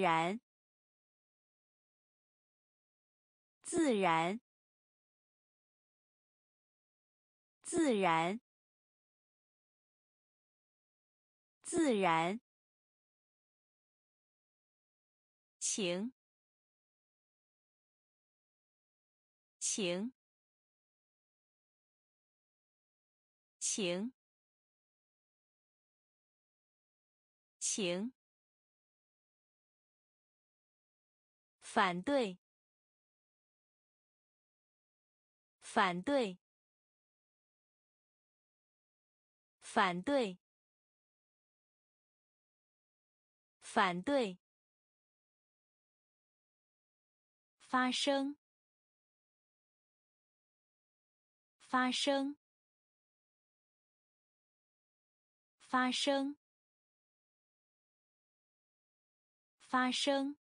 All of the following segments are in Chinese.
然，自然，自然，自然，情，情，情，情。反对，反对，反对，反对，发生，发生，发生，发生。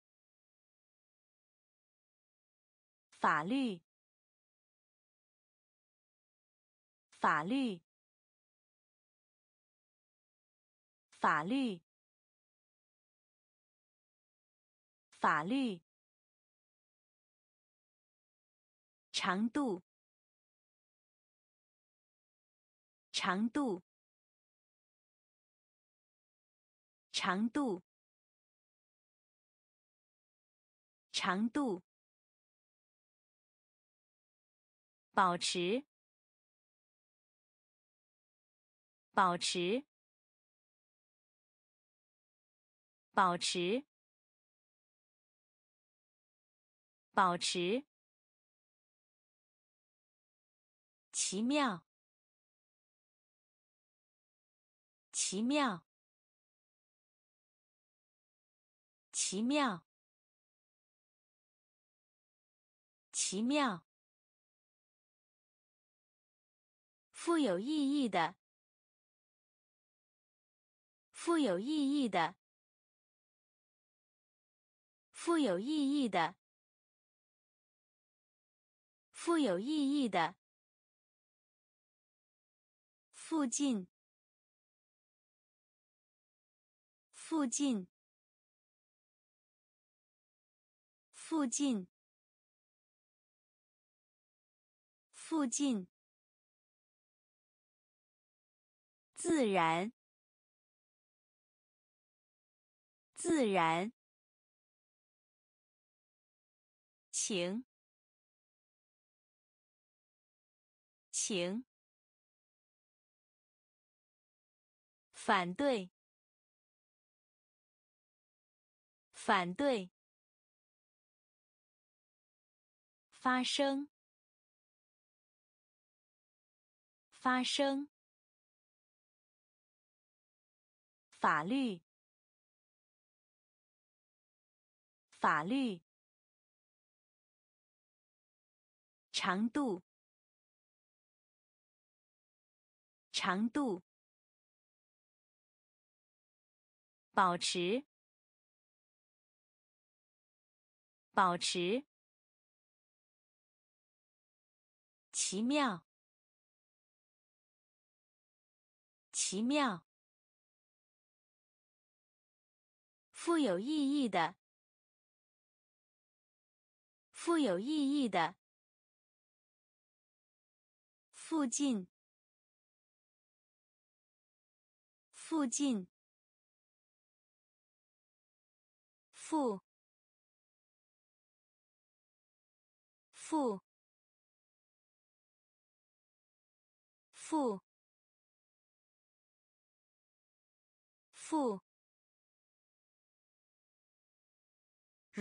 法律，法律，法律，法律，长度，长度，长度，长度。保持，保持，保持，保持。奇妙，奇妙，奇妙，奇妙。富有意义的，富有意义的，富有意义的，富有意义的，附近，附近，附近，附近。自然，自然，请，请，反对，反对，发生，发生。法律，法律，长度，长度，保持，保持，奇妙，奇妙。富有意义的，富有意义的，附近，附近，附，附，附，附。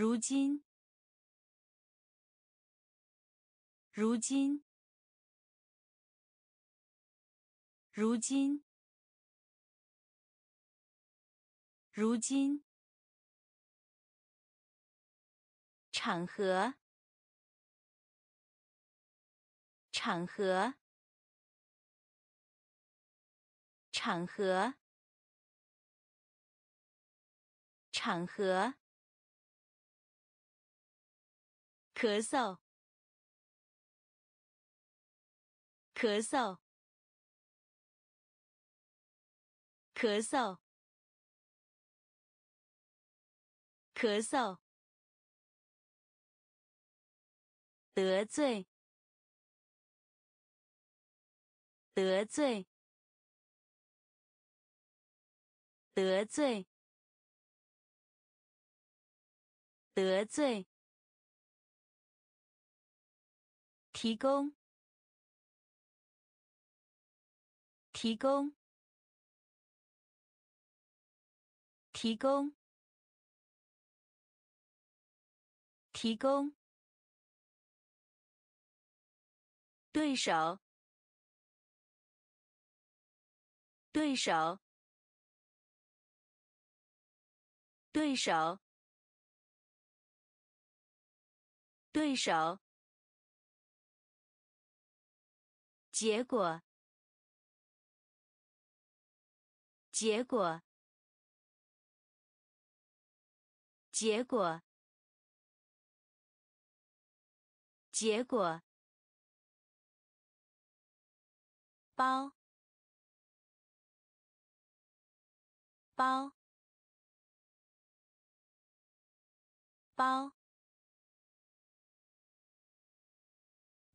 如今，如今，如今，如今，场合，场合，场合，场合。咳嗽，咳嗽，咳嗽，咳嗽，得罪，得罪，得罪，得罪。提供，提供，提供，提供。对手，对手，对手，对手。结果，结果，结果，结果。包，包，包，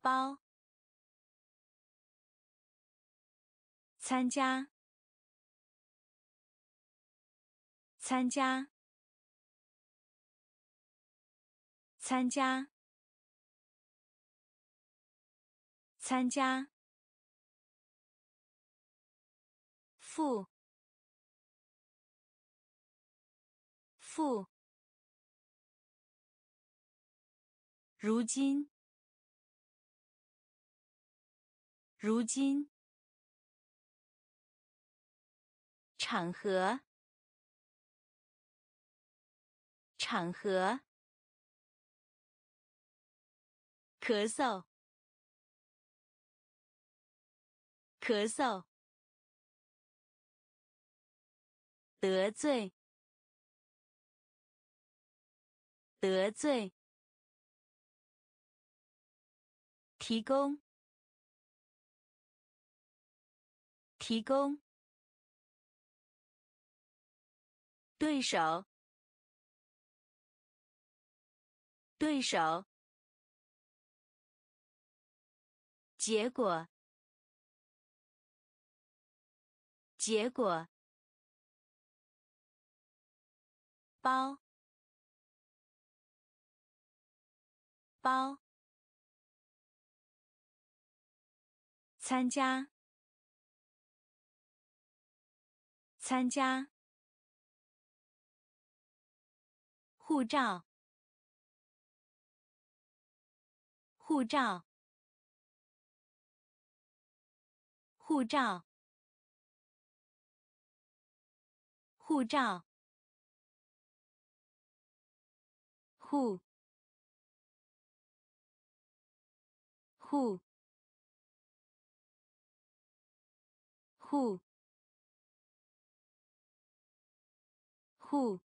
包。参加，参加，参加，参加。负，负。如今，如今。场合，场合。咳嗽，咳嗽。得罪，得罪。提供，提供。对手，对手。结果，结果。包，包。参加，参加。护照，护照，护照，护照，护，护，护，护。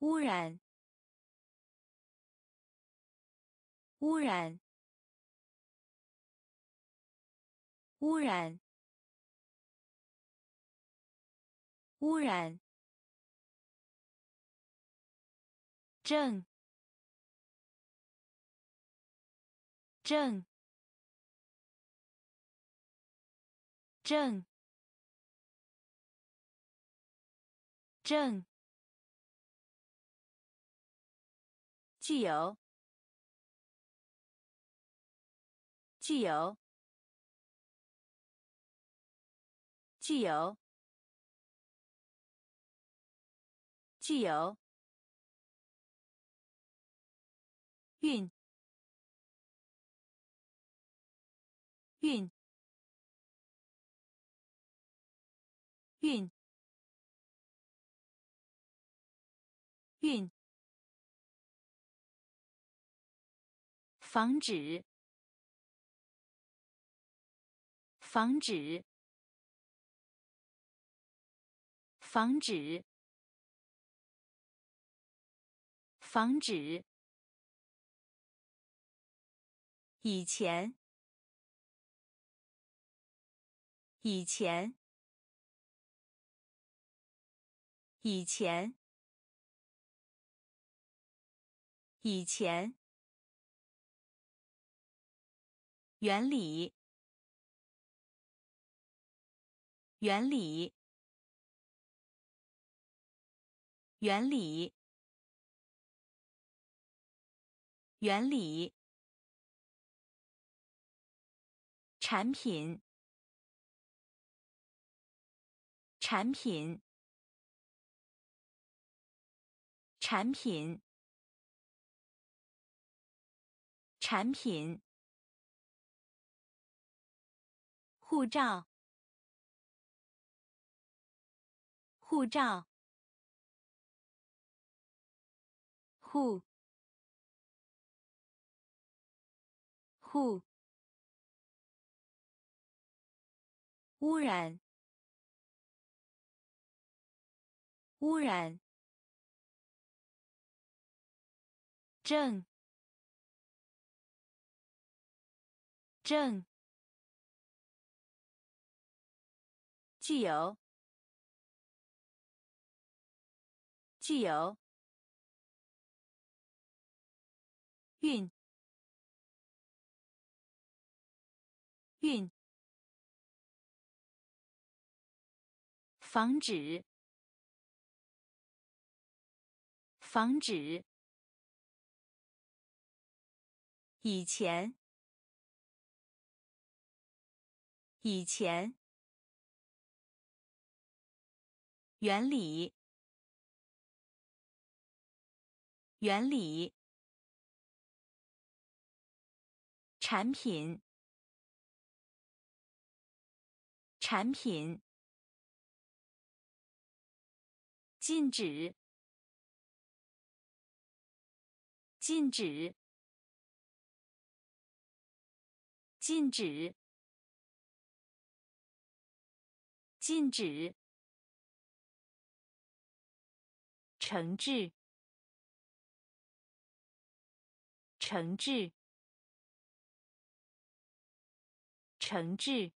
污染，污染，污染，污染。正，正，正，正。具有，具有，具有，具有。运，运，运，运。防止，防止，防止，防止。以前，以前，以前，以前，原理，原理，原理，原理，产品，产品。产品，产品，护照，护照，护，护，污染，污染。证正具有具有运。运。防止。防止。以前，以前，原理，原理，产品，产品，禁止，禁止。禁止，禁止，惩治，惩治，惩治，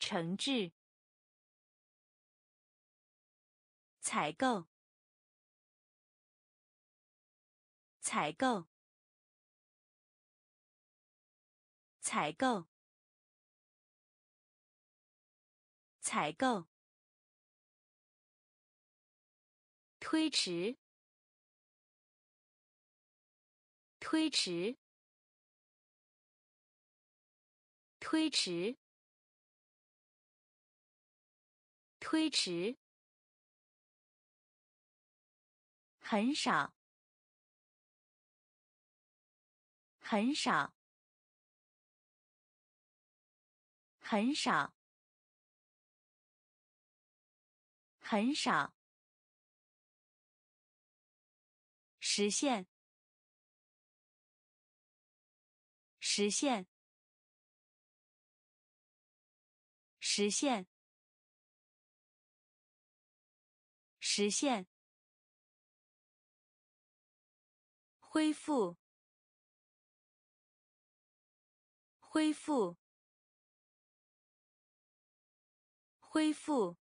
惩治，采购，采购。采购，采购，推迟，推迟，推迟，推迟，很少，很少。很少，很少。实现，实现，实现，实现。恢复，恢复。恢复，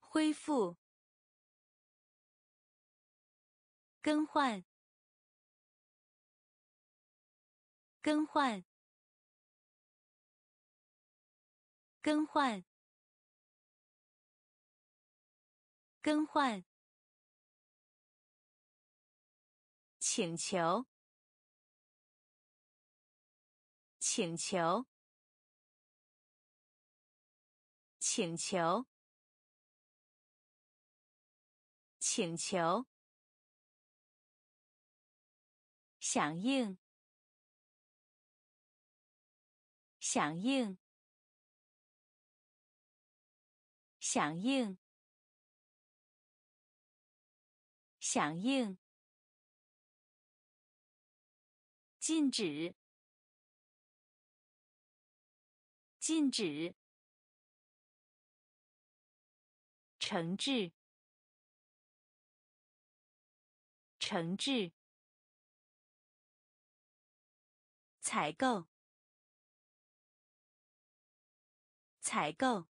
恢复，更换，更换，更换，更换，请求，请求。请求，请求，响应，响应，响应，响应，禁止，禁止。惩治，惩治，采购，采购，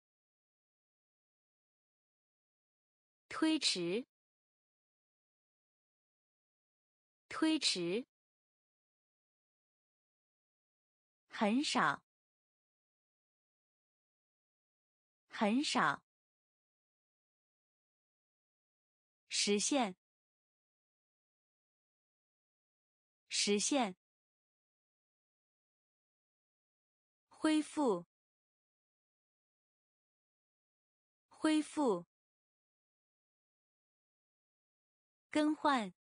推迟，推迟，很少，很少，实现，实现。恢复，恢复，更换，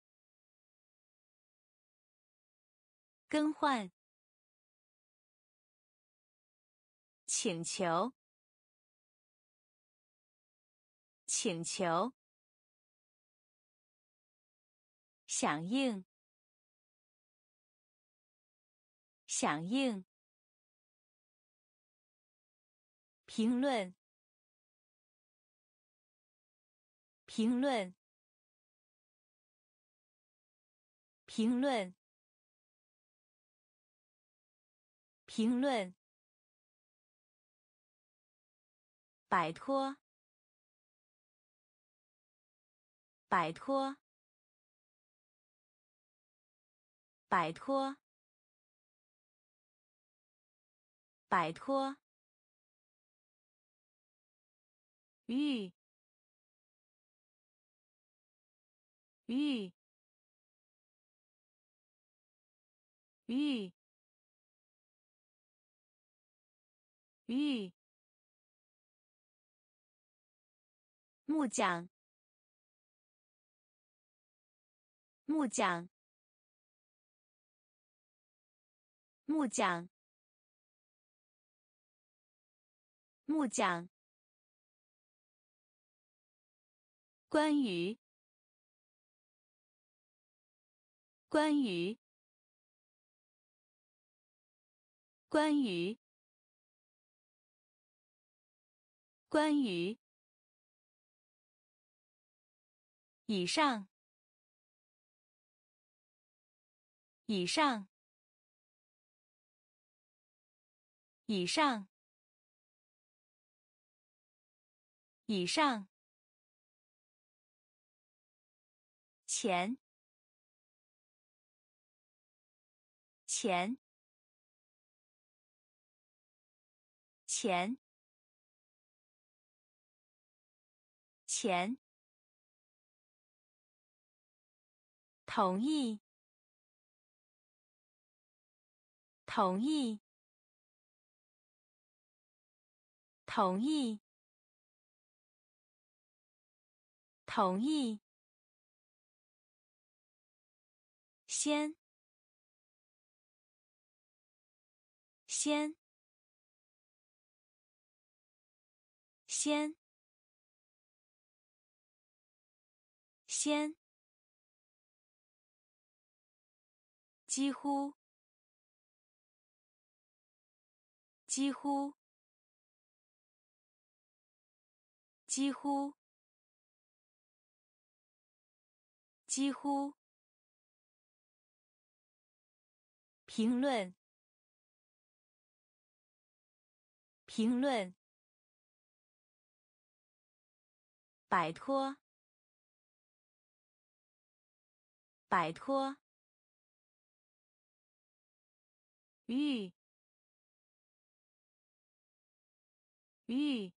更换，请求，请求，响应，响应。评论，评论，评论，评论。摆脱，摆脱，摆脱，摆脱。玉，玉，玉，玉，木匠，木匠，木匠，木匠。关于，关于，关于，关于，以上，以上，以上，以上。钱，钱，钱，钱。同意，同意，同意，同意。先，先，先，先，几乎，几乎，几乎，几乎。评论，评论，摆脱，摆脱，玉，玉，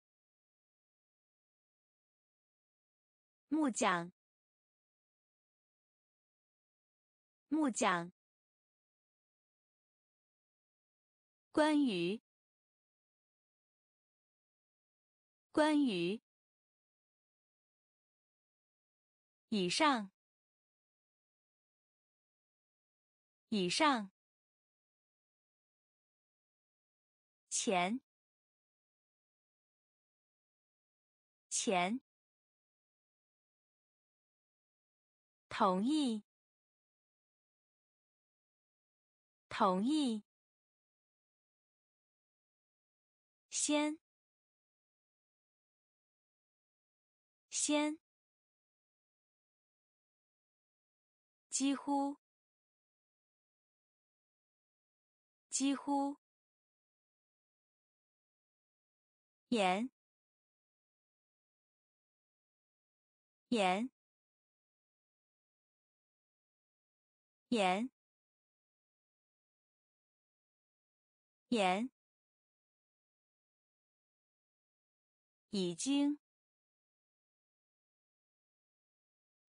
木匠，木匠。关于，关于，以上，以上，钱，钱，同意，同意。先，先，几乎，几乎，盐，盐，盐，盐，已经，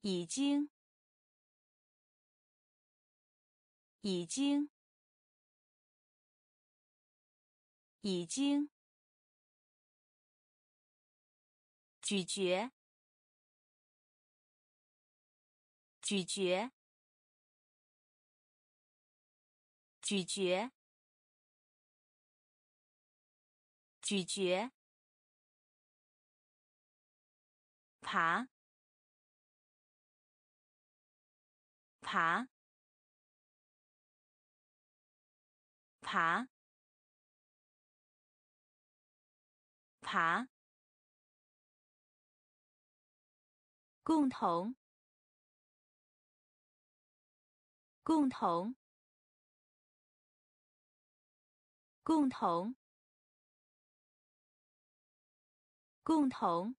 已经，已经，已经。咀嚼，咀嚼，咀嚼，咀嚼。爬，爬，爬，爬。共同，共同，共同，共同，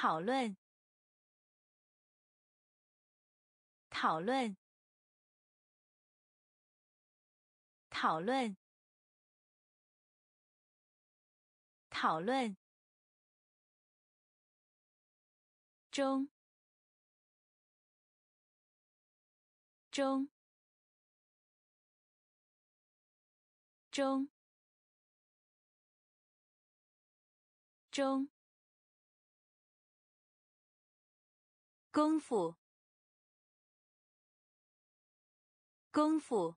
讨论，讨论，讨论，讨论。中，中，中，中，功夫，功夫，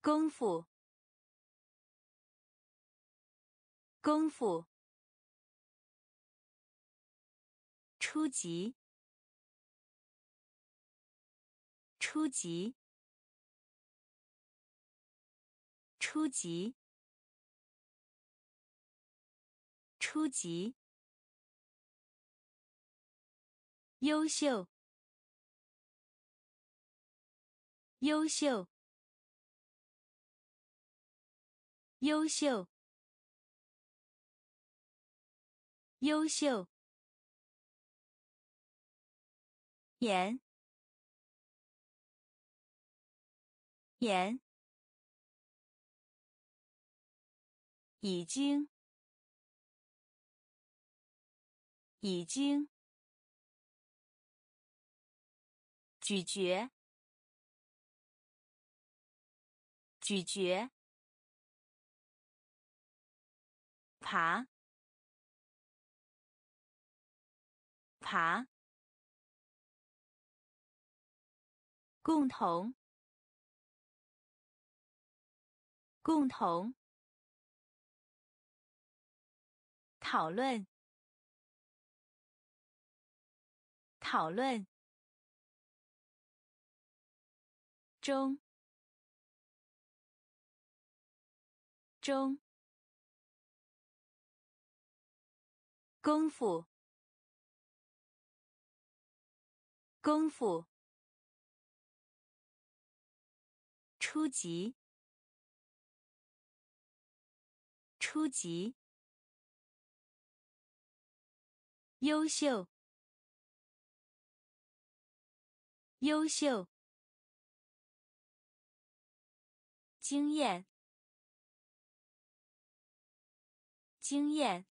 功夫，功夫。初级，初级，初级，初级，优秀，优秀，优秀，优秀。盐，盐，已经，已经，咀嚼，咀嚼，爬，爬。共同，共同。讨论，讨论。中，中功夫，功夫。初级，初级，优秀，优秀，经验，经验，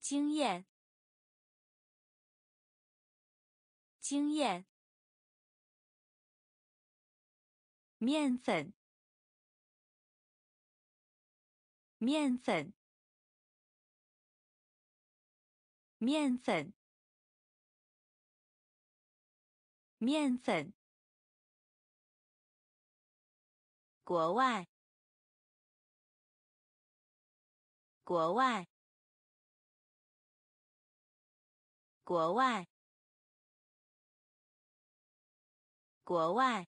经验，经验。面粉，面粉，面粉，面粉。国外，国外，国外，国外。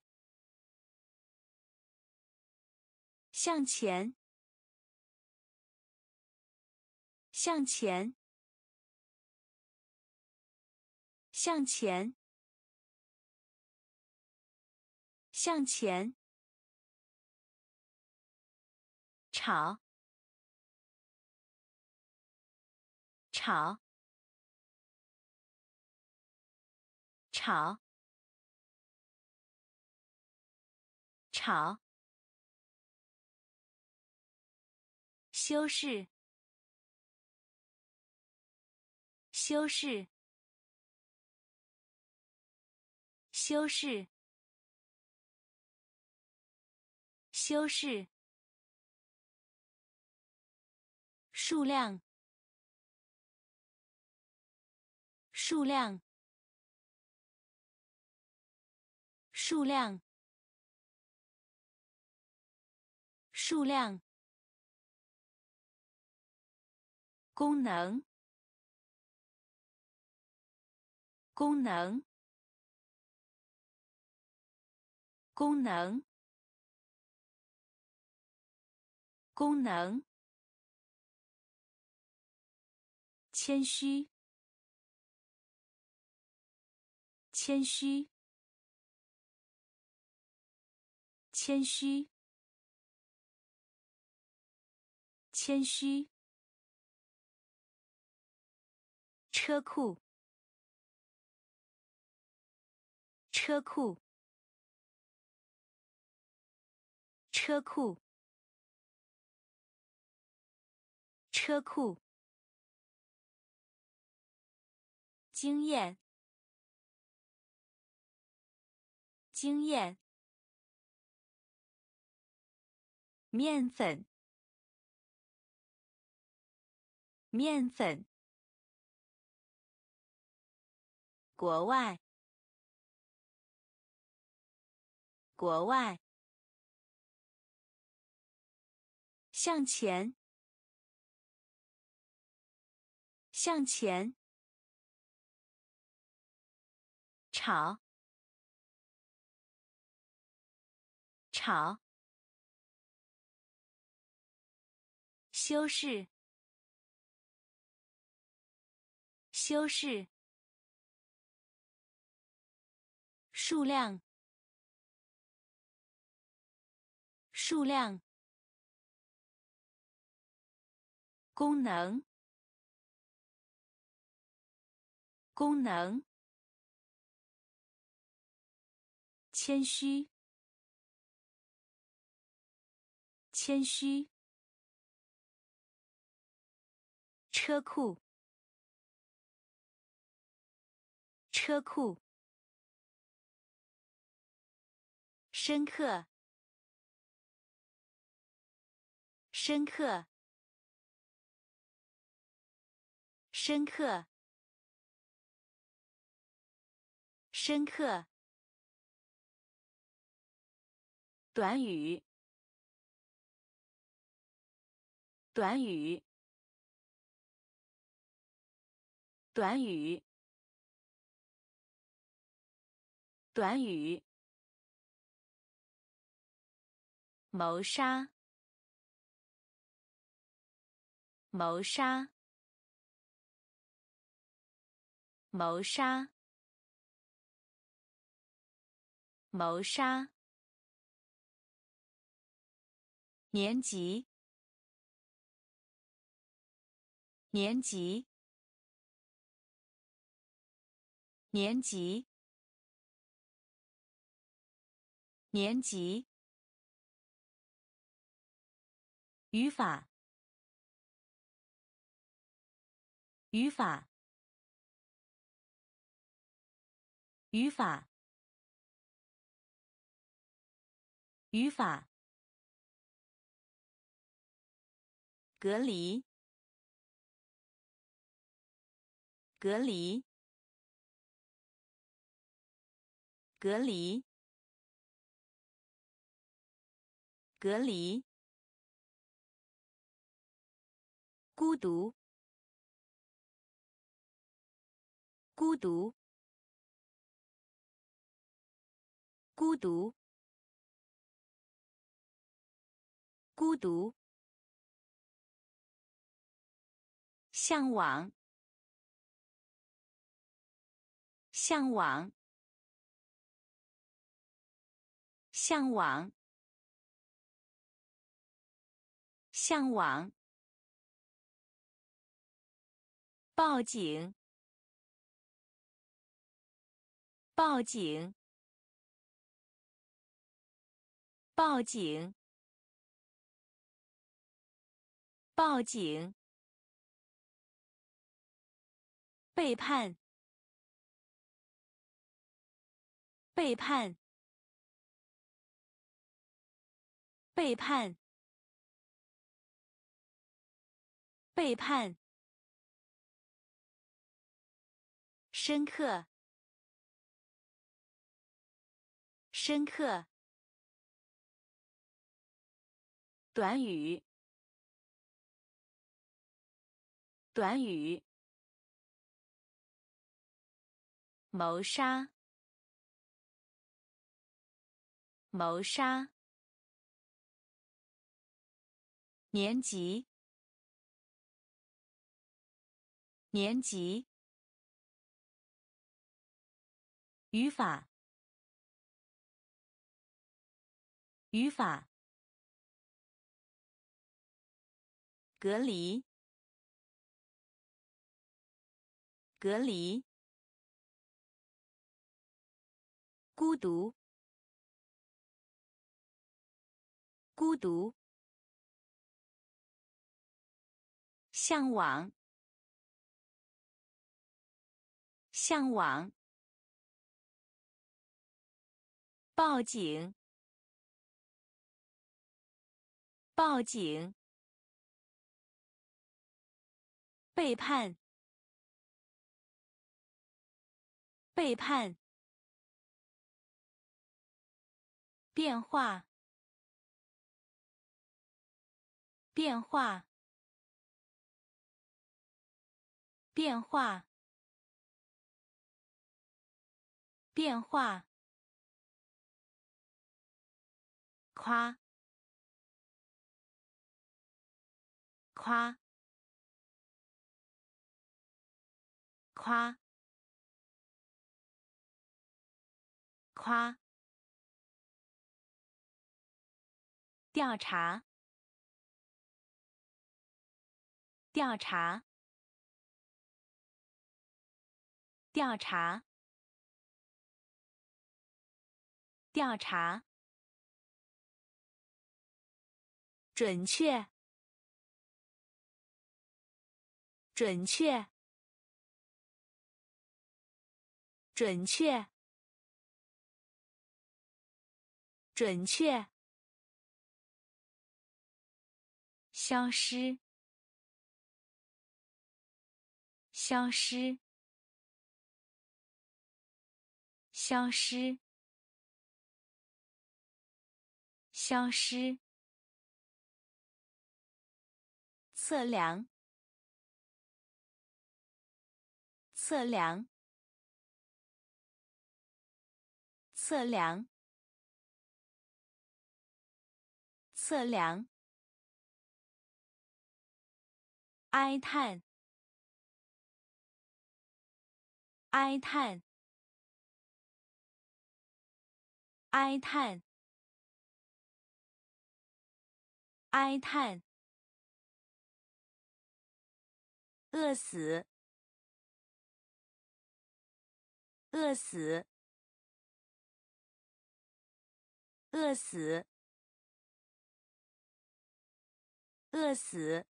向前，向前，向前，向前，吵，吵，吵，吵。修饰，修饰，修饰，修饰。数量，数量，数量，数量。功能，功能，功能，功能。谦虚，谦虚，谦虚，谦虚。车库，车库，车库，车库。经验，经验。面粉，面粉。国外，国外，向前，向前，吵，吵，修饰，修饰。数量，数量，功能，功能，谦虚，谦虚，车库，车库。深刻，深刻，深刻，深刻。短语，短语，短语，短语。谋杀，谋杀，谋杀，谋杀。年级，年级，年级，年级。语法，语法，语法，语法。隔离，隔离，隔离，隔离。孤独，孤独，孤独，孤独。向往，向往，向往，向往。报警，报警，报警，报警。背叛，背叛，背叛，背叛。深刻，深刻。短语，短语。谋杀，谋杀。年级，年级。语法，语法。隔离，隔离。孤独，孤独。向往，向往。报警，报警。背叛，背叛。变化，变化，变化，变化。夸，夸，夸，夸。调查，调查，调查，调查。准确，准确，准确，准确。消失，消失，消失，消失。测量，测量，测量，测量。哀叹，哀叹，哀叹，哀叹。饿死，饿死，饿死，饿死。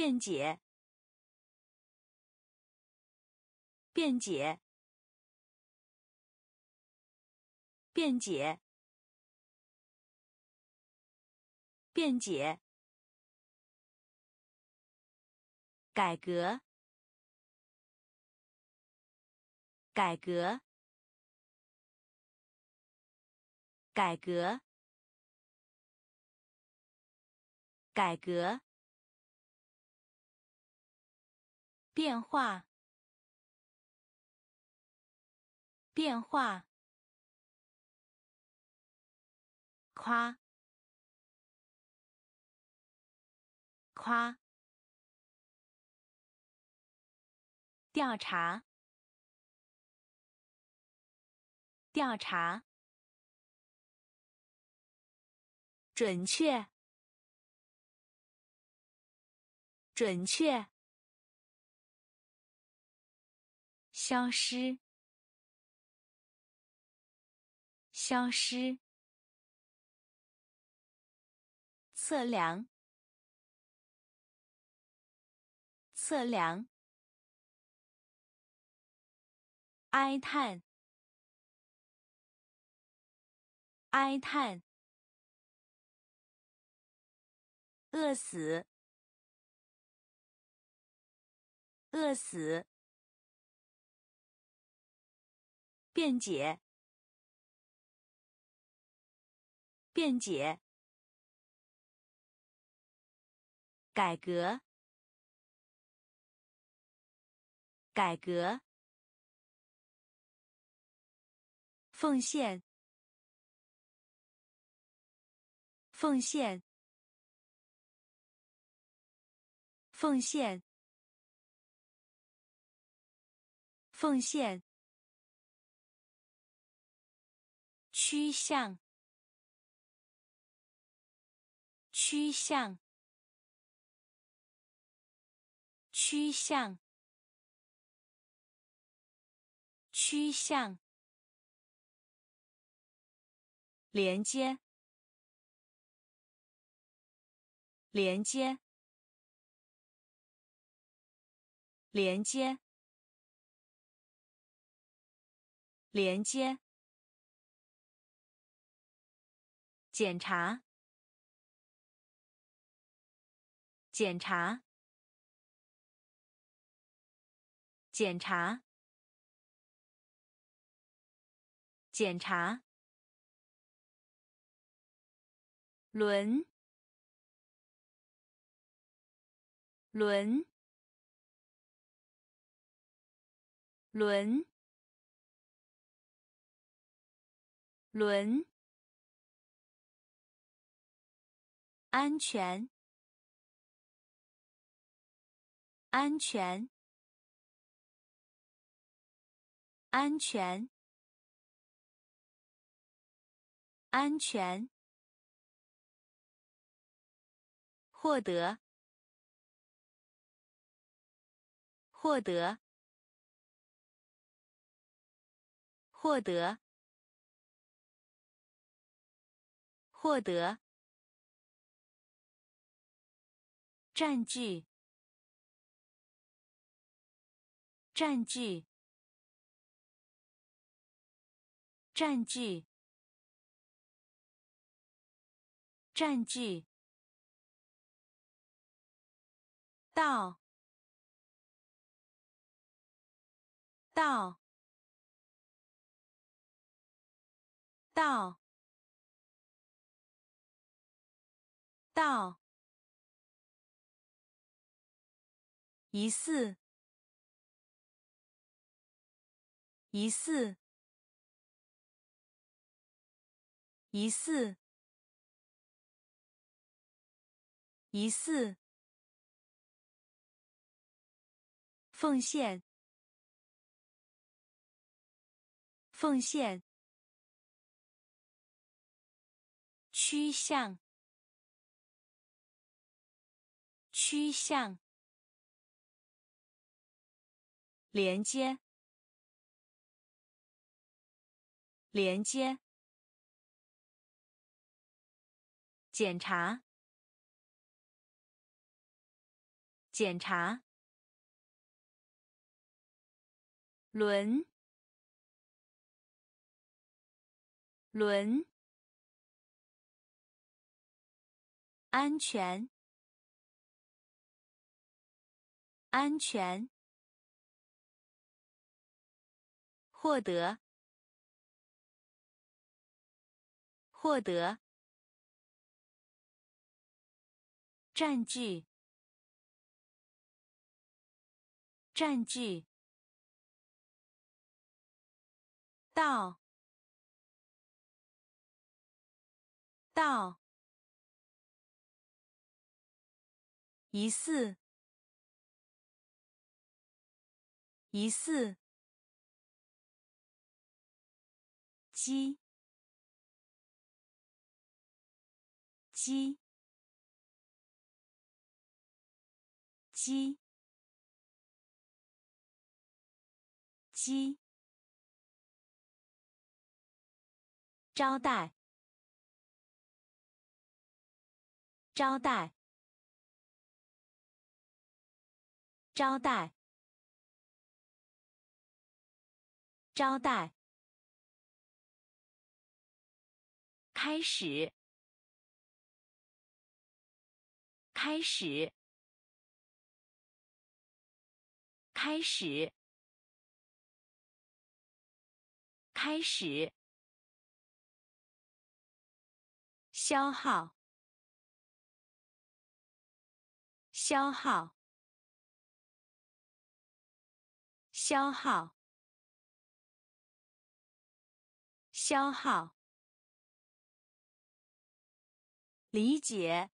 辩解，辩解，辩解，辩解。改革，改革，改革，改革。变化，变化。夸，夸。调查，调查，准确，准确，消失，消失，测量，测量，哀叹，哀叹。饿死，饿死。辩解，辩解。改革，改革。奉献，奉献。奉献，奉献。趋向，趋向，趋向，趋向。连接，连接。连接，连接，检查，检查，检查，检查，轮，轮。轮，轮，安全，安全，安全，安全，获得，获得。获得，获得，占据，占据，占据，占据，到，到。到，到，疑似，疑似，疑似，疑似，奉献，奉献。趋向，趋向，连接，连接，检查，检查，轮，轮。安全，安全，获得，获得，占据，占据，到，到。疑似，疑似，鸡，鸡，鸡，鸡。招待，招待，招待，招待。开始，开始，开始，开始。消耗，消耗，消耗，消耗。理解，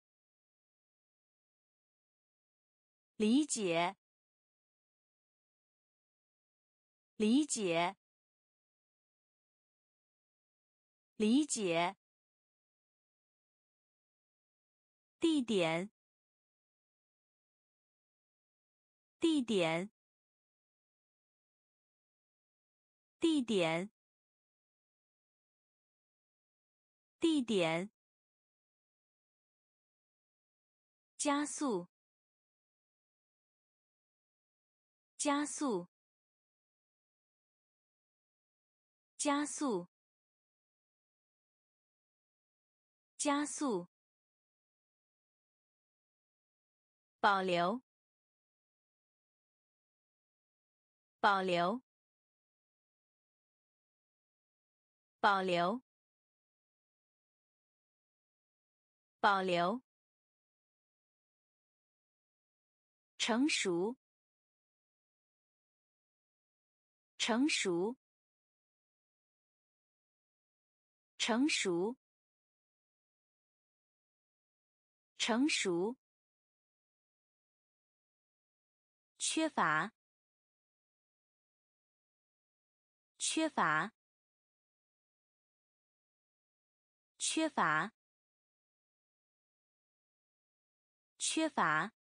理解，理解，理解。地点，地点，地点，地点。加速，加速，加速，加速。保留，保留，保留，保留。成熟，成熟，成熟，成熟。缺乏，缺乏，缺乏，缺乏。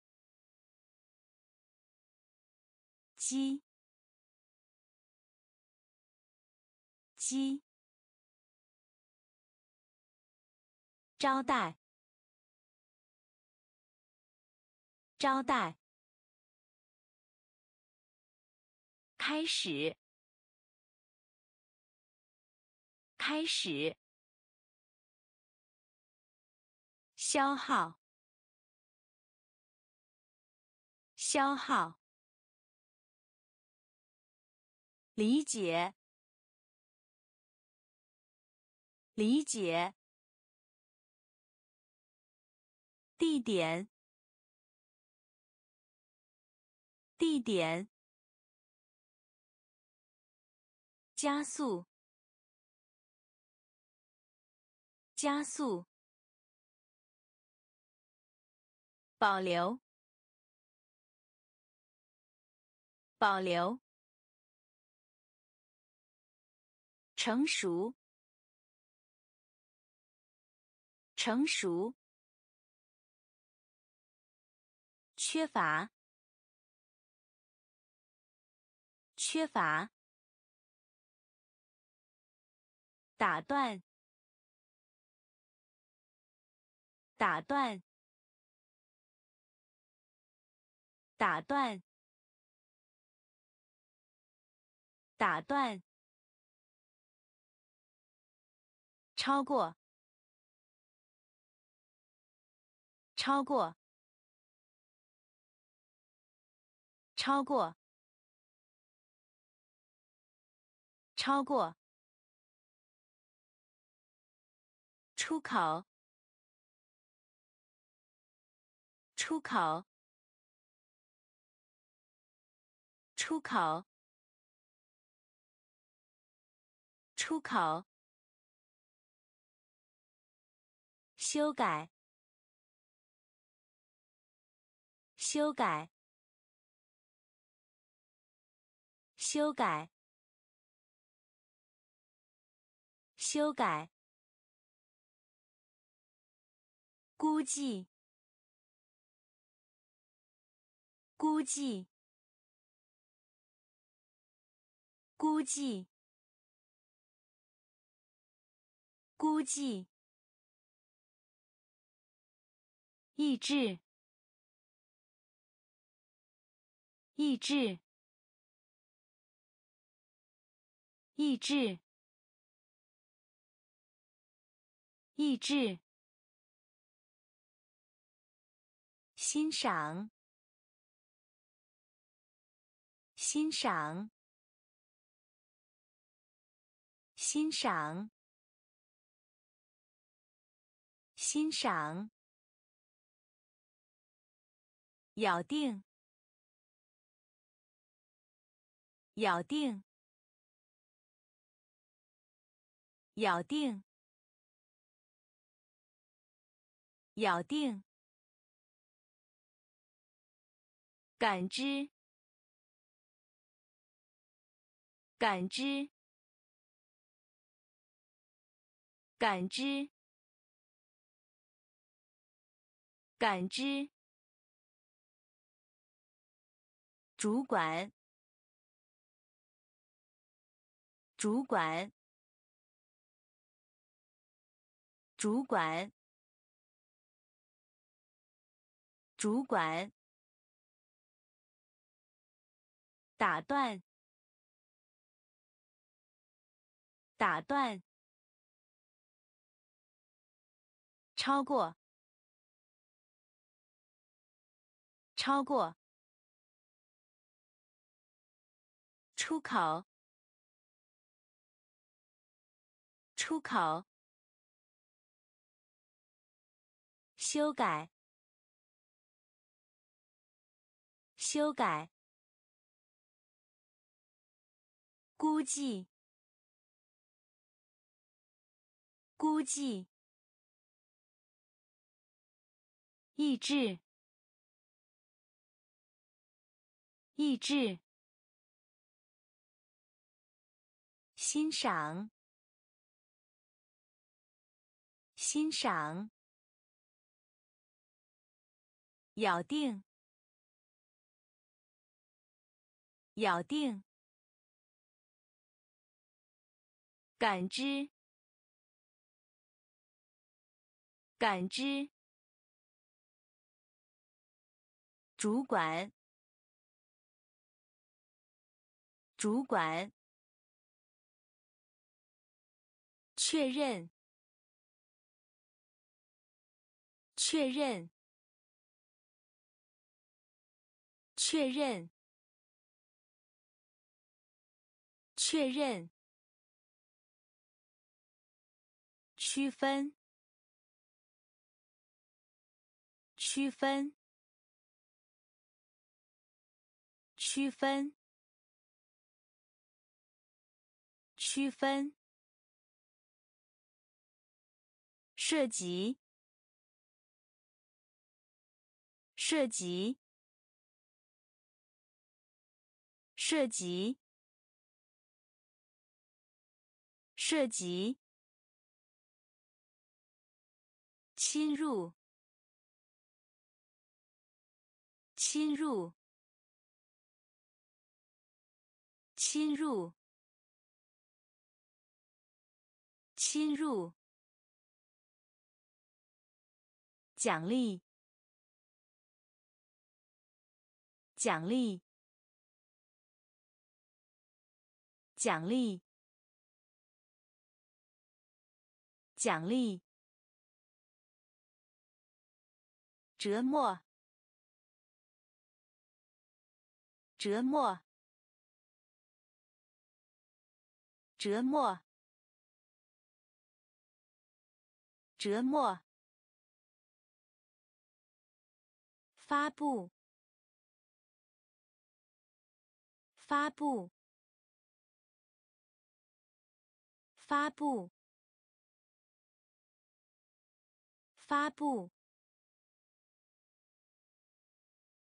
鸡，鸡。招待，招待。开始，开始。消耗，消耗。理解，理解。地点，地点。加速，加速。保留，保留。成熟，成熟。缺乏，缺乏。打断，打断，打断，打断。超过，超过，超过，超过。出口，出口，出口，出口。修改，修改，修改，修改，估计，估计，估计，估计，意志，意志，意志。意志，欣赏，欣赏，欣赏，欣赏，咬定，咬定，咬定。咬定，感知，感知，感知，感知，主管，主管，主管。主管，打断，打断，超过，超过，出口，出口，修改。修改，估计，估计，意志，意志，欣赏，欣赏，咬定。咬定，感知，感知，主管，主管，确认，确认，确认。确认，区分，区分，区分，区分，涉及，涉及，涉及。涉及，侵入，侵入，侵入，侵入，奖励，奖励，奖励。奖励，折磨，折磨，折磨，折磨，发布，发布，发布。发布，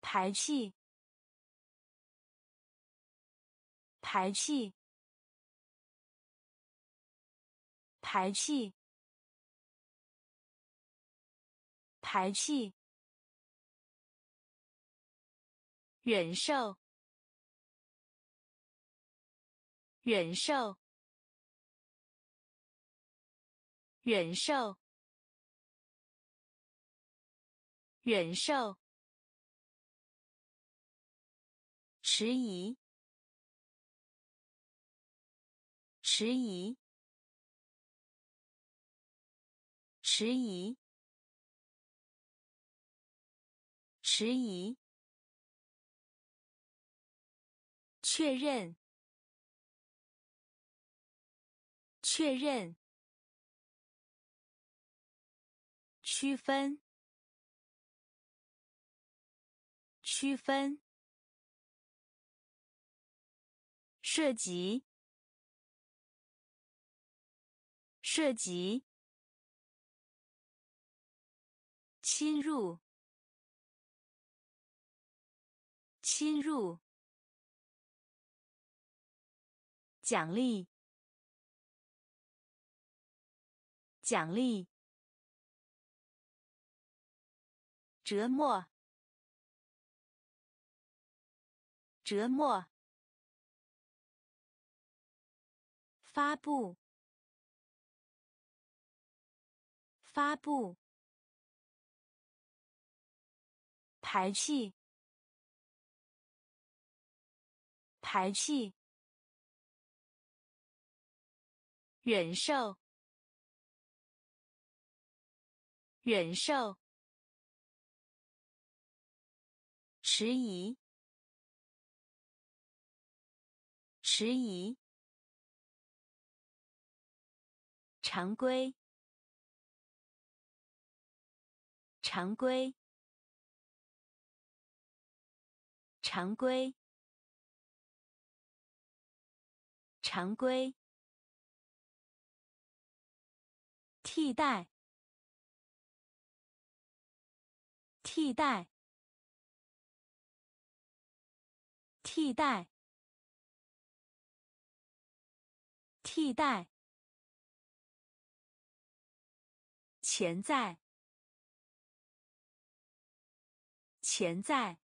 排气，排气，排气，排气，忍受，忍受，忍受，忍受，迟疑，迟疑。迟疑，迟疑，确认，确认，区分，区分，涉及，涉及。侵入，侵入，奖励，奖励，折磨，折磨，发布，发布。排气，排气，忍受，忍受，迟疑，迟疑，常规，常规。常规，常规，替代，替代，替代，替代，潜在，潜在。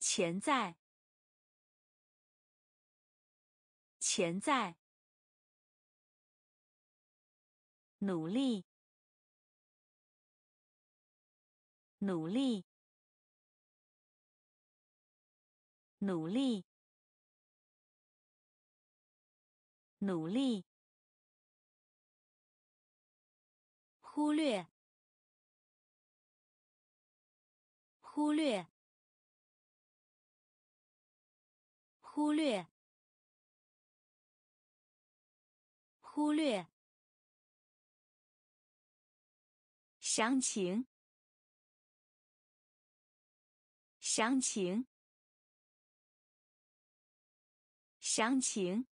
潜在，潜在，努力，努力，努力，努力，忽略，忽略。忽略，忽略。详情，详情，详情，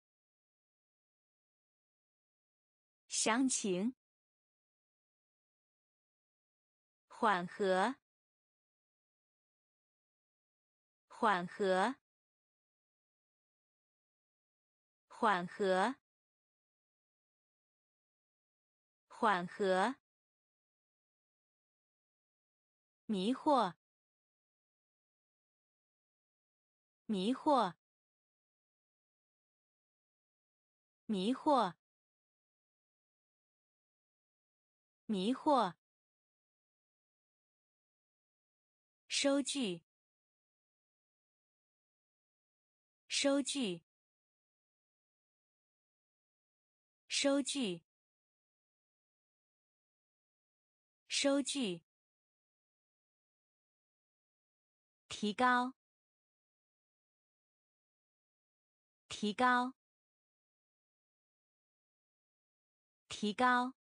详情。缓和，缓和。缓和，缓和，迷惑，迷惑，迷惑，迷惑，收据，收据。收据，收据，提高，提高，提高，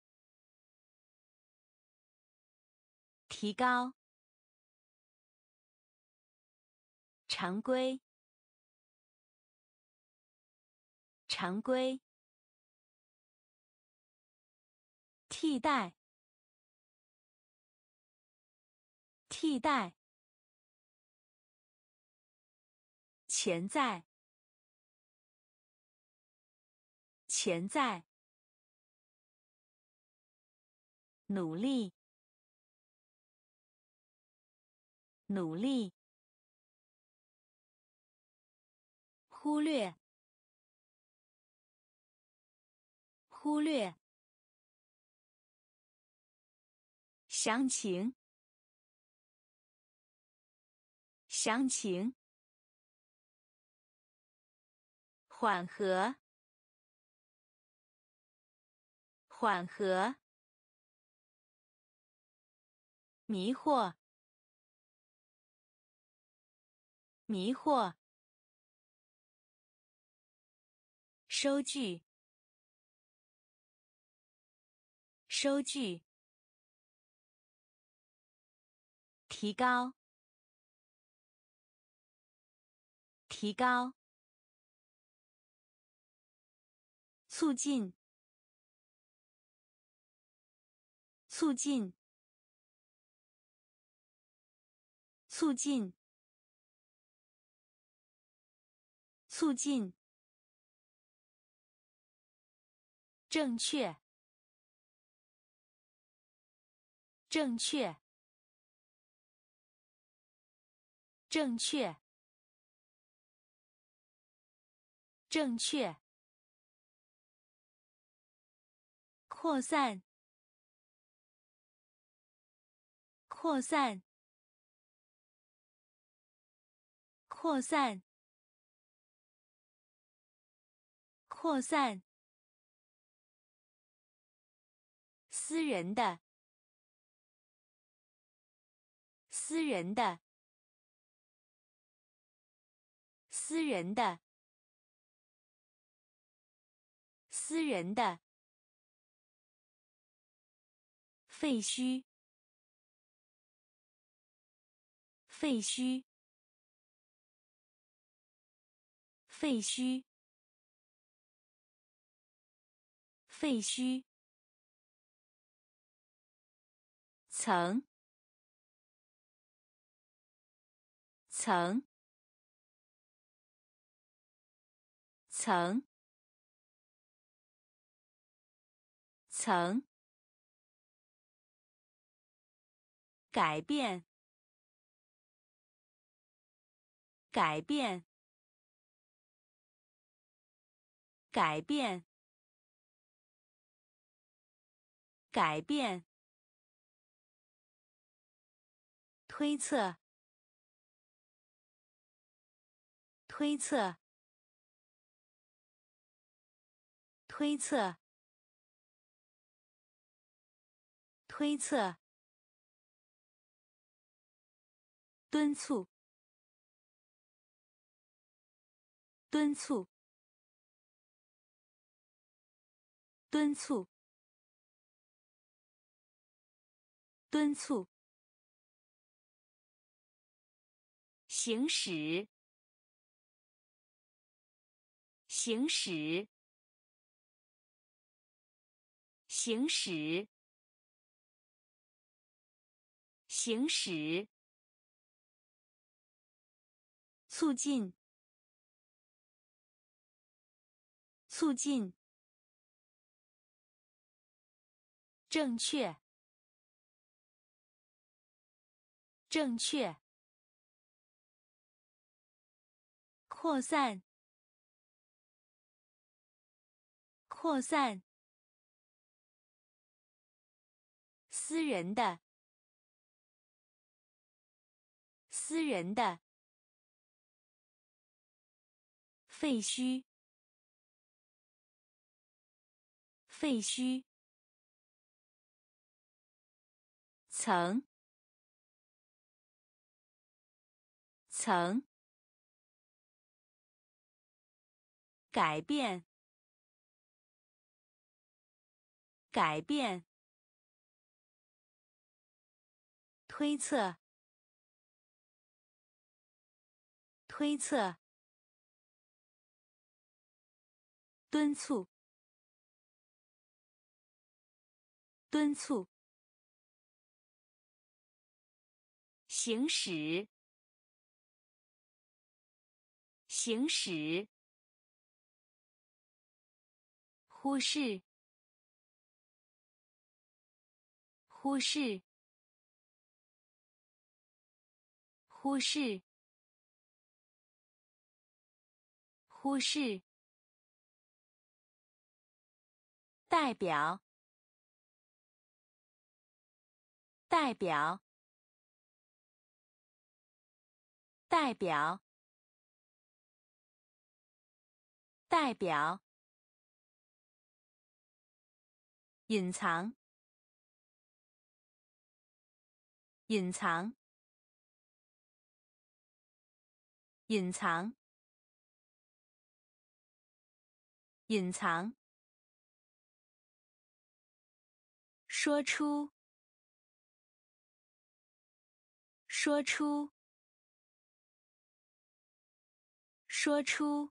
提高，常规，常规。替代，替代，潜在，潜在，努力，努力，忽略，忽略，详情，详情，缓和，缓和，迷惑，迷惑，收据，收据，提高，提高，促进，促进，促进，促进，正确，正确，正确，正确，扩散，扩散，扩散，扩散，私人的，私人的，私人的，私人的，废墟，废墟，废墟，废墟，层，层，层，层，改变，改变，改变，改变，推测，推测，推测，推测，敦促，敦促，敦促，敦促，行驶，行驶，行驶，行驶，促进，促进，正确，正确，扩散，扩散，私人的，私人的，废墟，废墟，层，层，改变，改变，推测，推测，敦促，敦促，行驶，行驶，忽视，忽视，忽视，忽视。代表，代表，代表，代表。隐藏，隐藏，隐藏，隐藏。说出，说出，说出，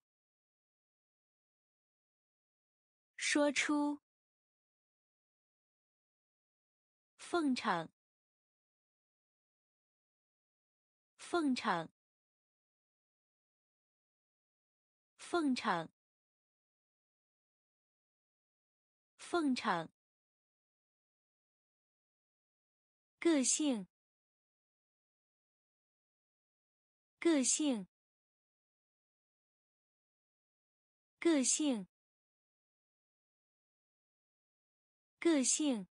说出。奉承，奉承，奉承，奉承。个性，个性，个性，个性。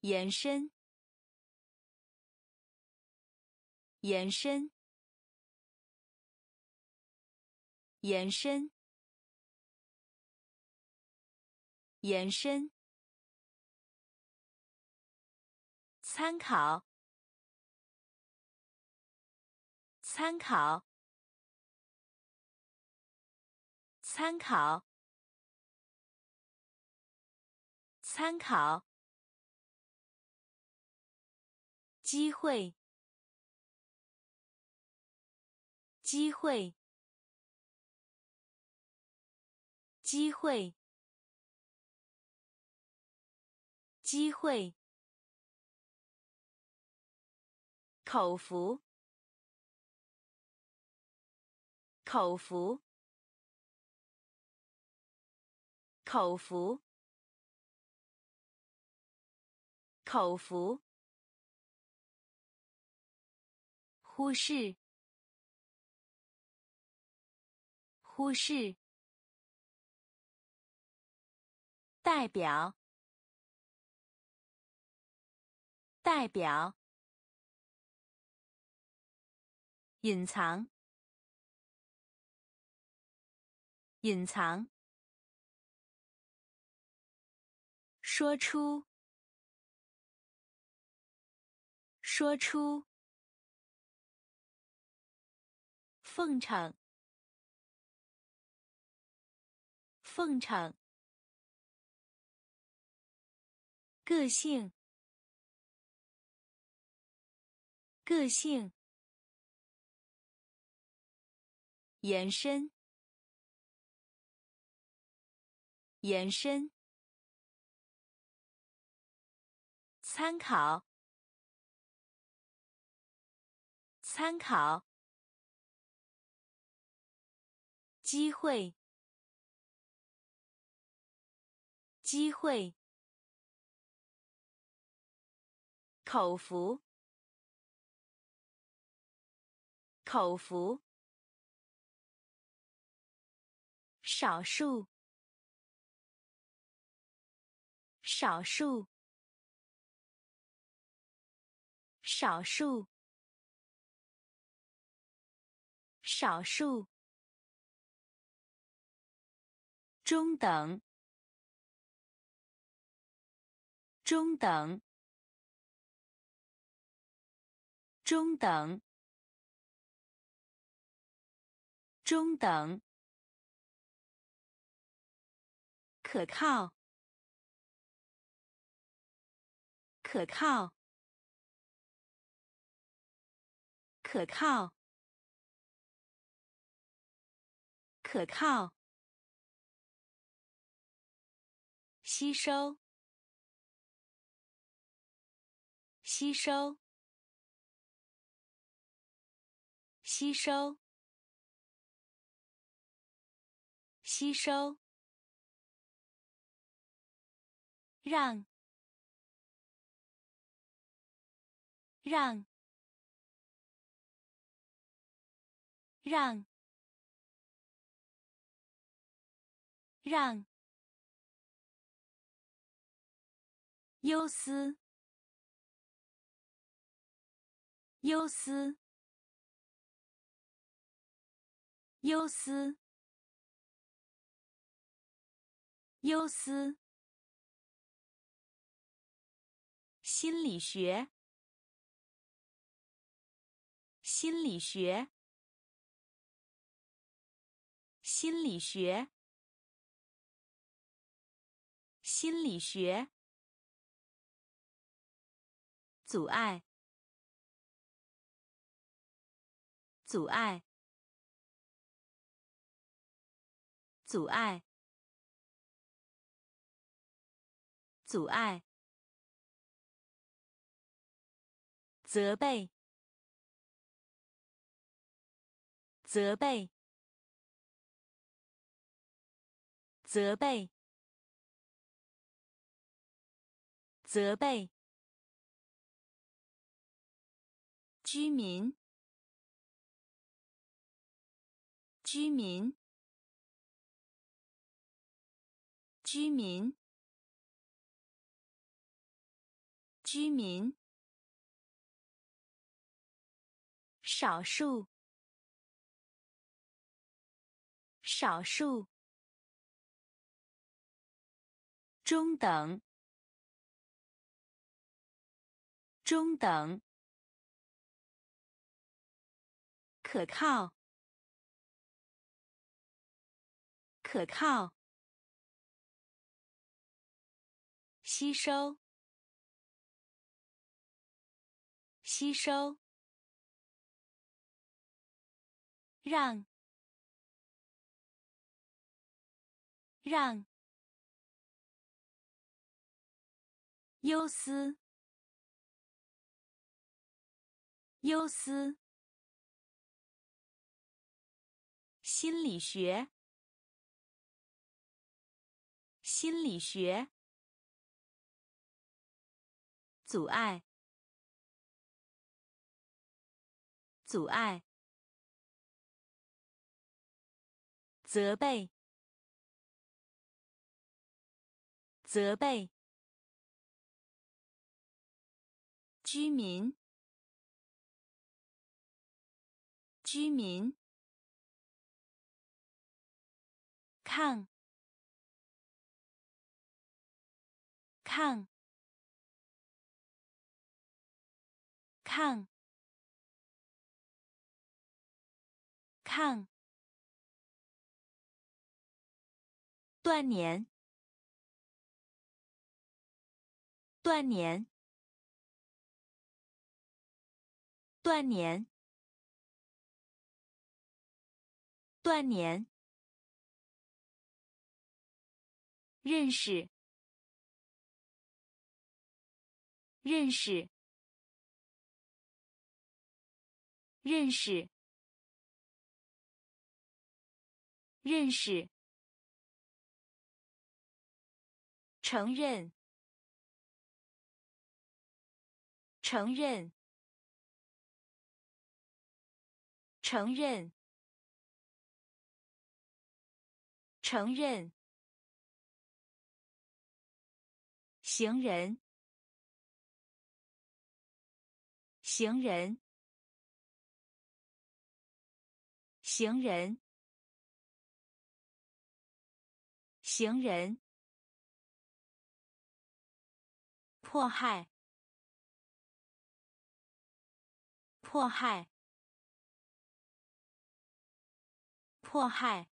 延伸，延伸，延伸，延伸。参考，参考，参考，参考。机会，机会，机会，机会。口服，口服，口服，口服。忽视，忽视。代表，代表。隐藏，隐藏。说出，说出。奉承，奉承。个性，个性。延伸，延伸。参考，参考。机会，机会。口服，口服。少数，少数，少数，少数。中等，中等，中等，中等。可靠，可靠，可靠，可靠。吸收，吸收，吸收，吸收，让，让，让，让，忧思，忧思，忧思。忧思，心理学，心理学，心理学，心理学，阻碍，阻碍，阻碍。阻碍，责备，责备，责备，责备。居民，居民，居民。居民，少数，少数，中等，中等，可靠，可靠，吸收。吸收，让，让，忧思，忧思，心理学，心理学，阻碍。阻碍，责备，责备，居民，居民，抗，抗，抗。抗，断年，断年，断年，断年，认识，认识，认识。认识，承认，承认，承认，承认，行人，行人，行人。行人，迫害，迫害，迫害，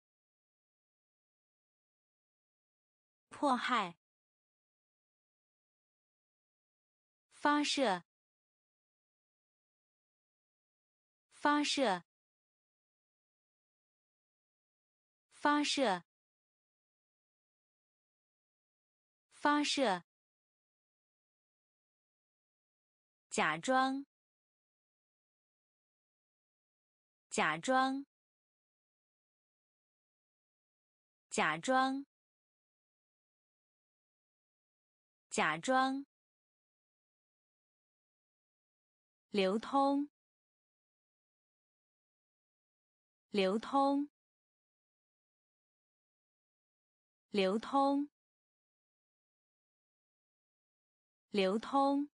迫害，发射，发射，发射。发射，假装，假装，假装，假装，流通，流通，流通，流通。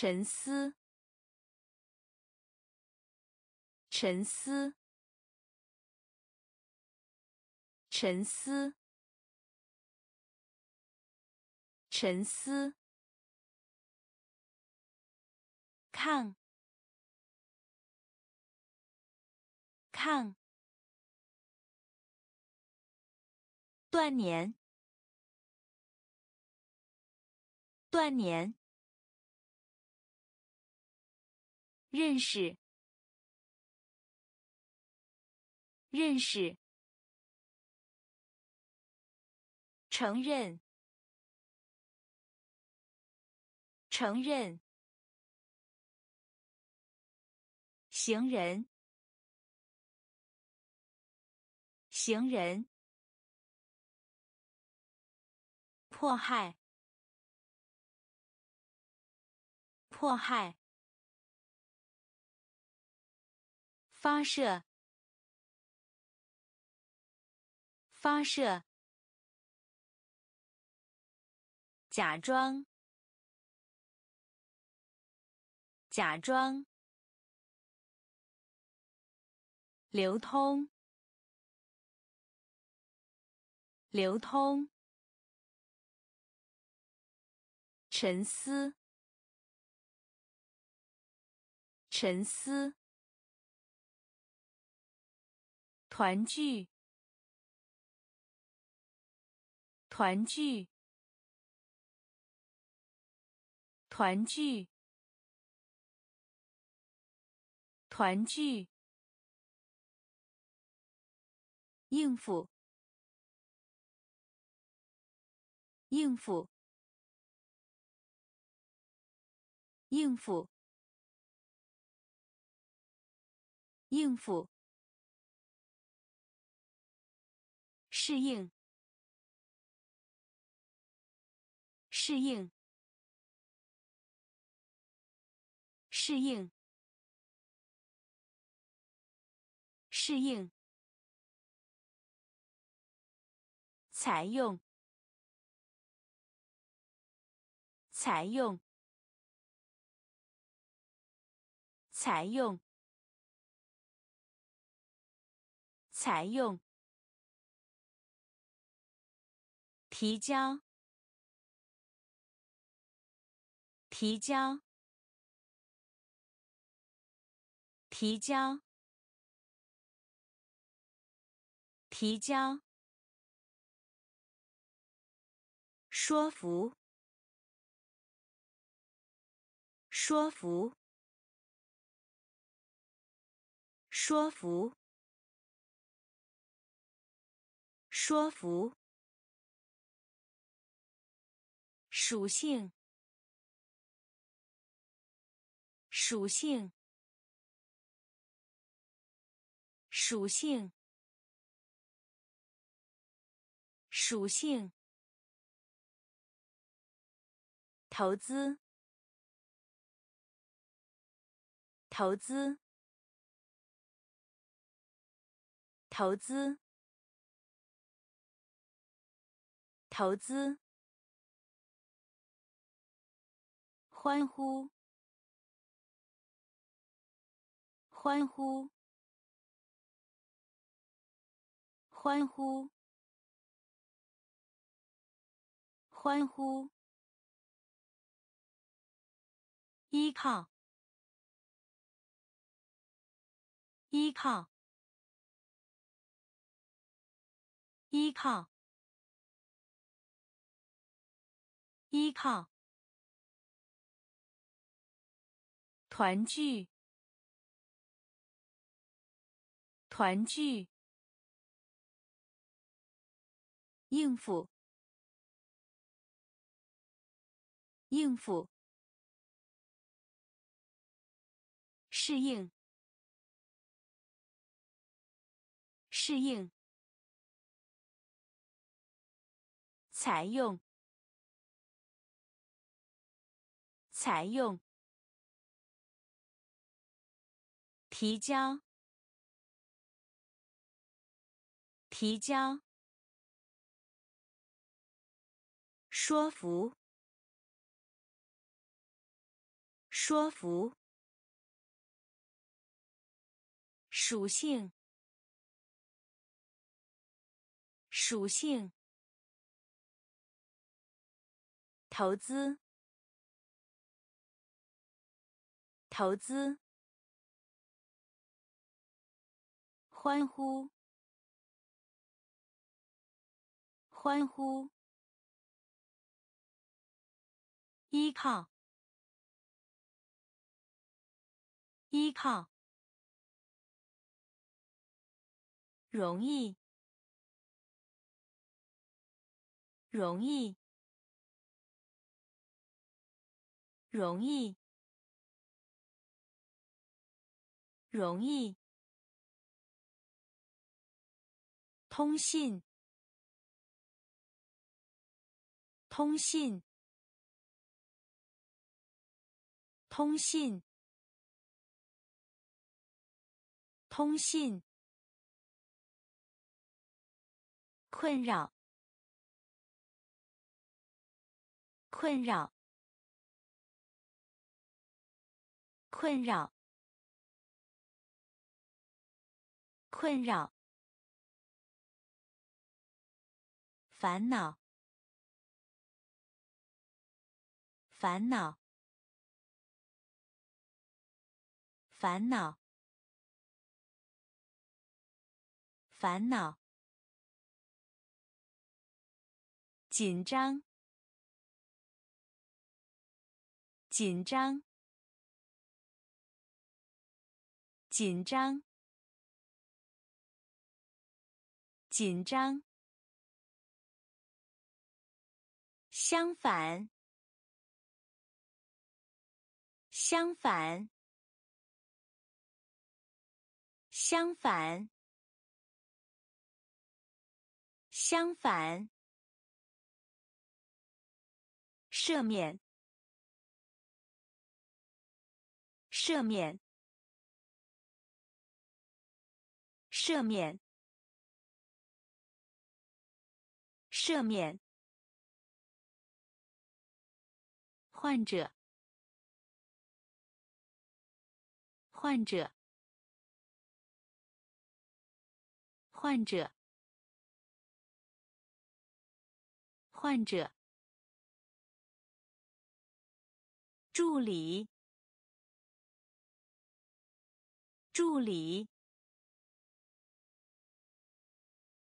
沉思，沉思，沉思，沉思。看，看，断年，断年。认识，认识，承认，承认，行人，行人，迫害，迫害。发射，发射，假装，假装，流通，流通，沉思，沉思。团聚，团聚，团聚，团聚。应付，应付，应付，应付。适应，适应，适应，适应。采用，采用，采用，采用。提交，提交，提交，提交。说服，说服，说服，说服。属性，属性，属性，属性。投资，投资，投资，投资。欢呼！欢呼！欢呼！欢呼！依靠！依靠！依靠！依靠！团聚，团聚，应付，应付，适应，适应，采用，采用，提交，提交，说服，说服。属性，属性，投资，投资，欢呼，欢呼，依靠，依靠。容易，容易，容易，容易。通信，通信，通信，通信。困扰，困扰，困扰，困扰，烦恼，烦恼，烦恼，烦恼。紧张，紧张，紧张，紧张。相反，相反，相反，相反。赦免，赦免，赦免，赦免。患者，患者，患者，患者。助理，助理，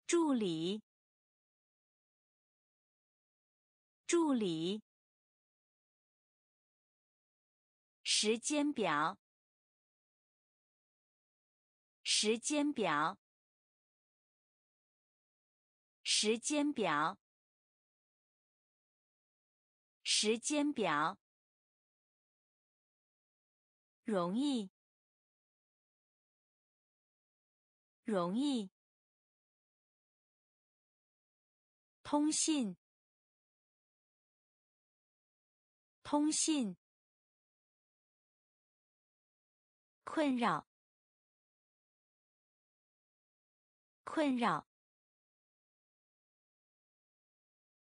助理，助理。时间表，时间表，时间表，时间表。容易，容易。通信，通信。困扰，困扰。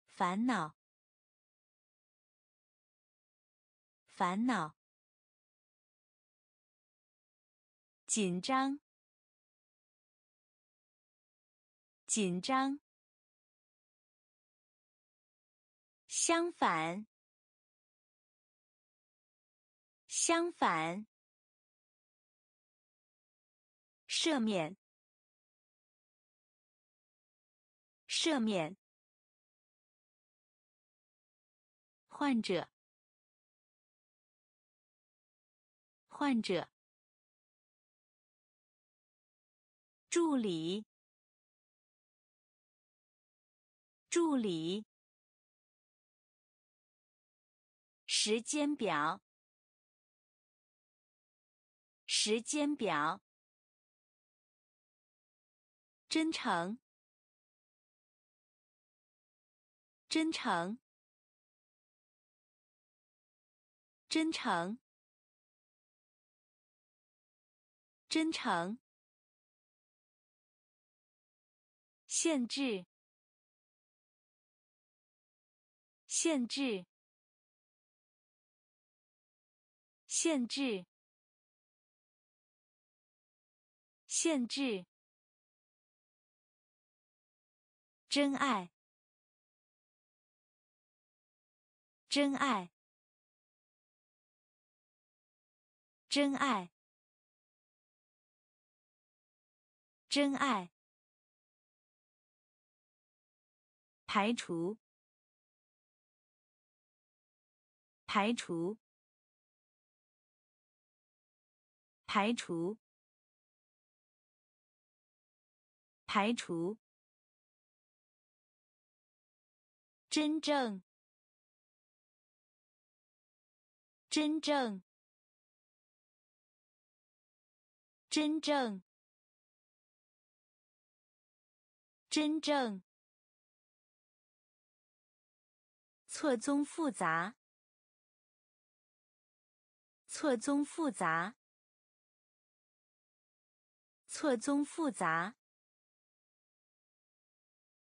烦恼，烦恼。紧张，紧张。相反，相反。赦免，赦免。患者，患者。助理，助理。时间表，时间表。真诚，真诚，真诚，真诚。限制，限制，限制，限制。真爱，真爱，真爱，真爱。排除，排除，排除，排除。真正，真正，真正，真正。错综复杂，错综复杂，错综复杂，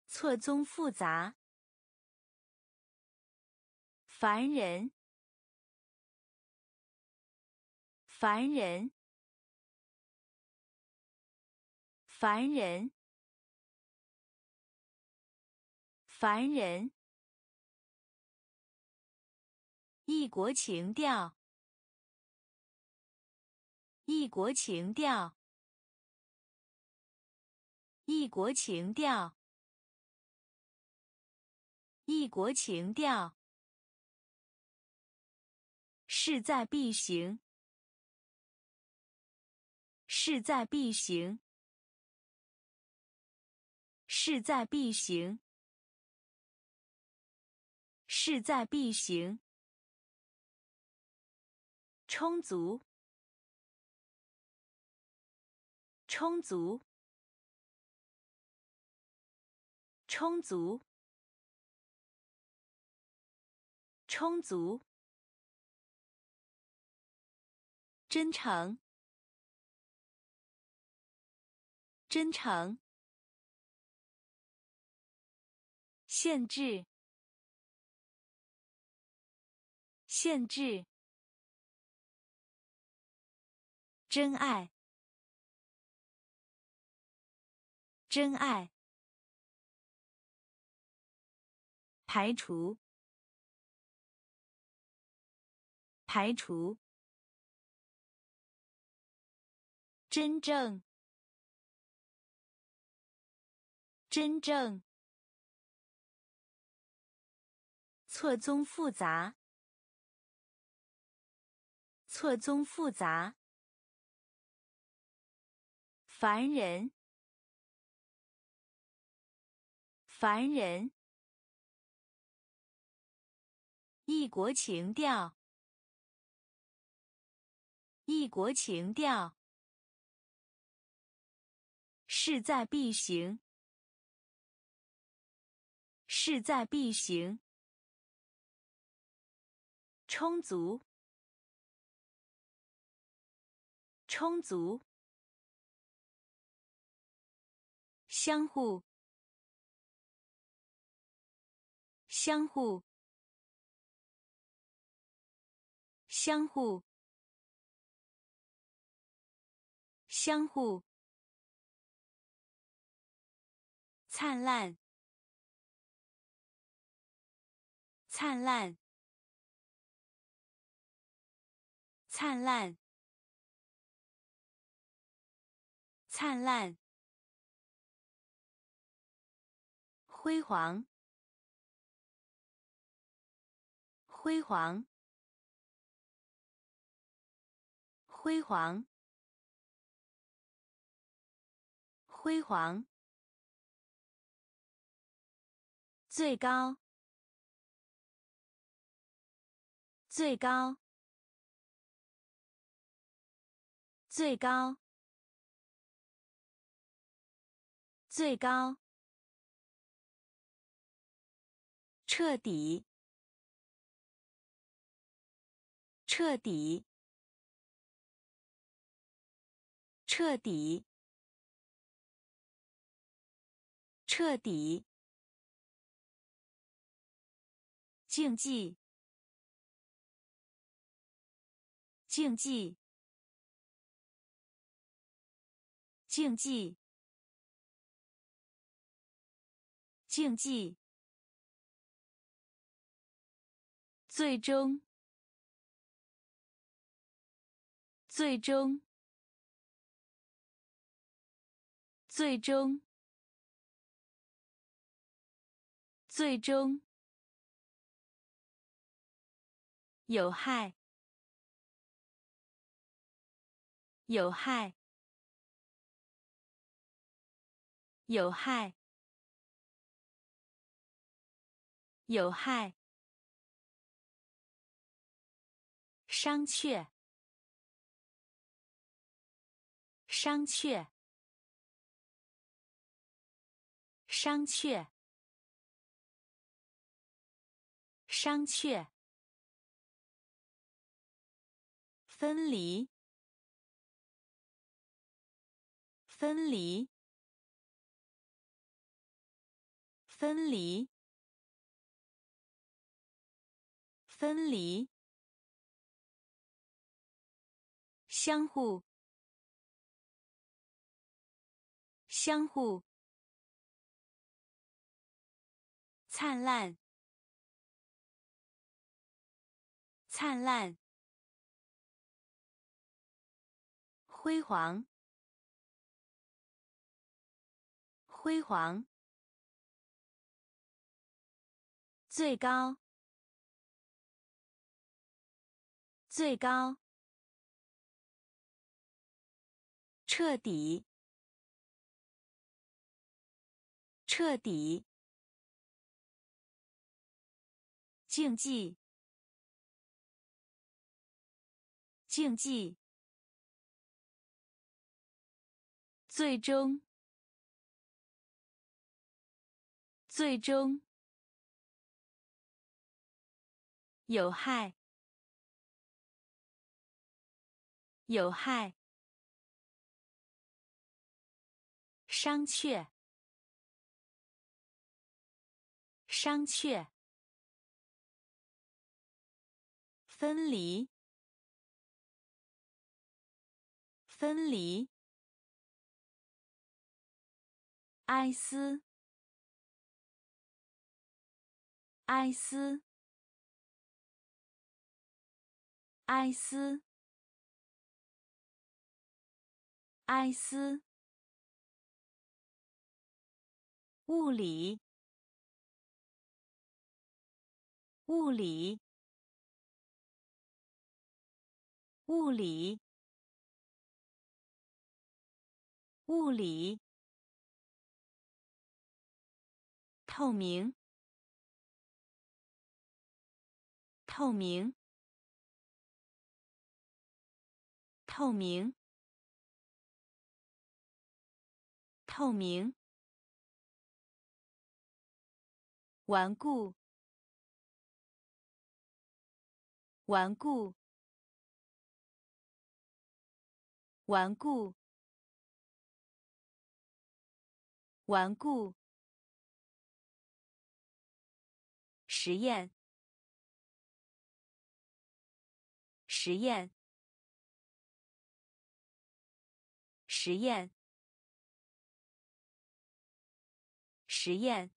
错综复杂。凡人，凡人，凡人，凡人。异国情调，异国情调，异国情调，异国情调。势在必行，势在必行，势在必行，势在必行。充足，充足，充足，充足。真诚，真诚。限制，限制。真爱，真爱。排除，排除。真正，真正。错综复杂，错综复杂。凡人，凡人。异国情调，异国情调。势在必行，势在必行。充足，充足。相互，相互，相互，相互。灿烂，灿烂，灿烂，灿烂。辉煌，辉煌，辉煌，辉煌。最高，最高，最高，最高，彻底，彻底，彻底，彻底，竞技，竞技，竞技。竞技，最终，最终，最终，最终，有害，有害，有害。有害，商榷，商榷，商榷，商榷，分离，分离，分离。分离，相互，相互，灿烂，灿烂，辉煌，辉煌，最高。最高，彻底，彻底，竞技，竞技，最终，最终，有害。有害，商榷，商榷，分离，分离，哀思，哀思，哀思。哀思，物理，物理，物理，物理，透明，透明，透明。透明，顽固，顽固，顽固，顽固。实验，实验，实验。实验，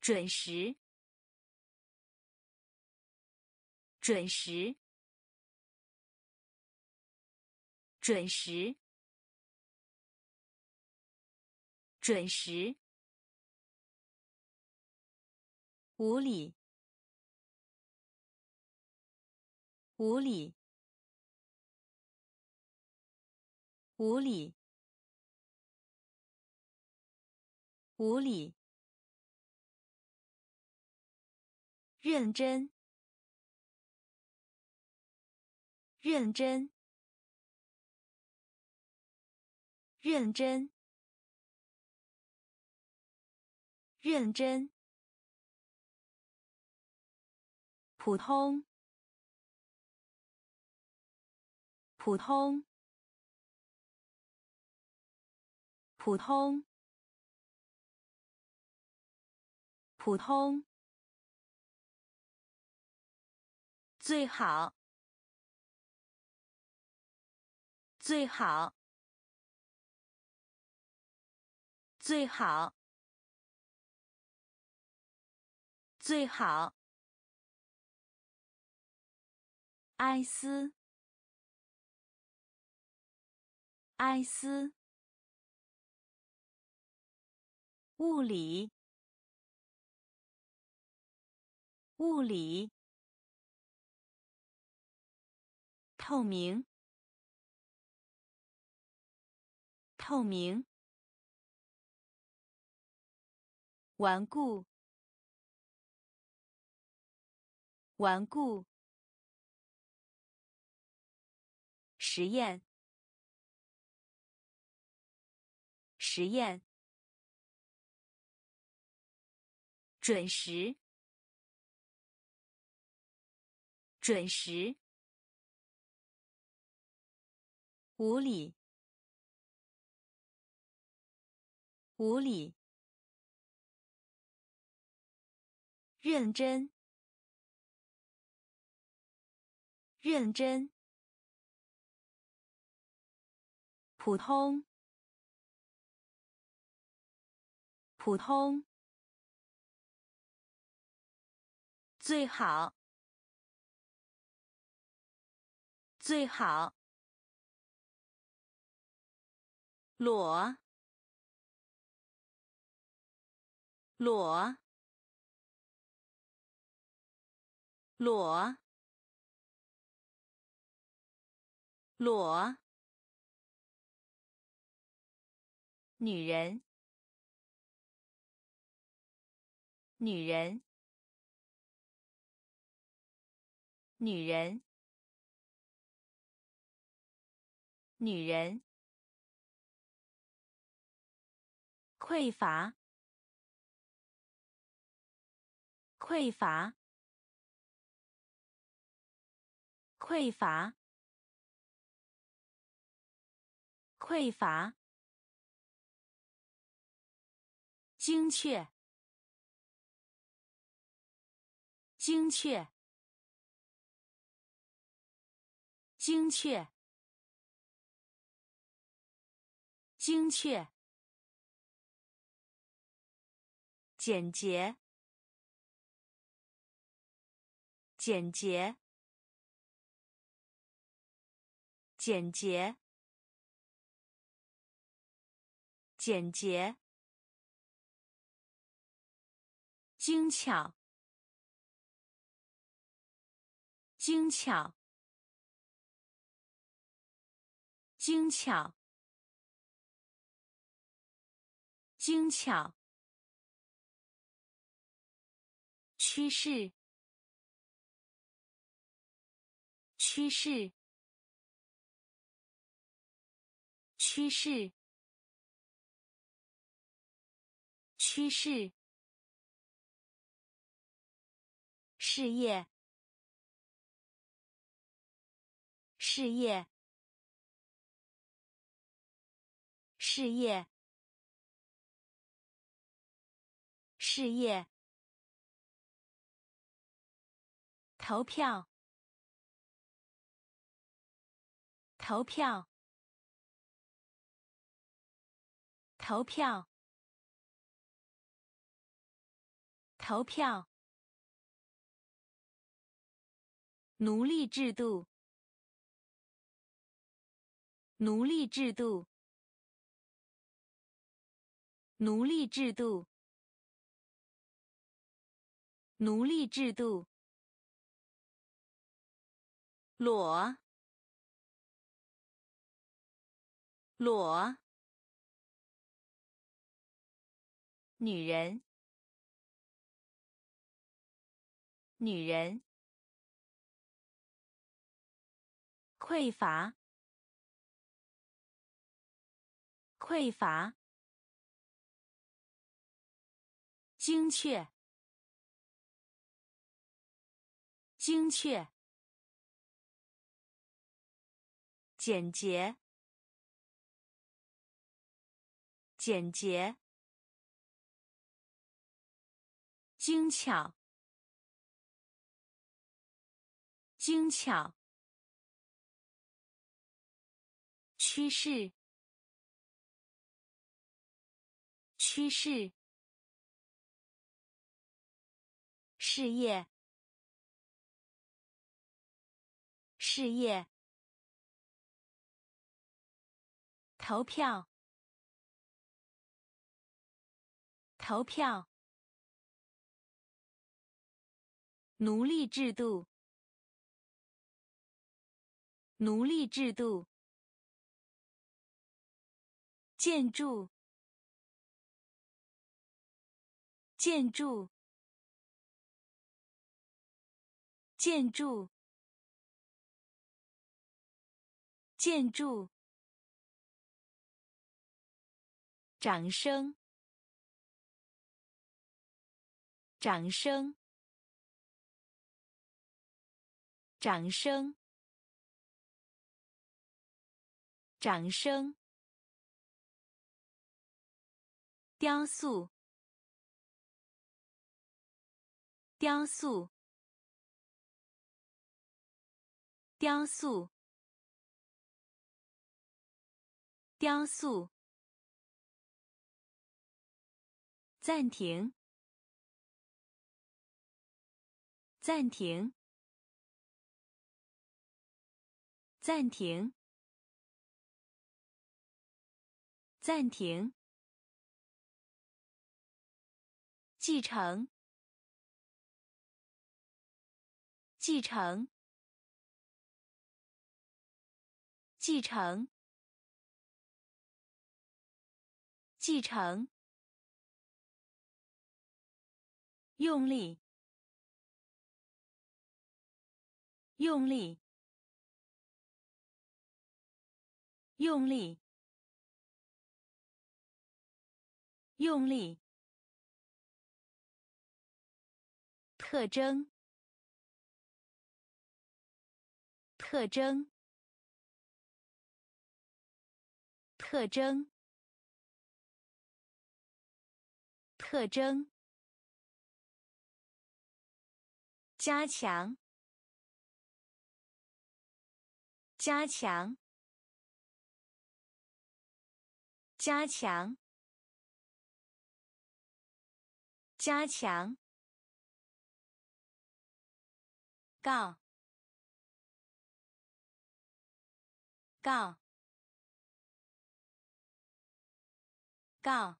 准时，准时，准时，准时，无理，无理，无理。无理，认真，认真，认真，认真，普通，普通，普通，普通，最好，最好。最好，最好。埃斯，埃斯。物理，物理。透明，透明。顽固，顽固。实验，实验。准时，准时。无理，无理。认真，认真。普通，普通。最好，最好。裸，裸。裸，裸，女人，女人，女人，女人，匮乏，匮乏。匮乏，匮乏，精确，精确，精确，精确，简洁，简洁。简洁，简洁，精巧，精巧，精巧，精巧，趋势，趋势。趋势，趋势，事业，事业，事业，事业，投票，投票。投票，投票。奴隶制度，奴隶制度，奴隶制度，奴隶制度。裸，裸。女人，女人，匮乏，匮乏，精确，精确，简洁，简洁，精巧，精巧，趋势。趋势，事业，事业，投票，投票，奴隶制度，奴隶制度，建筑。建筑，建筑，建筑。掌声，掌声，掌声，掌声。雕塑。雕塑，雕塑，雕塑。暂停，暂停，暂停，暂停。继承。继承，继承，继承。用力，用力，用力，用力。特征。特征，特征，特征。加强，加强，加强，加强。告。告，告，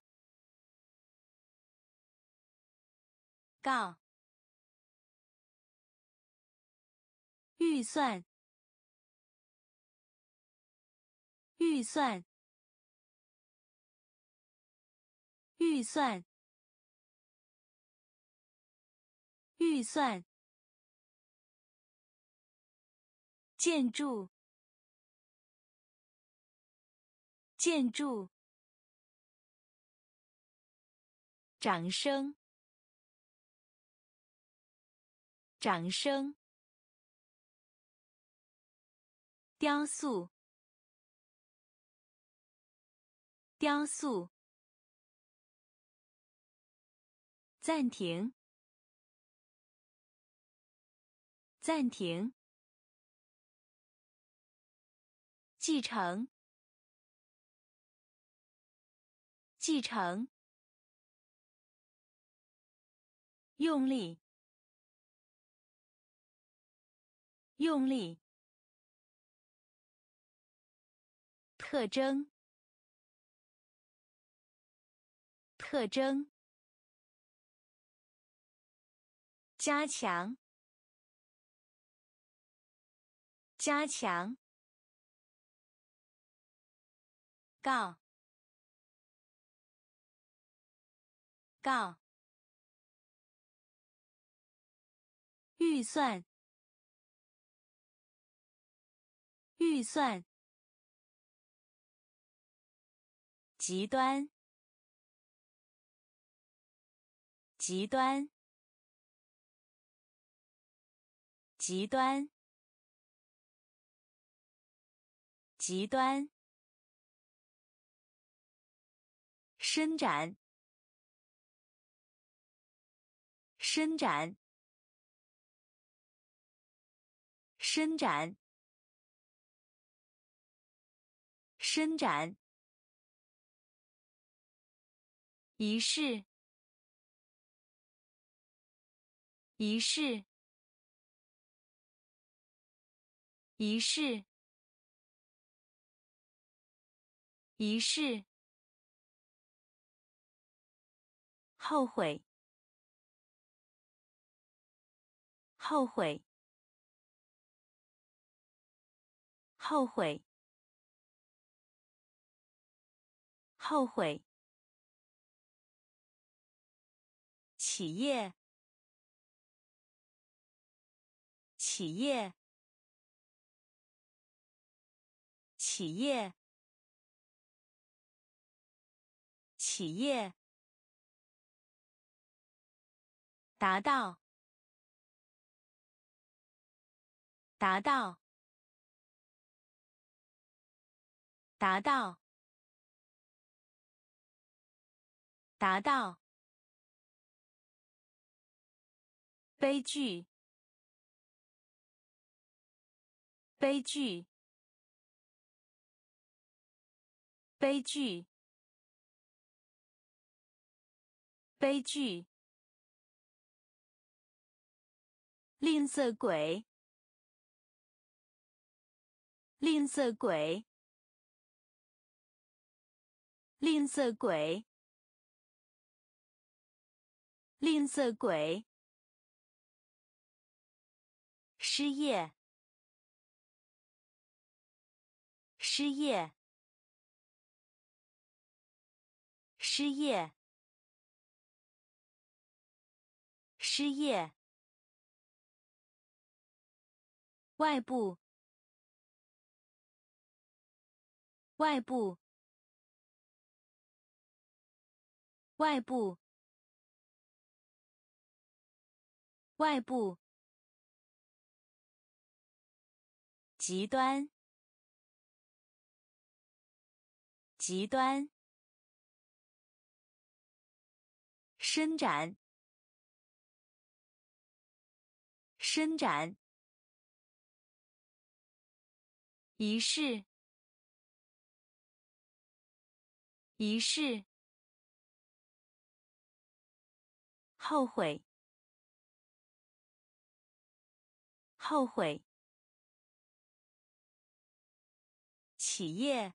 告。预算，预算，预算，预算。建筑。建筑，掌声，掌声，雕塑，雕塑，暂停，暂停，继承。继承，用力，用力，特征，特征，加强，加强，告。告，预算，预算，极端，极端，极端，极端，伸展，伸展，伸展，伸展。仪式，仪式，仪式，仪式。后悔，后悔，后悔，后悔。企业，企业，企业，企业，达到，达到，达到，达到。悲剧，悲剧，悲剧，悲剧。吝啬鬼，吝啬鬼，吝啬鬼，吝啬鬼。失业，失业，失业，失业。外部，外部，外部，外部。极端，极端，伸展，伸展，仪式，仪式，后悔，后悔。企业，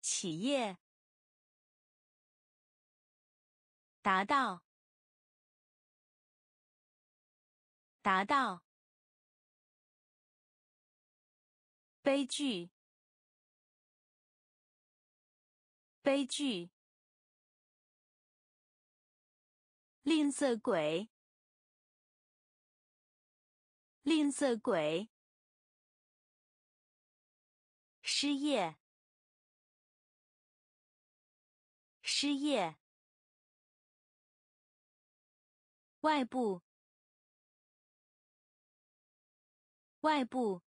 企业，达到，达到，悲剧，悲剧，吝啬鬼，吝啬鬼。失业，失业。外部，外部。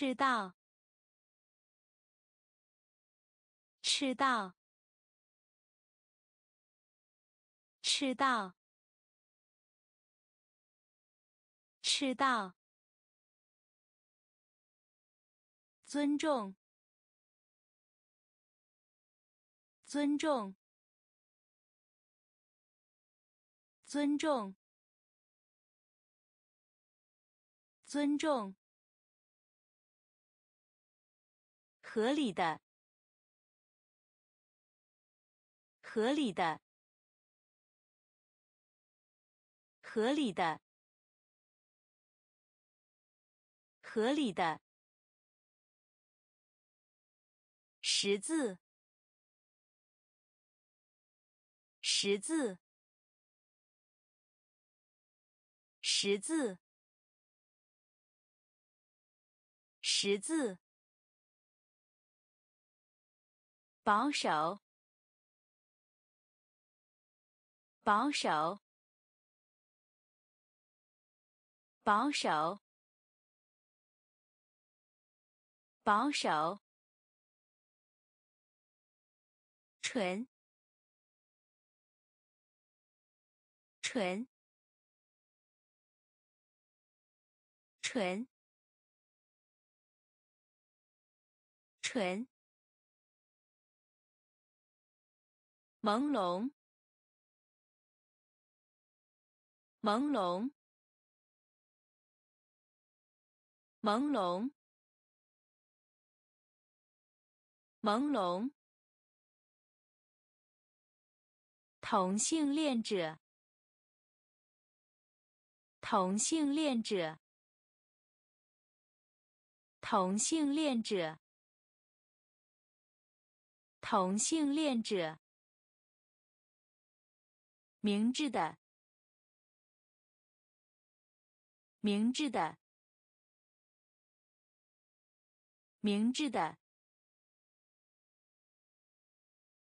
赤道，赤道，赤道，赤道。尊重，尊重，尊重，尊重。合理的，合理的，合理的，合理的。十字，十字，十字，十字，保守，保守，保守，保守，纯，纯，纯。纯，朦胧，朦胧，朦胧，朦胧。同性恋者，同性恋者，同性恋者。同性恋者，明智的，明智的，明智的，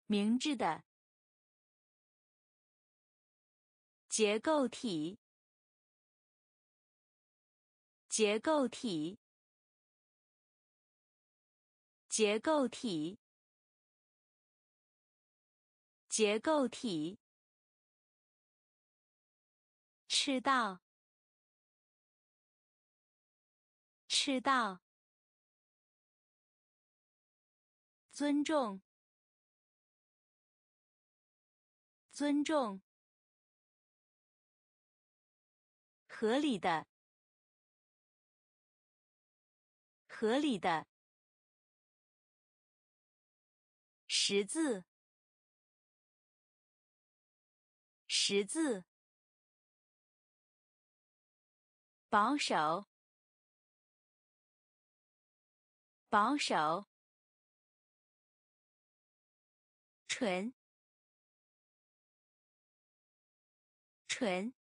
明智的，结构体，结构体，结构体。结构体，赤道，赤道，尊重，尊重，合理的，合理的，十字。十字，保守，保守，纯，纯，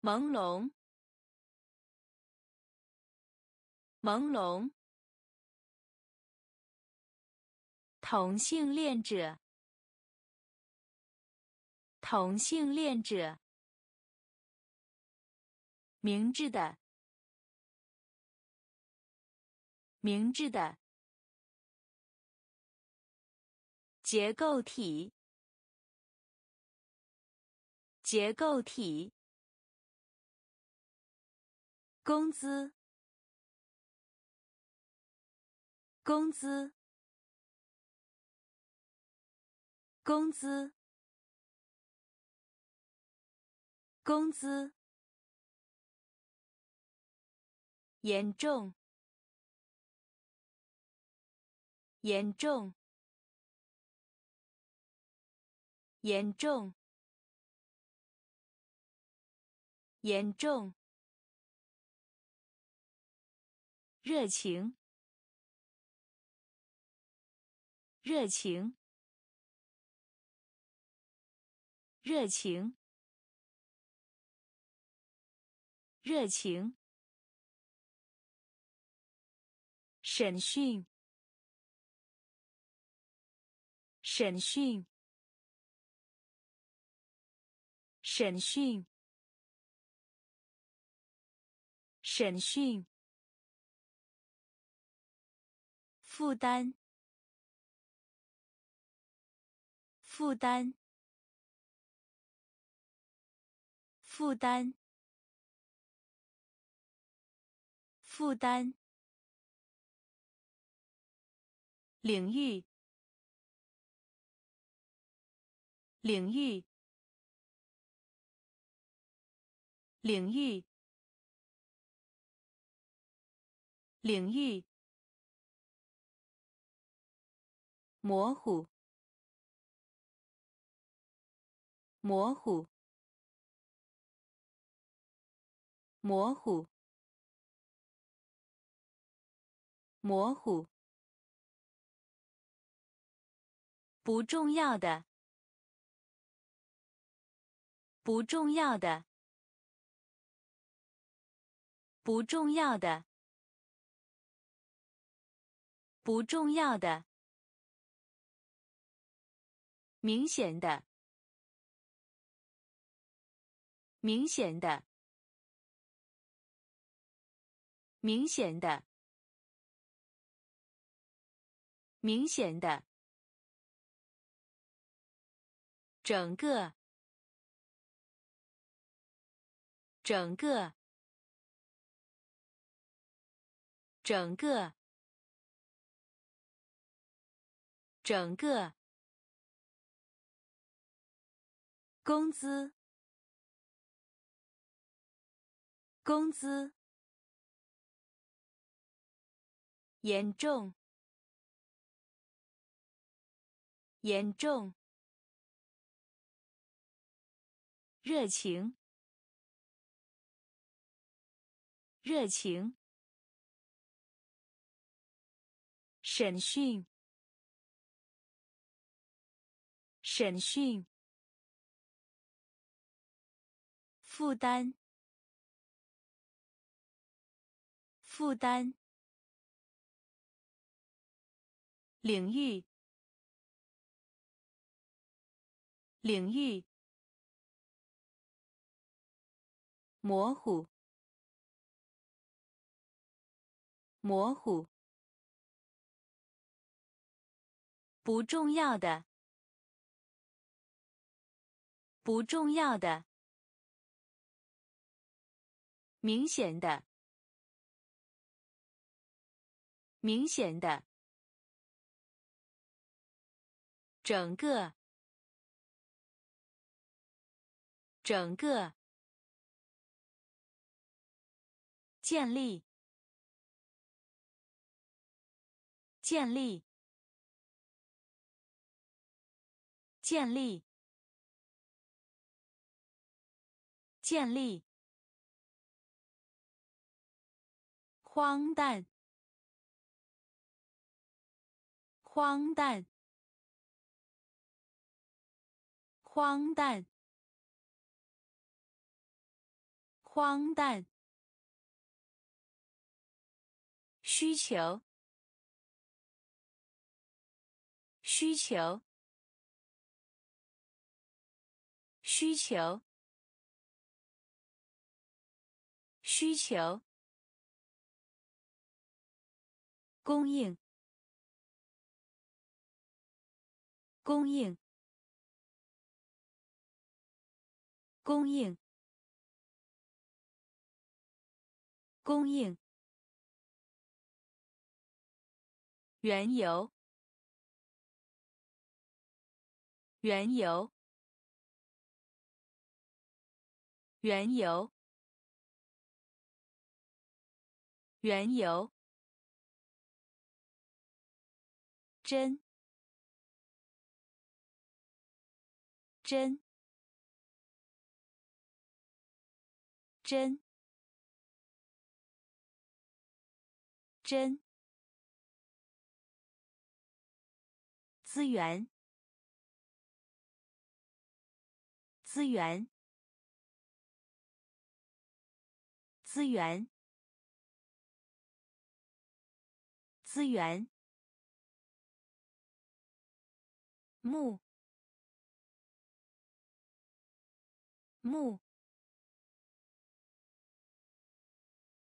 朦胧，朦胧，同性恋者。同性恋者，明智的，明智的，结构体，结构体，工资，工资，工资。工资。严重，严重，严重，严重。热情，热情，热情。热情，审讯，审讯，审讯，审讯，负担，负担，负担。负担，领域，领域，领域，领域，模糊，模糊，模糊。模糊，不重要的，不重要的，不重要的，不重要的，明显的，明显的，明显的，明显的，整个，整个。整个，整个，工资，工资，严重，严重，热情，热情。审讯，审讯，负担，负担，领域，领域，模糊，模糊。不重要的，不重要的，明显的，明显的，整个，整个，建立，建立。建立，建立，荒诞，荒诞，荒诞，荒诞，需求，需求。需求，需求，供应，供应，供应，供应，原油，原油。原油，原油，真，真，真，真，资源，资源。资源，资源，木，木，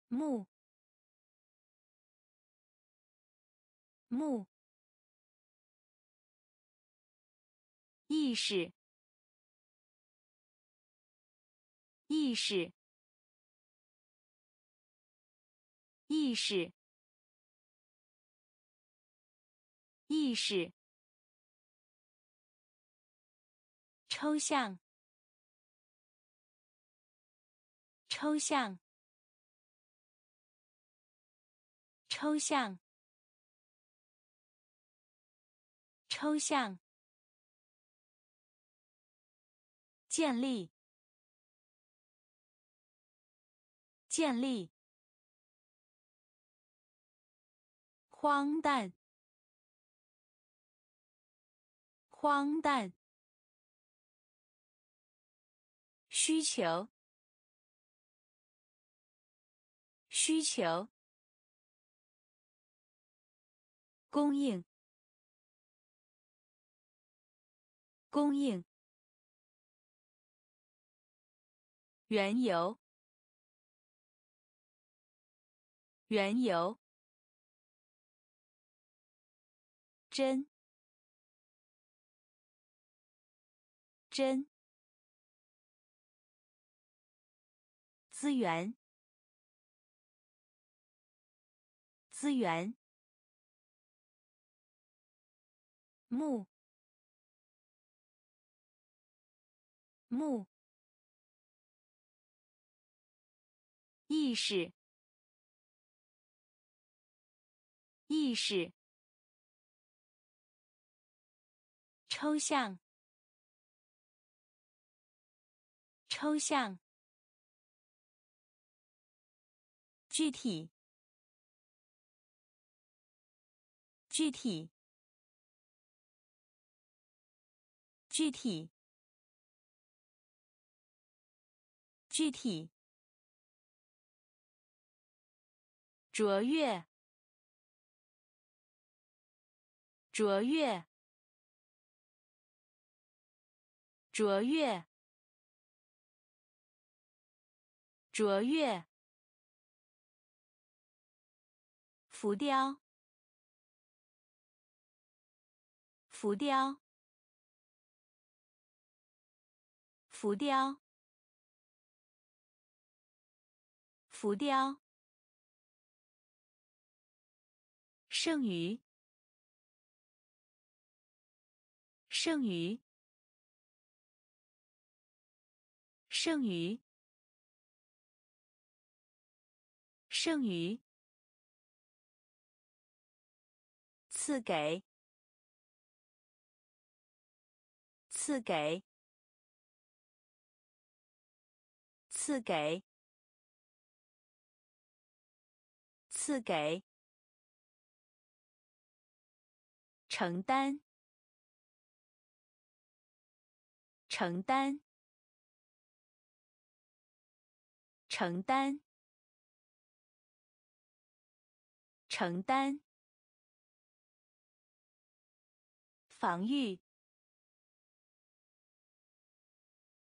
木，木，意识，意识。意识，意识，抽象，抽象，抽象，抽象，建立，建立。荒诞，荒诞。需求，需求，供应，供应，原油，原油，真，真，资源。资源，木，木，意识，意识，抽象，抽象，具体。具体，具体，具体，卓越，卓越，卓越，卓越，浮雕。浮雕，浮雕，浮雕。剩余，剩余，剩余，剩余。赐给。赐给，赐给，赐给，承担，承担，承担，承担，防御。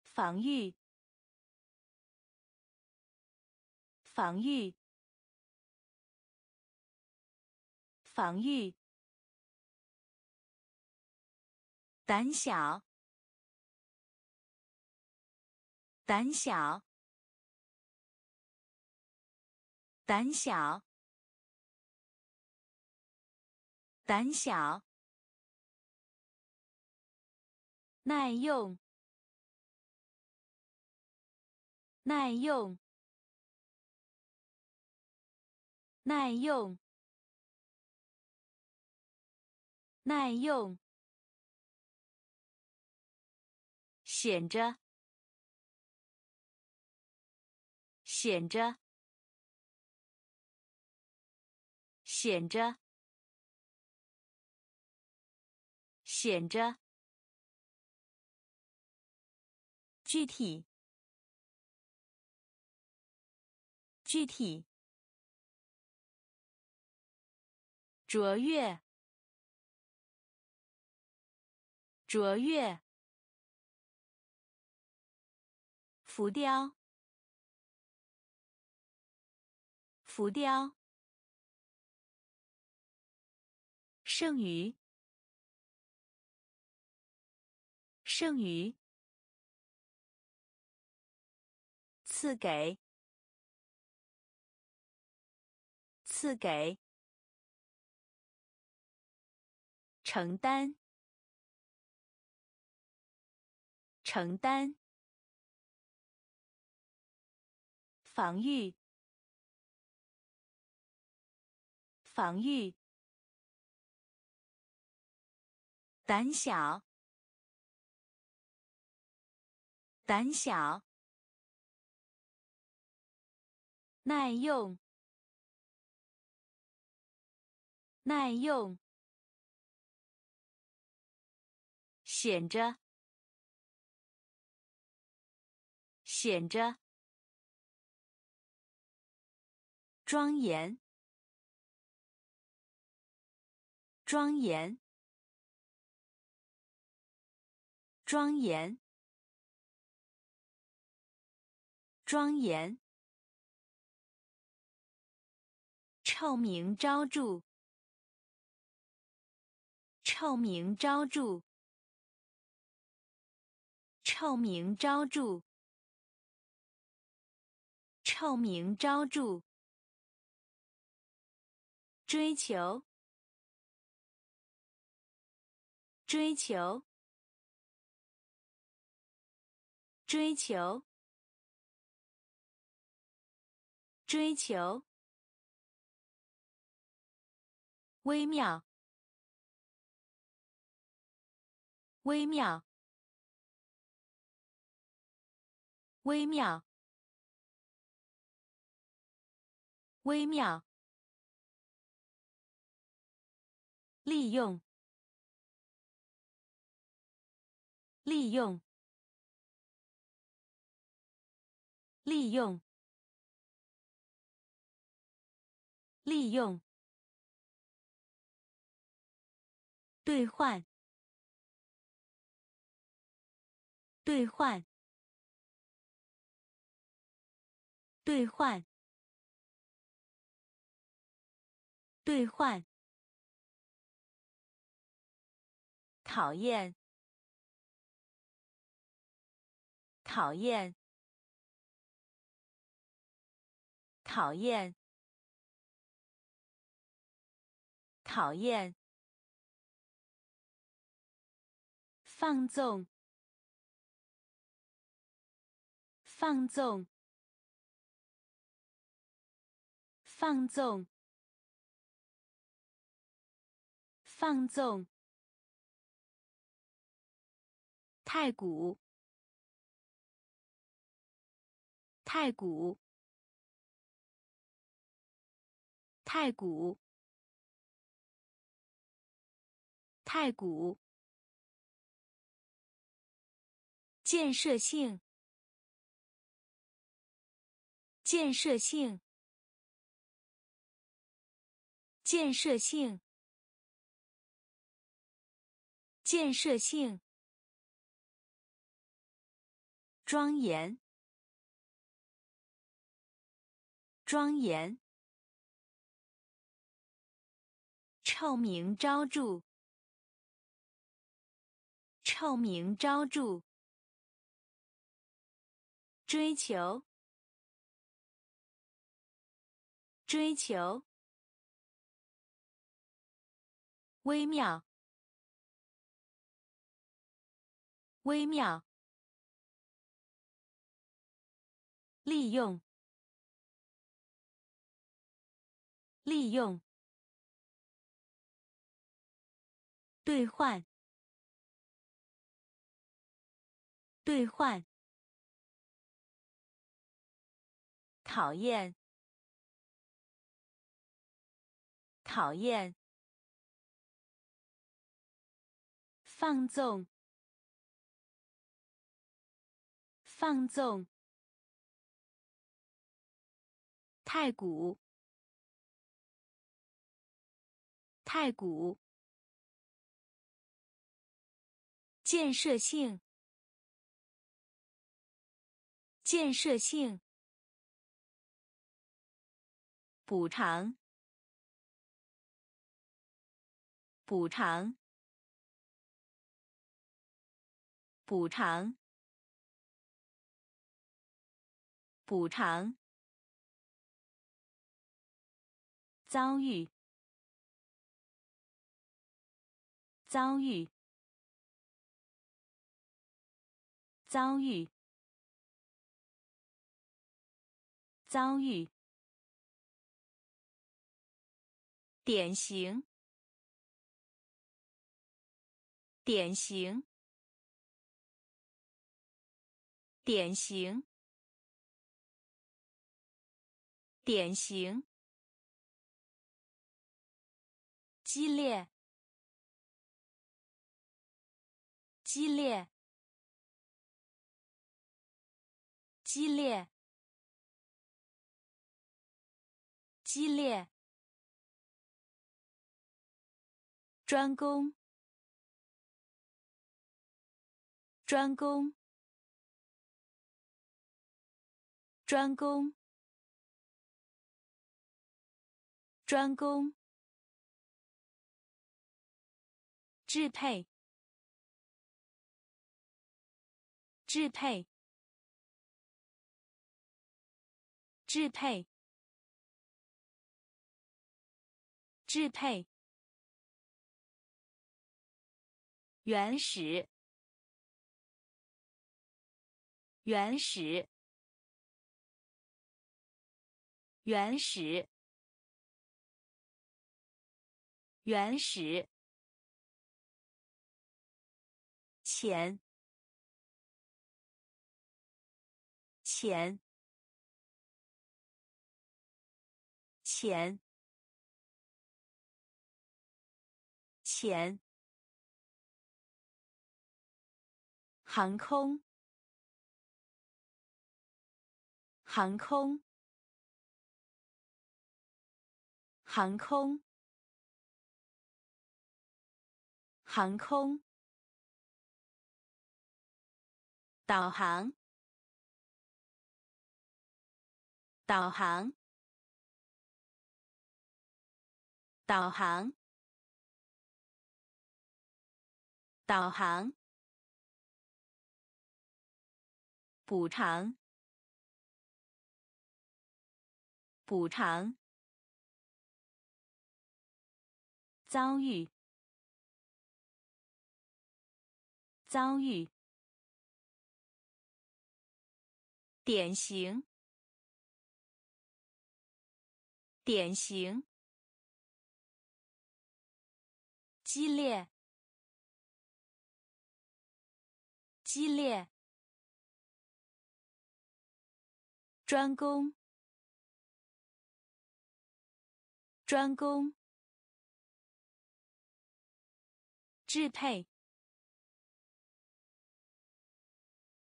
防御，防御，防御。胆小，胆小，胆小，胆小。耐用。耐用，耐用，耐用，显着，显着，显着，显着，具体。具体，卓越，卓越，浮雕，浮雕，剩余，剩余，赐给。赐给，承担，承担，防御，防御，胆小，胆小，耐用。耐用，显着，显着，庄严，庄严，庄严，庄严。臭名昭著，臭名昭著，臭名昭著，臭名昭著。追求，追求，追求，追求。微妙，微妙，微妙，微妙。利用，利用，利用，利用。兑换，兑换，兑换，兑换。讨厌，讨厌，讨厌，讨厌。放纵，放纵，放纵，放纵。太古，太古，太古，太古。建设性，建设性，建设性，建设性。庄严，庄严。臭名昭著，臭名昭著。追求，追求，微妙，微妙，利用，利用，兑换，兑换。讨厌，讨厌。放纵，放纵。太古，太古。建设性，建设性。补偿，补偿，补偿，补偿。遭遇，遭遇，遭遇，遭遇。典型，典型，典型，典型。激烈，激烈，激烈，激烈，专攻，专攻，专攻，专攻，支配，支配，支配。支配，原始，原始，原始，原始，钱，钱，钱。钱，航空，航空，航空，航空，导航，导航，导航。导航，补偿，补偿，遭遇，遭遇，典型，典型，激烈。激烈，专攻，专攻，支配，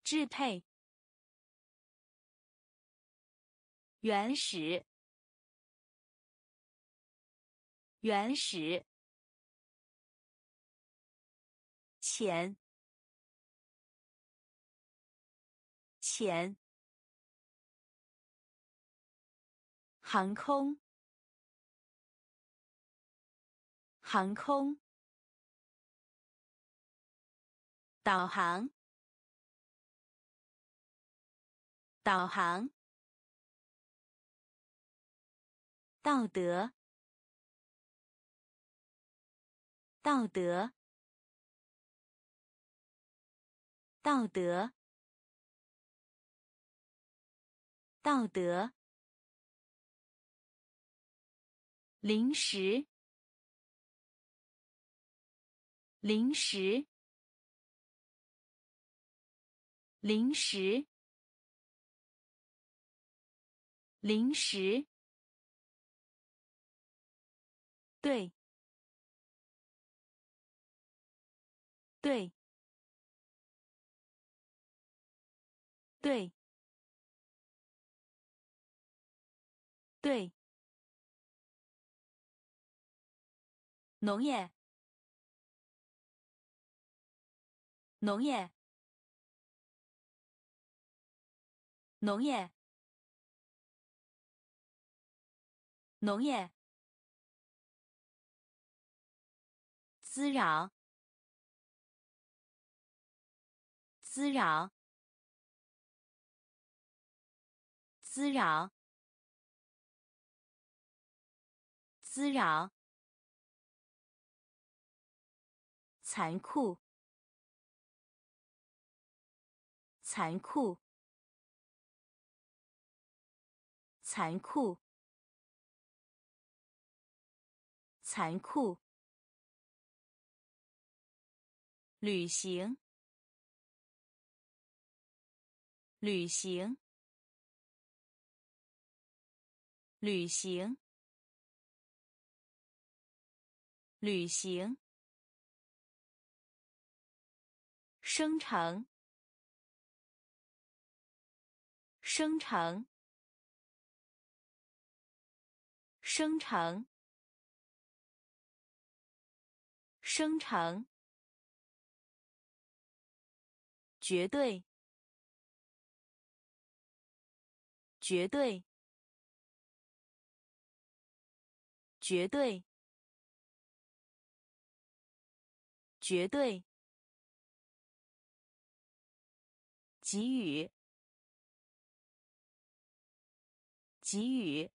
支配，原始，原始，钱。钱，航空，航空，导航，导航，道德，道德，道德。道德，零食，零食，零食，零食，对，对，对。对，农业，农业，农业，农业，滋扰，滋扰，滋扰。滋扰，残酷，残酷，残酷，残酷。旅行，旅行，旅行。旅行，生成，生成，生成，生成，绝对，绝对，绝对，绝对，给予，给予。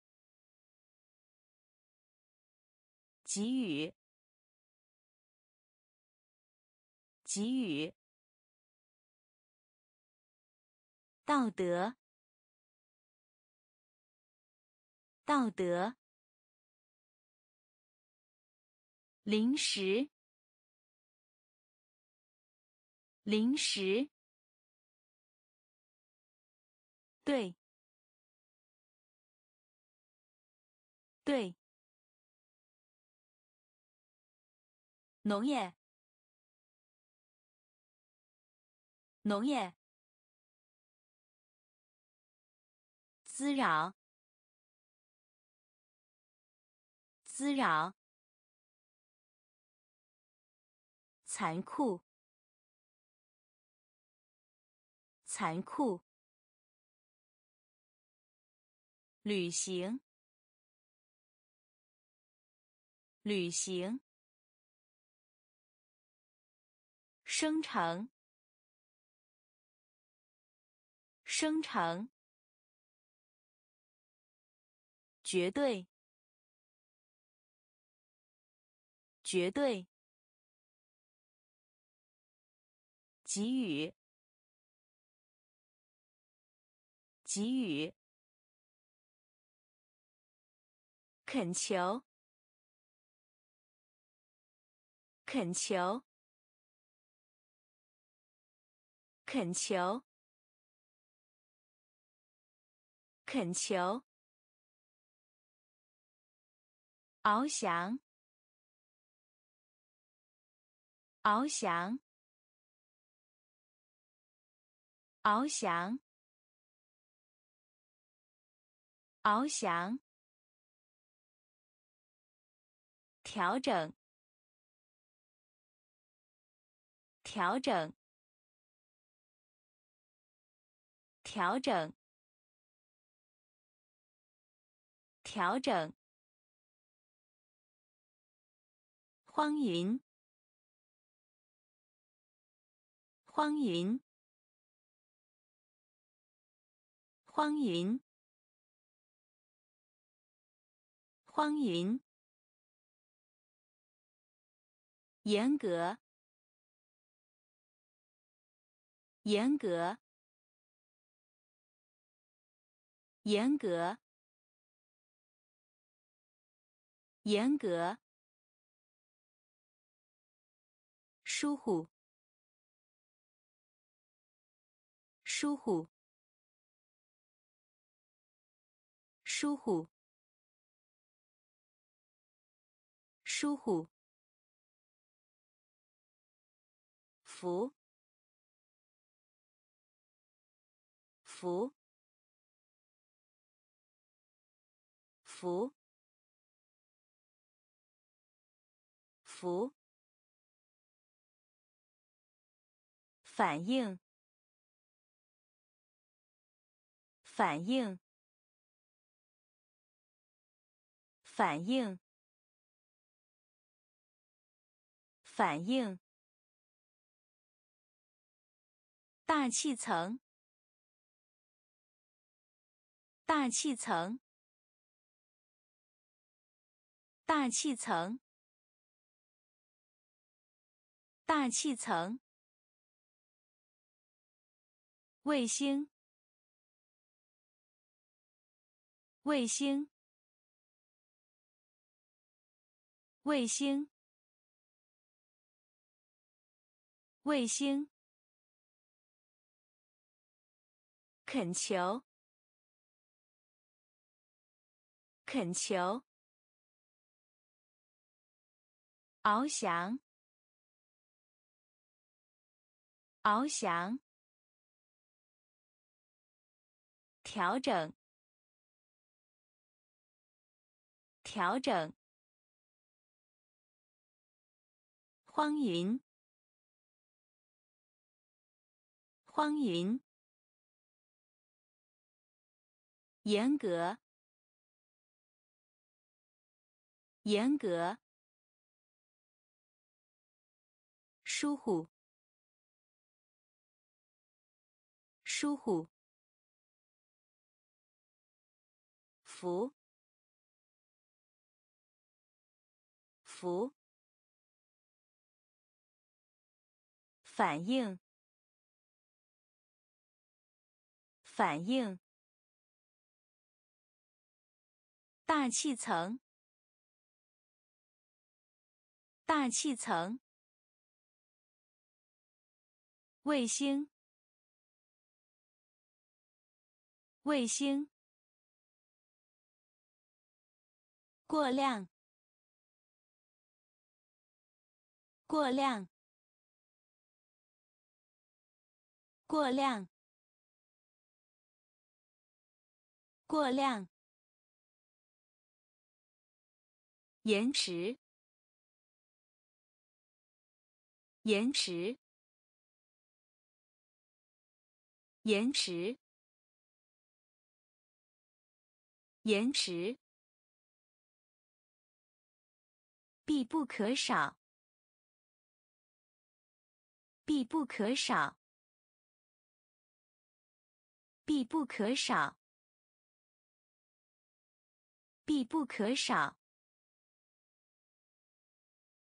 给予，给予，道德，道德，零食，零食，对，对。农业，农业，滋扰，滋扰，残酷，残酷，旅行，旅行。生成，生成，绝对，绝对，给予，给予，恳求，恳求。恳求，恳求，翱翔，翱翔，翱翔，翱翔，调整，调整。调整，调整。荒淫，荒淫，荒淫，荒淫。严格，严格。严格，严格，疏忽，疏忽，疏忽，疏忽，福，福。福，福，反应，反应，反应，反应，大气层，大气层。大气层，大气层，卫星，卫星，卫星，卫星，恳求，恳求。翱翔，翱翔，调整，调整。荒云，荒云。严格，严格。疏忽，疏忽。福，福。反应，反应。大气层，大气层。卫星，卫星。过量，过量，过量，过量。延迟，延迟，延迟，延迟，必不可少，必不可少，必不可少，必不可少。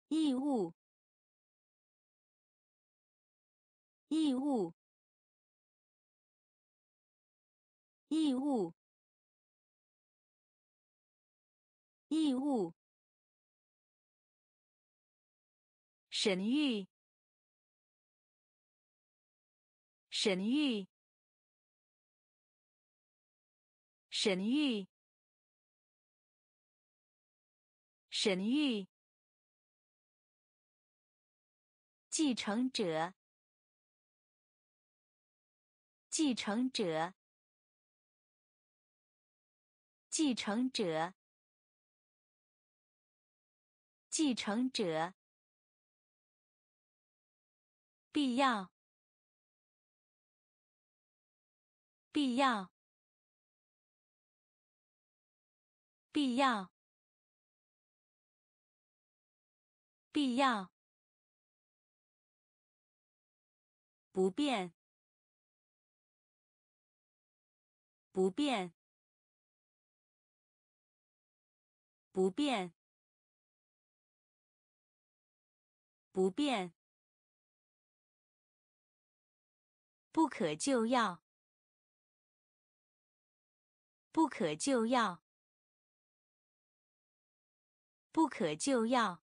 义务，义务，义务，义务。神谕，神谕，神谕，神谕。继承者，继承者，继承者，继承者，必要，必要，必要，必要。不变，不变，不变，不变，不可救药，不可救药，不可救药，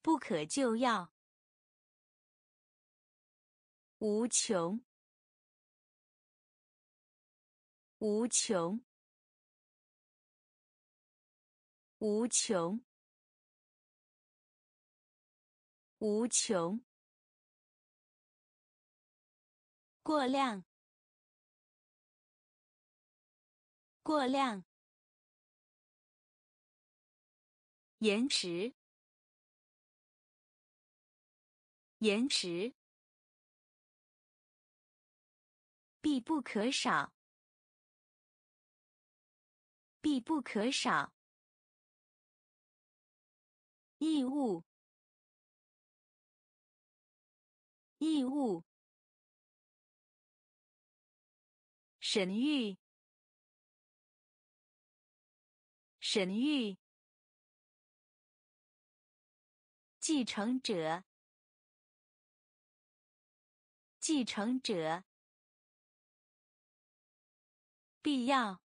不可救药。无穷，无穷，无穷，无穷。过量，过量。延迟，延迟。必不可少，必不可少。义务，义务。神谕，神谕。继承者，继承者。必要，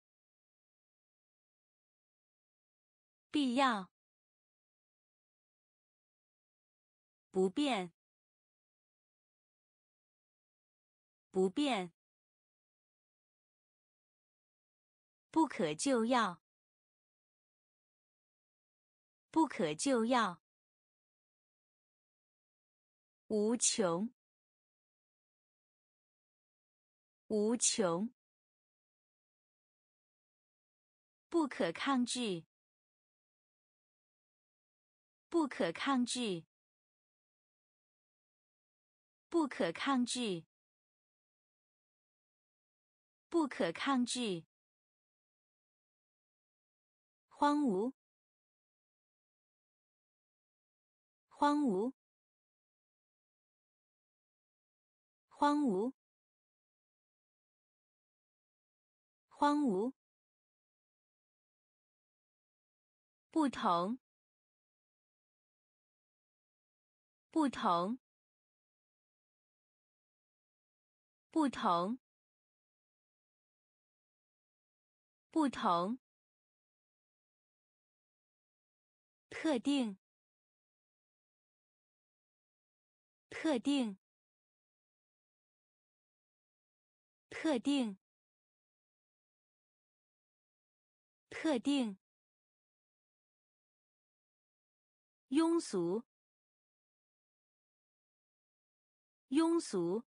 必要，不变，不变，不可救药，不可救药，无穷，无穷。不可抗拒，不可抗拒，不可抗拒，不可抗拒。荒芜，荒芜，荒芜，荒芜。不同，不同，不同，不同。特定，特定，特定，特定。庸俗，庸俗，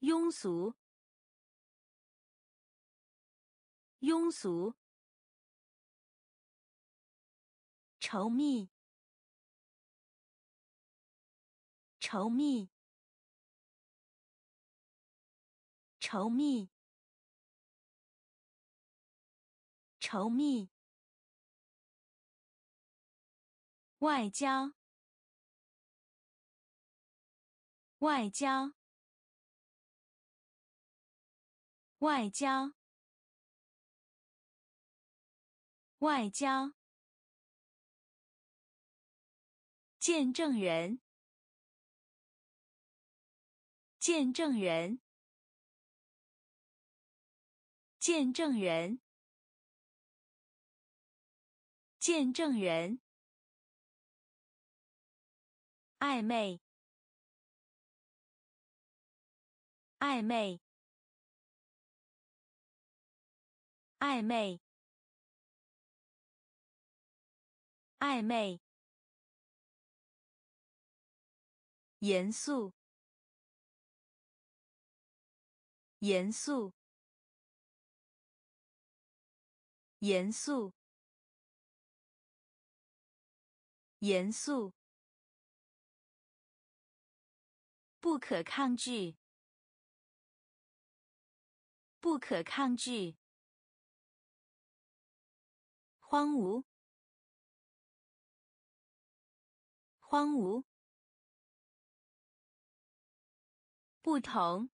庸俗，庸俗。稠密，稠密，稠密，稠密。外交，外交，外交，外交。见证人，见证人，见证人，见证人。暧昧，暧昧，暧昧，暧昧。严肃，严肃，严肃，严肃。不可抗拒，不可抗拒。荒芜，荒芜。不同，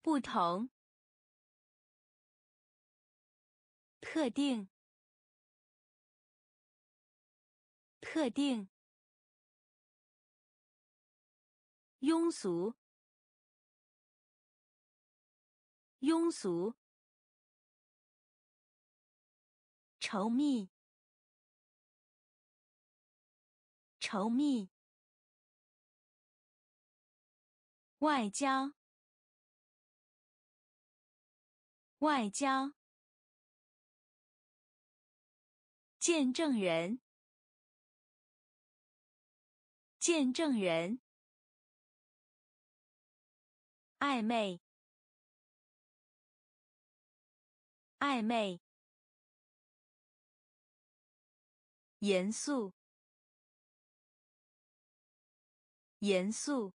不同，特定，特定，庸俗，庸俗，稠密，稠密。外交，外交，见证人，见证人，暧昧，暧昧，严肃，严肃。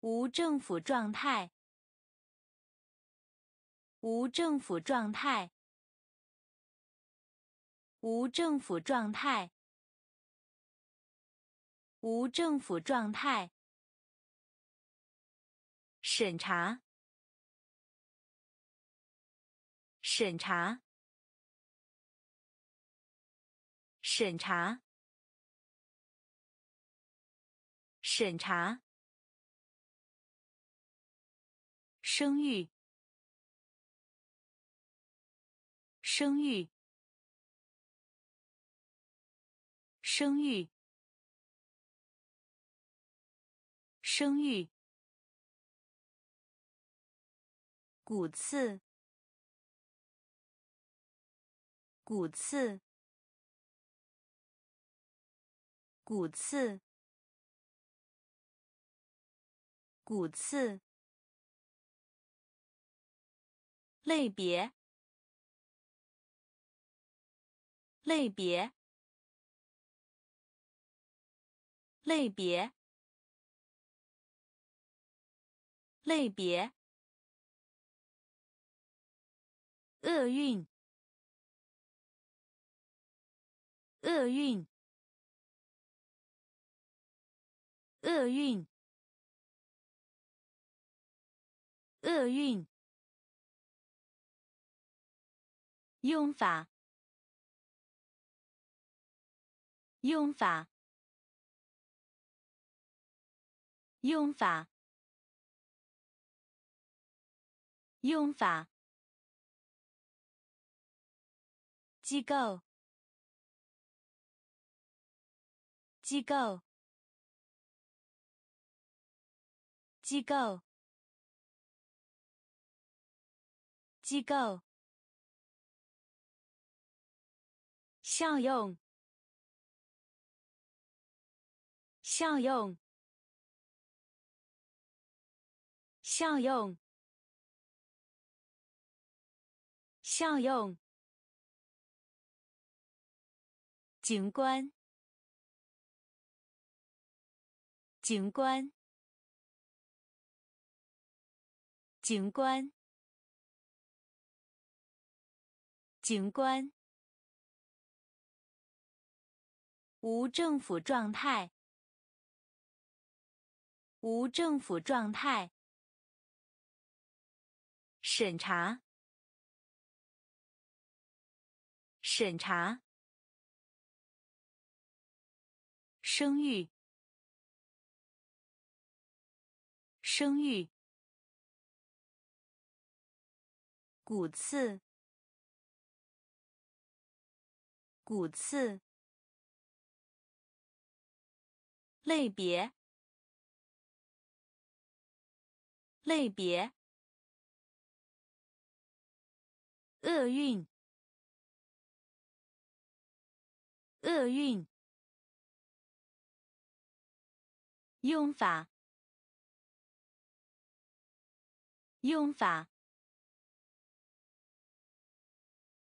无政府状态，无政府状态，无政府状态，无政府状态。审查，审查，审查，审查。生育，生育，生育，生育。骨刺，骨刺，骨刺，骨刺。类别。类别。类别。类别。厄运。厄运。厄运。厄运。用法。用法。用法。用法。机构。机构。机构。机构。效用。效用。效用。效用。景观。景观。景观。景观。无政府状态。无政府状态。审查。审查。生育。生育。骨刺。骨刺。类别。类别。厄运。厄运。用法。用法。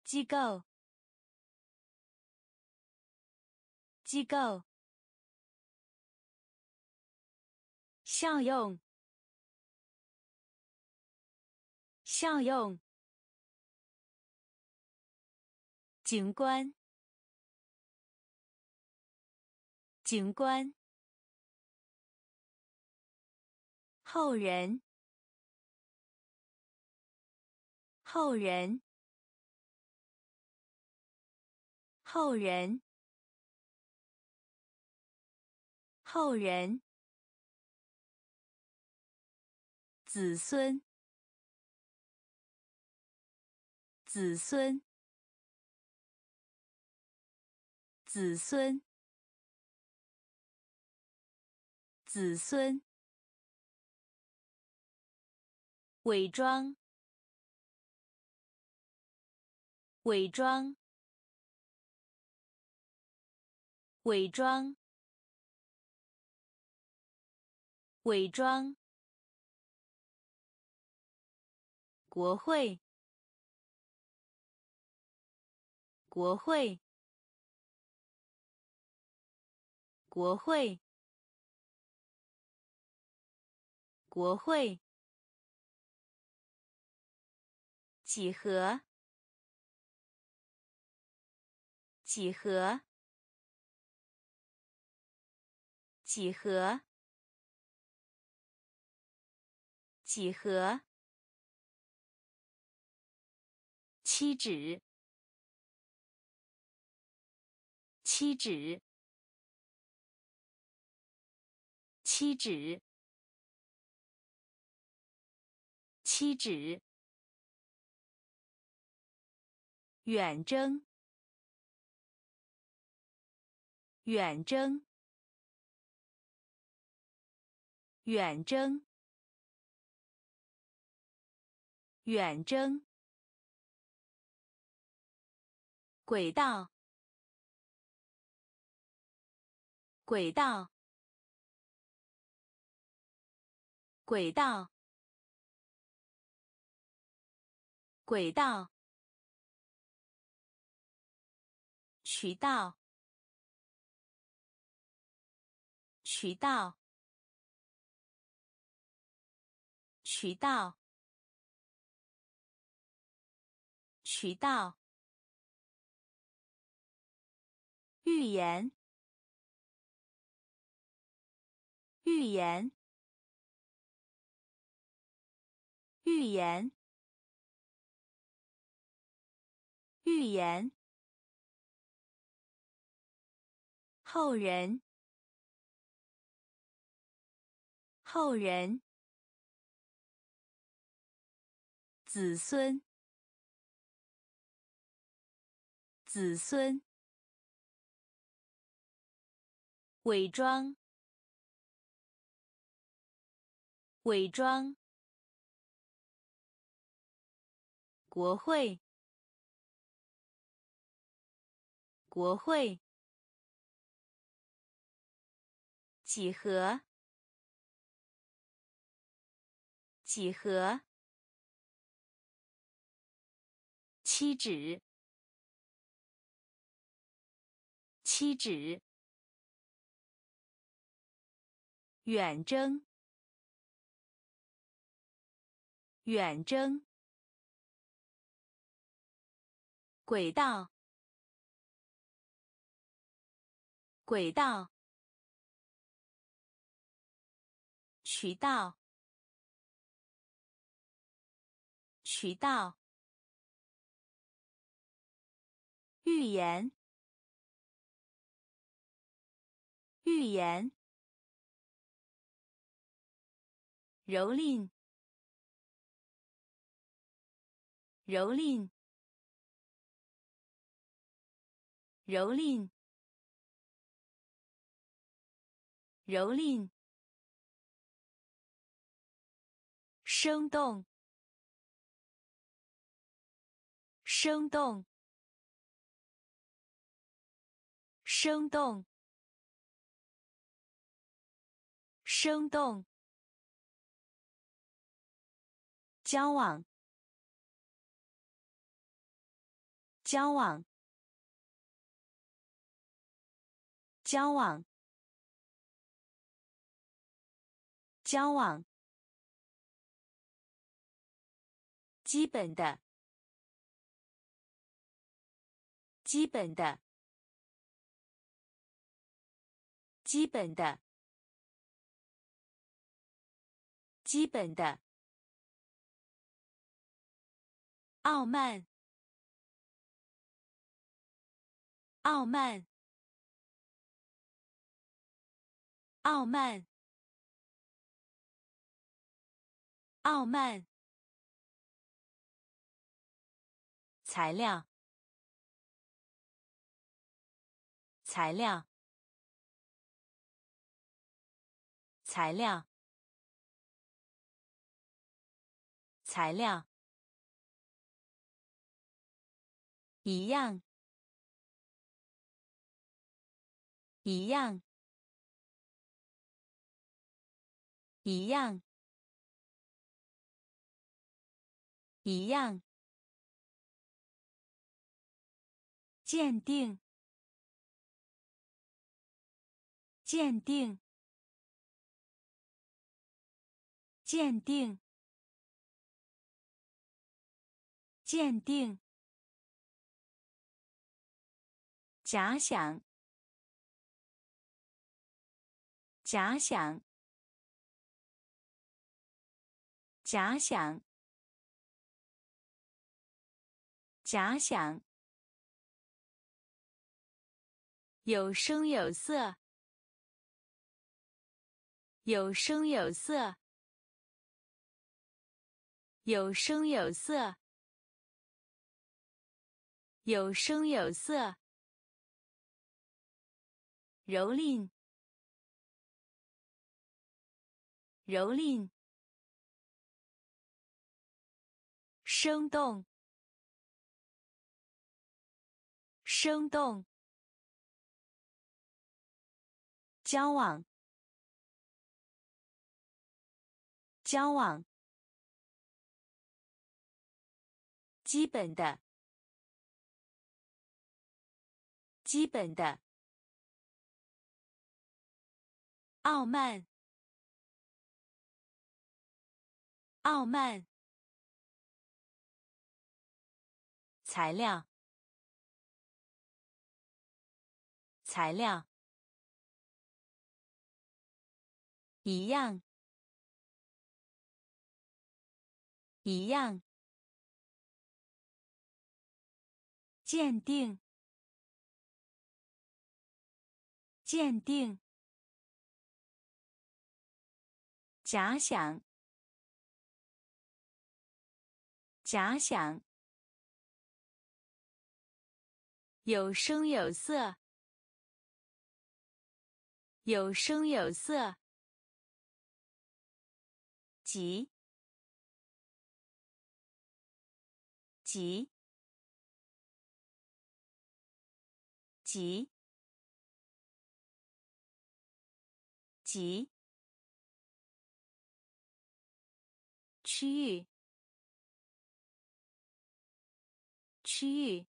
机构。机构。效用。效用。景观。景观。后人，后人，后人，后人，子孙，子孙，子孙，子孙。伪装，伪装，伪装，伪装。国会，国会，国会，国会。几何，几何，几何，几何。七指，七指，七指，七指。远征，远征，远征，远征。轨道，轨道，轨道，轨道，渠道，渠道，渠道，渠道，预言，预言。预言，预言。后人，后人。子孙，子孙。伪装，伪装。国会，国会，几何，几何，七指，七指，远征，远征。轨道，轨道，渠道，渠道，预言，预言，蹂躏，蹂躏。蹂躏，蹂躏，生动，生动，生动，生动，交往，交往。交往，交往，基本的，基本的，基本的，基本的，傲慢，傲慢。傲慢，傲慢。材料，材料，材料，材料。一样，一样。一样，一样。鉴定，鉴定，鉴定，鉴定。假想，假想。假想，假想，有声有色，有声有色，有声有色，有声有色，蹂躏，蹂躏。生动，生动，交往，交往，基本的，基本的，傲慢，傲慢，材料，材料。一样，一样。鉴定，鉴定。假想，假想。有声有色，有声有色。急，急，急，急。区域，区域，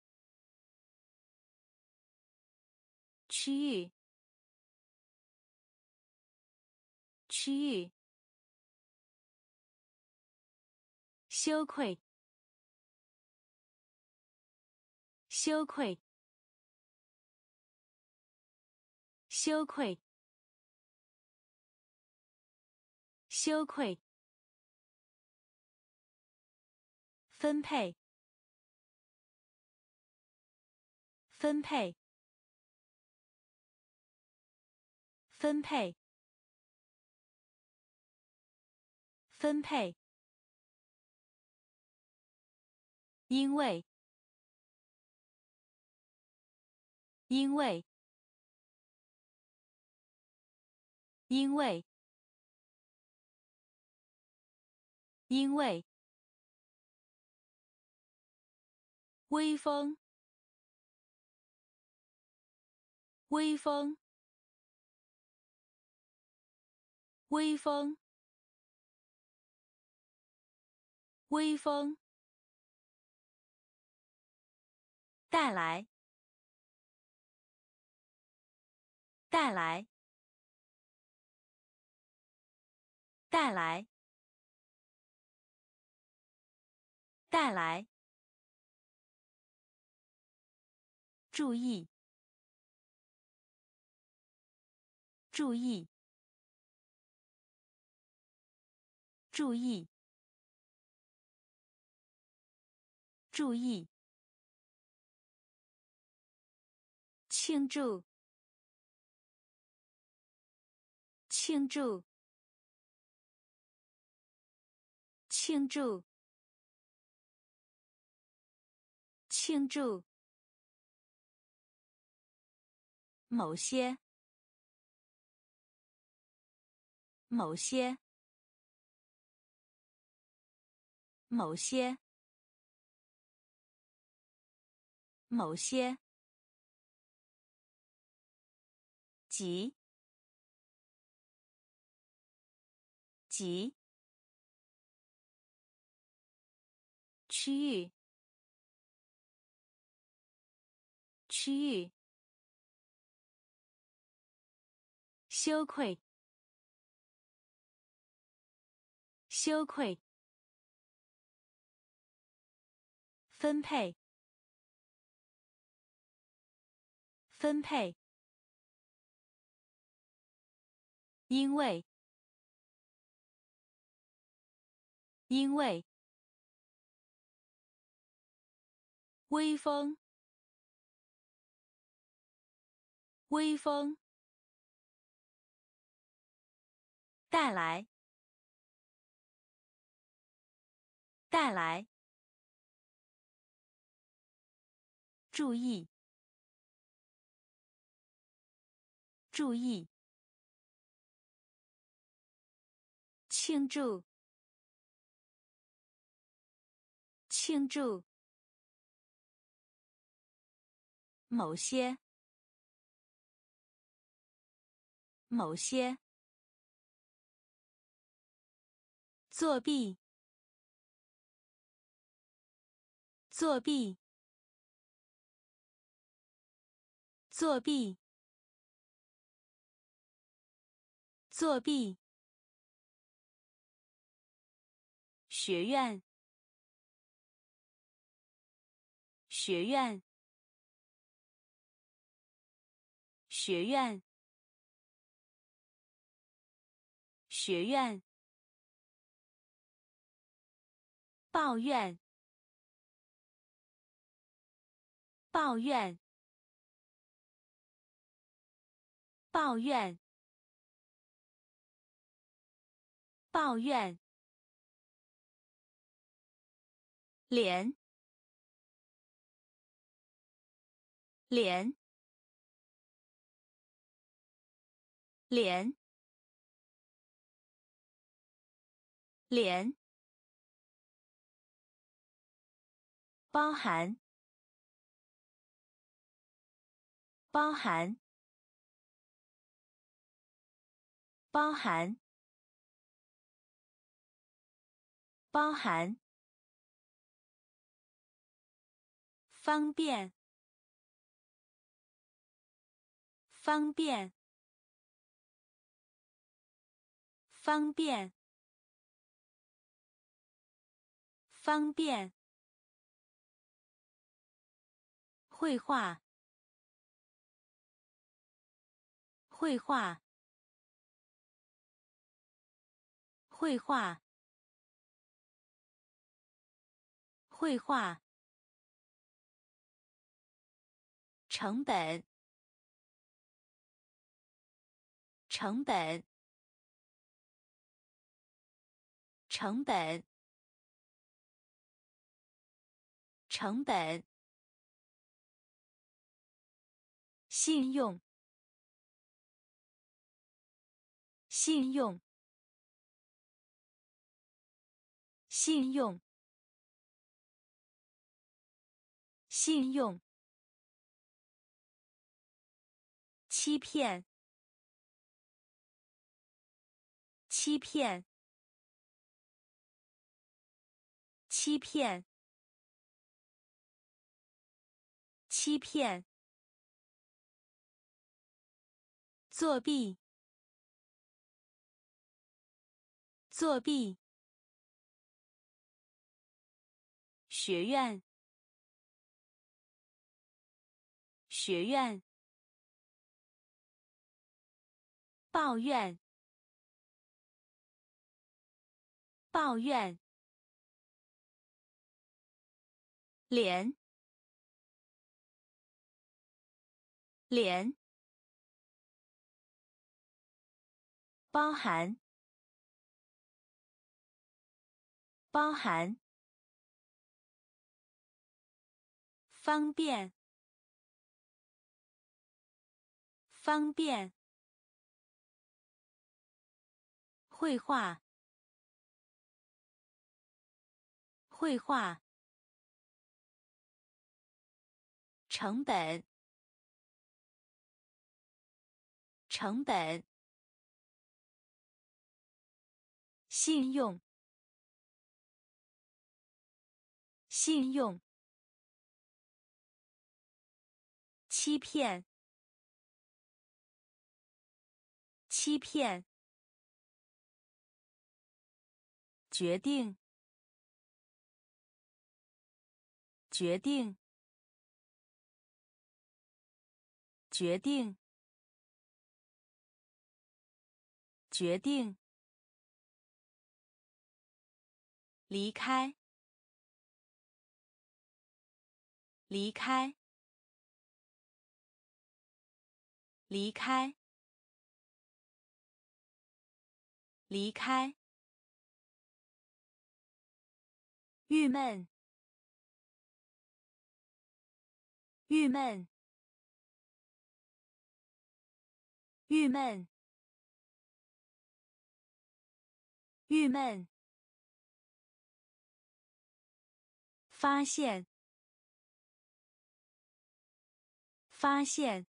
区域，区域。羞愧，羞愧，羞愧，羞愧。分配，分配，分配，分配。因为，因为，因为，因为，微风，微风，微风，微风。带来，带来，带来，带来。注意，注意，注意，注意。庆祝！庆祝！庆祝！庆祝！某些，某些，某些，某些。急，急，区域，区域，羞愧，羞愧，分配，分配。因为，因为，微风，微风，带来，带来，注意，注意。庆祝！庆祝！某些，某些，作弊，作弊，作弊，作弊。学院，学院，学院，学院。抱怨，抱怨，抱怨，抱怨。脸，脸，脸，脸，包含，包含，包含，包含。方便，方便，方便，方便。绘画，绘画，绘画，绘画。成本，成本，成本，成本。信用，信用，信用，信用。欺骗，欺骗，欺骗，欺骗。作弊，作弊。学院，学院。抱怨，抱怨。脸，脸。包含，包含。方便，方便。绘画，绘画。成本，成本。信用，信用。欺骗，欺骗。决定，决定，决定，决定。离开，离开，离开，离开。郁闷，郁闷，郁闷，郁闷。发现，发现，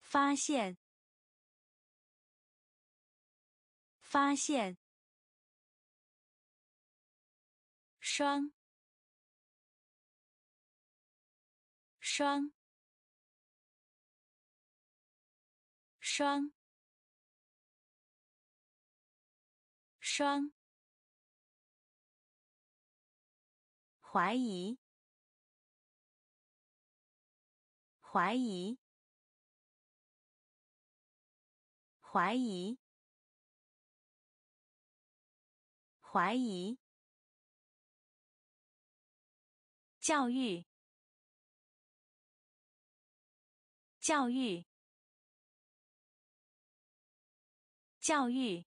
发现，发现，双，双，双，双。怀疑，怀疑，怀疑，怀疑。教育，教育，教育，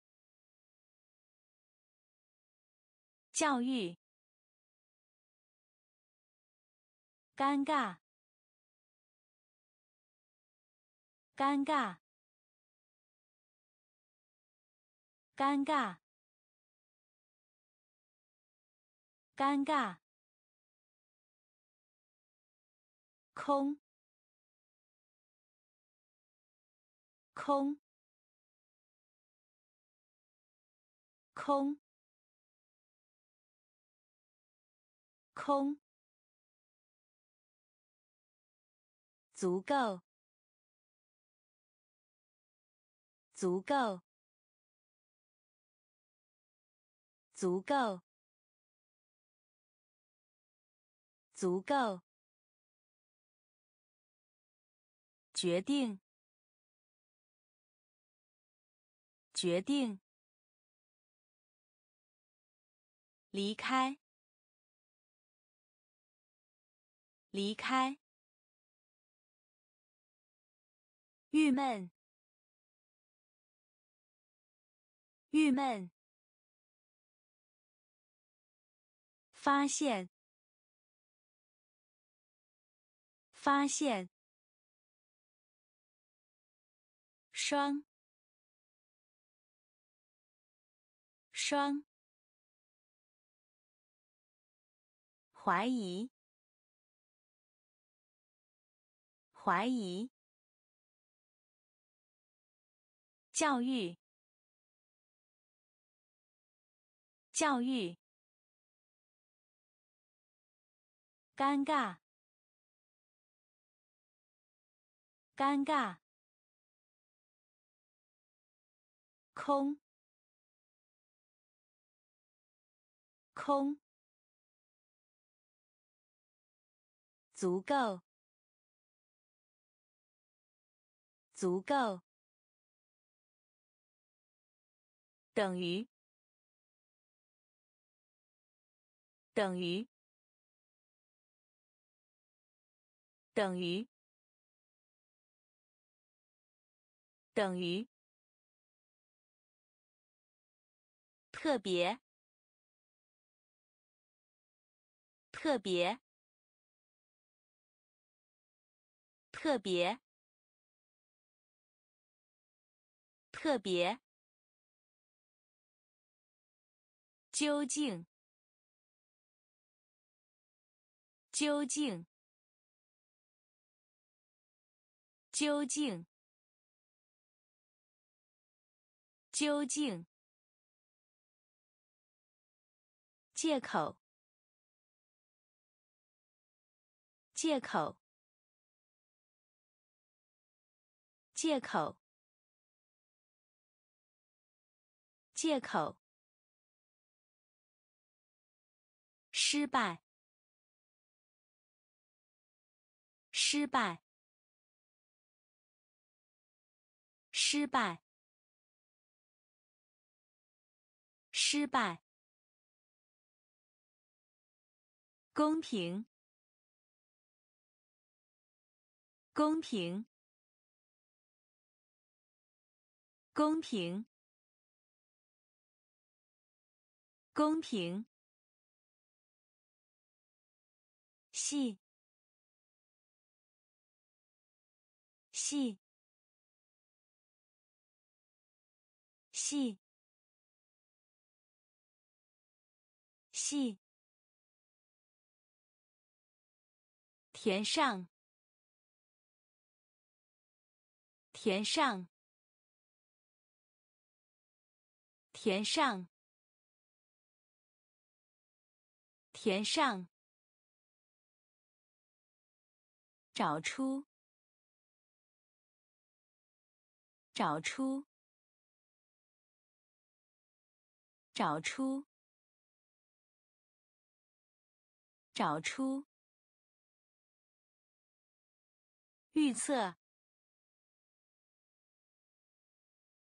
教育。尴尬，尴尬，尴尬，尴尬。空，空，空，空。足够，足够，足够，足够。决定，决定，离开，离开。郁闷，郁闷。发现，发现。双，双。怀疑，怀疑。教育，教育，尴尬，尴尬，空，空，足够，足够。等于，等于，等于，等于，特别，特别，特别，特别。究竟？究竟？究竟？究竟？借口？借口？借口？借口？失败，失败，失败，失败。公平，公平，公平，公平。细，细，细，细，填上，填上，填上，填上，找出，找出，找出，找出。预测，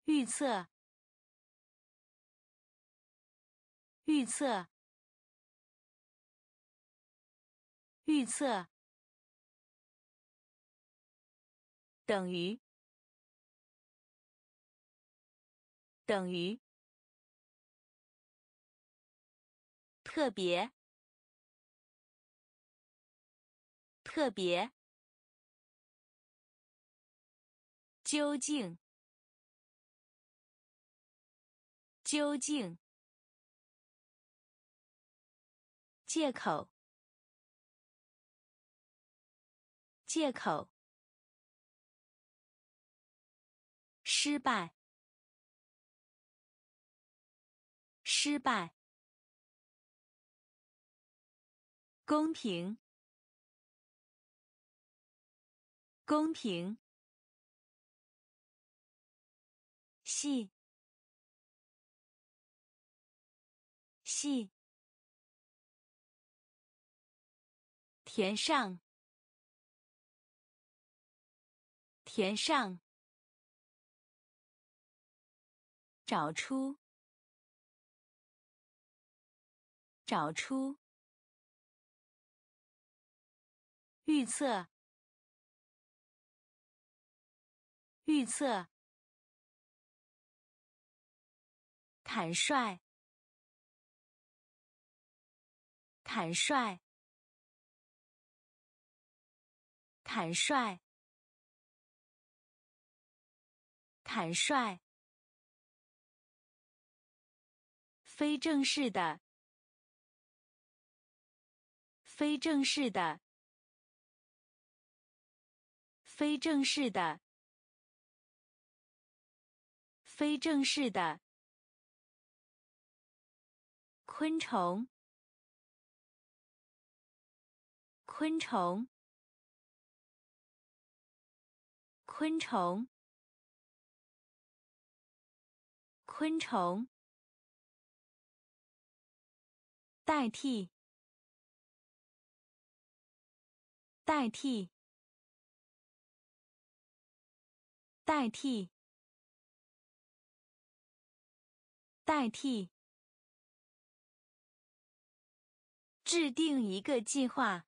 预测，预测，预测，等于，等于，特别，特别。究竟？究竟？借口？借口？失败？失败？公平？公平？细，细，填上，填上，找出，找出，预测，预测。坦率，坦率，坦率，坦率。非正式的，非正式的，非正式的，非正式的。昆虫，昆虫，昆虫，昆虫，代替，代替，代替，代替。制定一个计划。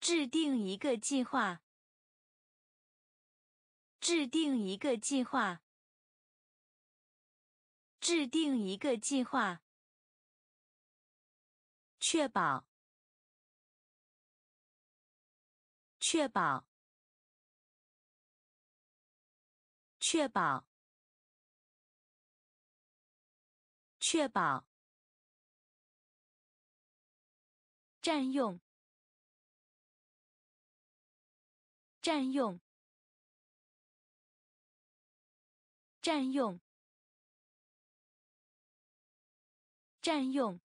制定一个计划。制定一个计划。制定一个计划。确保。确保。确保。确保。占用，占用，占用，占用。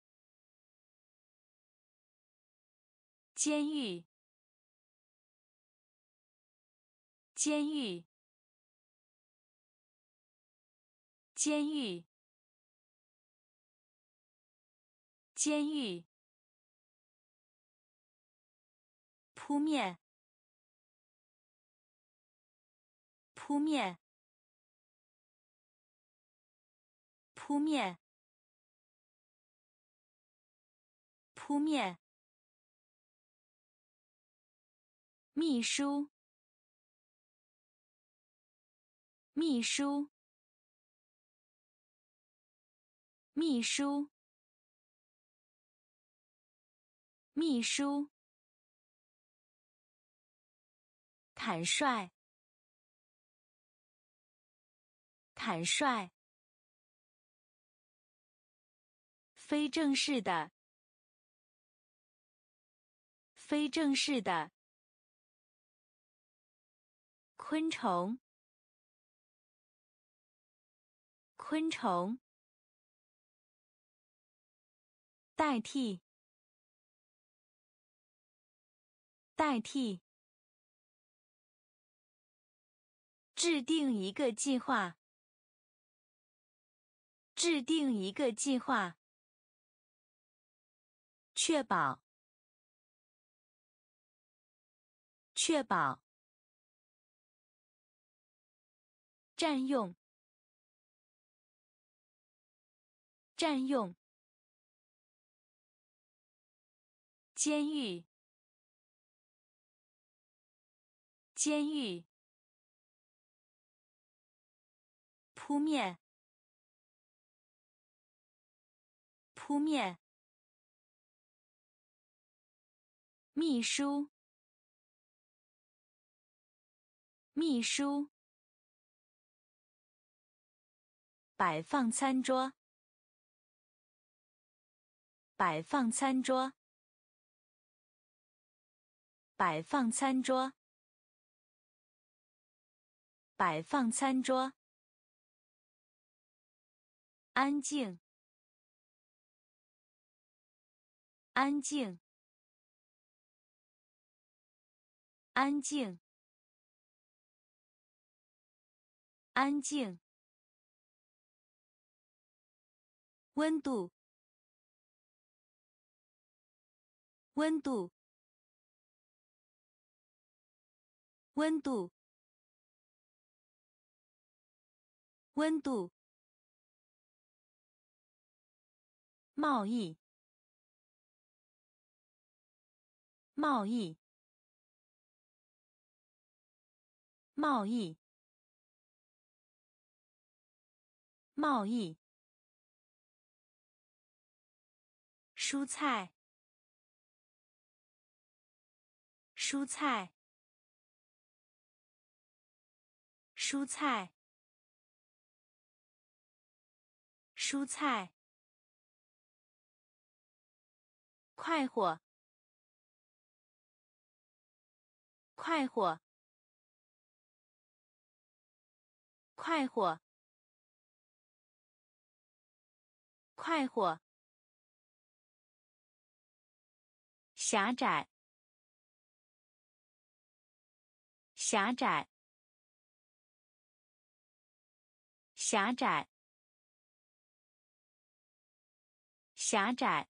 监狱，监狱，监狱，监狱。扑面，扑面，扑面，扑面。秘书，秘书，秘书，秘书。坦率，坦率。非正式的，非正式的。昆虫，昆虫，代替，代替，制定一个计划，制定一个计划，确保，确保。占用，占用。监狱，监狱。扑面，扑面。秘书，秘书。摆放餐桌，摆放餐桌，摆放餐桌，摆放餐桌。安静，安静，安静，安静。温度，温度，温度，温度。贸易，贸易，贸易，贸易。蔬菜，蔬菜，蔬菜，蔬菜。快活，快活，快活，快活。狭窄，狭窄，狭窄，狭窄。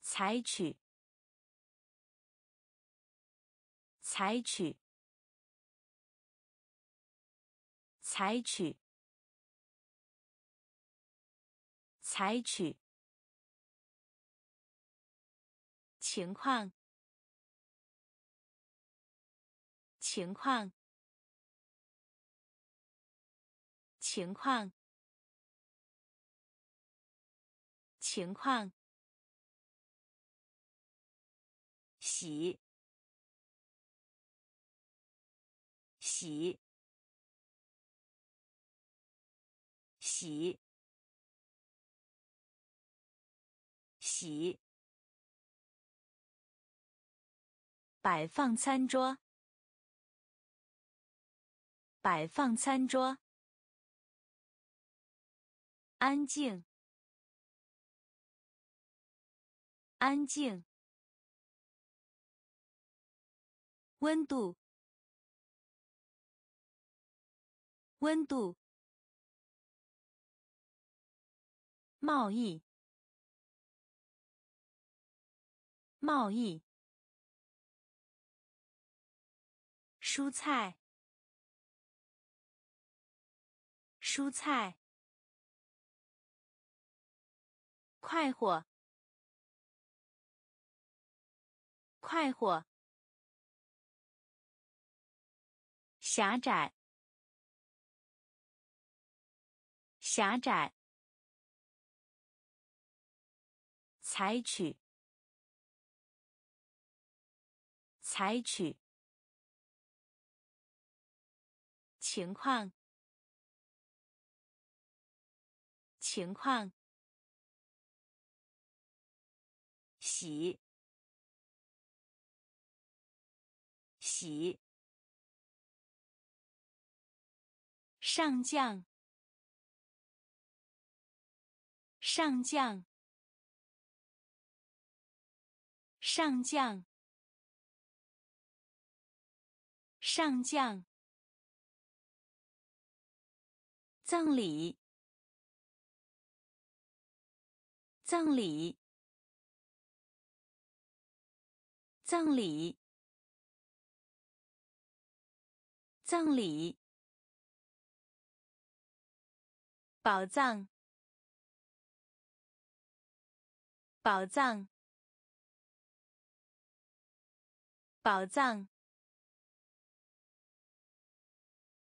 采取，采取，采取，采取。情况，情况，情况，情况。洗，洗，洗，洗。摆放餐桌，摆放餐桌。安静，安静。温度，温度。贸易，贸易。蔬菜，蔬菜。快活，快活。狭窄，狭窄。采取，采取。情况，情况。洗，洗。上将，上将，上将，上将。葬礼，葬礼，葬礼，葬礼。宝藏，宝藏，宝藏，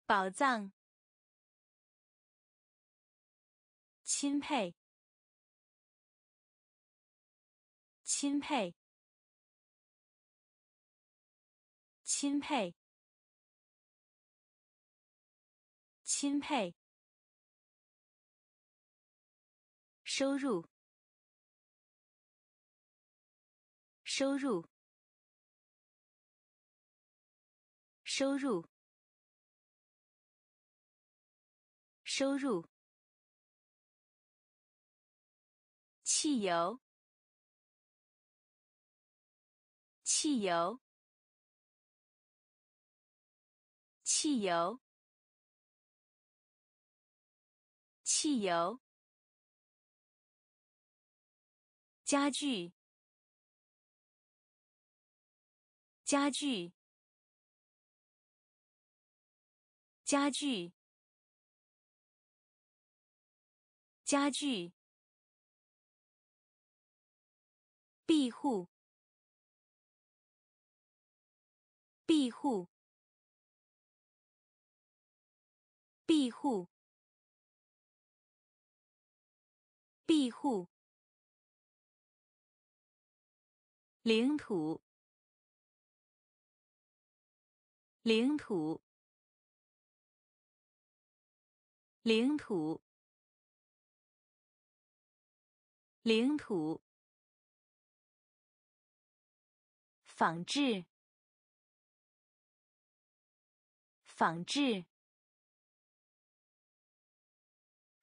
宝藏。钦佩，钦佩，钦佩，钦佩。收入，收入，收入，收入。汽油，汽油，汽油，汽油。家具，家具，家具，家具。庇护，庇护，庇护，庇护。领土，领土，领土，领土。仿制，仿制，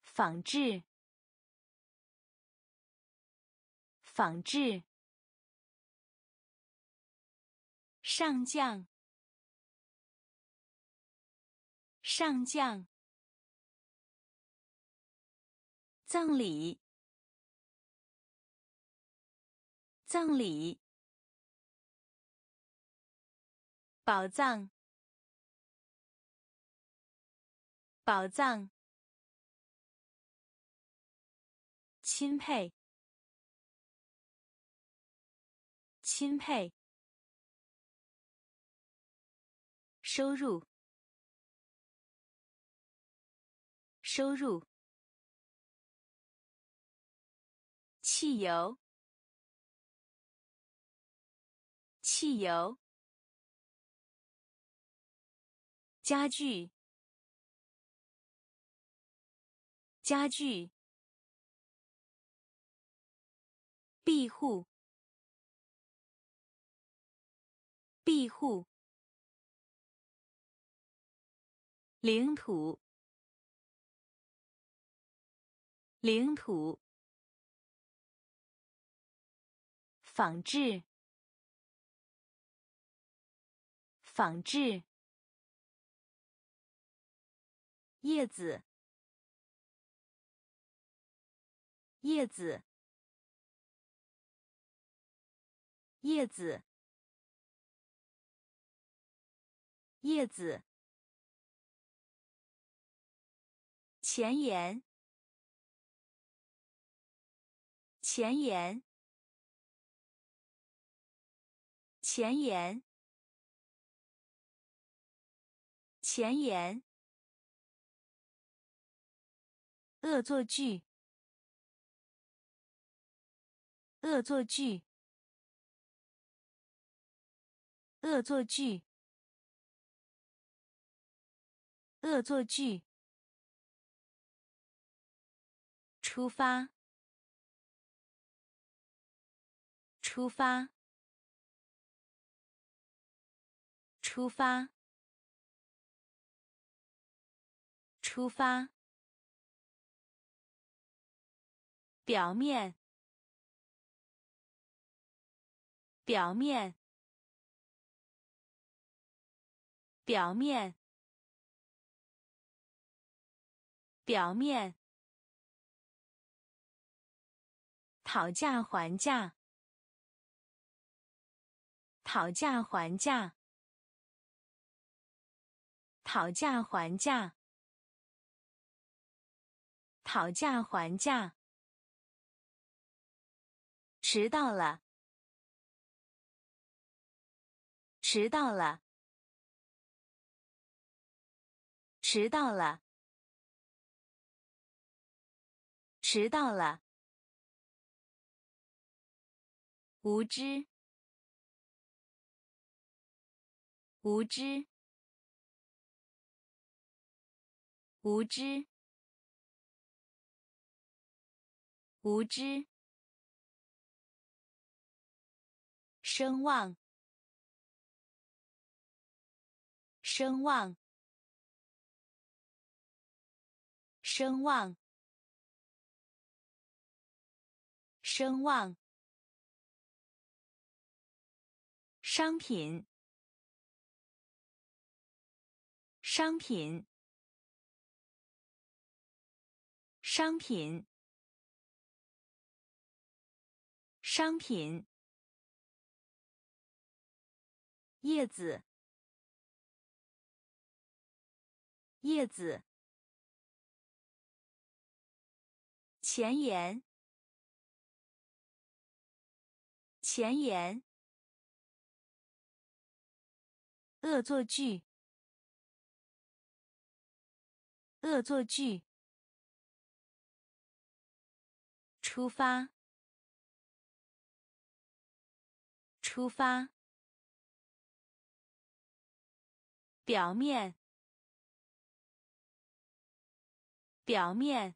仿制，仿制。上将，上将。葬礼，葬礼。宝藏，宝藏。钦佩，钦佩。收入，收入。汽油，汽油。家具，家具。庇护，庇护。领土，领土。仿制，仿制。叶子，叶子，叶子，叶子。前沿，前沿，前沿，前沿。恶作剧，恶作剧，恶作剧，恶作剧。出发，出发，出发，出发。表面，表面，表面，表面。讨价还价，讨价还价，讨价还价，讨价还价。迟到了，迟到了，迟到了，迟到了。无知，无知，无知，无知。声望，声望，声望，声望。商品，商品，商品，商品。叶子，叶子。前沿，前沿。恶作剧，恶作剧。出发，出发。表面，表面。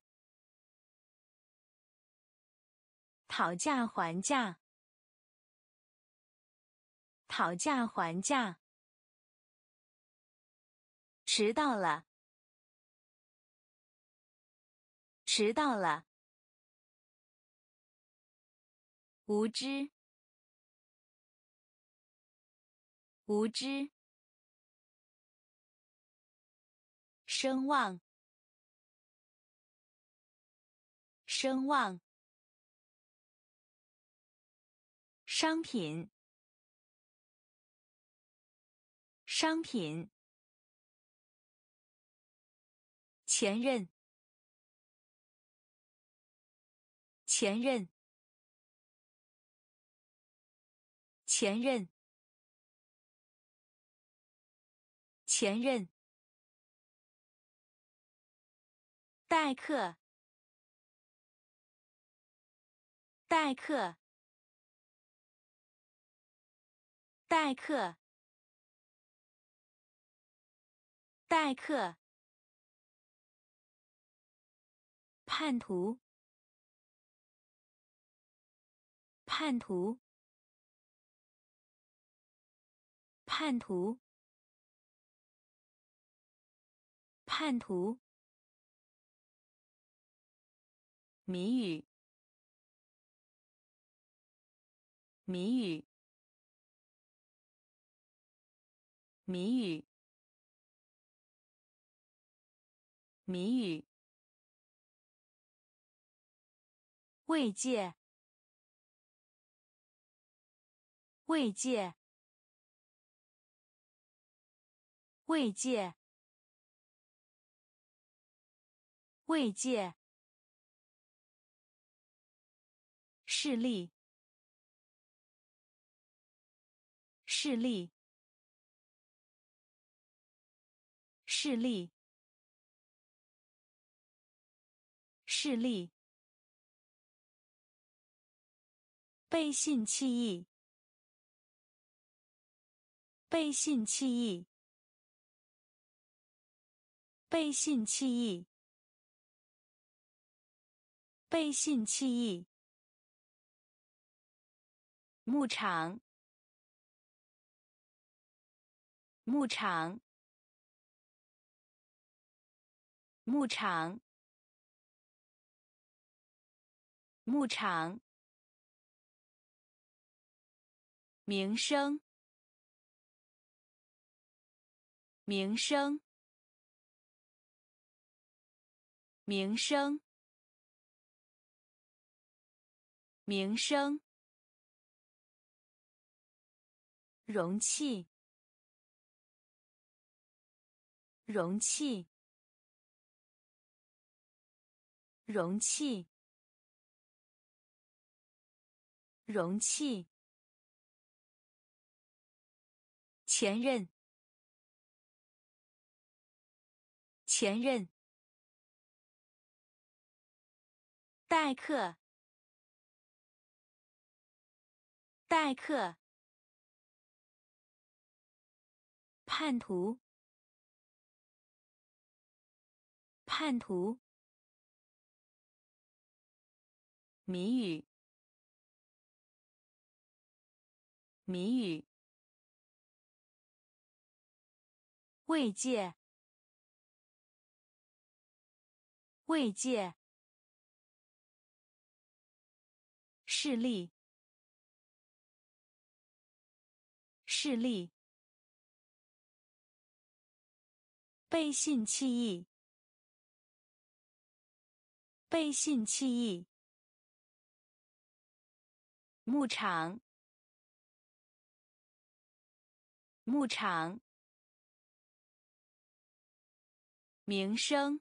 讨价还价，讨价还价。迟到了，迟到了。无知，无知。声望，声望。商品，商品。前任，前任，前任，前任。代课，代课，代课，代课。叛徒，叛徒，叛徒，叛徒。谜语，谜语，谜语，谜语。慰藉，慰藉，慰藉，慰藉。视力，视力，视力，视力。背信弃义，背信弃义，背信弃义，背信弃义。牧场，牧场，牧场，牧场，名声，名声，名声，名声，容器，容器。容器，容器。前任，前任。代课，代课。叛徒，叛徒。谜语，谜语，慰藉，慰藉，视力，视力，背信弃义，背信弃义。牧场，牧场，名声，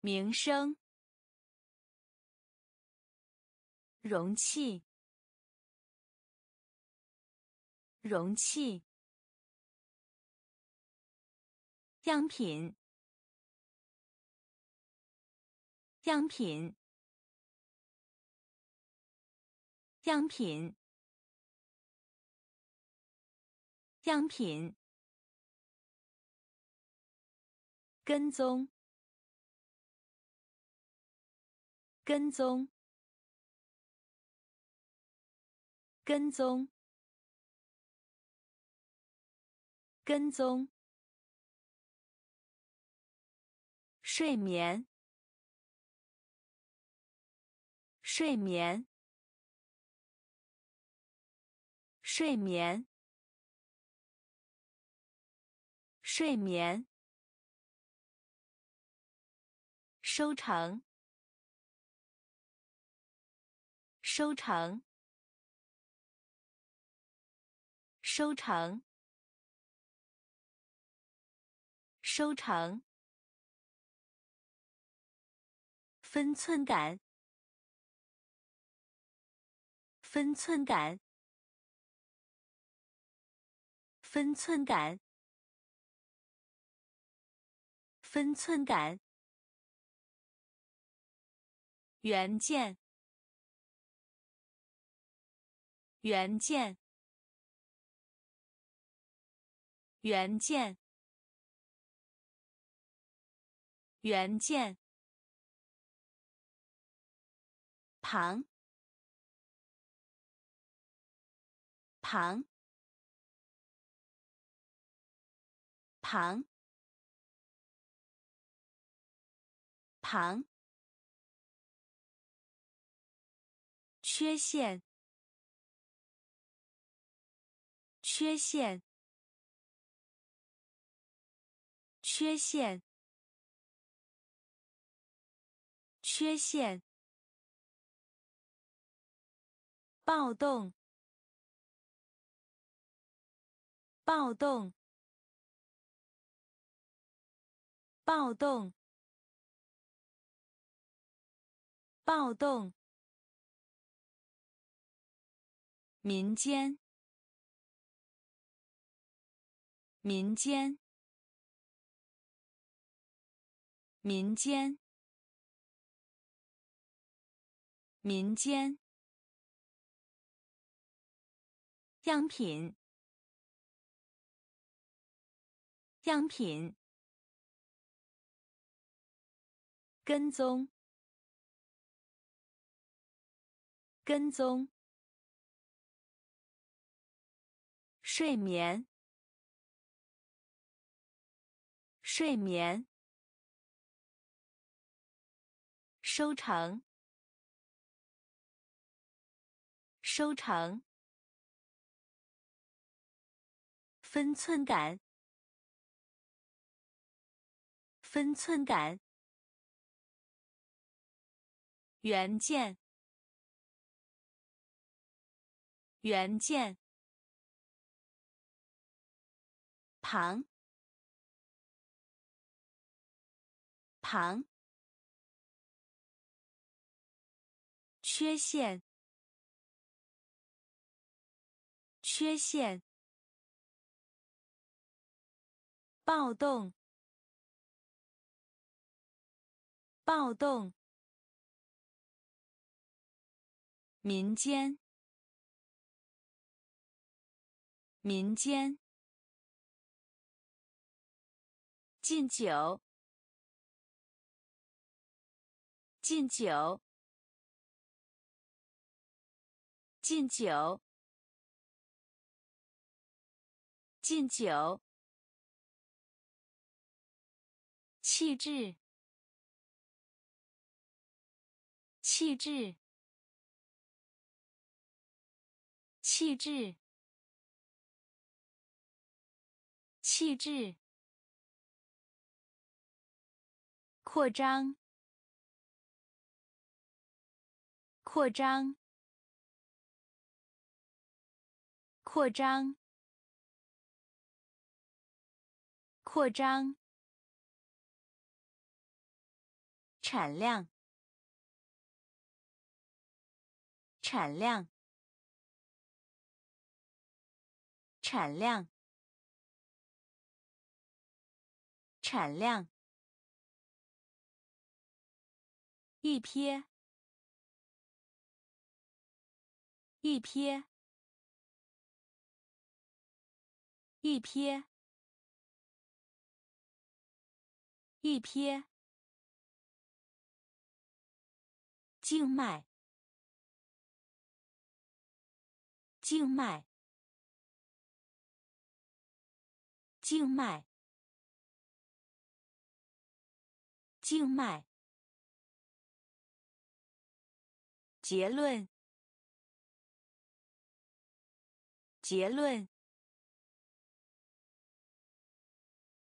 名声，容器，容器，样品，样品。样品，样品，跟踪，跟踪，跟踪，跟踪，睡眠，睡眠。睡眠，睡眠，收成，收成，收成，收成，分寸感，分寸感。分寸感，分寸感。原件，原件，原件，原件。旁，旁。旁，旁，缺陷，缺陷，缺陷，缺陷，暴动，暴动。暴动！暴动！民间！民间！民间！民间！样品！样品！跟踪，跟踪，睡眠，睡眠。收成，收成。分寸感，分寸感。原件，原件。旁，旁。缺陷，缺陷。暴动，暴动。民间，民间。敬酒，敬酒。敬酒，敬酒。气质，气质，气质，气质。扩张，扩张。扩张，扩张。产量，产量，产量，产量。一瞥，一瞥。一瞥，一瞥。静脉，静脉，静脉，静脉。结论，结论。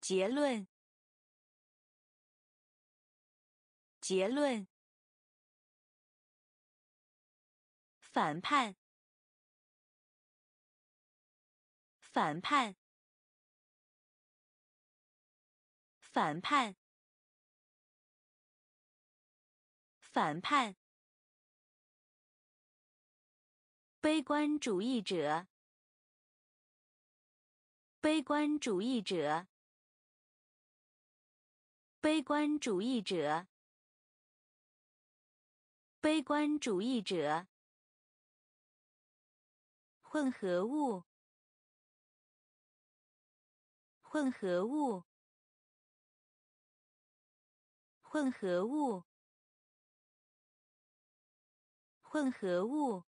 结论。结论。反叛。反叛。反叛。反叛。悲观主义者。悲观主义者。悲观主义者，悲观主义者。混合物，混合物，混合物，混合物。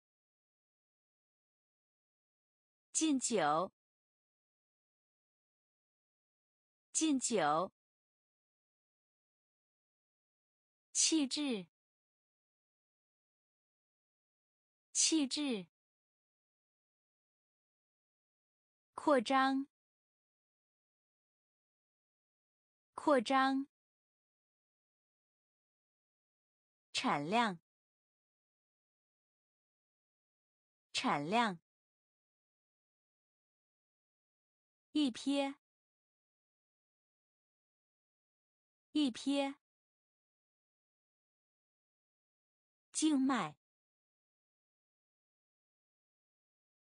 敬酒，敬酒。气质，气质。扩张，扩张。产量，产量。一瞥，一瞥。静脉，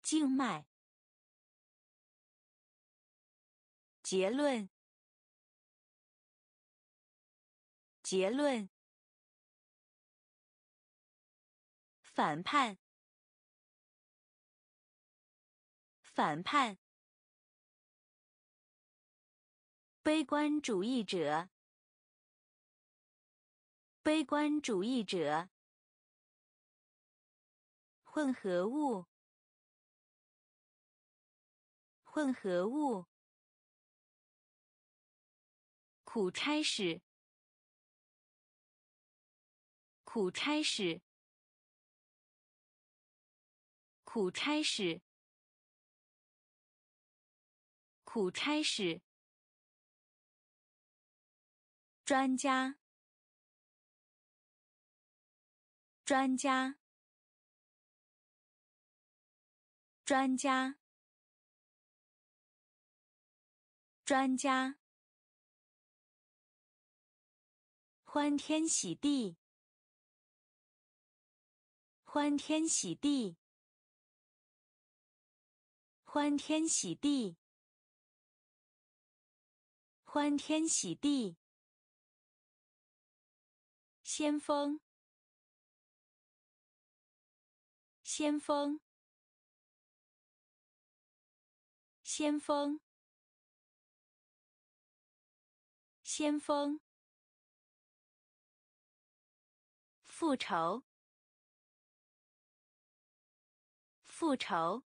静脉。结论，结论。反叛，反叛。悲观主义者，悲观主义者。混合物，混合物。苦差事，苦差事，苦差事，苦差事。专家，专家，专家，专家。欢天喜地，欢天喜地，欢天喜地，欢天喜地。先锋，先锋，先锋，先锋。复仇，复仇，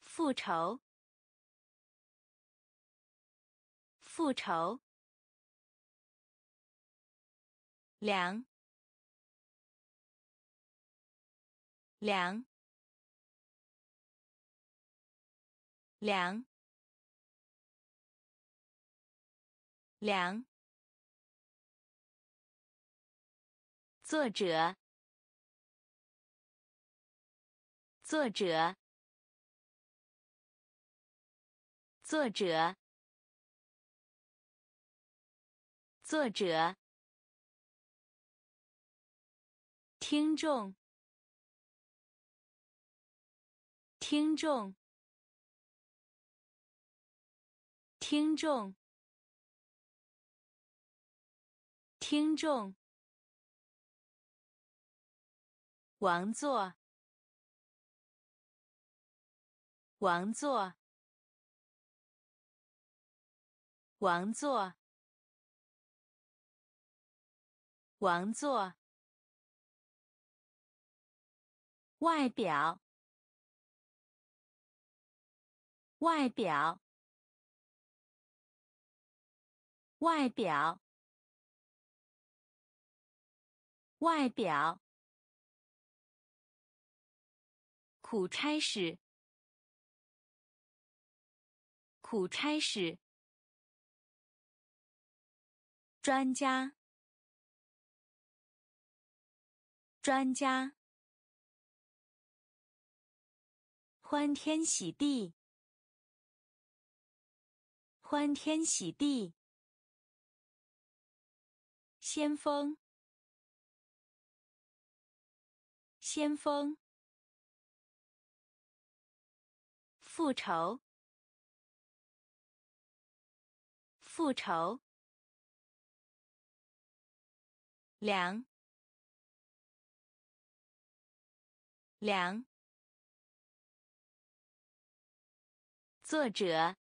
复仇，复仇。凉，凉，凉，凉。作者，作者，作者，作者。听众，听众，听众，听众。王座，王座，王座，王座。外表，外表，外表，外表。苦差事，苦差事。专家，专家。欢天喜地，欢天喜地。先锋，先锋。复仇，复仇。凉，凉。作者，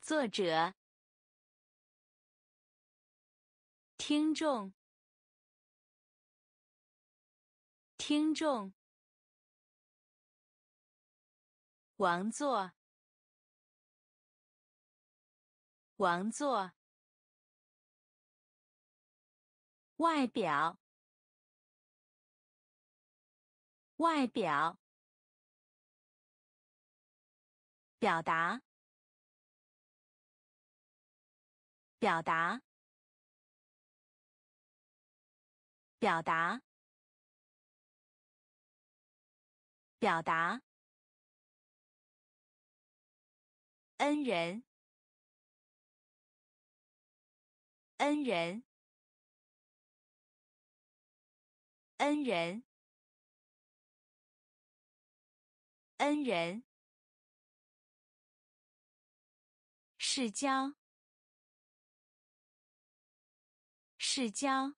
作者。听众，听众。王座，王座。外表，外表。表达，表达，表达，表达。恩人恩人恩人恩人世交世交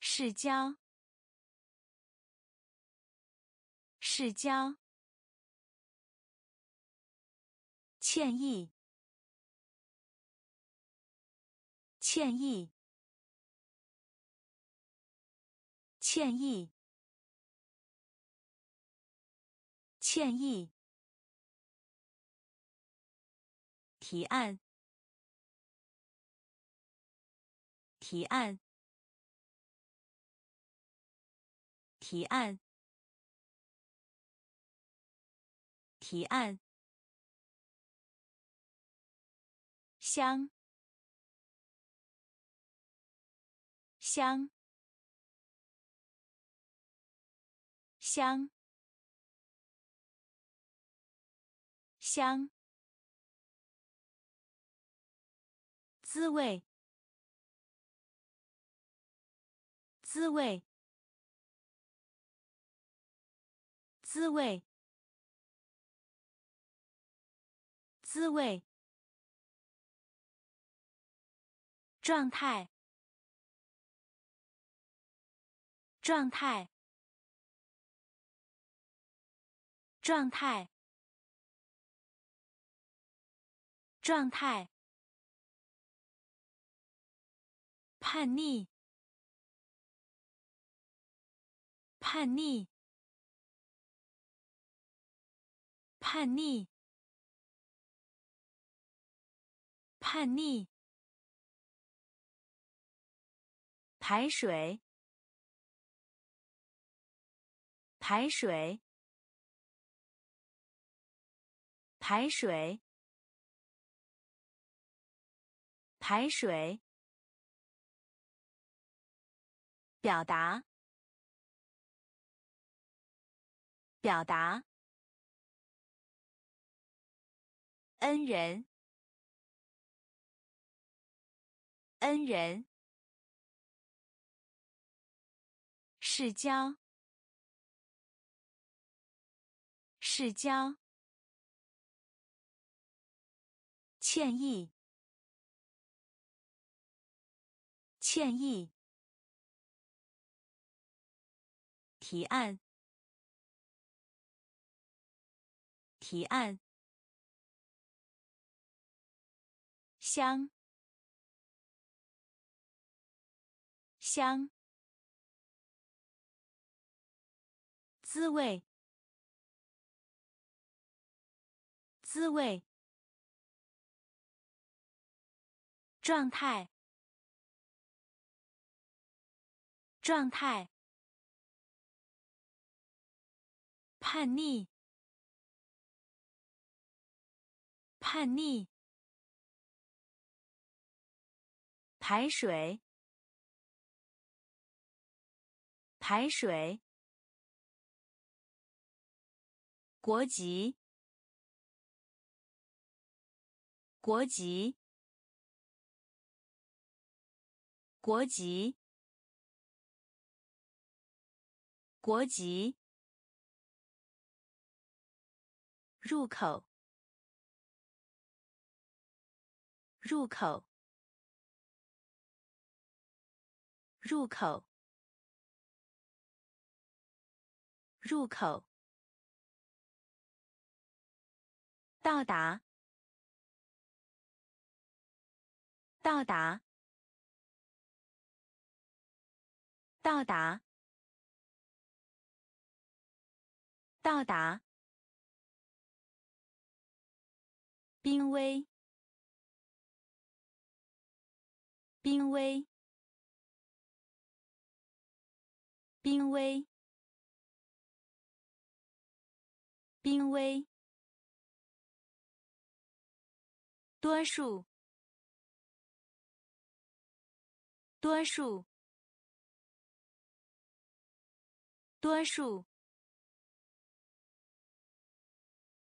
世交世交歉意，歉意，歉意，歉意。提案。提案。提案。提案。香。香。香。香。滋味。滋味。滋味。滋味。状态。状态。状态。状态。叛逆。叛逆。叛逆。叛逆。排水。排水。排水。排水。表达。表达。恩人。恩人。世交。世交。歉意。歉意。提案。提案。香。香。滋味。滋味。状态。状态。叛逆，叛逆。排水，排水。国籍，国籍，国籍，国籍。入口，入口，入口，入口。到达，到达，到达，到达。濒危，濒危，濒危，濒危。多数，多数，多数，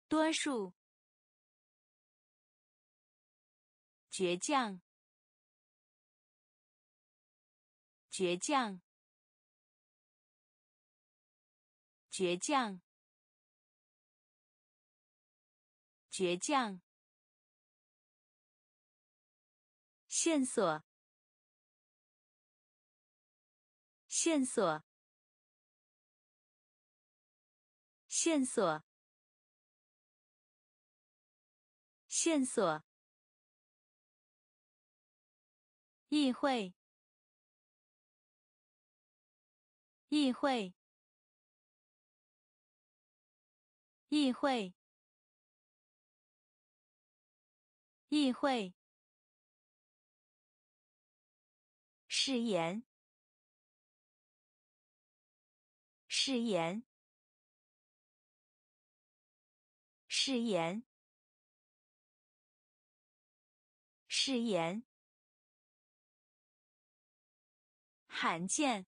多数。倔强，倔强，倔强，倔强。线索，线索，线索，线索。议会，议会，议会，议会，誓言，誓言，誓言，誓言，罕见，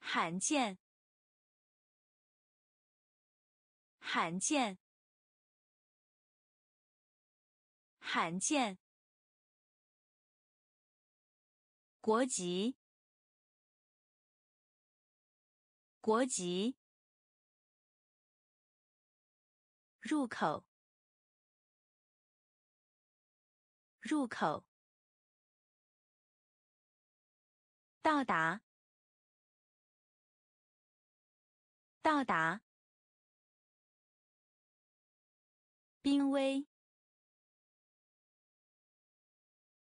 罕见。罕见，罕见。国籍，国籍。入口，入口。到达，到达。濒危，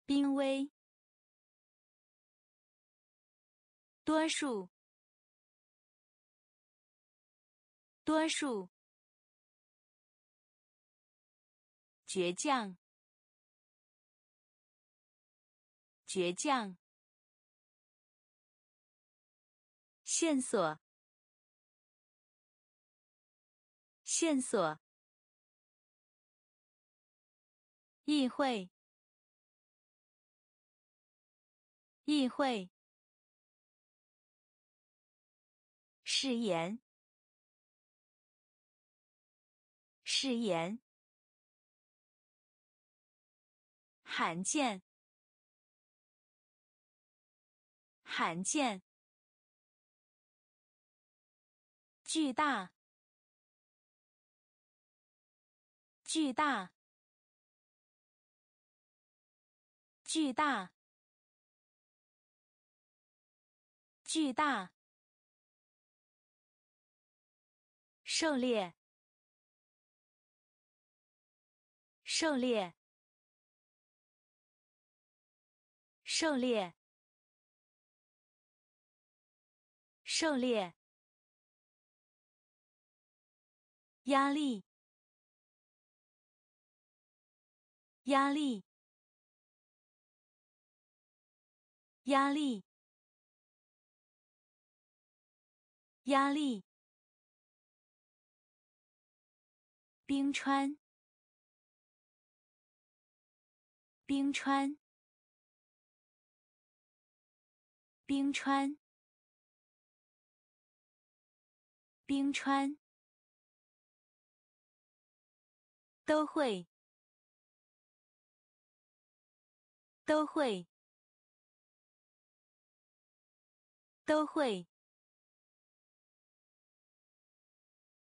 濒危。多数，多数。倔强，倔强。线索，线索。议会，议会。誓言，誓言。罕见，罕见。巨大，巨大。巨大，巨大。狩猎，狩猎，狩猎，狩猎。压力，压力。压力，压力。冰川，冰川，冰川，冰川。都会，都会。都会，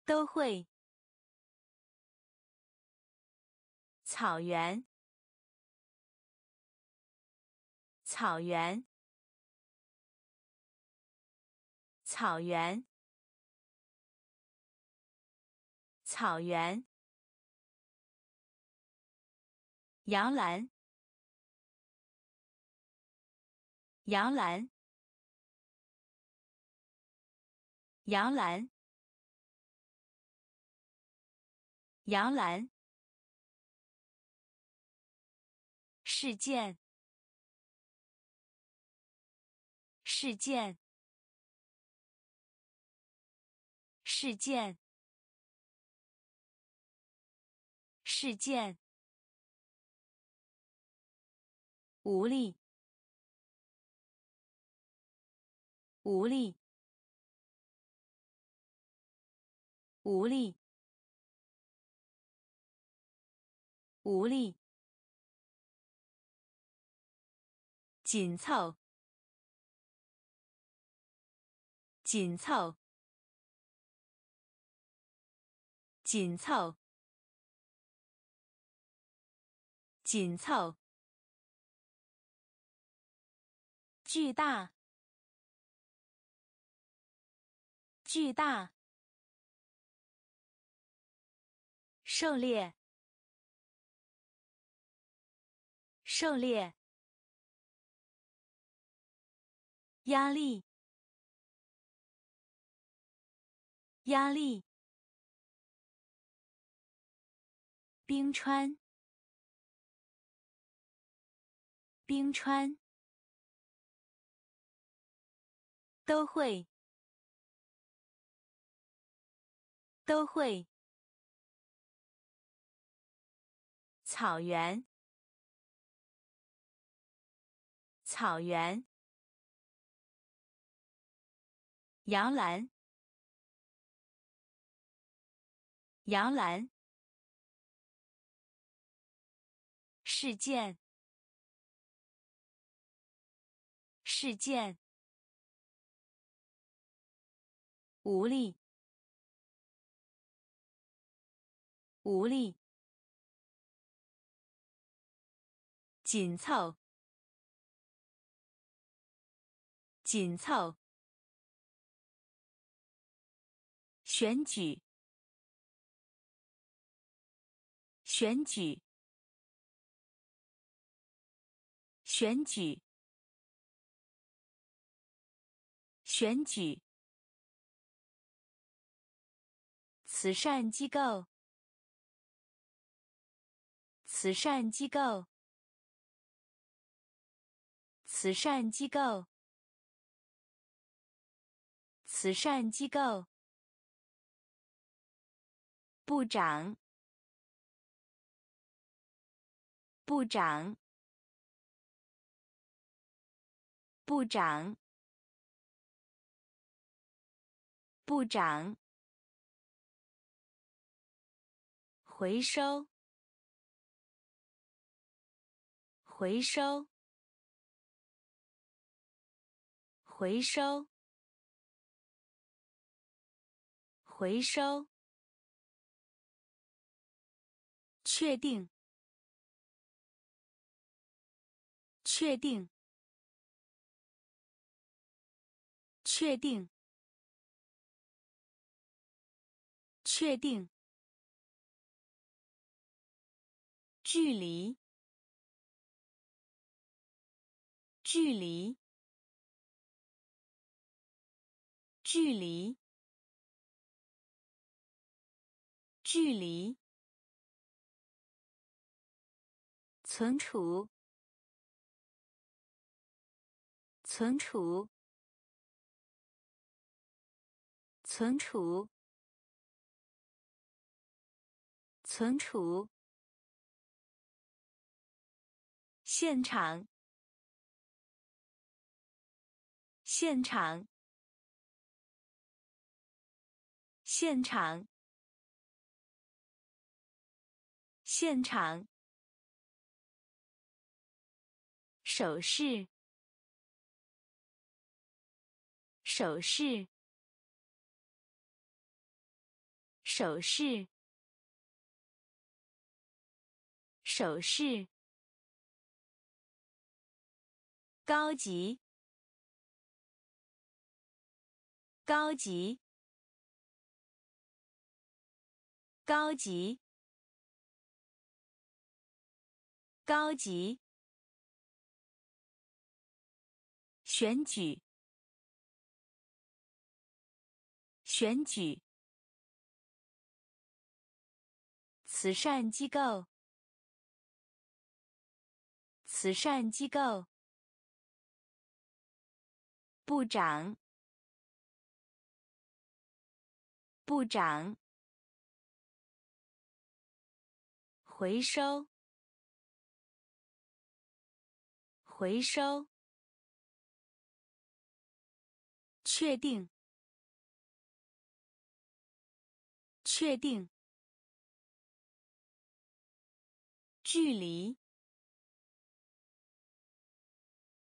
都会。草原，草原，草原，草原。杨澜，杨澜。杨澜，杨澜，事件，事件，事件，事件，无力，无力。无力，无力，紧凑，紧凑，紧凑，紧凑，巨大，巨大。狩猎，狩猎。压力，压力，冰川，冰川，都会，都会，草原，草原。摇篮，摇篮，事件，事件，无力，无力，紧凑，紧凑。选举，选举，选举，选举。慈善机构，慈善机构，慈善机构，慈善机构。部长，部长，部长，部长。回收，回收，回收，回收。确定，确定，确定，确定。距离，距离，距离，距离。存储，存储，存储，存储。现场，现场，现场，现场。首饰。首饰。首饰。首饰。高级。高级。高级。高级。选举，选举。慈善机构，慈善机构。部长，部长。回收，回收。确定，确定。距离，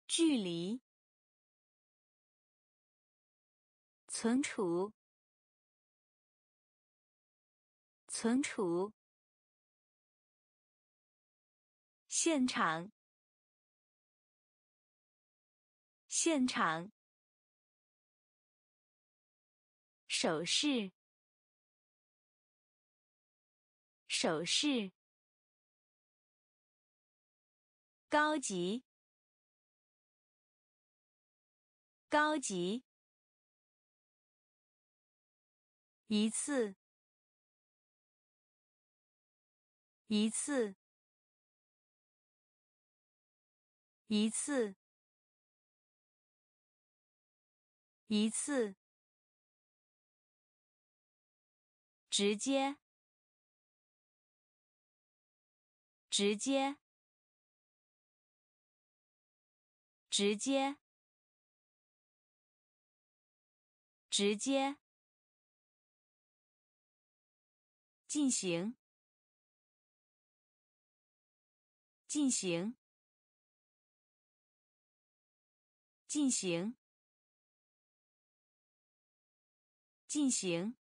距离。存储，存储。现场，现场。首饰，首饰。高级，高级。一次，一次，一次，一次，直接，直接，直接。直接进行，进行，进行，进行。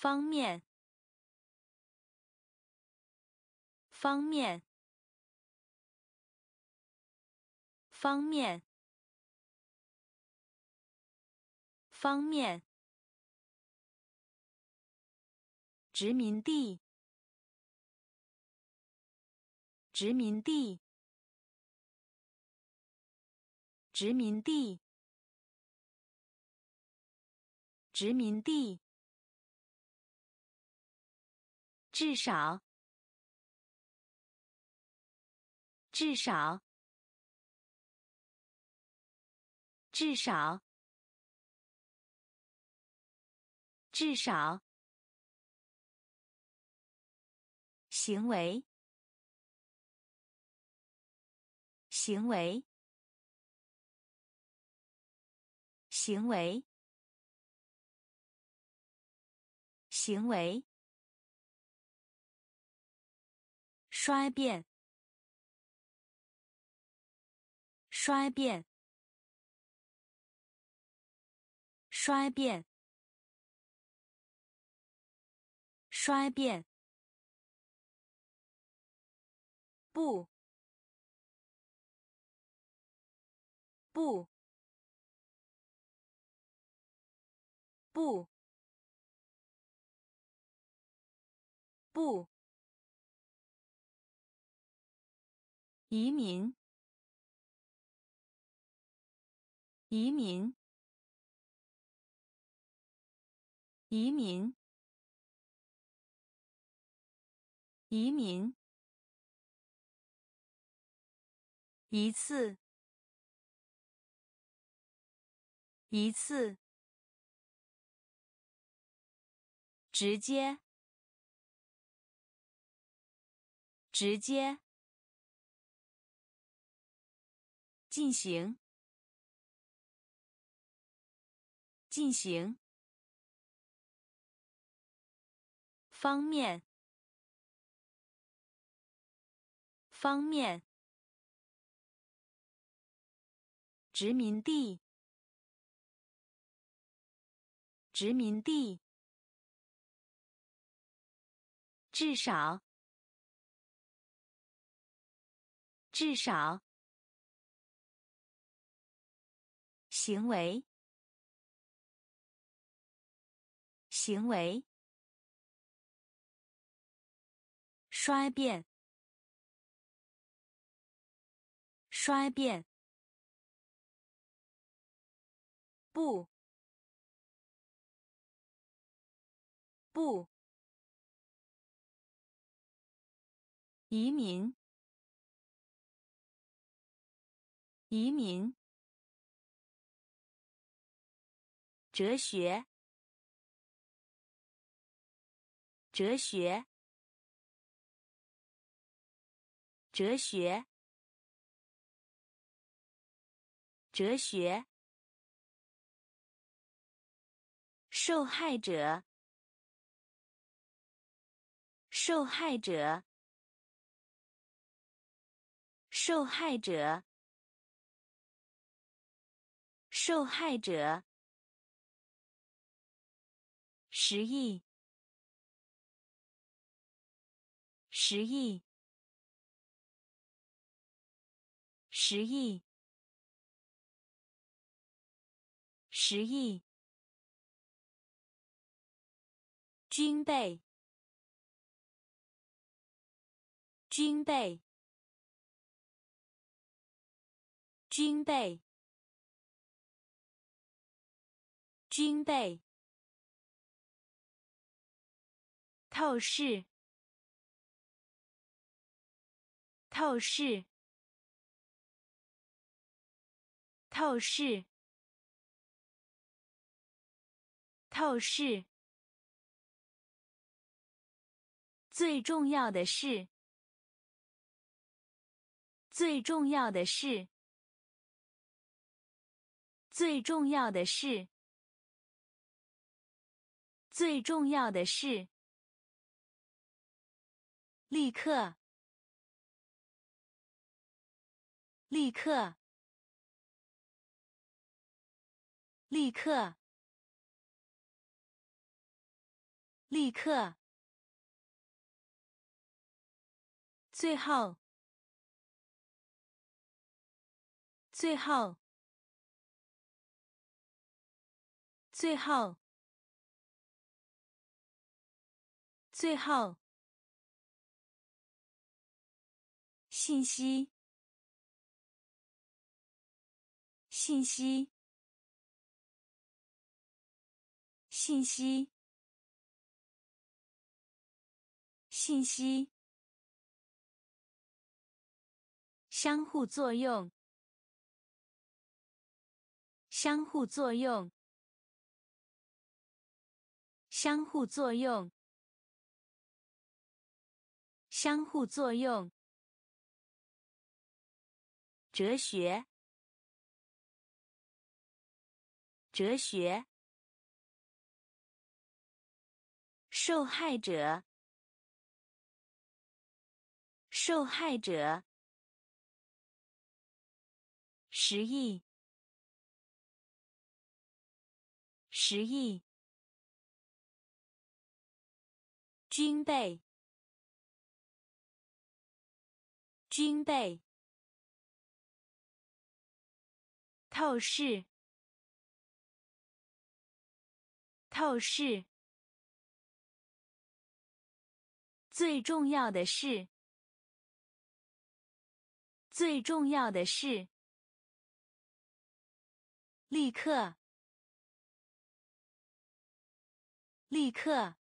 方面，方面，方面。方面，殖民地，殖民地，殖民地，殖民地，至少，至少，至少。至少，行为，行为，行为，行为，衰变，衰变，衰变。衰变，不，不，不，不，移民，移民，移民。移民，一次，一次，直接，直接，进行，进行，方面。方面，殖民地，殖民地，至少，至少，行为，行为，衰变。衰变，不，不，移民，移民，哲学，哲学，哲学。哲学，受害者，受害者，受害者，受害者，十亿，十亿，十亿。十亿，军备，军备，军备，军备，透视，透视，透视，透视。最重要的是，最重要的是，最重要的是，最重要的是，立刻，立刻，立刻，立刻。最后，最后，最后，最后，信息，信息，信息，信息。相互作用，相互作用，相互作用，相互作用。哲学，哲学。受害者，受害者。十亿，十亿，军备，军备，透视，透视，最重要的是，最重要的是。立刻！立刻！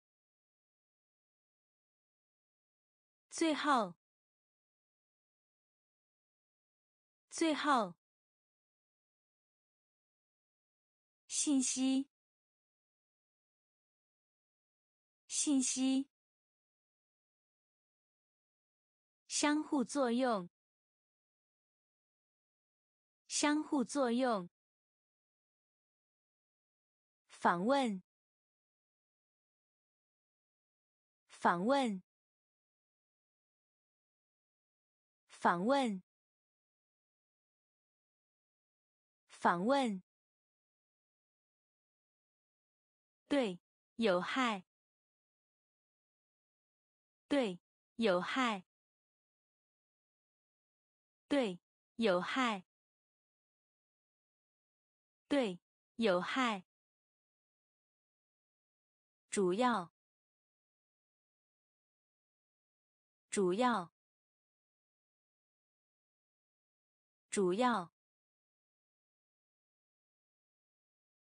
最后！最后！信息！信息！相互作用！相互作用！访问，访问，访问，访问，对，有害，对，有害，对，有害，对，有害。主要，主要，主要，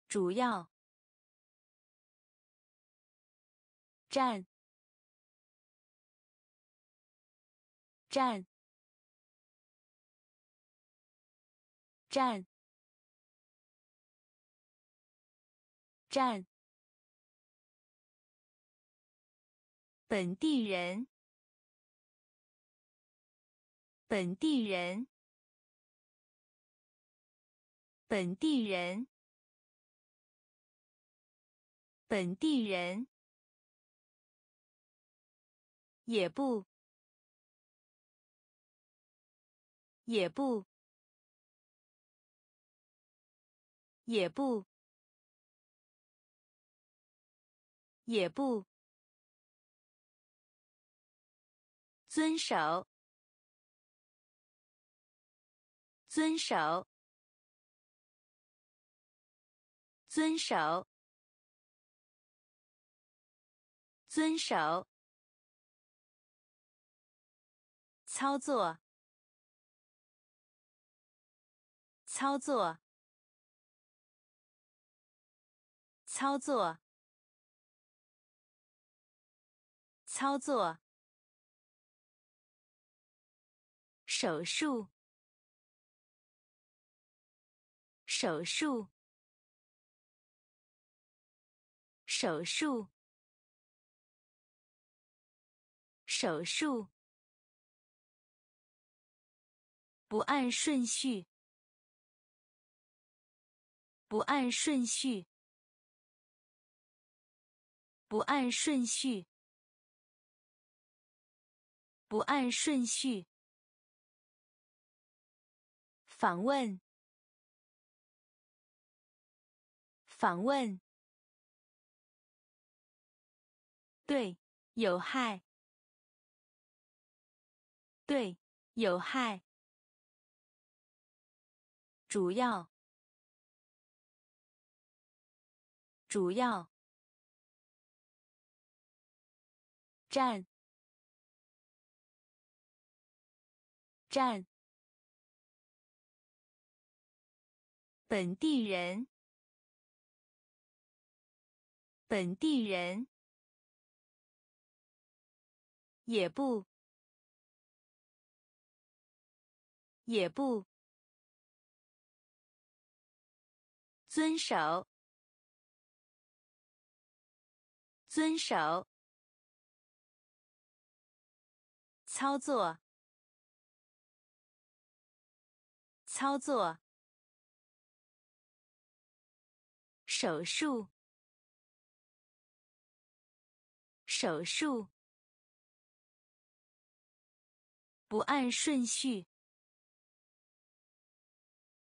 主要，站，站，站，站。本地人，本地人，本地人，本地人，也不，也不，也不，也不。遵守，遵守，遵守，遵守。操作，操作，操作，操作，手术，手术，手术，手术。不按顺序，不按顺序，不按顺序，不按顺序。访问，访问，对，有害，对，有害。主要，主要，站，站，本地人，本地人，也不，也不。遵守，遵守。操作，操作。手术，手术。不按顺序，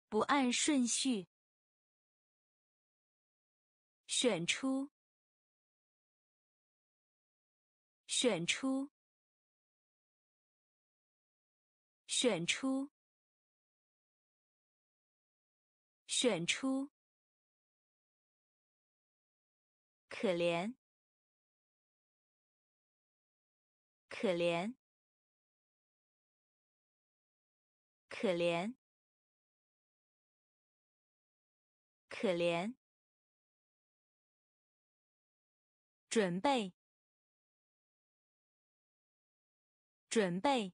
不按顺序。选出，选出，选出，选出。可怜，可怜，可怜，可怜。准备，准备，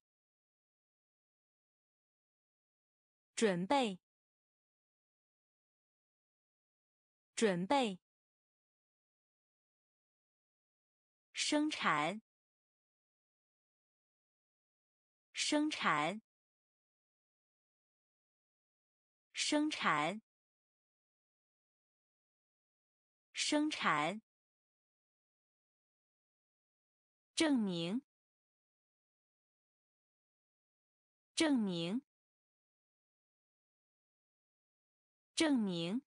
准备，准备。生产，生产，生产，生产。证明，证明，证明，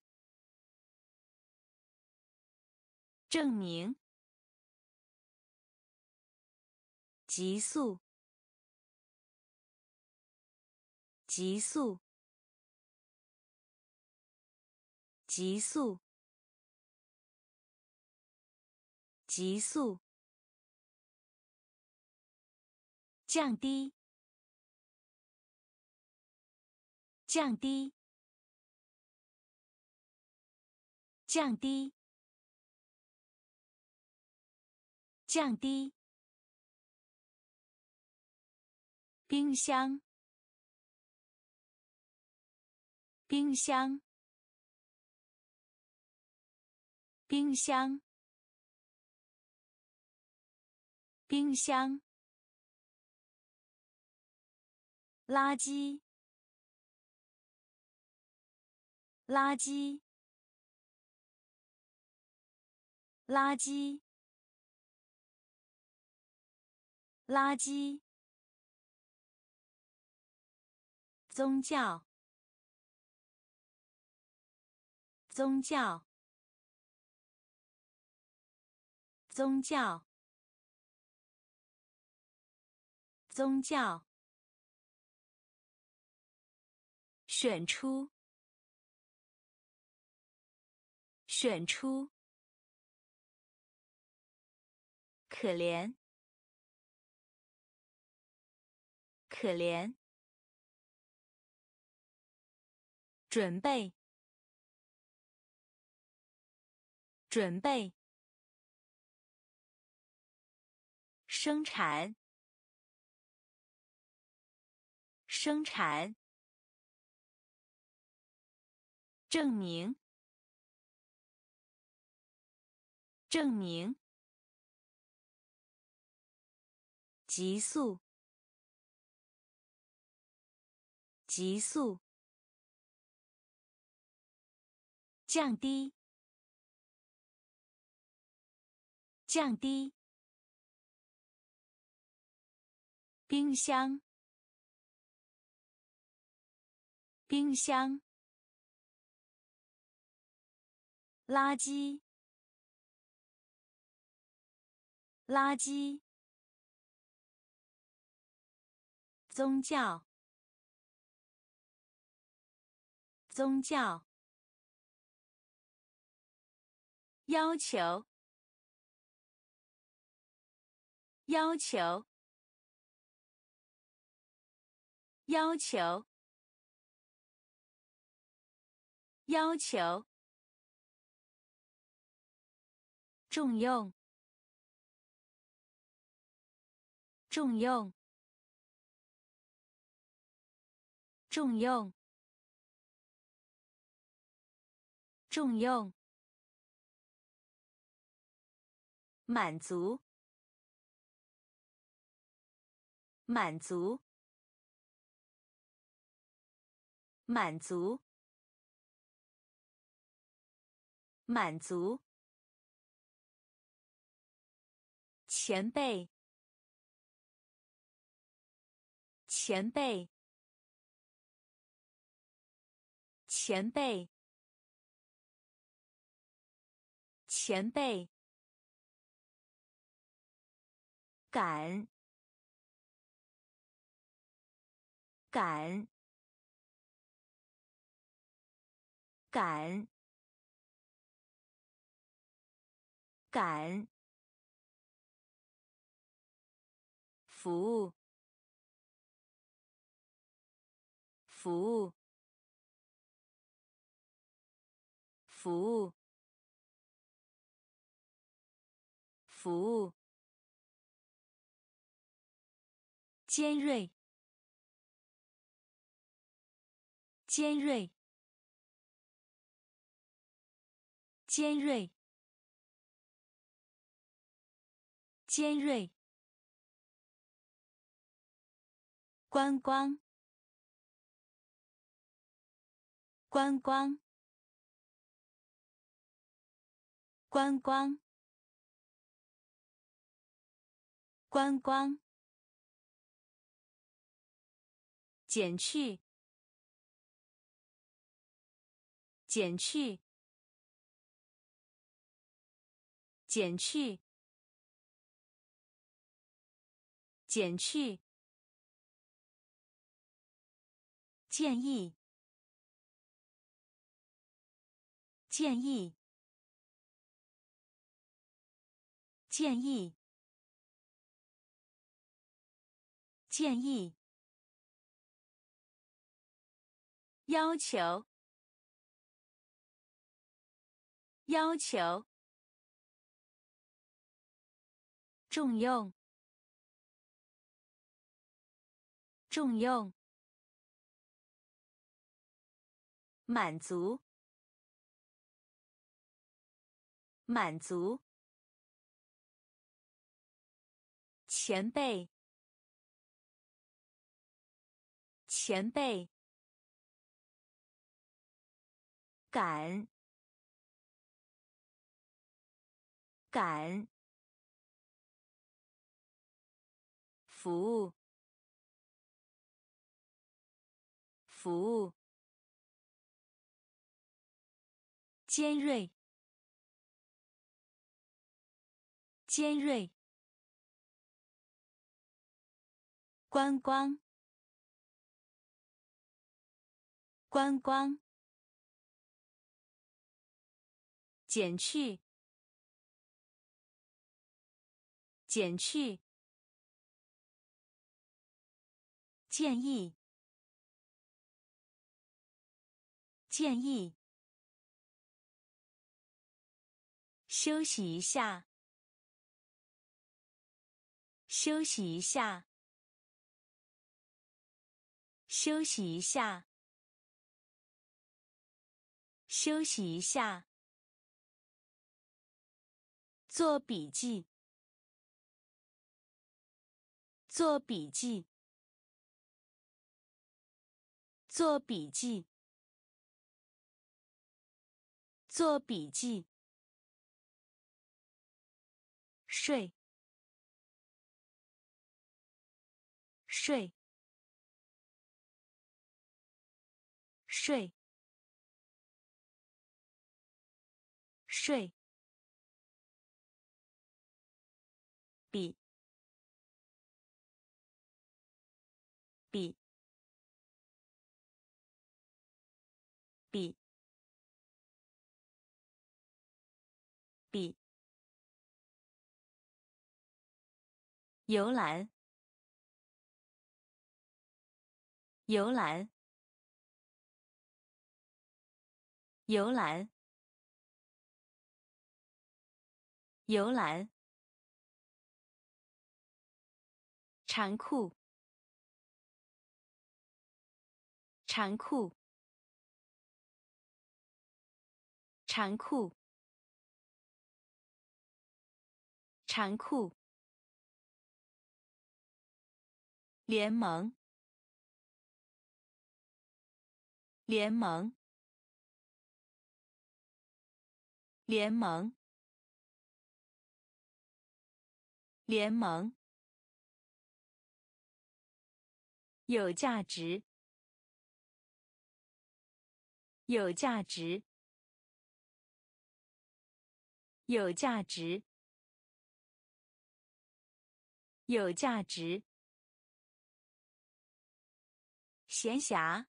证明。急速，急速，急速，急速。降低，降低，降低，降低。冰箱，冰箱，冰箱，冰箱。垃圾，垃圾，垃圾，垃圾。宗教，宗教，宗教，宗教。选出，选出。可怜，可怜。准备，准备，生产，生产，证明，证明，急速，急速，降低。降低。冰箱，冰箱。垃圾，垃圾。宗教，宗教。要求。要求，要求，要求，重用，重用，重用，重用，满足。满足，满足，满足。前辈，前辈，前辈，前辈。敢。敢，敢，敢，服务，服务，服务，服务，尖锐。尖锐，尖锐，尖锐。观光，观光，观光，观光。减去。减去，减去，减去。建议，建议，建议，建议。要求。要求，重用，重用，满足，满足，前辈，前辈，敢。敢，服务，服务，尖锐，尖锐，观光，观光，减去。减去。建议。建议。休息一下，休息一下，休息一下，休息一下。做笔记，做笔记，做笔记，做笔记。睡，睡，睡，睡。游览，游览，游览，游览。残酷，残酷，残酷，残酷。联盟，联盟，联盟，联盟。有价值，有价值，有价值，有价值。闲暇，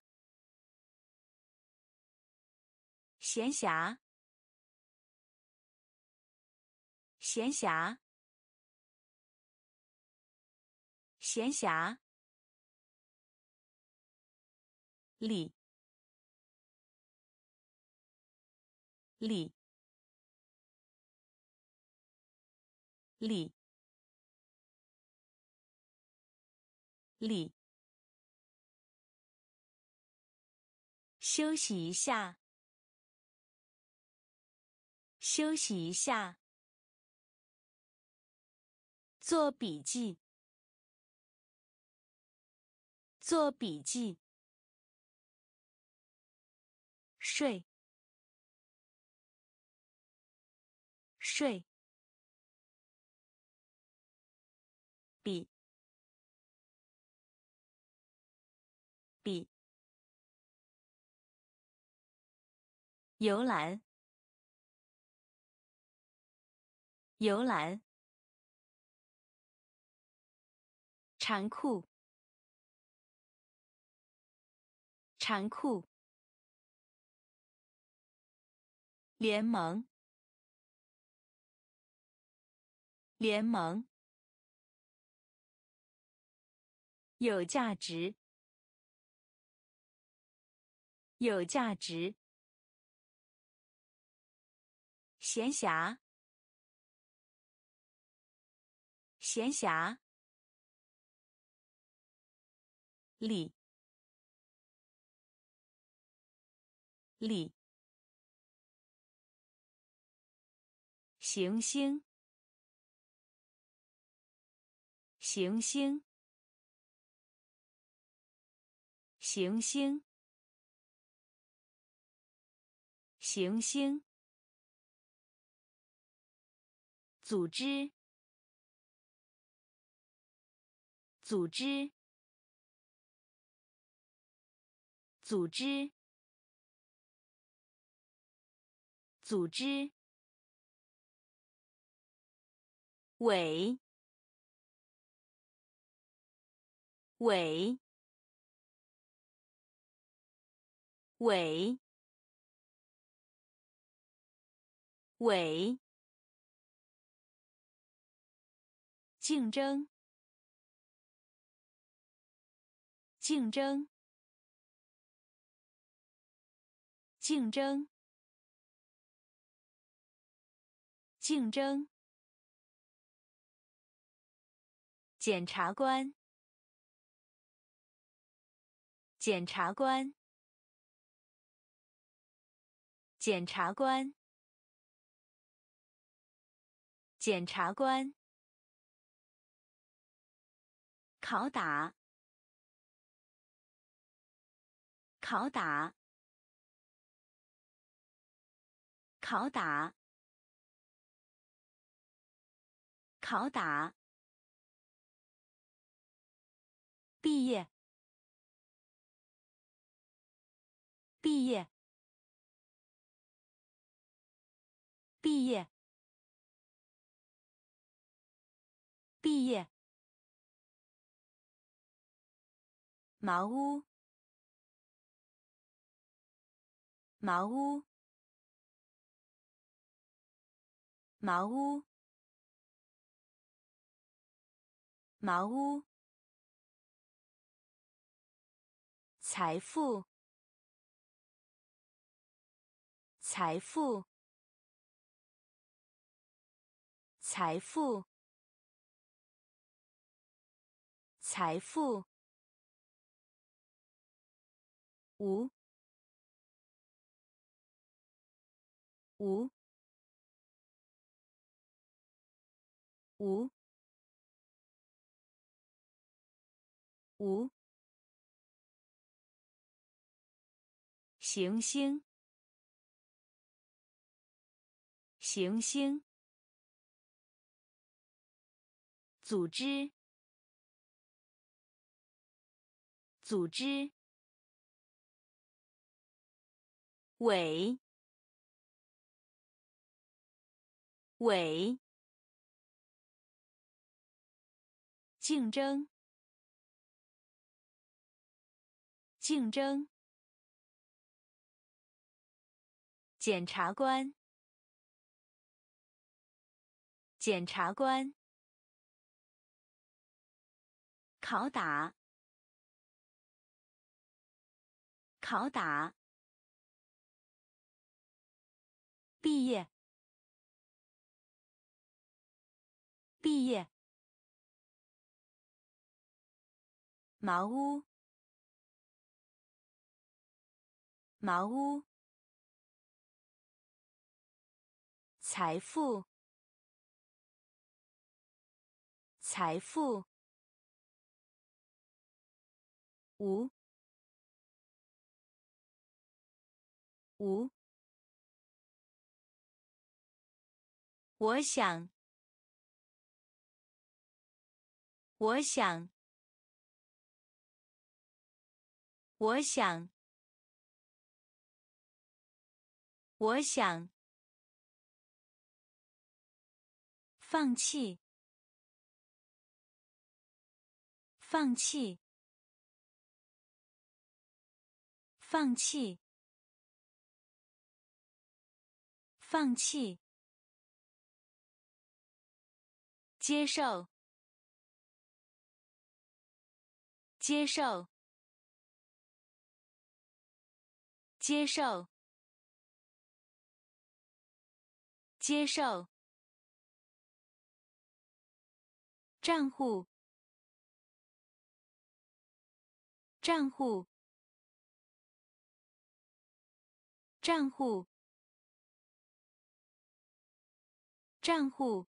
闲暇，闲暇，闲暇。力，力，力，力。休息一下，休息一下。做笔记，做笔记。睡，睡，游览，游览，残酷，残酷。联盟，联盟，有价值，有价值。闲暇，闲暇。力，力。行星，行星，行星，行星。组织，组织，组织，组织。尾，尾，尾，尾，竞争，竞争，竞争，竞争。检察官，检察官，检察官，检察官。拷打，拷打，拷打，拷打。毕业，毕业，毕业，毕业。茅屋，茅屋，茅屋，茅屋。财富，财富，财富，财富。五五五五。行星，行星。组织，组织。尾，尾，竞争，竞争，检察官，检察官，拷打，拷打。毕业，毕业。茅屋，茅屋。财富，财富。无，无。我想，我想，我想，我想，放弃，放弃，放弃，放弃。接受，接受，接受，接受。账户，账户，账户，账户。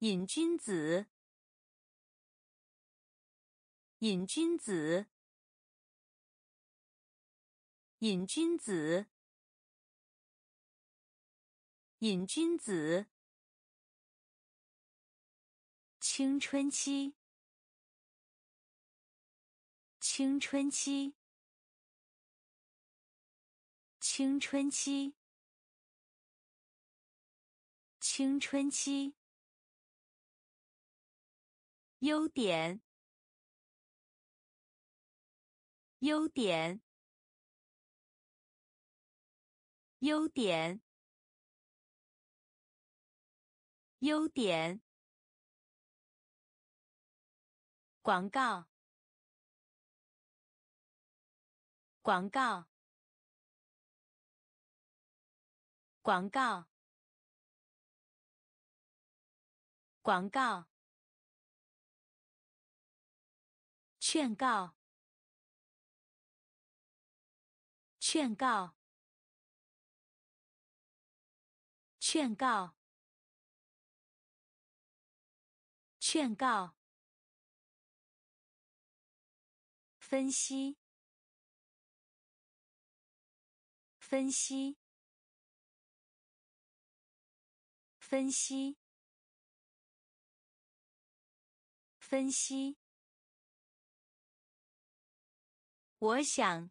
瘾君子，瘾君子，瘾君子，瘾君子。青春期，青春期，青春期，青春期。优点，优点，优点，优点。广告，广告，广告，广告，劝告，劝告，劝告，劝告。分析，分析，分析，分析。我想，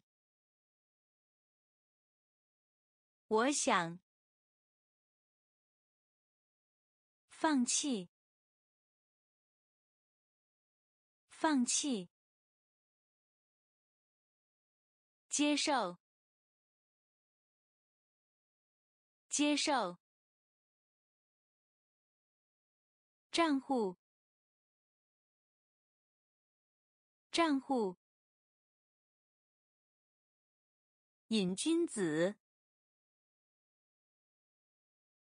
我想，放弃，放弃。接受，接受。账户，账户。瘾君子，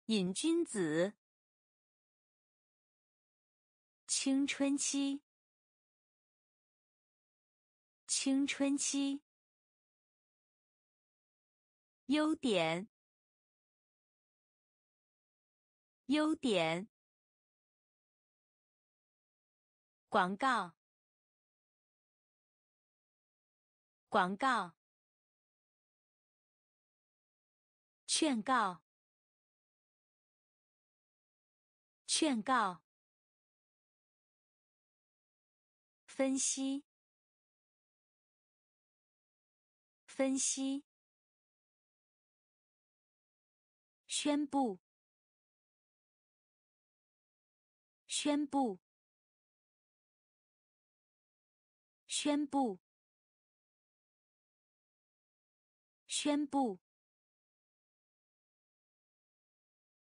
瘾君子。青春期，青春期。优点，优点。广告，广告。劝告，劝告。分析，分析。宣布，宣布，宣布，宣布。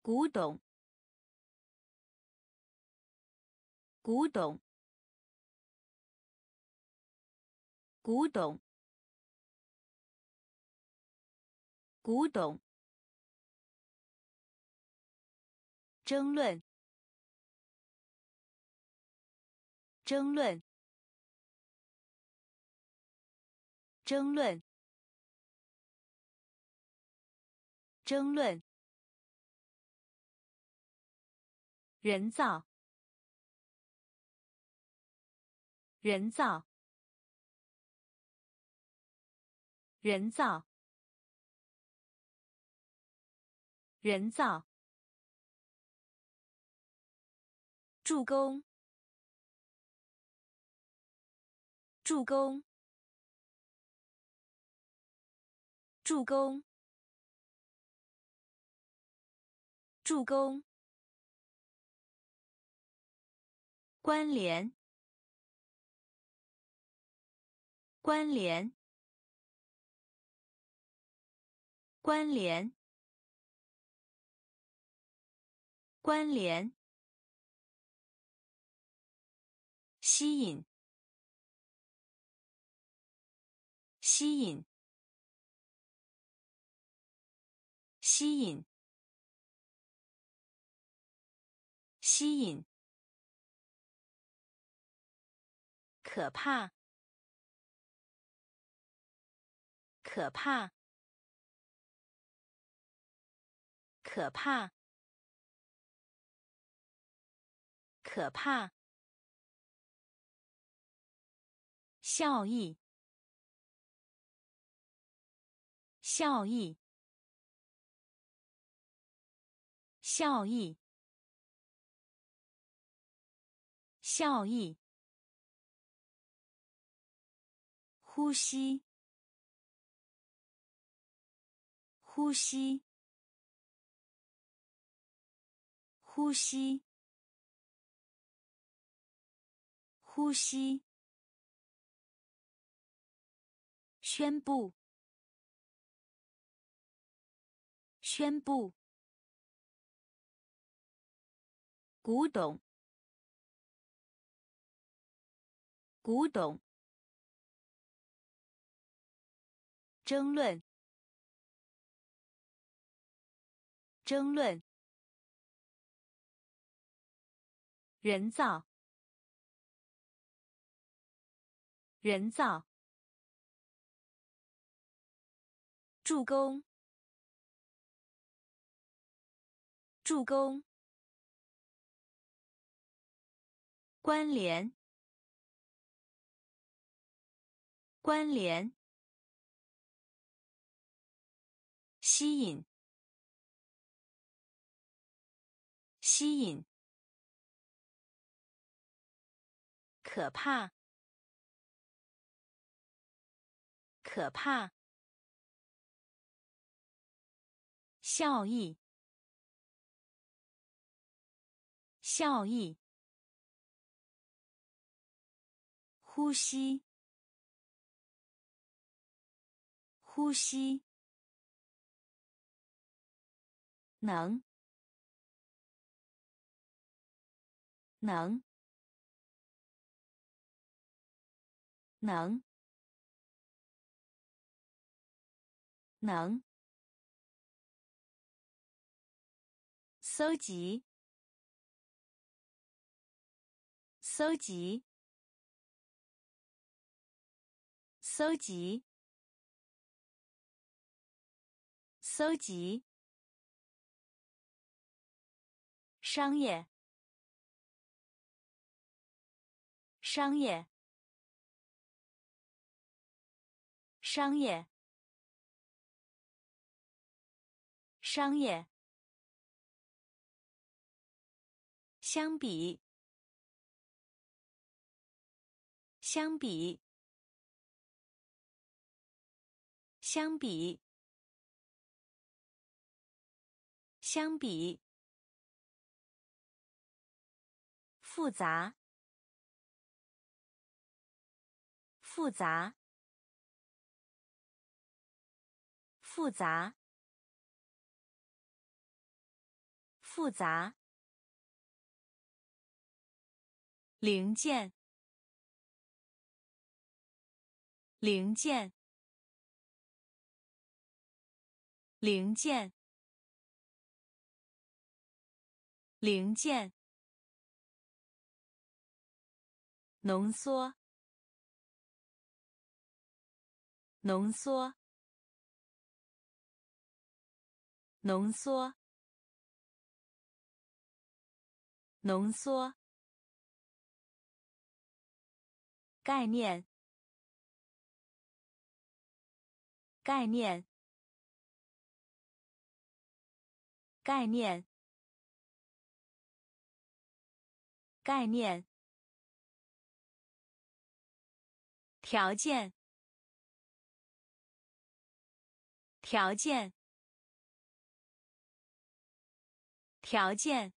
古董，古董，古董，古董。争论，争论，争论，争论。人造，人造，人造，人造。助攻，助攻，助攻，助攻。关联，关联，关联，关联。吸引，吸引，吸引，吸引。可怕，可怕，可怕，可怕。效益，效益，效益，效益。呼吸，呼吸，呼吸，呼吸。宣布，宣布。古董，古董。争论，争论，人造，人造，助攻，助攻，关联，关联，吸引。吸引，可怕，可怕，效益，效益，呼吸，呼吸，能。能，能，能，搜集，搜集，搜集，搜集，商业。商业，商业，商业。相比，相比，相比，相比，复杂。复杂，复杂，复杂。零件，零件，零件，零件。浓缩。浓缩，浓缩，浓缩。概念，概念，概念，概念。条件。条件，条件，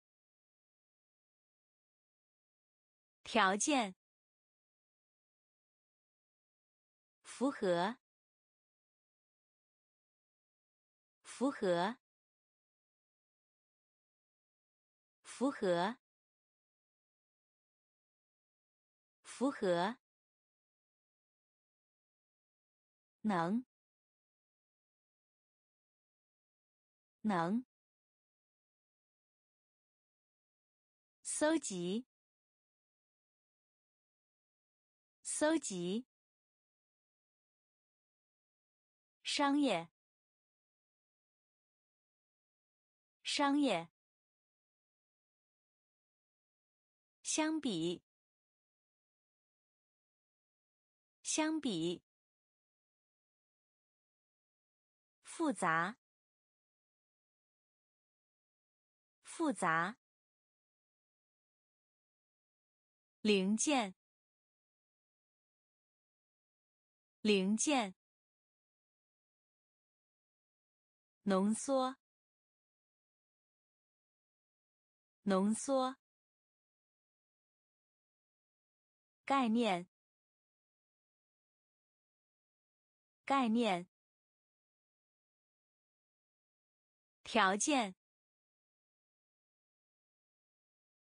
条件，符合，符合，符合，符合，能。能搜集，搜集商业，商业相比，相比复杂。复杂。零件，零件。浓缩，浓缩。概念，概念。条件。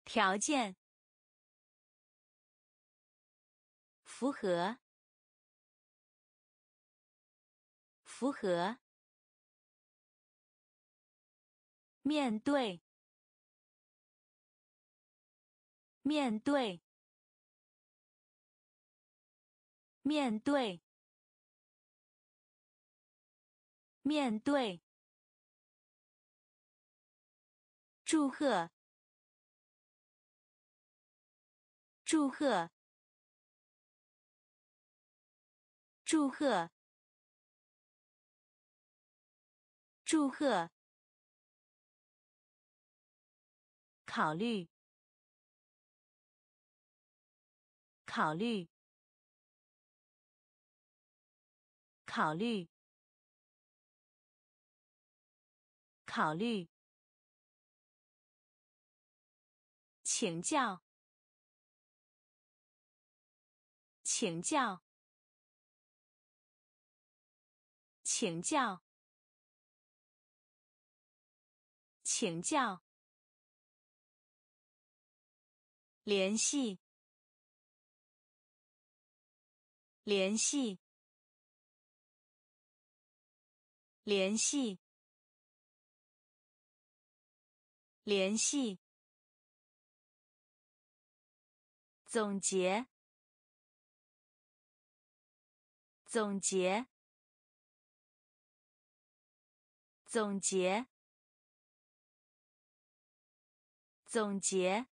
条件。符合，符合。面对，面对，面对，面对，祝贺，祝贺，祝贺，祝贺。考虑，考虑，考虑，考虑，请教，请教，请教，请教。联系，联系，联系，联系。总结，总结，总结，总结。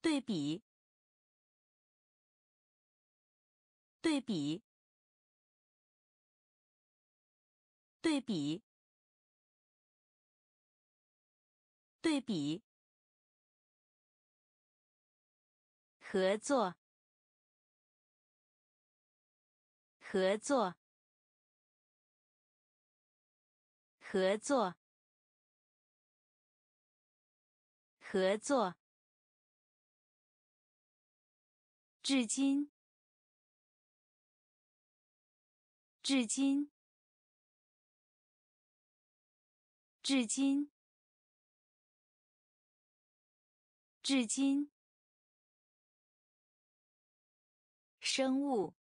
对比，对比，对比，对比，合作，合作，合作，合作。至今，至今，至今，至今，生物，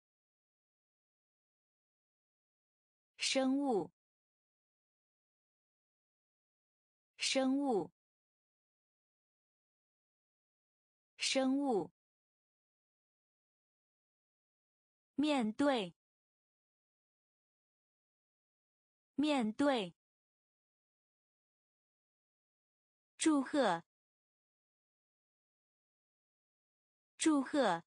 生物，生物，生物。面对，面对，祝贺，祝贺，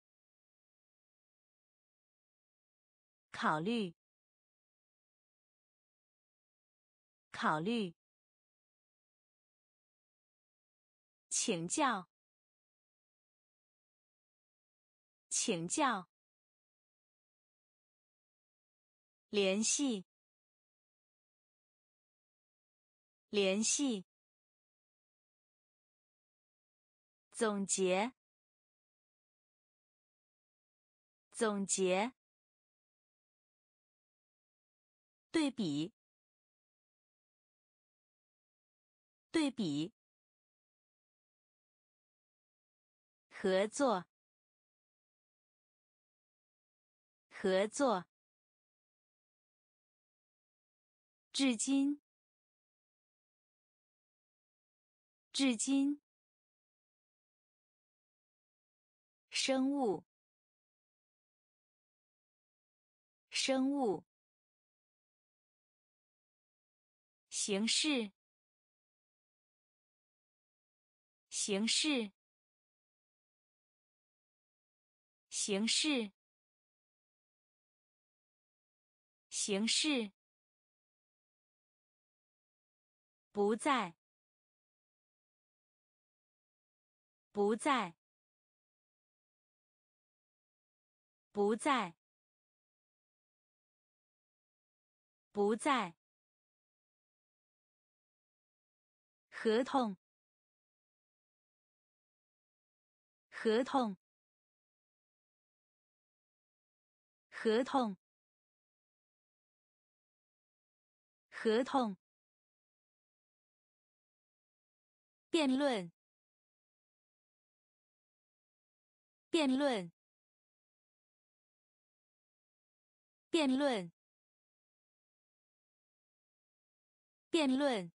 考虑，考虑，请教，请教。联系，联系，总结，总结，对比，对比，合作，合作。至今，至今，生物，生物，形式，形式，形式，形式。不在，不在，不在，不在。合同，合同，合同，合同。辩论，辩论，辩论，辩论，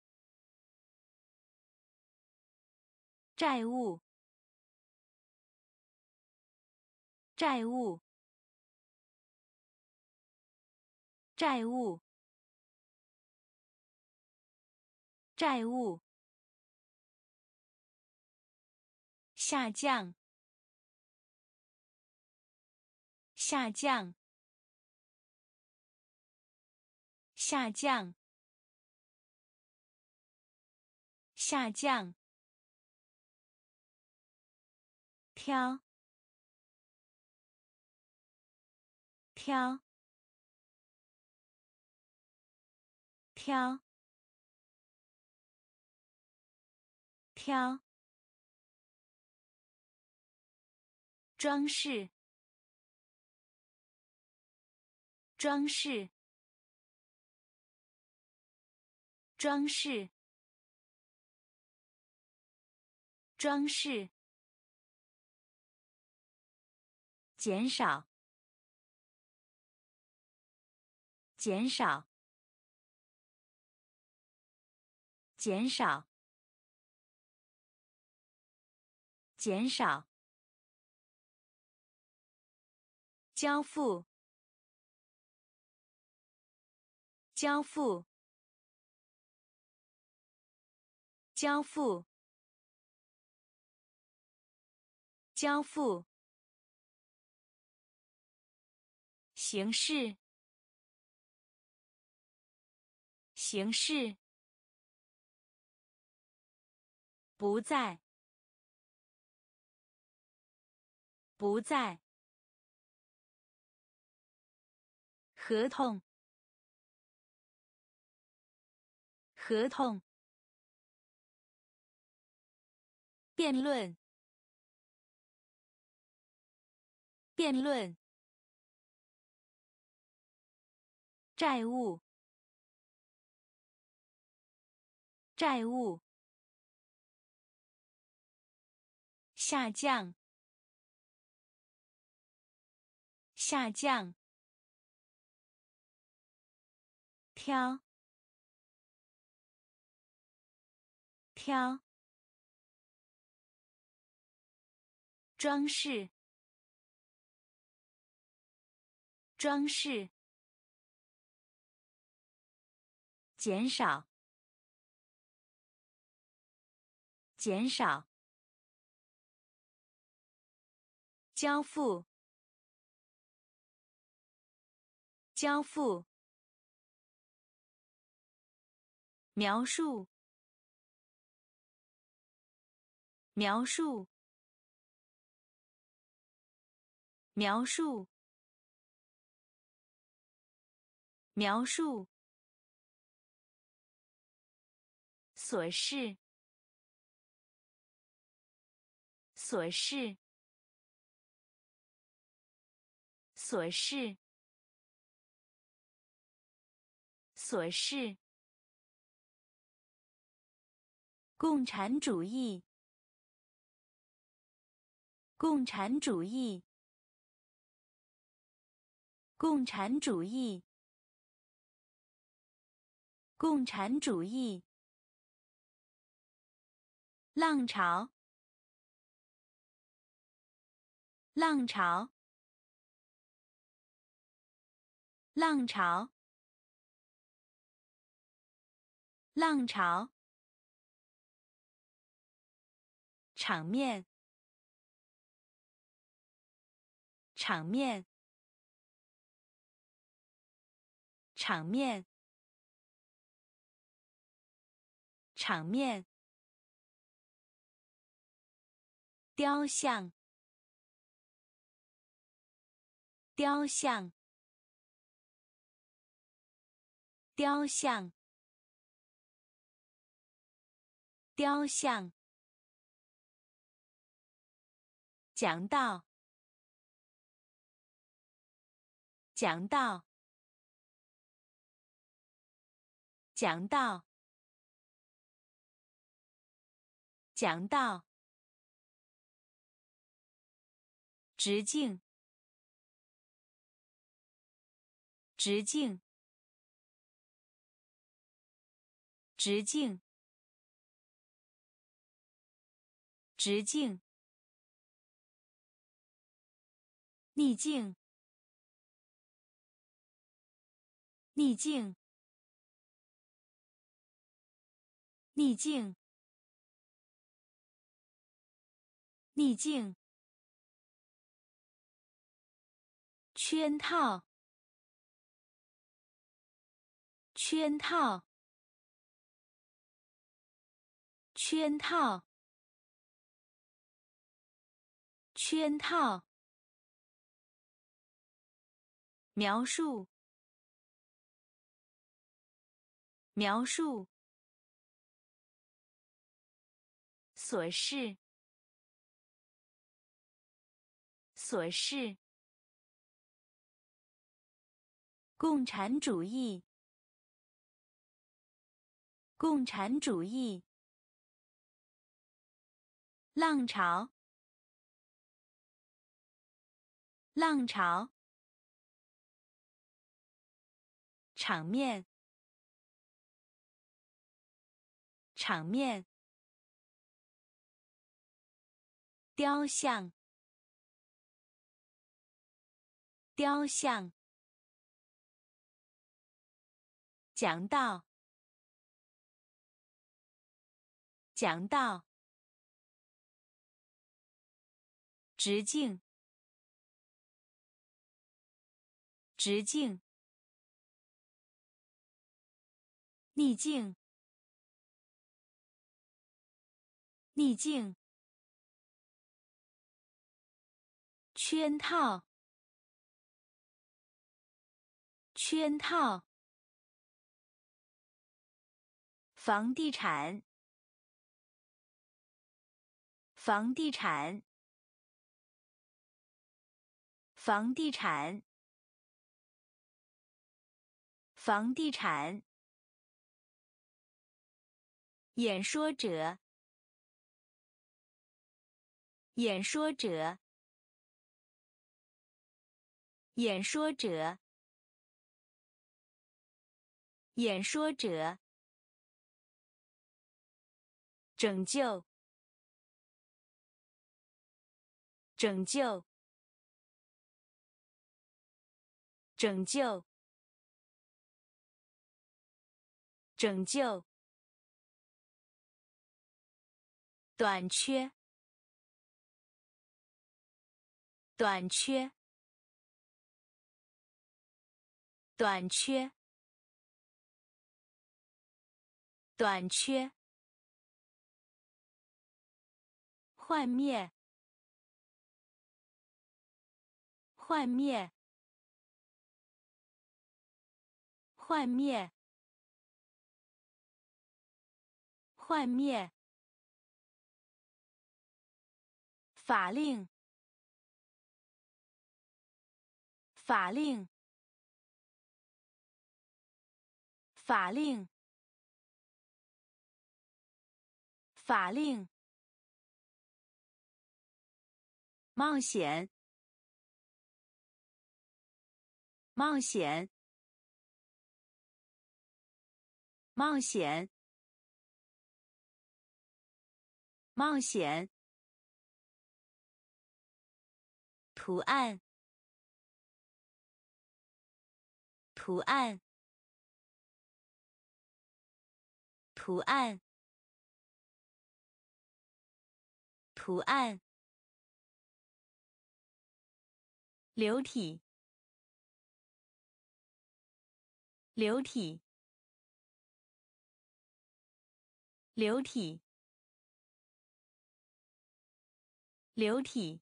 债务，债务，债务，债务。下降，下降，下降，下降。挑，挑，挑，挑。装饰，装饰，装饰，装饰。减少，减少，减少，减少。交付，交付，交付，交付。形式，形式，不在，不在。合同，合同。辩论，辩论。债务，债务。下降，下降。挑，挑，装饰，装饰，减少，减少，交付，交付。描述，描述，描述，描述。琐事，琐事，琐事，琐事。共产主义，共产主义，共产主义，共产主义。浪潮，浪潮，浪潮，浪潮。场面，场面，场面，场面。雕像，雕像，雕像，雕像。讲道，讲道，讲道，讲道。直径，直径，直径，直径，逆境，逆境，逆境，逆境。圈套，圈套，圈套，圈套。描述，描述。琐事，琐事。共产主义，共产主义，浪潮，浪潮，场面，场面，雕像，雕像。讲道，讲道，直径，直径，逆境，逆境，圈套，圈套。房地产，房地产，房地产，房地产。演说者，演说者，演说者，演说者。拯救！拯救！拯救！拯救！短缺！短缺！短缺！短缺！幻灭，幻灭，幻灭，幻灭。法令，法令，法令，法令。冒险，冒险，冒险，冒险。图案，图案，图案，图案。流体，流体，流体，流体。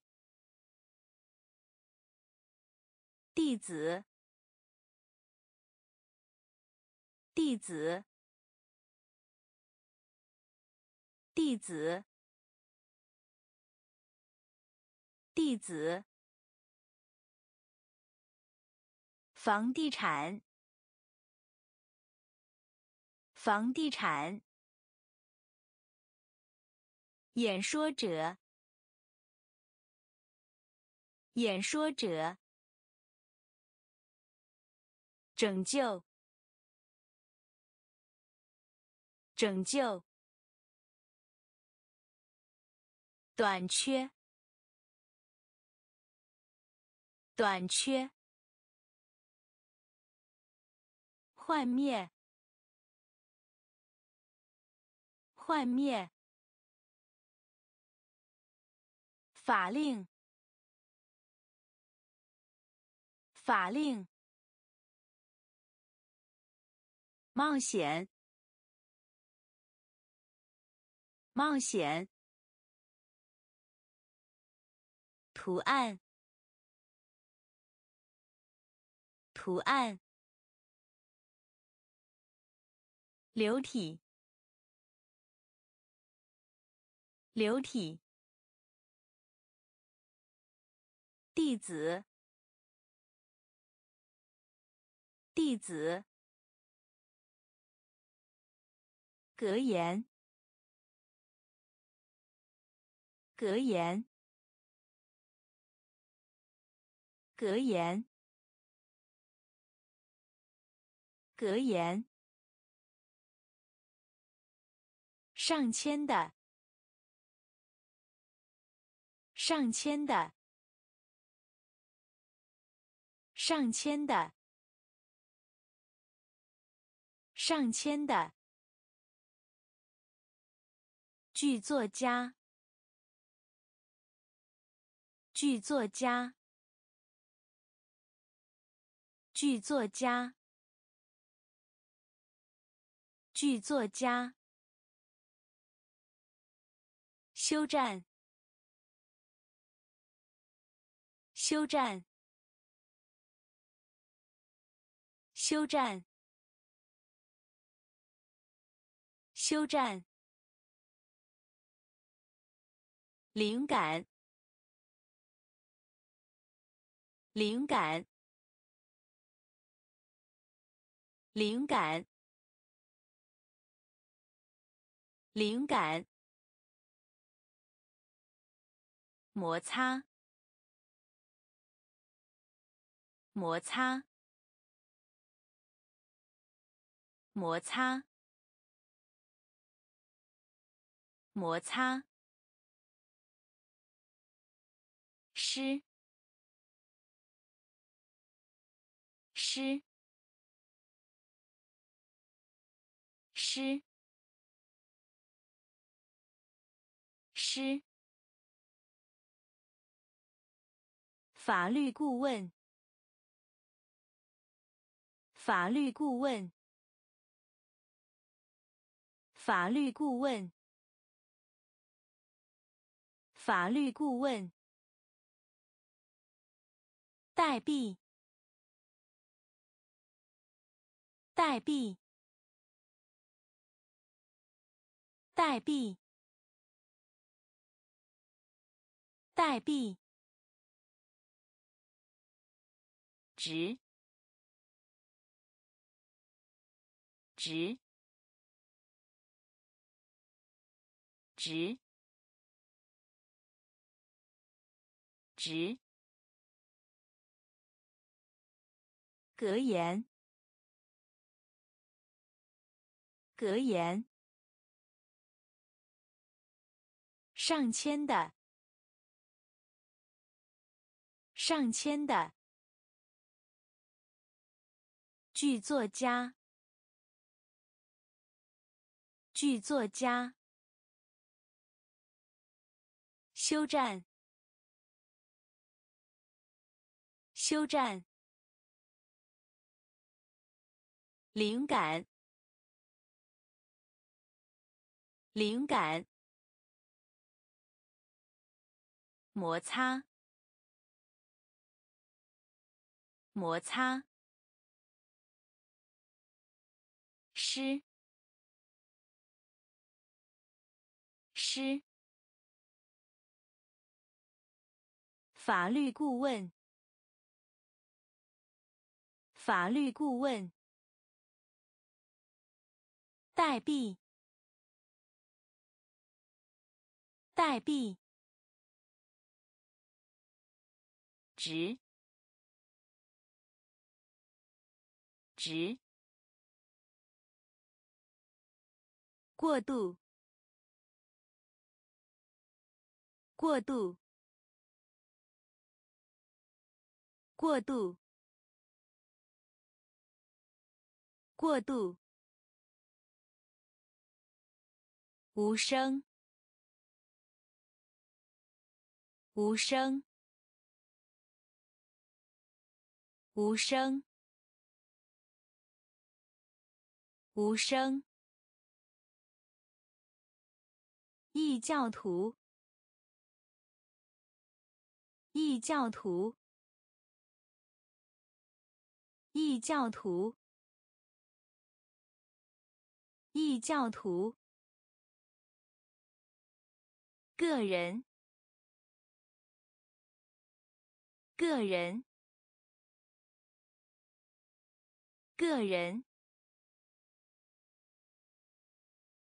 弟子，弟子，弟子，弟子。房地产，房地产。演说者，演说者。拯救，拯救，短缺，短缺，幻灭，幻灭，法令，法令。冒险，冒险，图案，图案，流体，流体，弟子，弟子。格言，格言，格言，格言。上千的，上千的，上千的，上千的。剧作家，剧作家，剧作家，剧作家。休战，休战，休战，休战。灵感，灵感，灵感，灵感。摩擦，摩擦，摩擦，摩擦。诗，诗，诗，诗。法律顾问，法律顾问，法律顾问，法律顾问。代币，代币，代币，代币，值，值，值，值。格言，格言。上千的，上千的。剧作家，剧作家。休战，休战。灵感，灵感，摩擦，摩擦，诗，诗，法律顾问，法律顾问。代币，代币，值，值，过度，过度，过度，过度，无声，无声，无声，无声。异教徒，异教徒，异教徒，异教徒。个人，个人，个人，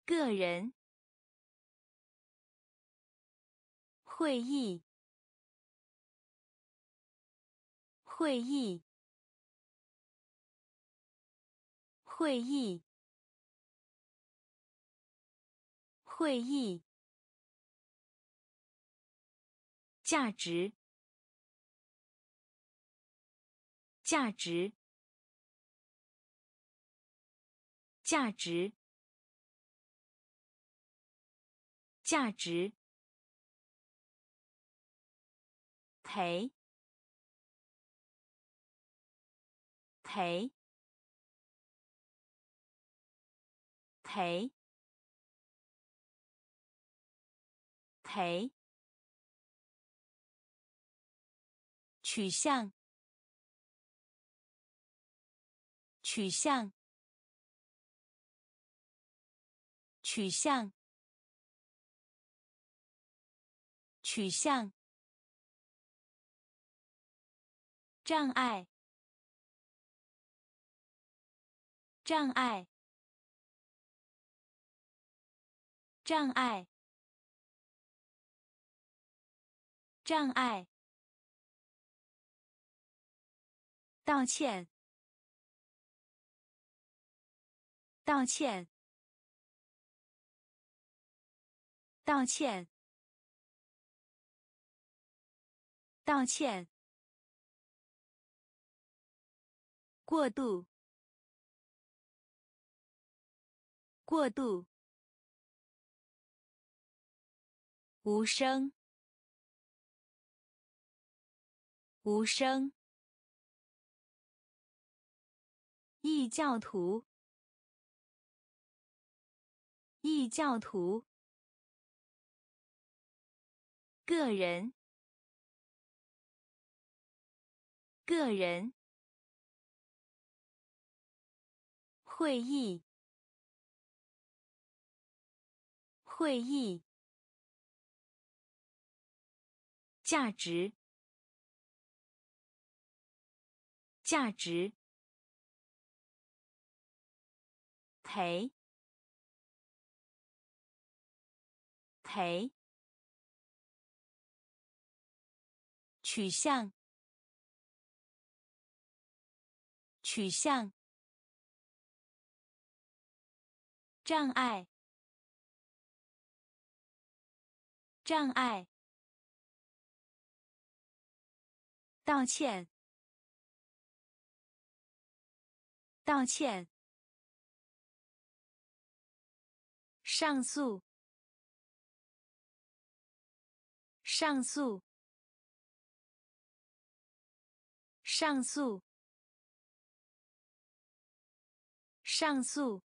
个人。会议，会议，会议，会议。价值，价值，价值，价值。赔，赔，赔，赔。取向，取向，取向，取向。障碍，障碍，障碍，障碍。道歉，道歉，道歉，道歉。过度，过度，无声，无声。异教徒，异教徒。个人，个人。会议，会议。价值，价值。赔，赔。取向，取向。障碍，障碍。道歉，道歉。上诉，上诉，上诉，上诉。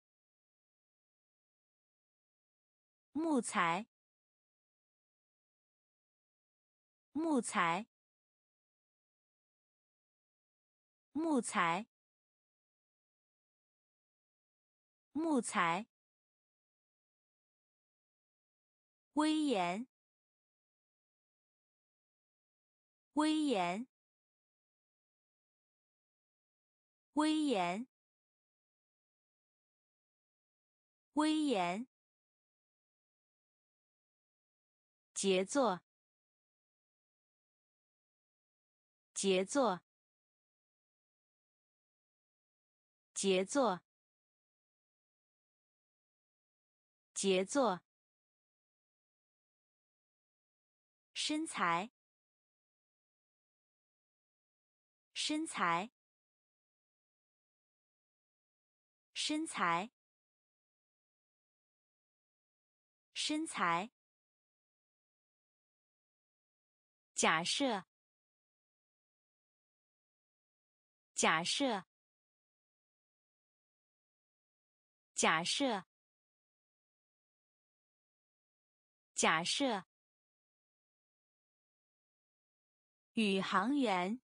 木材，木材，木材，木材。威严，威严，威严，威严。杰作，杰作，杰作，杰作，身材，身材，身材，身材。假设，假设，假设，假设。宇航员，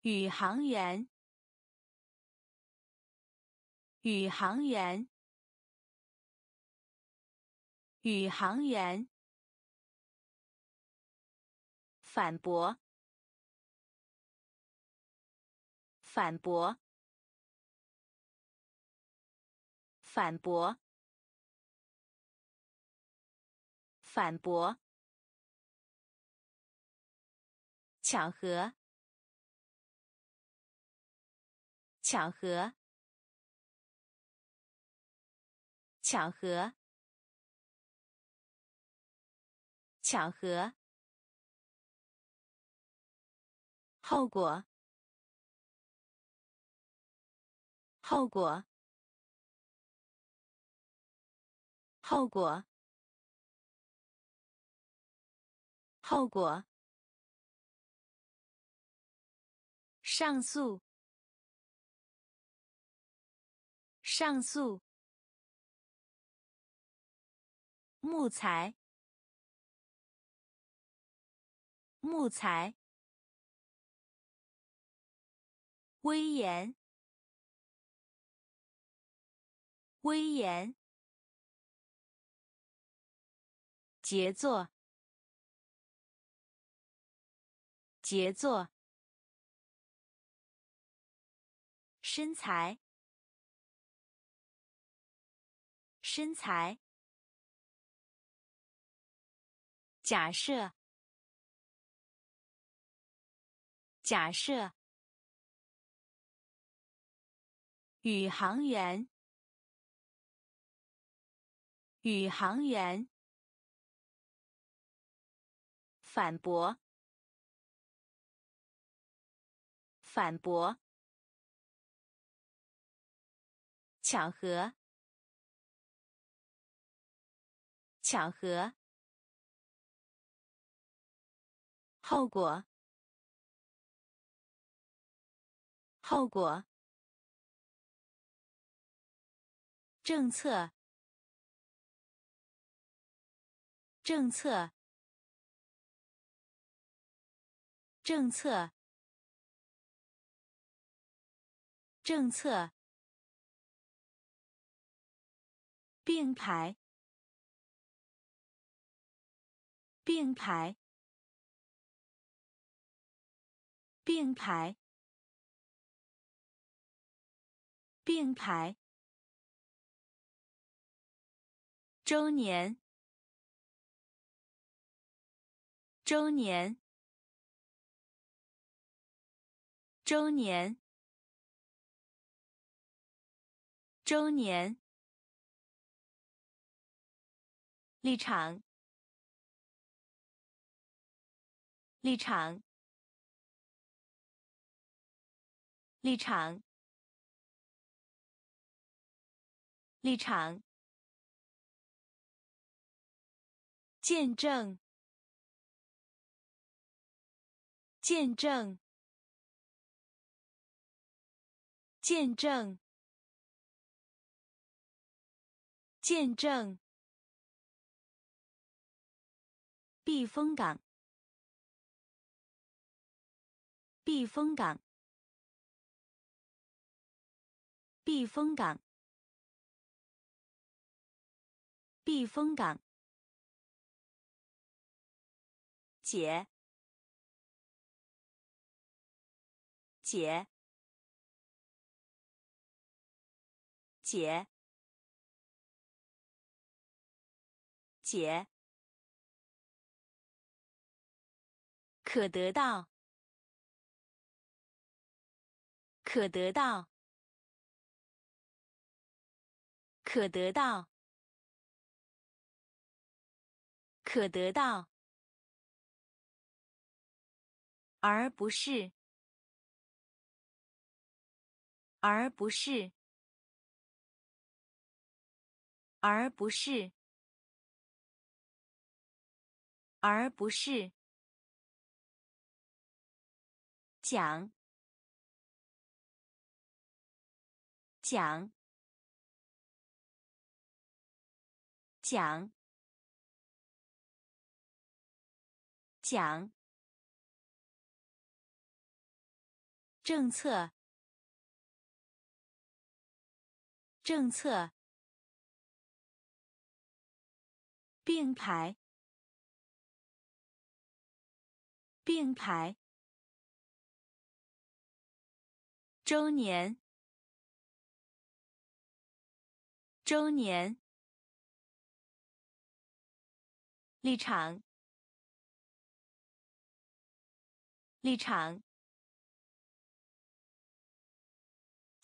宇航员，宇航员，宇航员。反驳，反驳，反驳，反驳。巧合，巧合，巧合，巧合。后果，后果，后果，后果。上诉，上诉。木材，木材。威严，威严。杰作，杰作。身材，身材。假设，假设。宇航员，宇航员。反驳，反驳。巧合，巧合。后果，后果。政策，政策，政策，政策。并排，并排，并排，并排。周年，周年，周年，周年。立场，立场，立场，立场。见证，见证，见证，见证。避风港，避风港，避风港，避风港。姐，姐，姐，姐，可得到，可得到，可得到，可得到，而不是，而不是，而不是，而不是，讲，讲。讲，讲，政策，政策，并排，并排，周年，周年。立场，立场，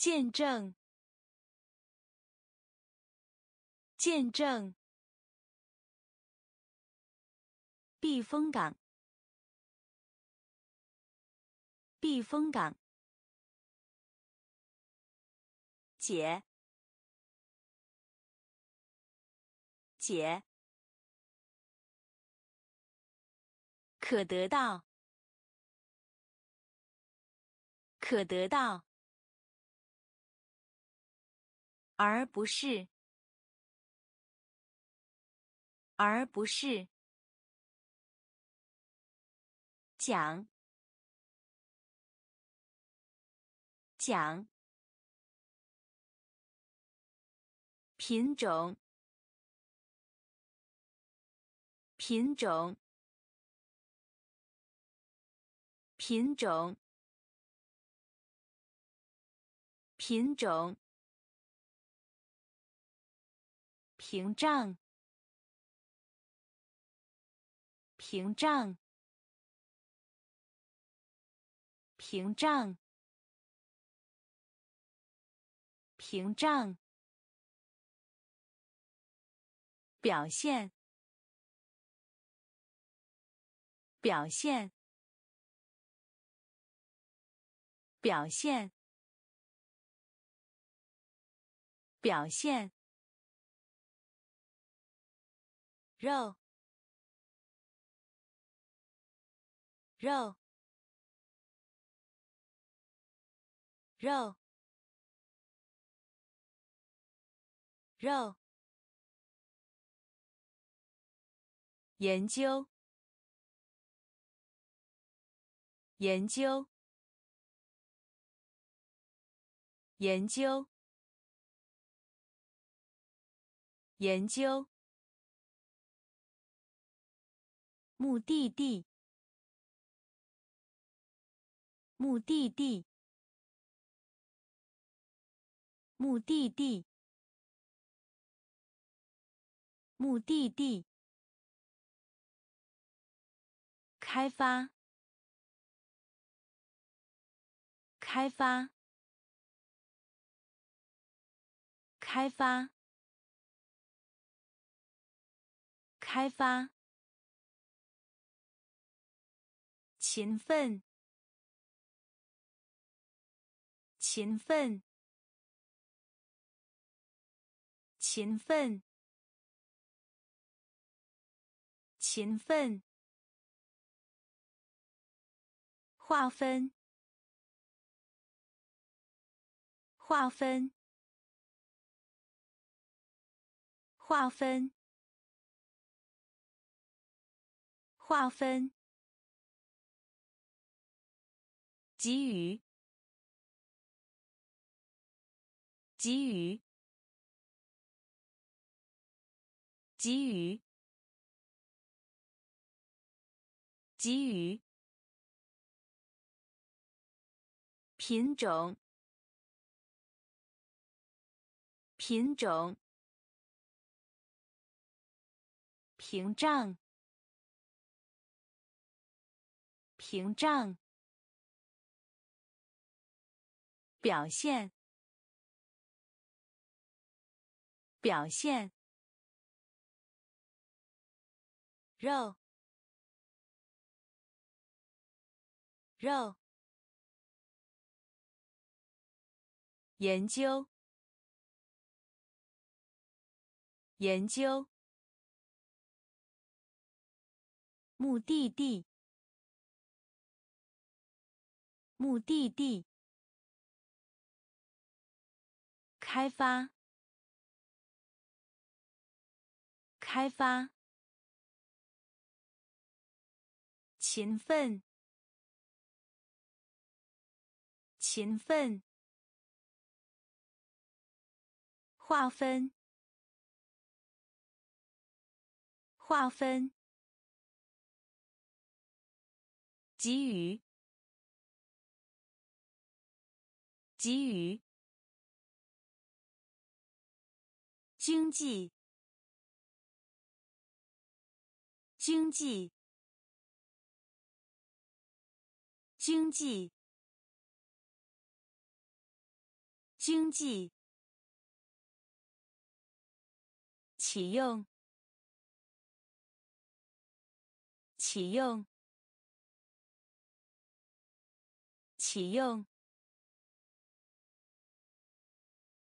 见证，见证，避风港，避风港，解，解。可得到，可得到，而不是，而不是，讲，讲，品种，品种。品种，品种，屏障，屏障，屏障，屏障，表现，表现。表现，表现，肉，肉，肉，肉，研究，研究。研究，研究，目的地，目的地，目的地，目的地，开发，开发。开发，开发，勤奋，勤奋，勤奋，勤奋，划分，划分。划分，划分，给予，给予，给予，给予，品种，品种。屏障，屏障，表现，表现，肉，肉，研究，研究，目的地，目的地，开发，开发，勤奋，勤奋，划分，划分，给予，给予，经济，经济，经济，经济，启用，启用，启用，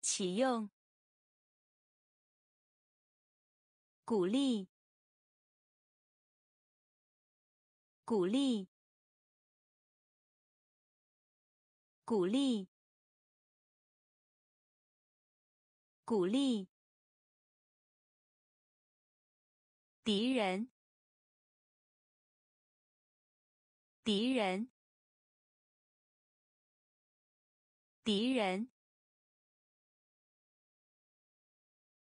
启用，鼓励，鼓励，鼓励，鼓励，敌人，敌人，敌人，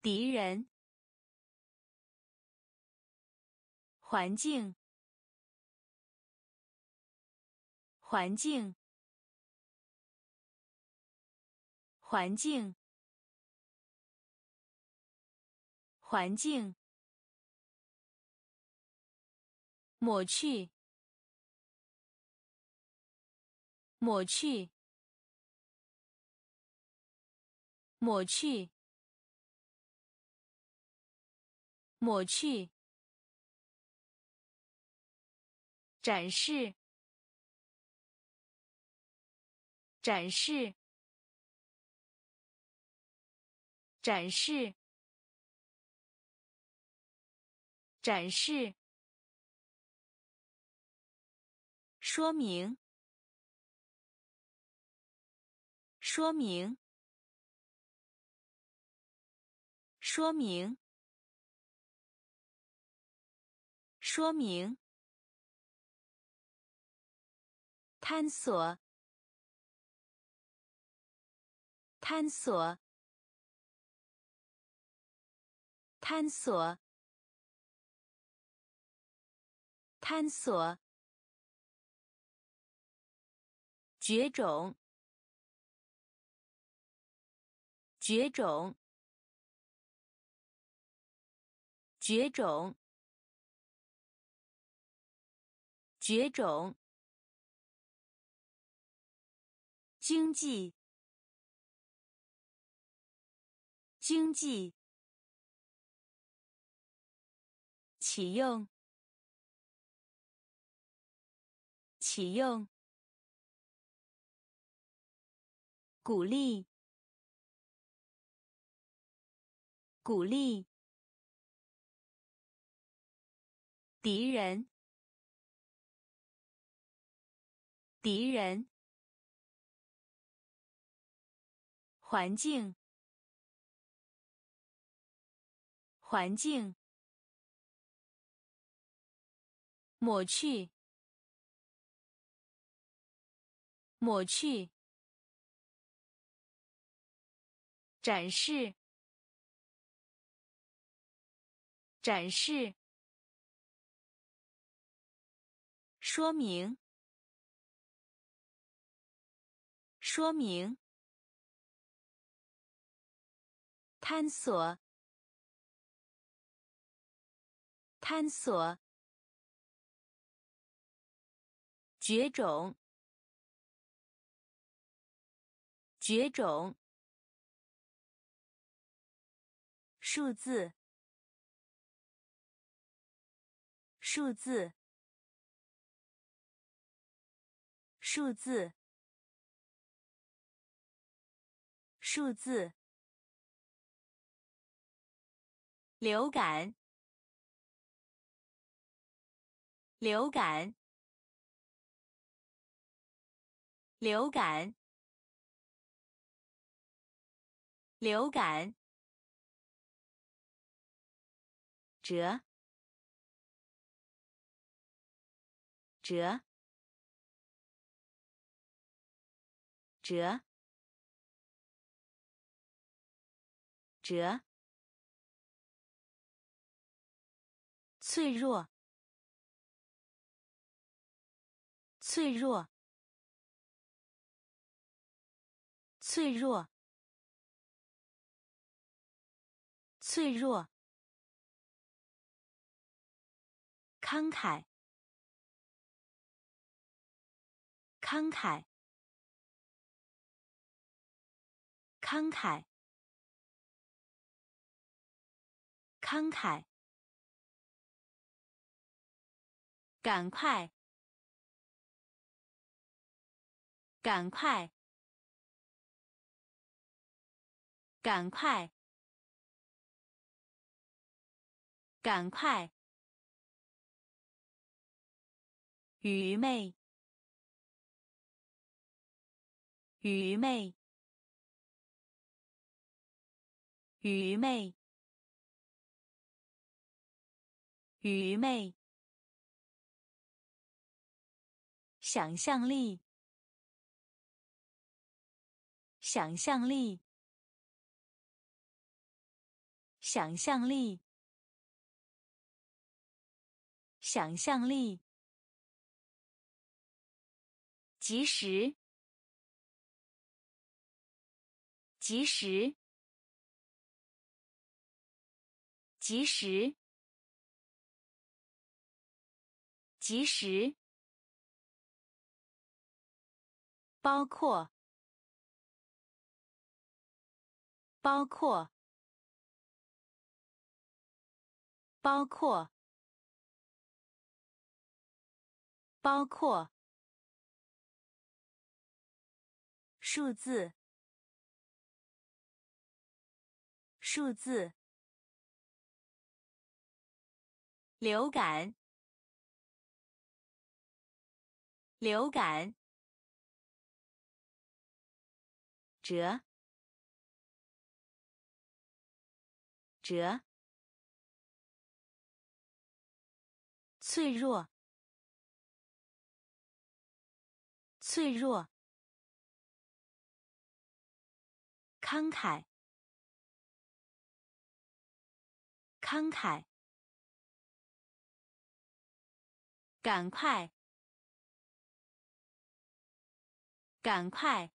敌人，环境，环境，环境，环境，抹去，抹去，抹去，抹去，展示，展示，展示，展示，说明，说明，说明，说明，探索，探索，探索，探索，绝种，绝种，绝种，绝种，经济，经济，启用，启用，鼓励，鼓励，敌人，敌人，环境，环境，抹去，抹去，展示，展示，说明，说明，探索，探索，绝种，绝种，数字，数字，数字，数字。流感，流感，流感，流感。折，折，折，折。脆弱，脆弱，脆弱，脆弱。慷慨，慷慨，慷慨，慷慨。赶快，赶快，赶快，赶快！愚昧，愚昧，愚昧，愚昧。想象力，想象力，想象力，想象力。及时，及时，及时，及时。包括，包括，包括，包括。数字，数字。流感，流感。折，折，脆弱，脆弱，慷慨，慷慨，赶快，赶快。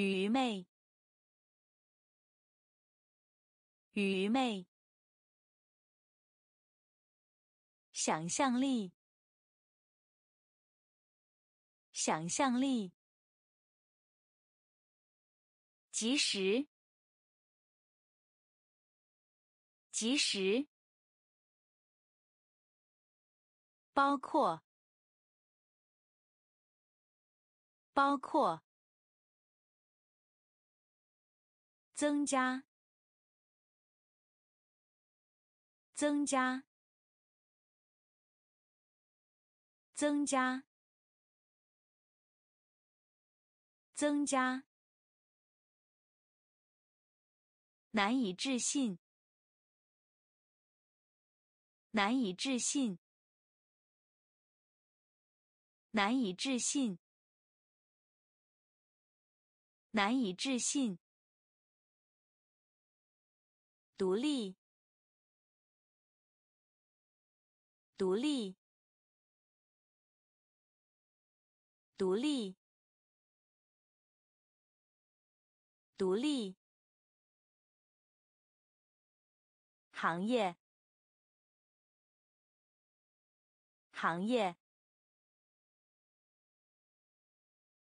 愚昧，愚昧。想象力，想象力。及时，及时。包括，包括。增加，增加，增加，增加。难以置信，难以置信，难以置信，难以置信。独立，独立，独立，独立。行业，行业，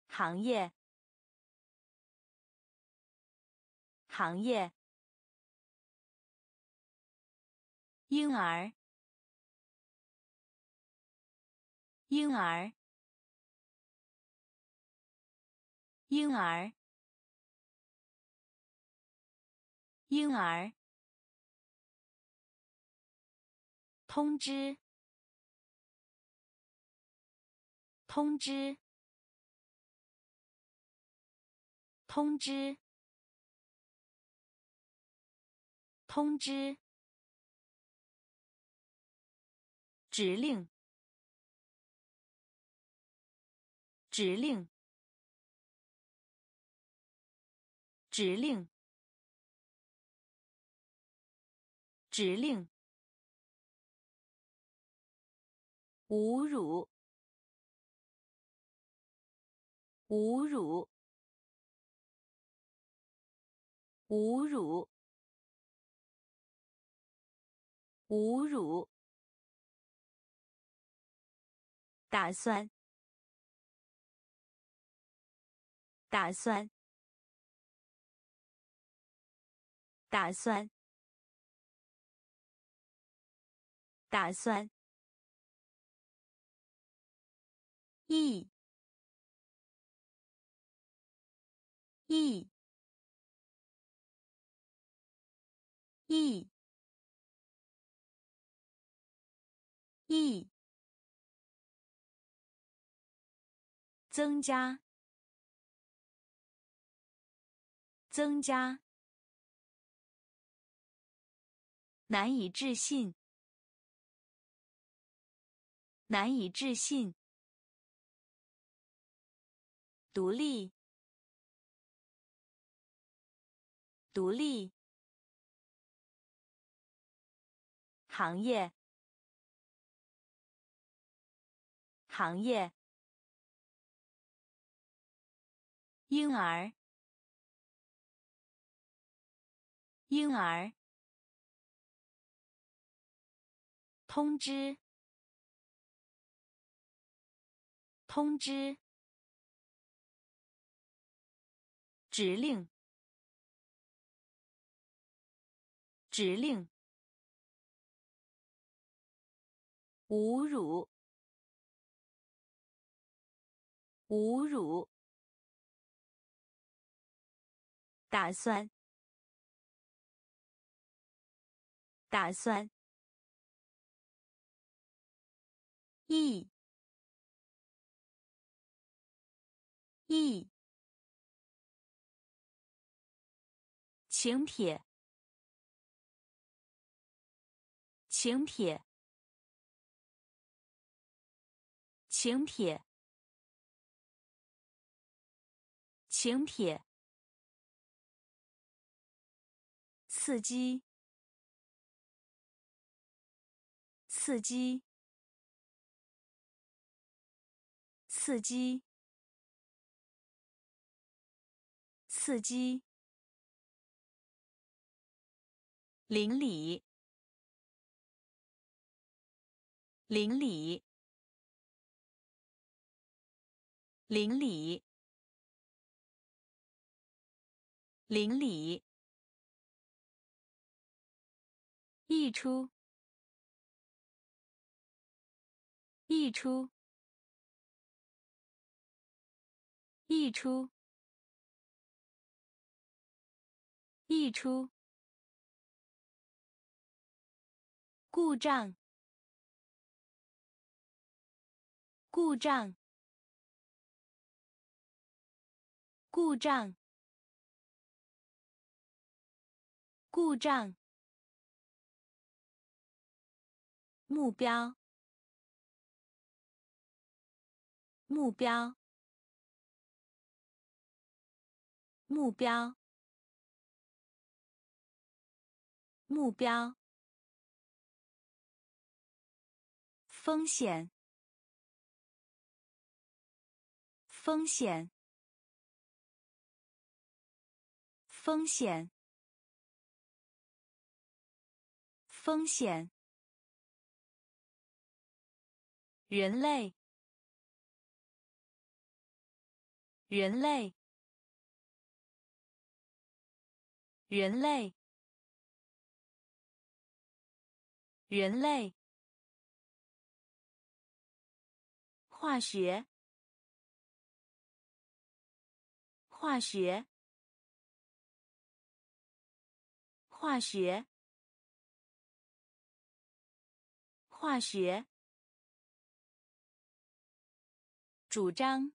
行业，行业，婴儿，婴儿，婴儿，婴儿，通知，通知，通知。通知，指令，指令，指令，指令，侮辱，侮辱，侮辱。侮辱！打算！打算！打算！打算！意！意！意！意，增加，增加，难以置信，难以置信，独立，独立，行业。行业，婴儿，婴儿，通知，通知，指令，指令，侮辱。侮辱！打算！打算！意！意！请帖！请帖！请帖！请帖，刺激，刺激，刺激，刺激，邻里，邻里，邻里。邻里，溢出，溢出，溢出，溢出，故障，故障，故障。故障。目标。目标。目标。目标。风险。风险。风险。风险。人类。人类。人类，人类，化学，化学，化学，化学，主张，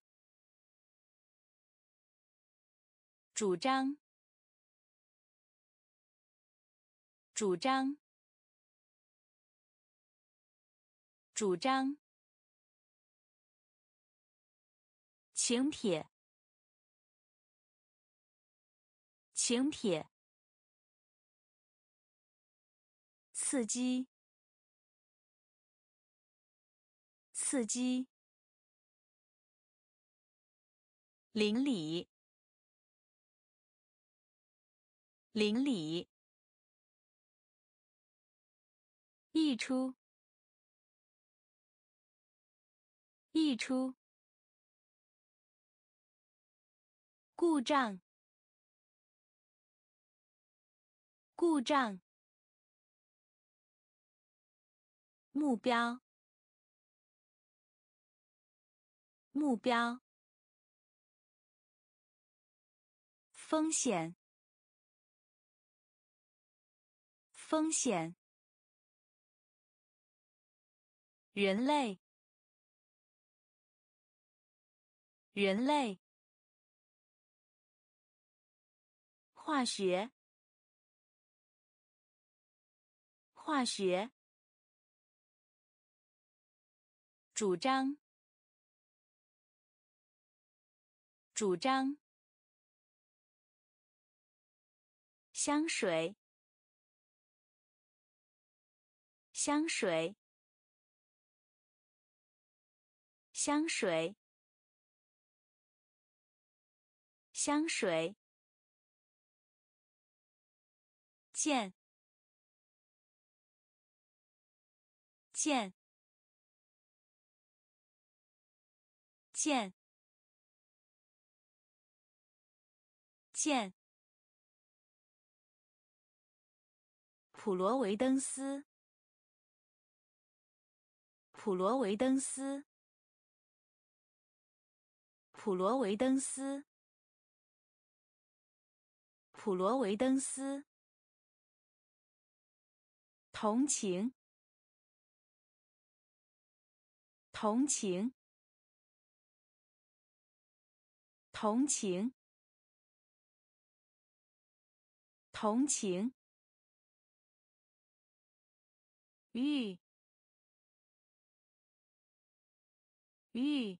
主张。主张，主张，请帖，请帖，刺激，刺激，邻里，邻里。溢出，溢出，故障，故障，目标，目标，风险，风险。人类，人类，化学，化学，主张，主张，香水，香水。香水，香水，见，见，见，见，普罗维登斯，普罗维登斯。普罗维登斯，普罗维登斯，同情，同情，同情，同情，玉，玉。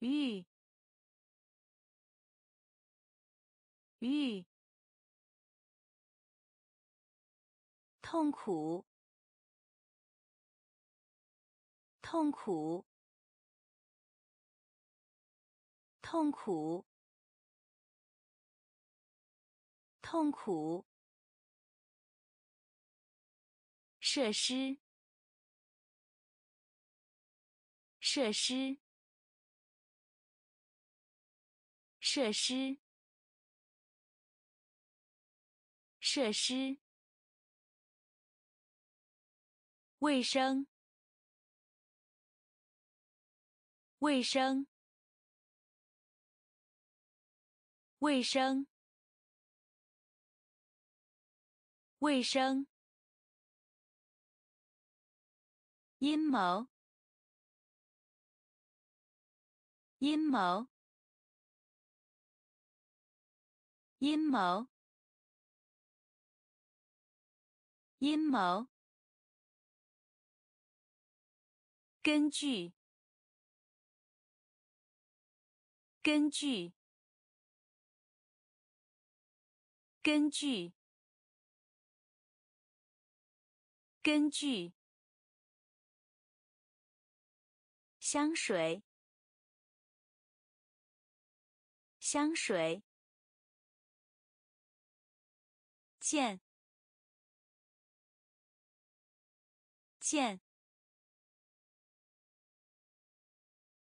玉，玉，痛苦，痛苦，痛苦，痛苦，设施，设施。设施，设施，卫生，卫生，卫生，卫生，阴谋，阴谋。阴谋，阴谋，根据，根据，根据，根据，香水，香水。见，见，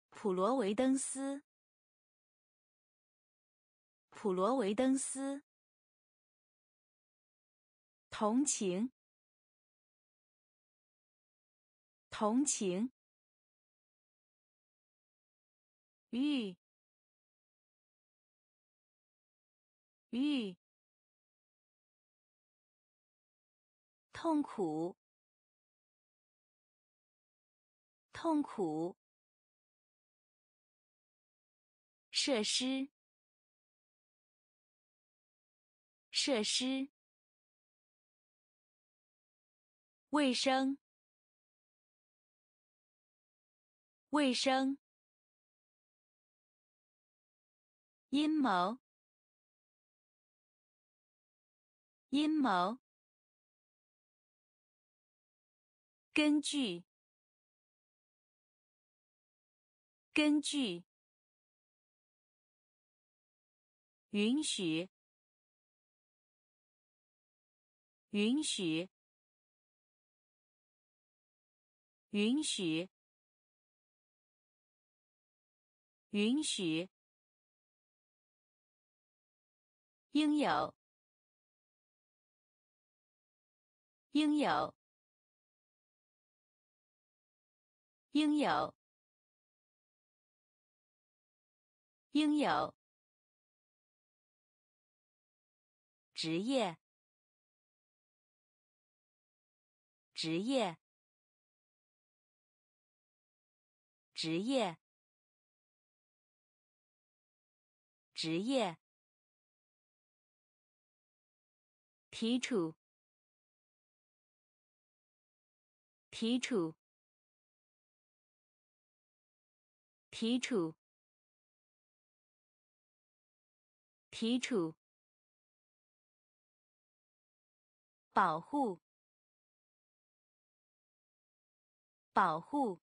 普罗维登斯，普罗维登斯。同情，同情。玉，玉。痛苦，痛苦。设施，设施。卫生，卫生。阴谋，阴谋。根据，根据。允许，允许，允许，允许。应有，应有，应有，应有。职业，职业，职业，职业。提出，提出，提出，提出。保护，保护，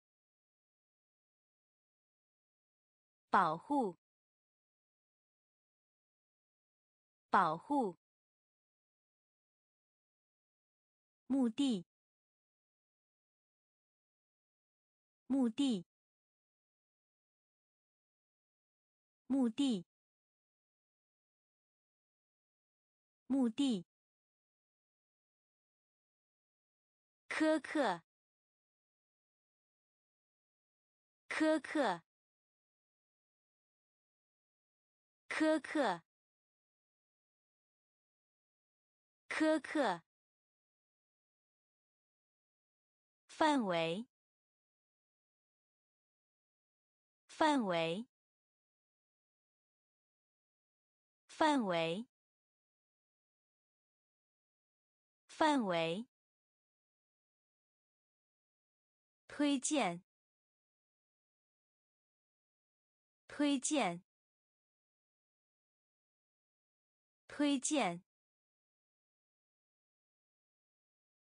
保护，保护。目的，目的，目的，目的。苛刻，苛刻，苛刻，苛刻。范围，范围，范围，范围。推荐，推荐，推荐，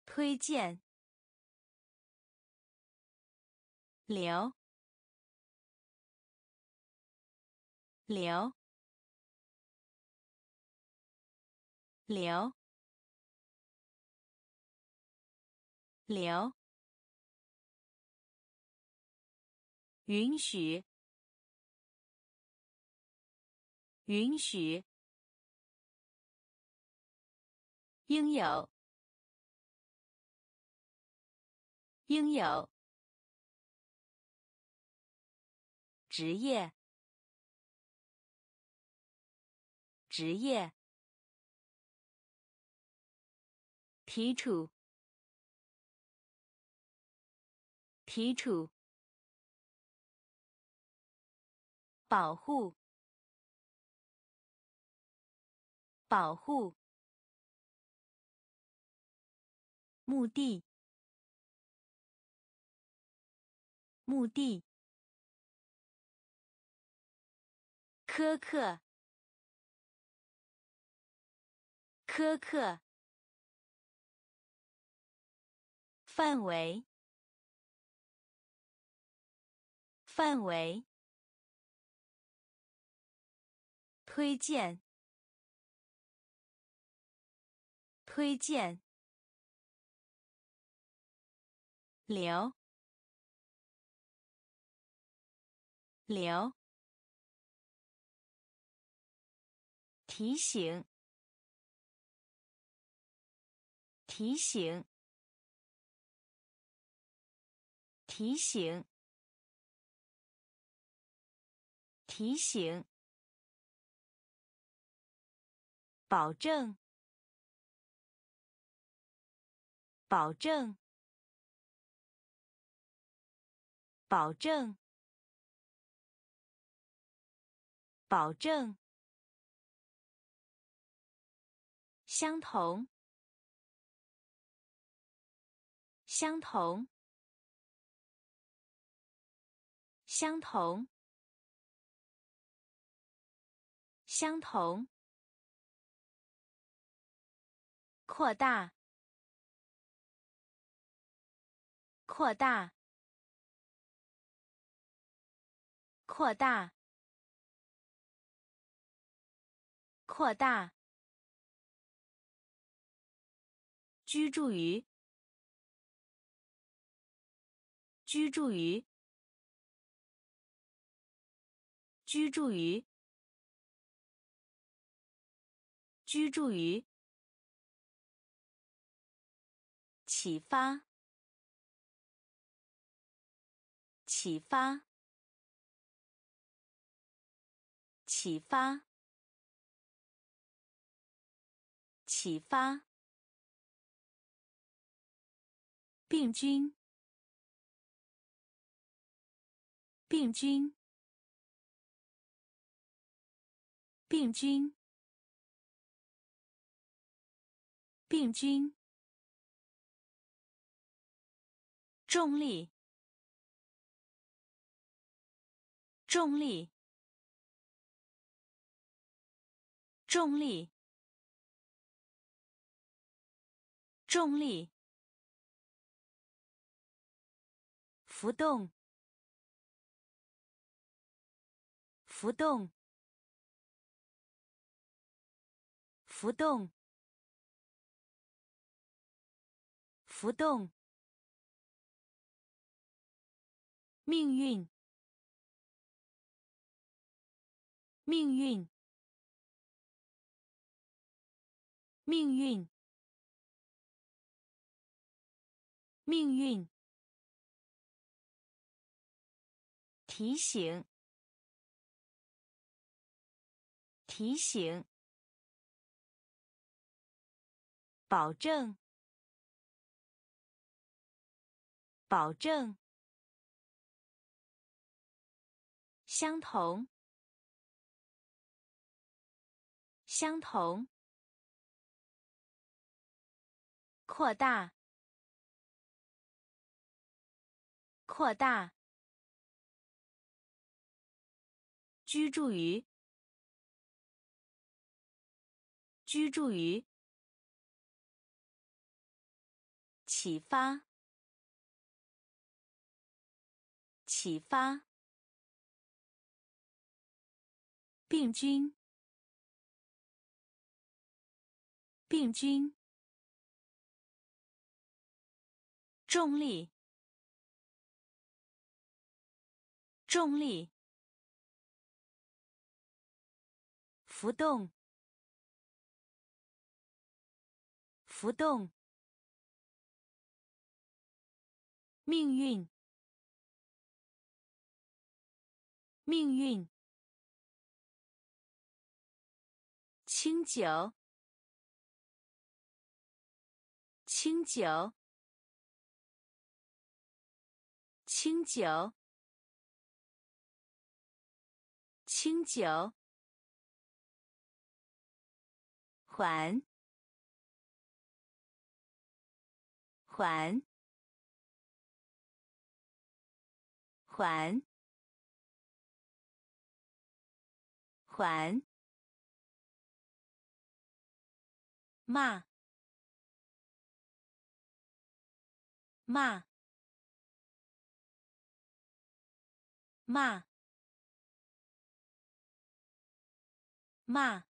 推荐。流，流，流，流。允许，允许。应有，应有。职业，职业。提出，提出。保护，保护。目的，目的。苛刻，苛刻。范围，范围。推荐，推荐。流，流。提醒，提醒，提醒，提醒，保证，保证，保证，保证。相同，相同，相同，相同。扩大，扩大，扩大，扩大。居住于，居住于，居住于，居住于，启发，启发，启发，启发。病菌，病菌，病菌，病菌。重力，重力，重力，重力。浮动，浮动，浮动，浮动。命运，命运，命运，命运。提醒，提醒，保证，保证，相同，相同，扩大，扩大。居住于，居住于，启发，启发，病菌，病菌，重力，重力。浮动，浮动，命运，命运，清酒，清酒，清酒，清酒。缓，缓，缓，缓，骂，骂，骂，骂。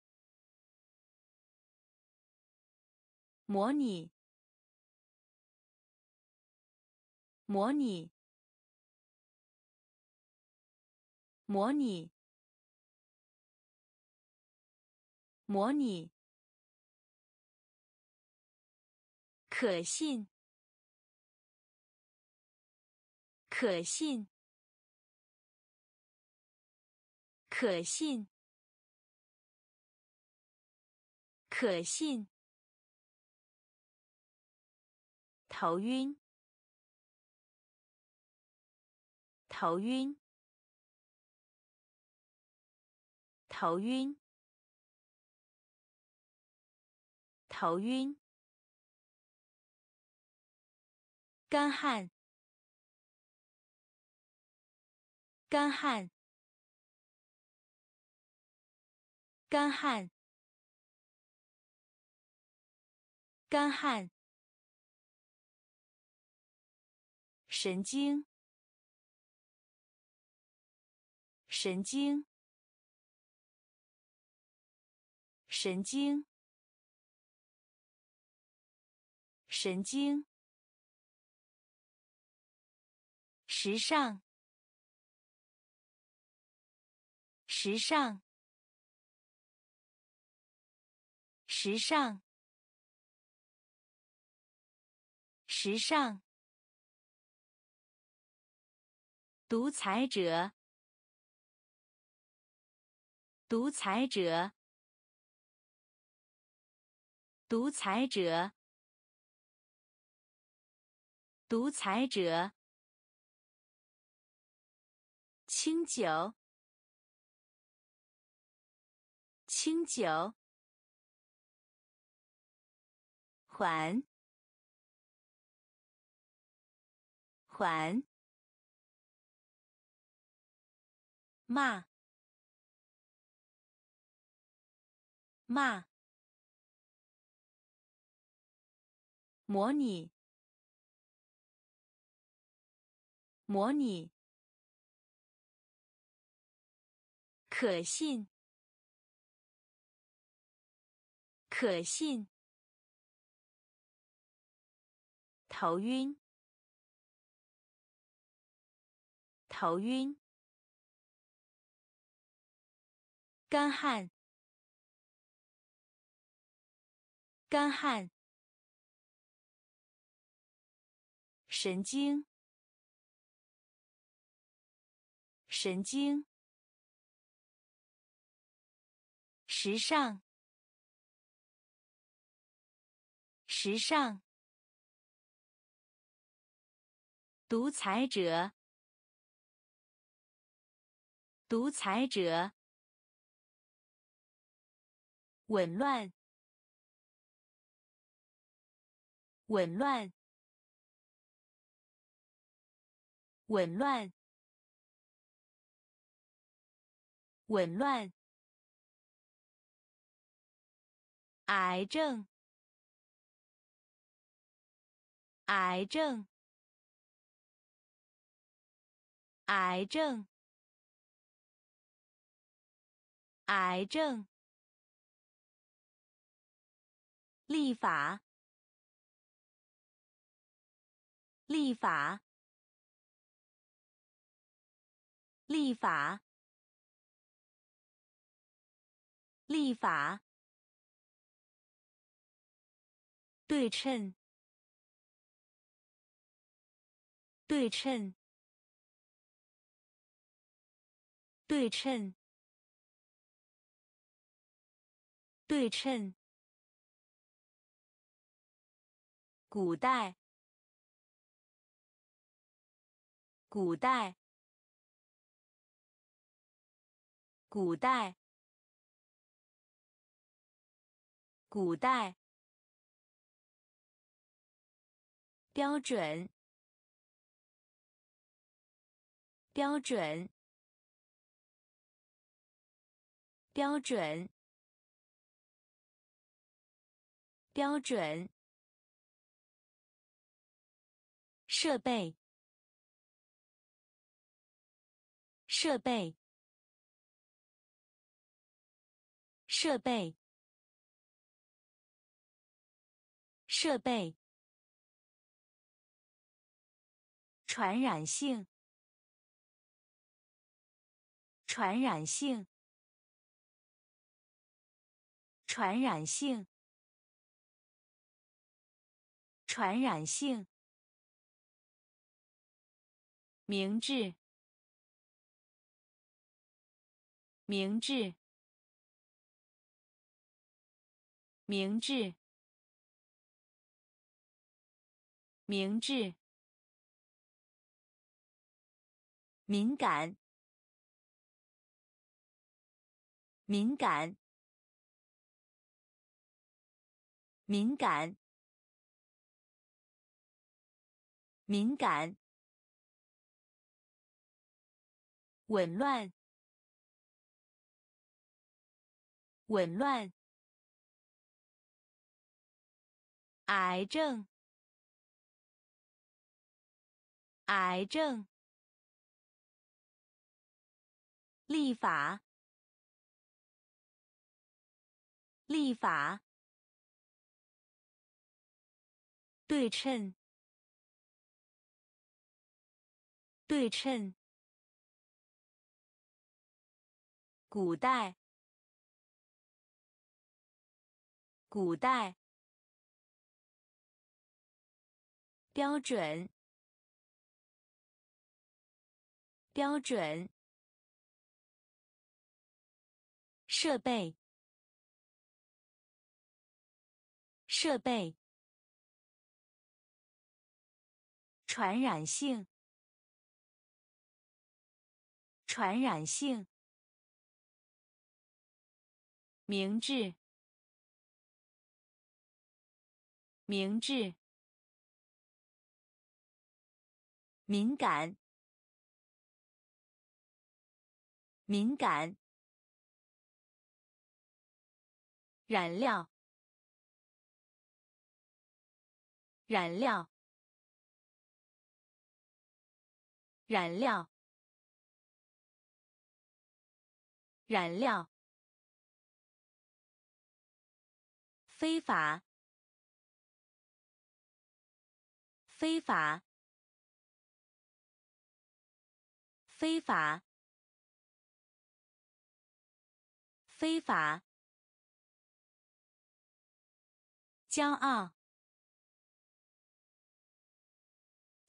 模拟，模拟，模拟，模拟，可信，可信，可信，可信。头晕，头晕，头晕，头晕。干旱，干旱，干旱，干旱。神经，神经，神经，神经。时尚，时尚，时尚，时尚。独裁者，独裁者，独裁者，独裁者。清酒，清酒，缓，缓。骂，骂，模拟，模拟，可信，可信，头晕，头晕。干旱，干旱。神经，神经。时尚，时尚。独裁者，独裁者。紊乱，紊乱，紊乱，紊乱。癌症，癌症，癌症，癌症。立法，立法，立法，立法。对称，对称，对称，对称。古代，古代，古代，古代，标准，标准，标准，标准。设备，设备，设备，设备。传染性，传染性，传染性，传染性，明智，明智，明智，明智，敏感，敏感。敏感，敏感，紊乱，紊乱，癌症，癌症，立法，立法。对称，对称。古代，古代。标准，标准。设备，设备。传染性，传染性，明智，明智，敏感，敏感，燃料，燃料。燃料，燃料，非法，非法，非法，非法，骄傲，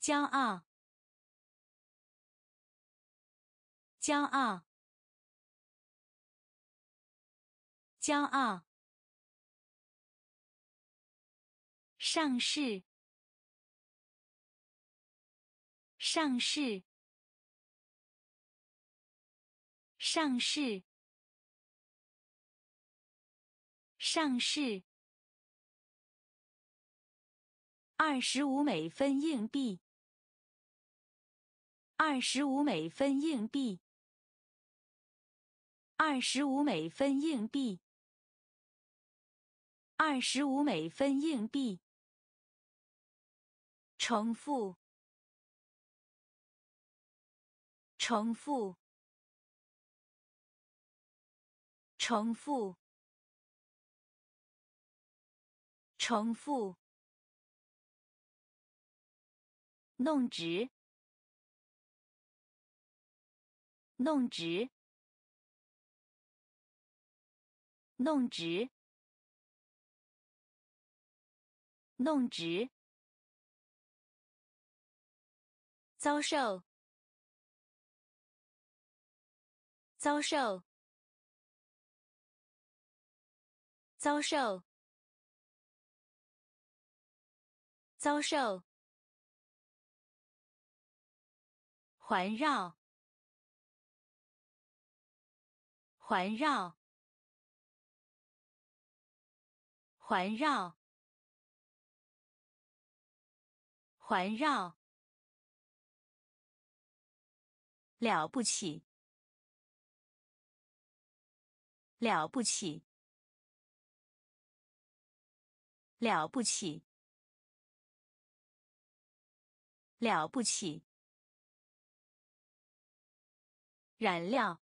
骄傲。骄傲，骄傲。上市，上市，上市，上市。二十五美分硬币，二十五美分硬币。二十五美分硬币，二十五美分硬币。重复，重复，重复，重复。弄直，弄直。弄直，弄直，遭受，遭受，遭受，遭受，环绕，环绕。环绕，环绕，了不起，了不起，了不起，了不起，燃料，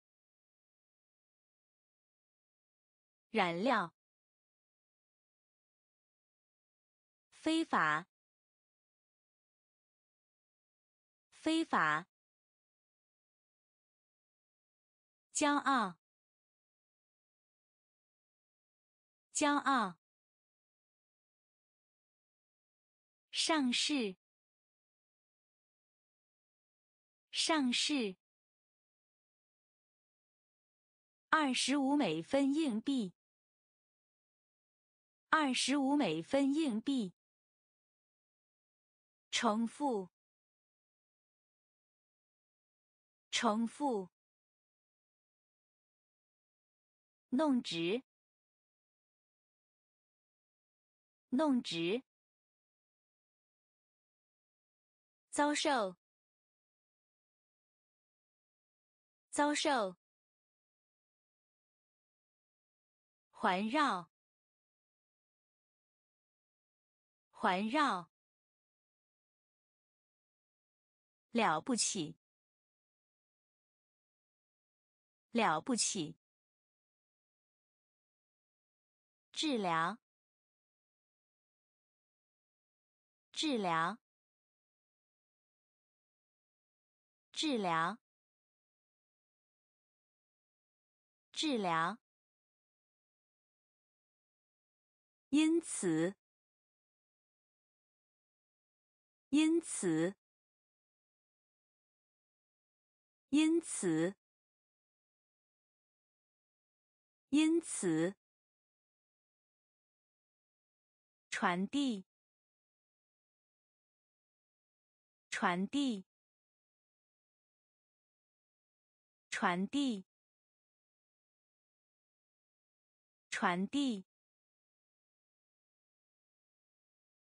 燃料。非法，非法，骄傲，骄傲，上市，上市，二十五美分硬币，二十五美分硬币，重复，重复，弄直。弄直，遭受，遭受，环绕，环绕，了不起，了不起，治疗。治疗，治疗，治疗。因此，因此，因此，因此，传递。传递，传递，传递。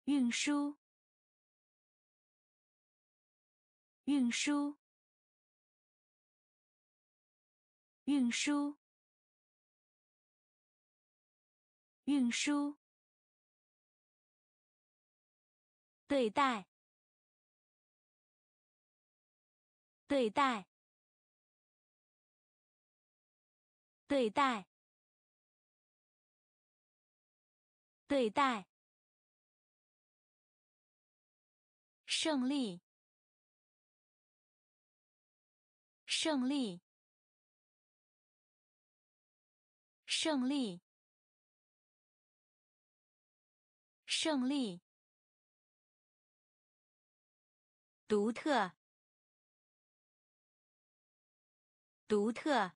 运输，运输，运输，运输。对待。对待，对待，对待，胜利，胜利，胜利，胜利，独特。独特，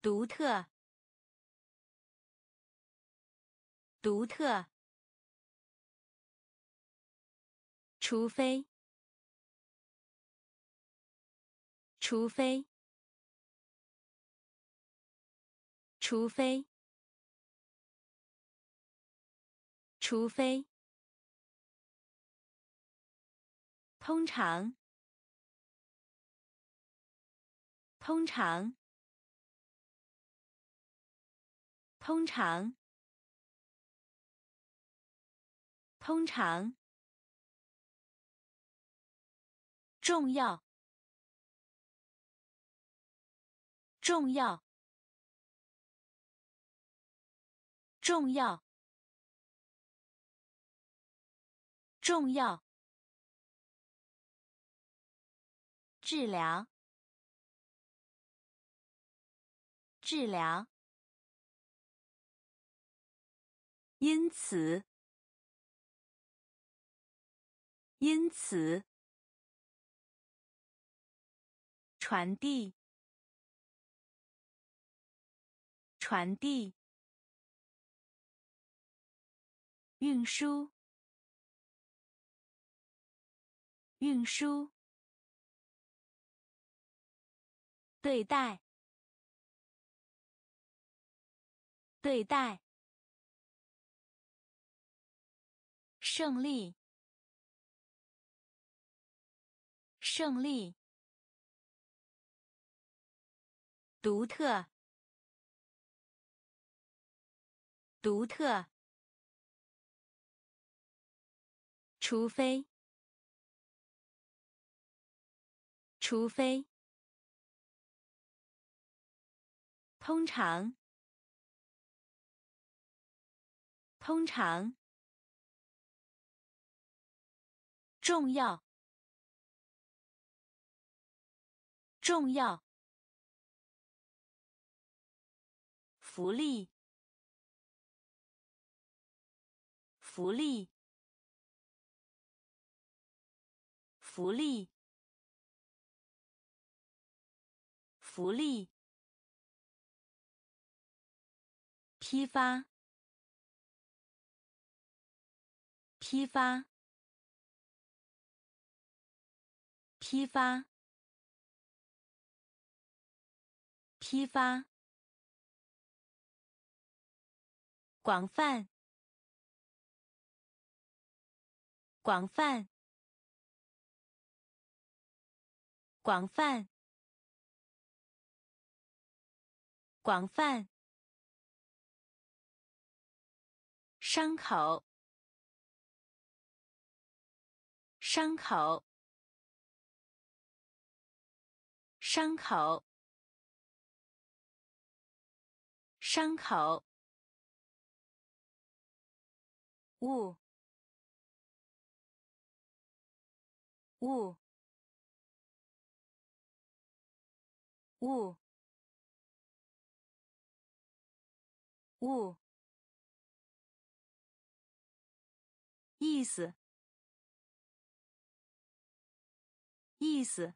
独特，独特。除非，除非，除非，除非。通常。通常，通常，通常，重要，重要，重要，重要，治疗。治疗，因此，因此，传递，传递，运输，运输，对待。对待，胜利，胜利，独特，独特，除非，除非，通常。通常，重要，重要，福利，福利，福利，福利。批发，批发，批发，批发。广泛，广泛，广泛，广泛。伤口，伤口，伤口，伤口。雾，雾，雾，雾。意思，意思，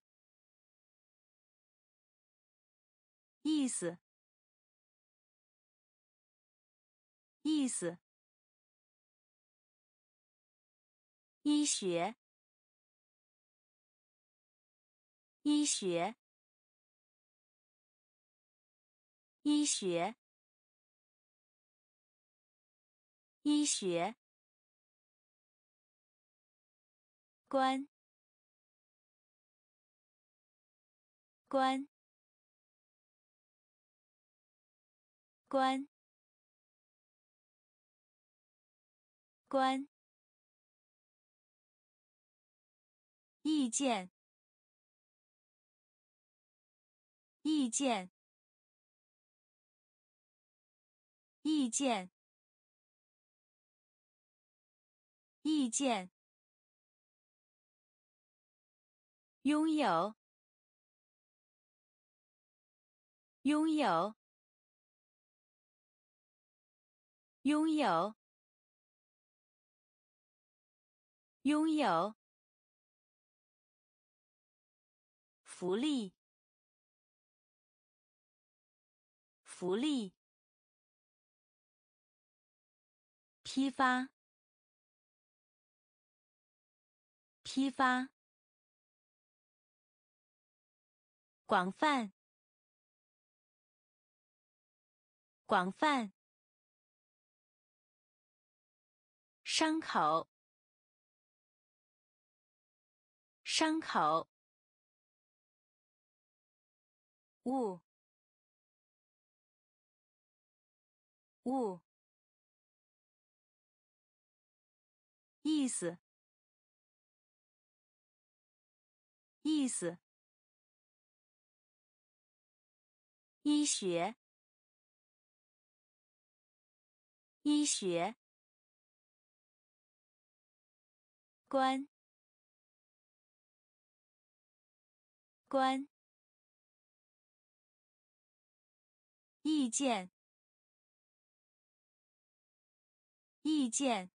意思，意思。医学，医学，医学，医学。关，关，关，关。意见，意见，意见，意见。拥有，拥有，拥有，拥有。福利，福利。批发，批发。广泛，广泛。伤口，伤口。雾，雾。意思，意思。医学，医学。关，关。意见，意见。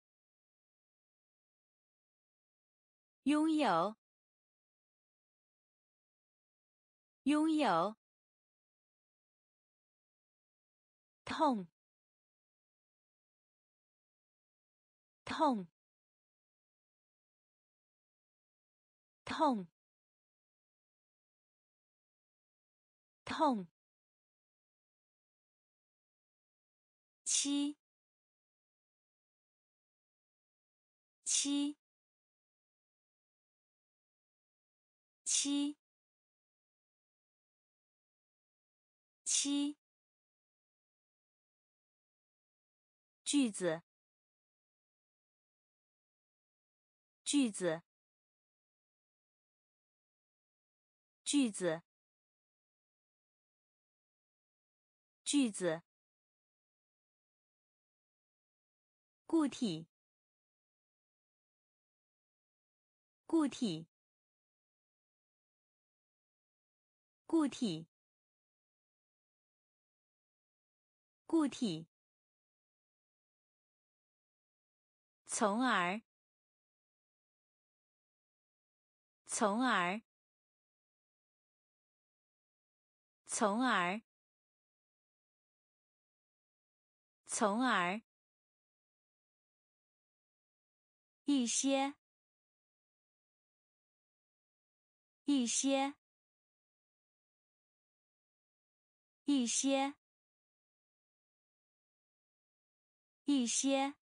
拥有，拥有。痛，痛，痛，痛。七，七，七，七。句子，句子，句子，句子。固体，固体，固体，固体，从而，从而，从而，从而，一些，一些，一些。一些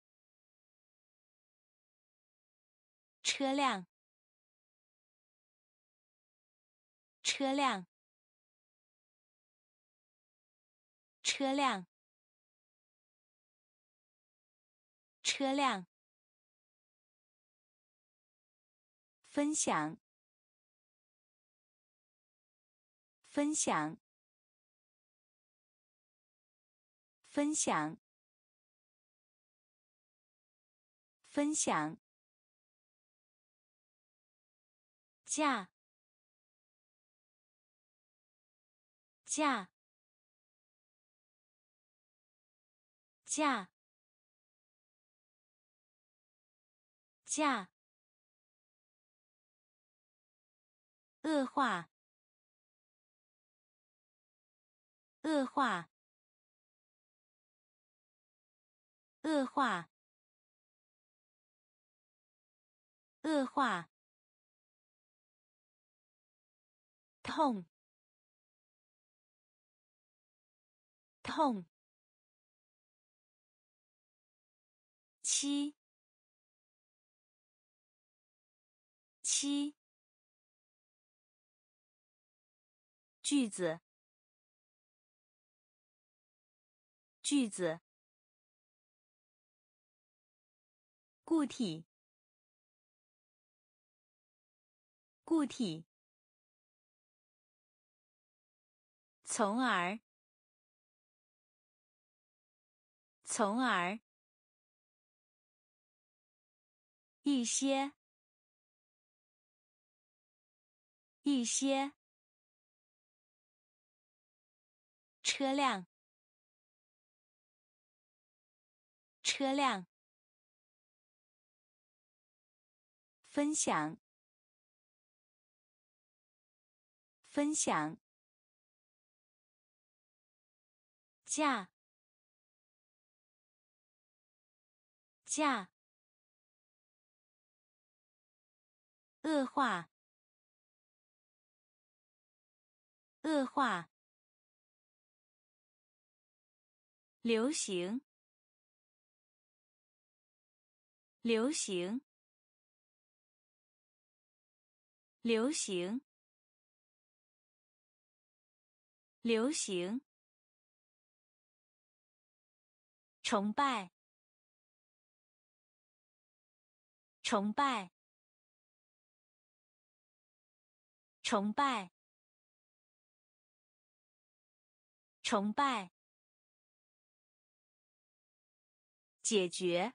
车辆，车辆，车辆，车辆。分享，分享，分享。分享，价，价，价，价，恶化，恶化，恶化。恶化，痛，痛，七，七，句子，句子，固体。固体，从而，从而，一些，一些，车辆，车辆，分享。分享，价，价，恶化，恶化，流行，流行，流行。流行，崇拜，崇拜，崇拜，崇拜，解决，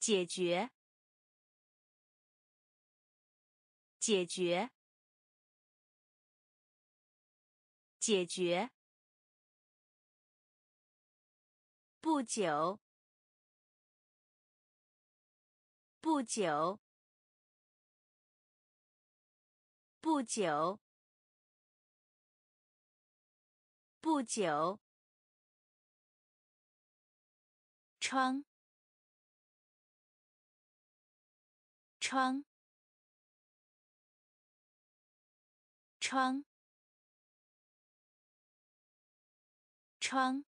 解决，解决。解决。不久。不久。不久。不久。窗。窗。窗。窗，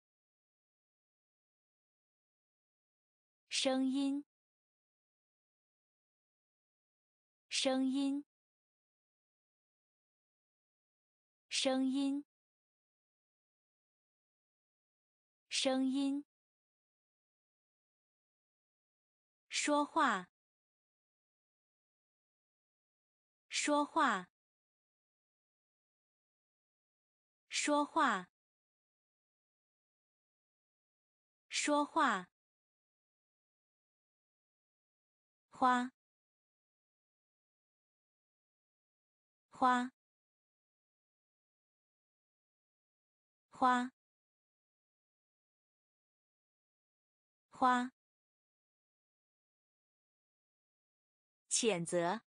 声音，声音，声音，声音，说话，说话，说话。说话，花，花，花，花，谴责，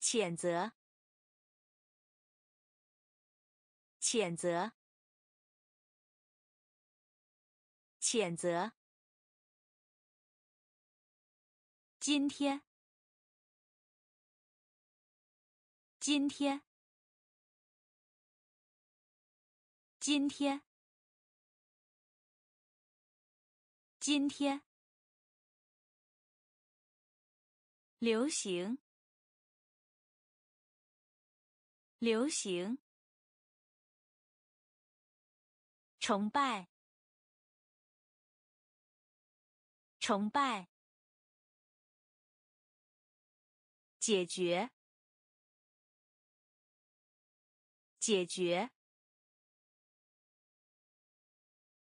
谴责，谴责，谴责。今天，今天，今天，今天，流行，流行，崇拜，崇拜。解决，解决。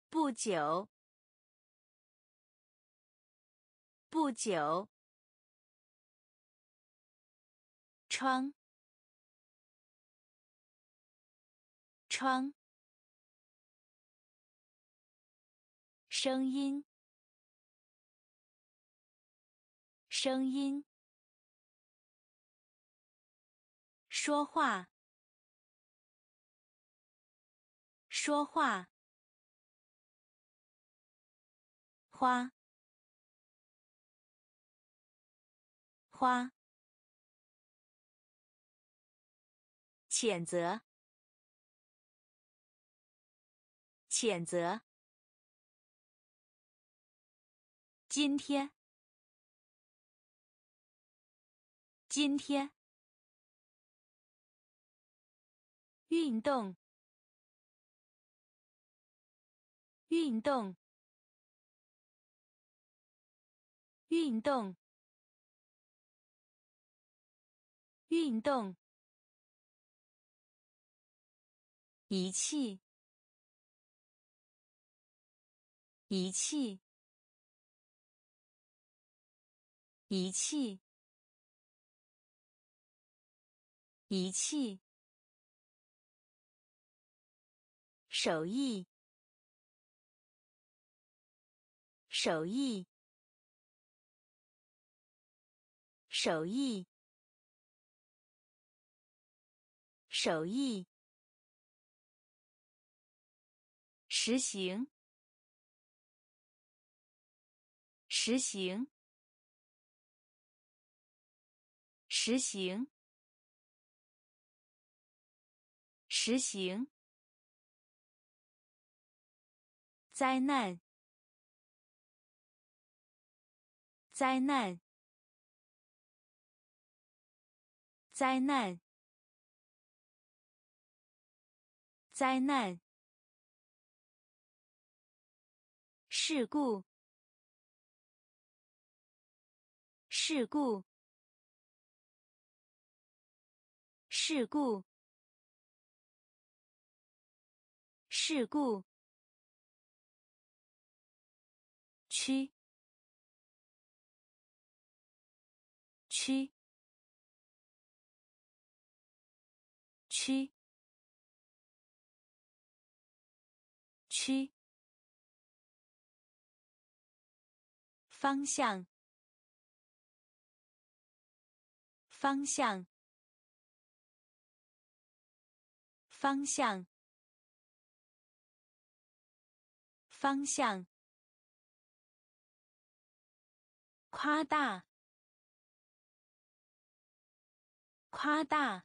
不久，不久。窗，窗。声音，声音。说话，说话。花，花。谴责，谴责。今天，今天。运动，运动，运动，运动。仪器，仪器，仪器，仪器。手艺，手艺，手艺，手艺。实行，实行，实行，实行。灾难！灾难！灾难！灾难！事故！事故！事故！事故！七。七。七。七，方向，方向，方向，方向。夸大，夸大，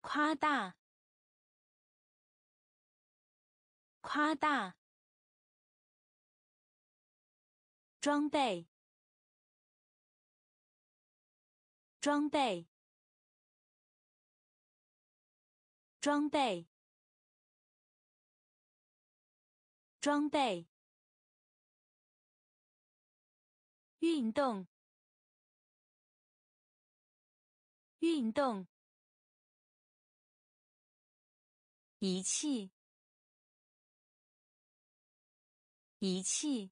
夸大，夸大。装备，装备，装备，装备。运动，运动。仪器，仪器。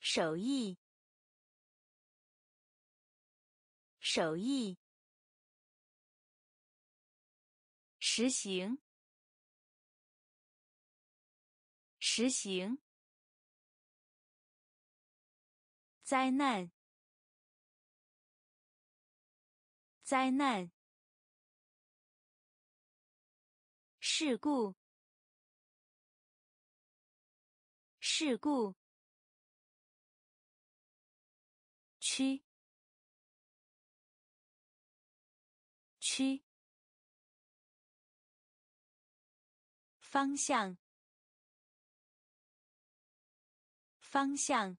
手艺，手艺，实行，实行，灾难，灾难，事故，事故，区。区。方向。方向。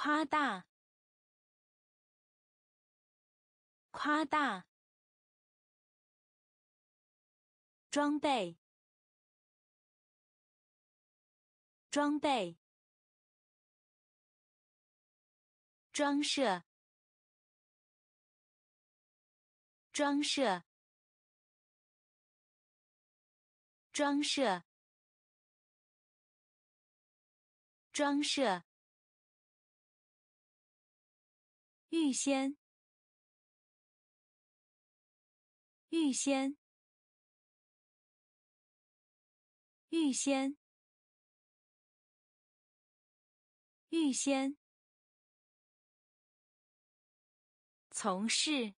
夸大夸大装备装备装设。装设，装设，装设。预先，预先，预先，预先。从事。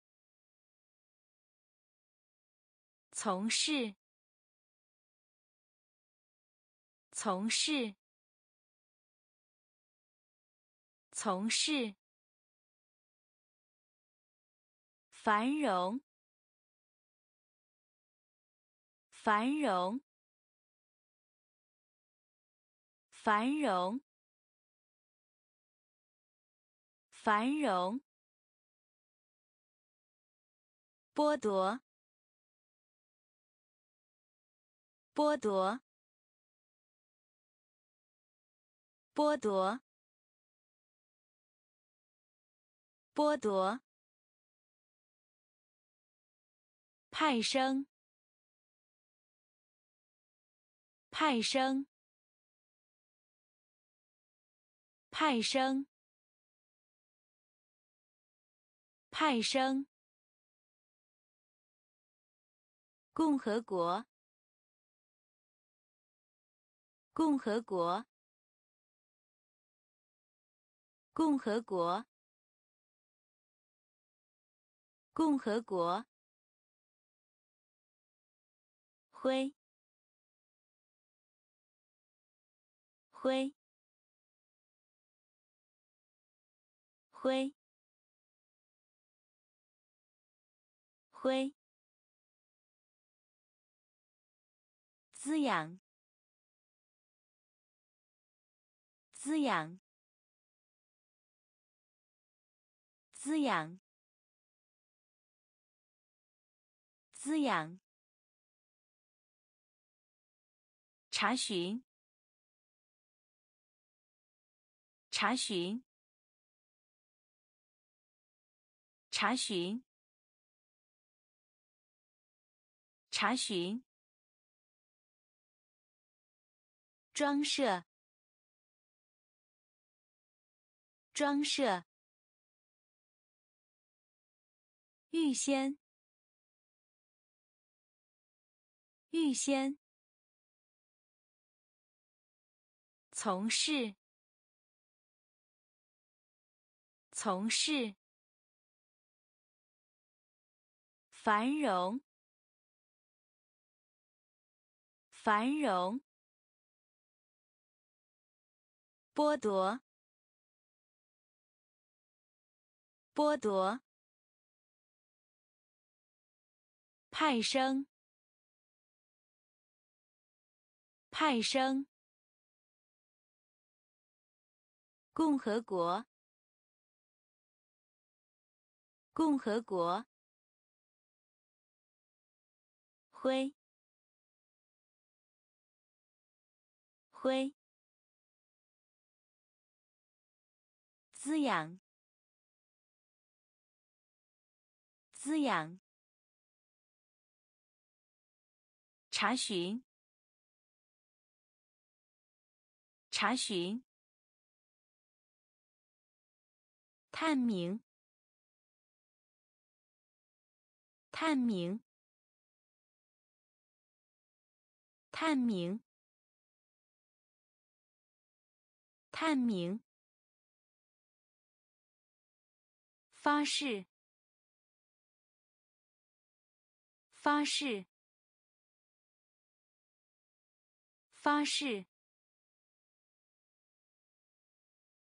从事，从事，从事，繁荣，繁荣，繁荣，繁荣，剥夺。剥夺，剥夺，剥夺。派生，派生，派生，派生。共和国。共和国，共和国，共和国，灰，灰，灰，灰，滋养。滋养，滋养，滋养。查询，查询，查询，查询。装设。装设，预先，预先，从事，从事，繁荣，繁荣，剥夺。剥夺，派生，派生，共和国，共和国，灰，灰，滋养。滋养，查询，查询，探明，探明，探明，探明。发誓，发誓，发誓，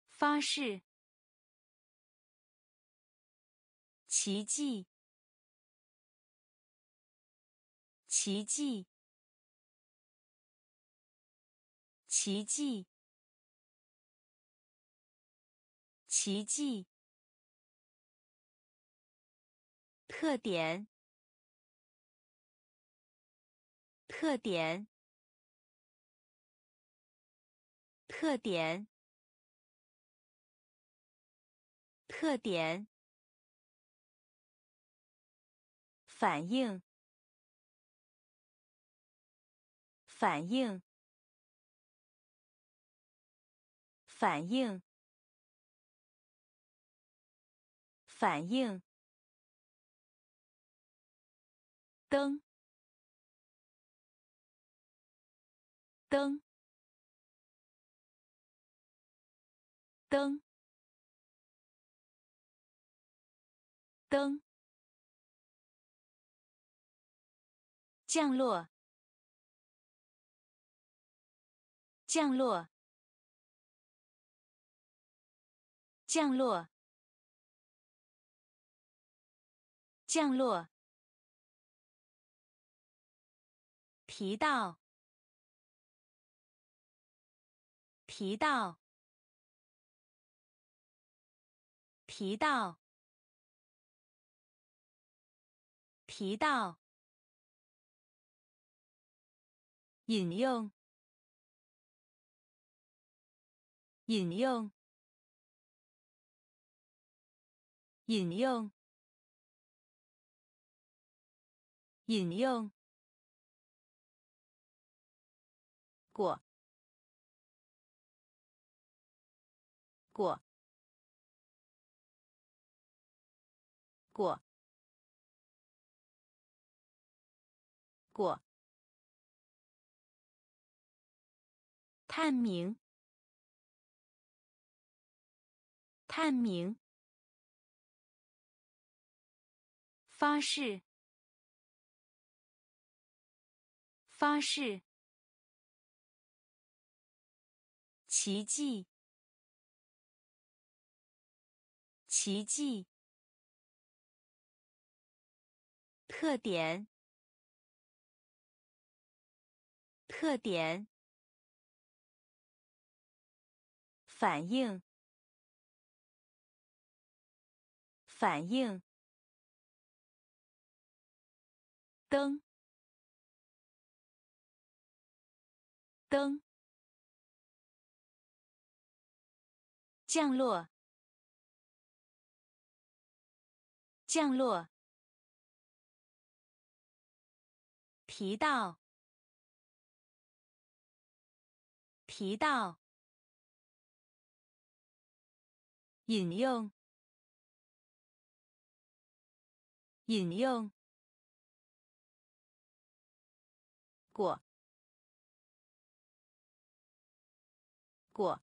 发誓。奇迹，奇迹，奇迹，奇迹。特点，特点，特点，特点。反应，反应，反应，反应。灯，灯，灯，灯。降落，降落，降落，降落。提到，提到，提到，提到。引用，引用，引用，引用。过，过，过，过。探明，探明。发誓，发誓。奇迹，奇迹。特点，特点。反应，反应。灯，灯。降落，降落。提到，提到。引用，引用。过，过。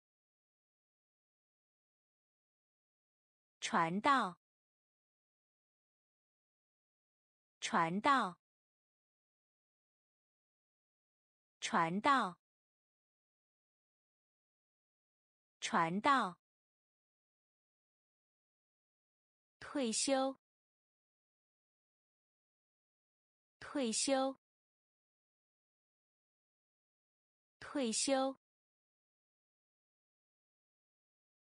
传道，传道，传道，传道。退休，退休，退休，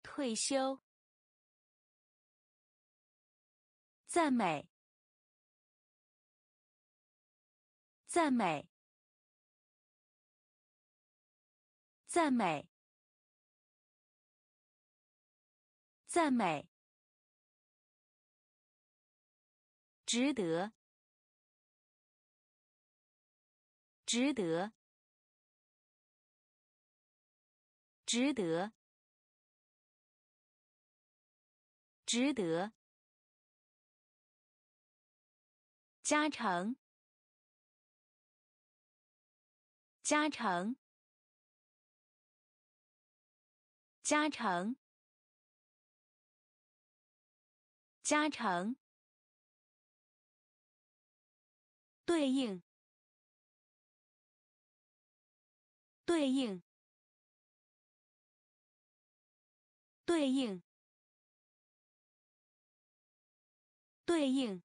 退休。赞美，赞美，赞美，赞美。值得，值得，值得，值得。加成，加成，加成，加成。对应，对应，对应，对应。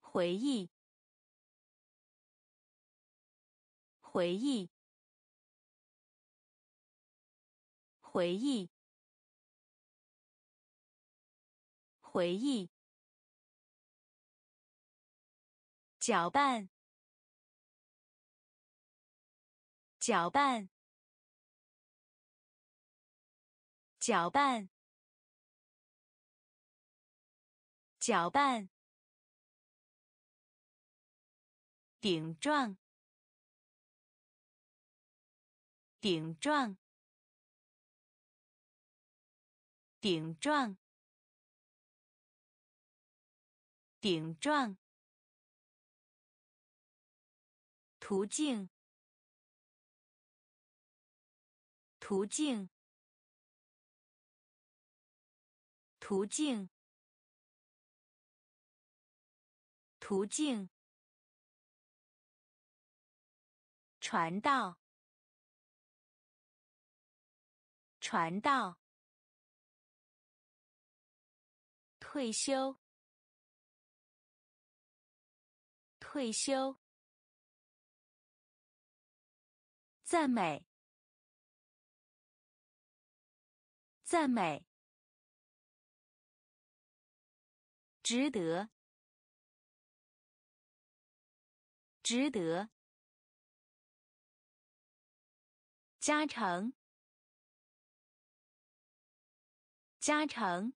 回忆，回忆，回忆，回忆。搅拌，搅拌，搅拌，搅拌。顶状，顶状，顶状，顶状。途径，途径，途径，途径。传道，传道。退休，退休。赞美，赞美，值得，值得，加成，加成，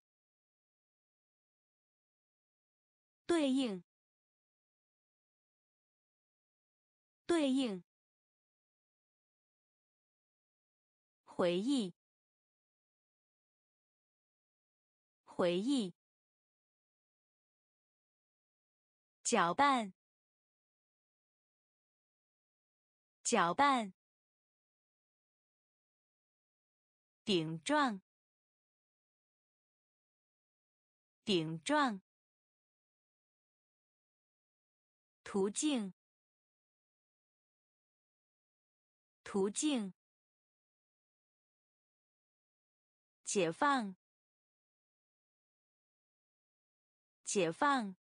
对应，对应。回忆，回忆，搅拌，搅拌，顶撞，顶撞，途径，途径。解放，解放，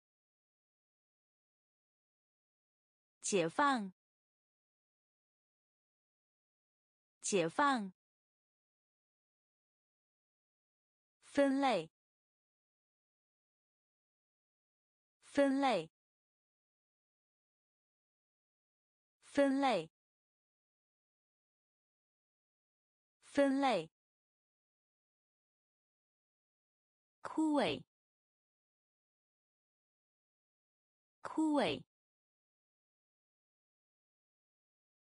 解放，解放。分类，分类，分类，分类。枯萎，枯萎，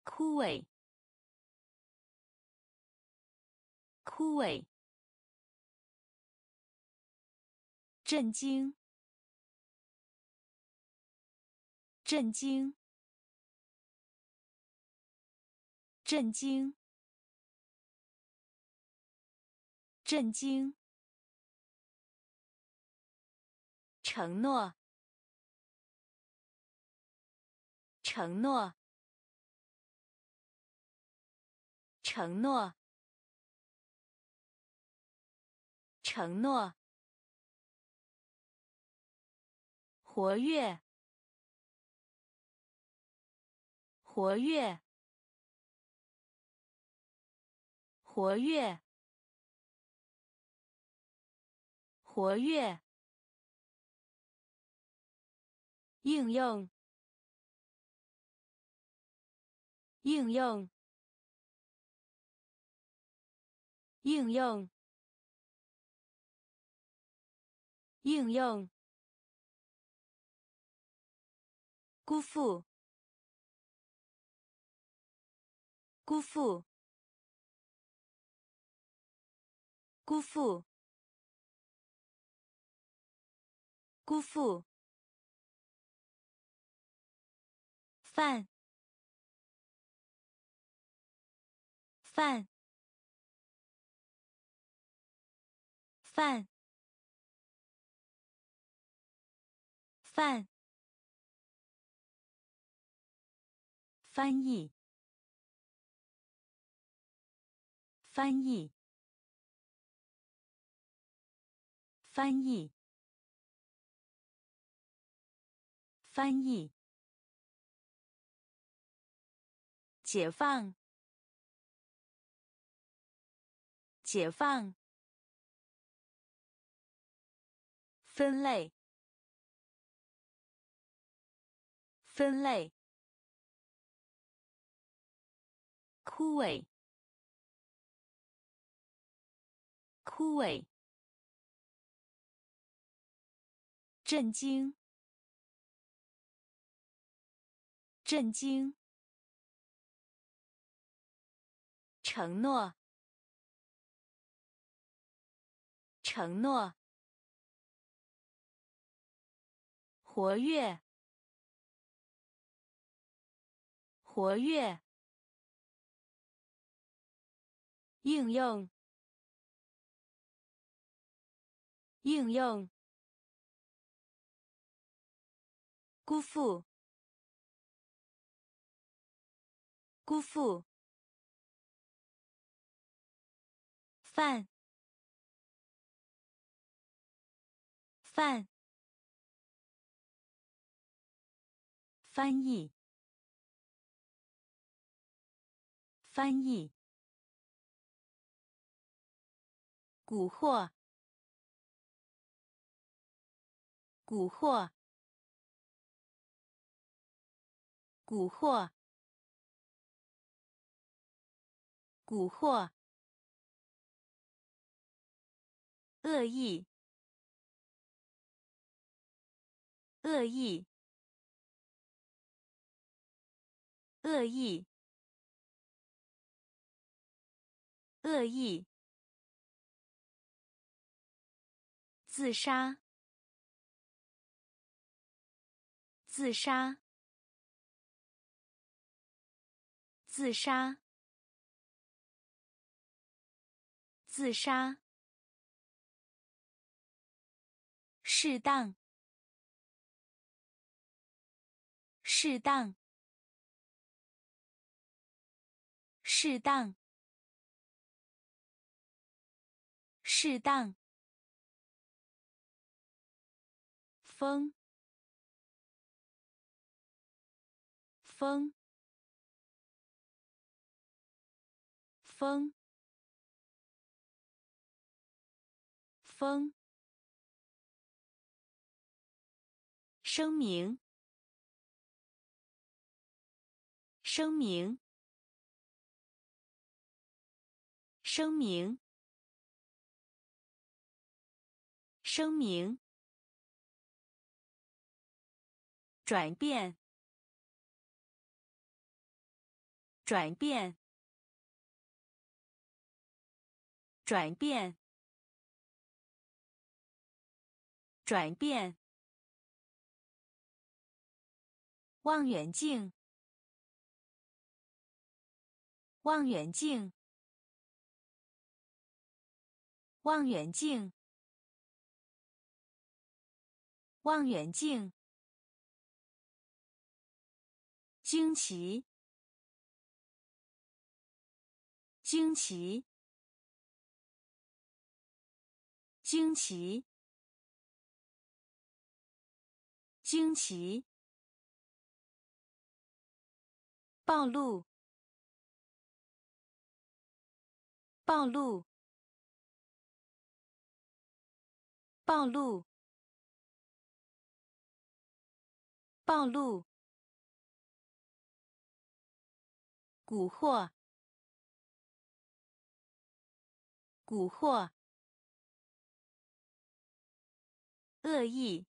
枯萎，枯萎。震惊，震惊，震惊，震惊。承诺，承诺，承诺，承诺。活跃，活跃，活跃，活跃。应用，应用，应用，应用。辜负，辜负，辜负，辜负，饭，饭，饭，饭。翻译，翻译，翻译，翻译。解放，解放。分类，分类。枯萎，枯萎。震惊，震惊。承诺，承诺。活跃，活跃。应用，应用，辜负，辜负，饭，饭，翻译，翻译。蛊惑，蛊惑，蛊惑，蛊惑，恶意，恶意，恶意，恶意。自杀，自杀，自杀，自杀。适当，适当，适当，适当。风，风，风，风。声明，声明，声明，声明。转变，转变，转变，转变。望远镜，望远镜，望远镜，望远镜。惊奇，惊奇，惊奇，惊奇，暴露，暴露，暴露，暴露。蛊惑，蛊惑，恶意，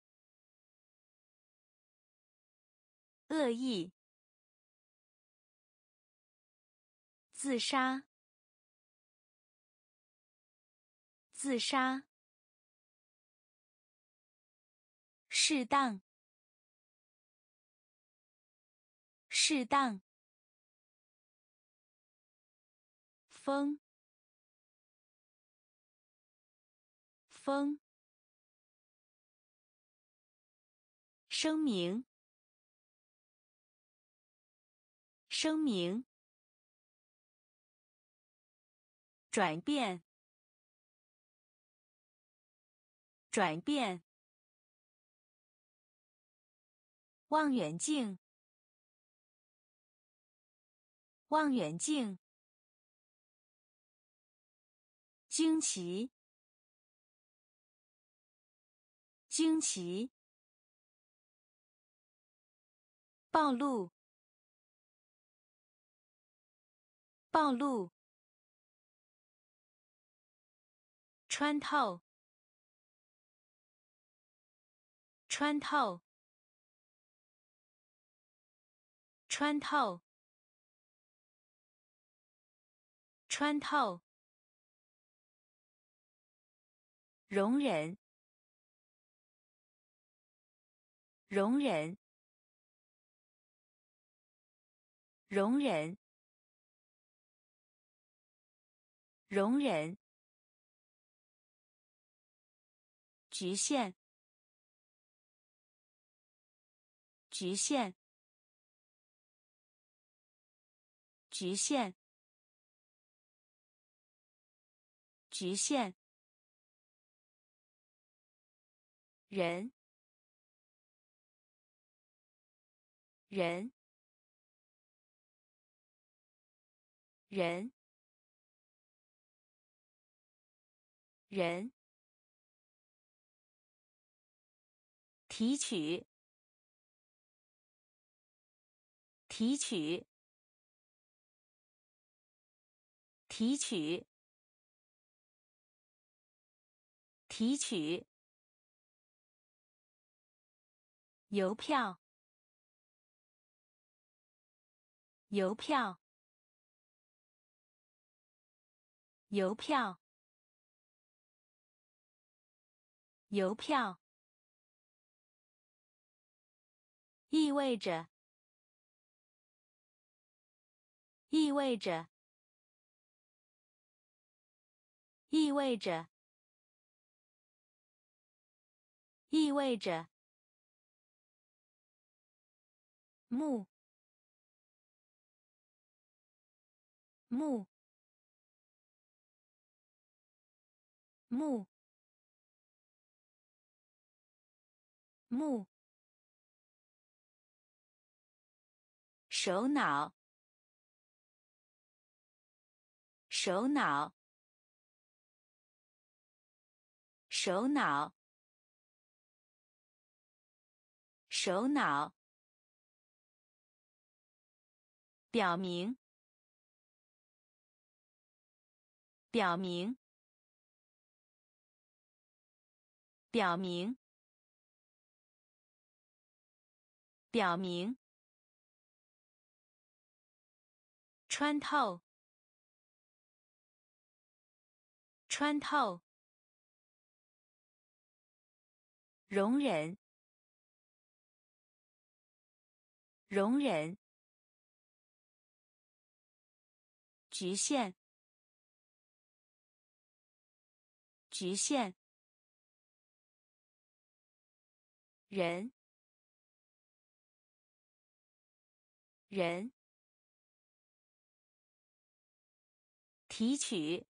恶意，自杀，自杀，适当，适当，风，风，声明，声明，转变。转变，望远镜，望远镜，惊奇，惊奇，暴露，暴露，穿透。穿透，穿透，穿透，容忍，容忍，容忍，容忍，局限。局限，局限，局限。人，人，人，人。提取。提取，提取，提取。邮票，邮票，邮票，邮票，意味着。意味着，意味着，意味着，木，木，木，木，首脑。首脑，首脑，首脑，表明，表明，表明，表明，穿透。穿透，容忍，容忍，局限，局限，人，人，提取。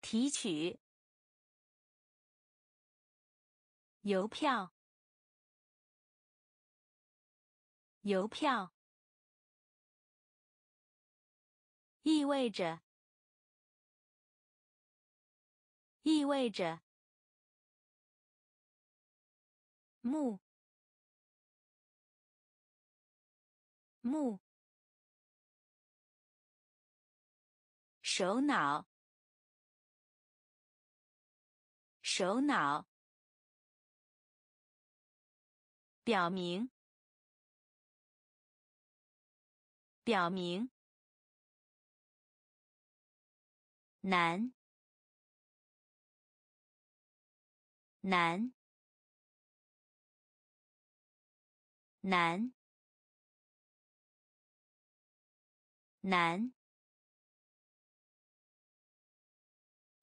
提取邮票，邮票意味着，意味着木木首脑。首脑，表明，表明，难，难，难，难。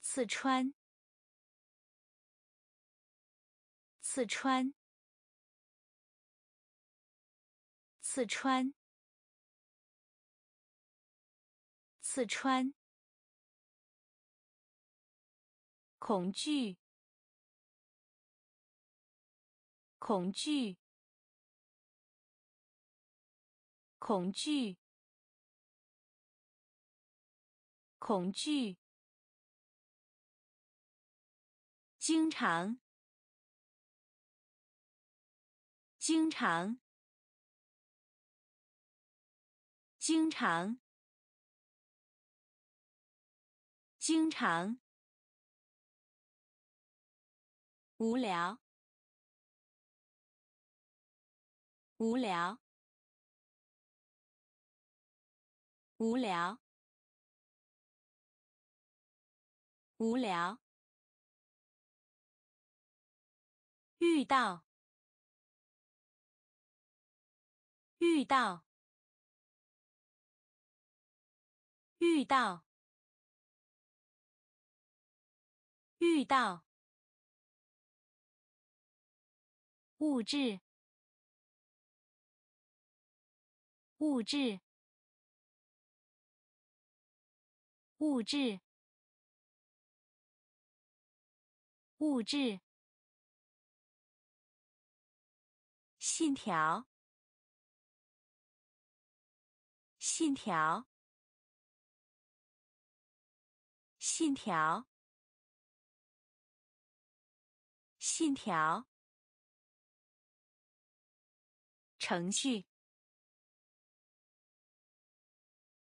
刺穿，刺穿，刺穿，刺穿。恐惧，恐惧，恐惧，恐惧。经常，经常，经常，经常。无聊，无聊，无聊，无聊。遇到，遇到，遇到，遇到。物质，物质，物质，物质。信条，信条，信条，信条。程序，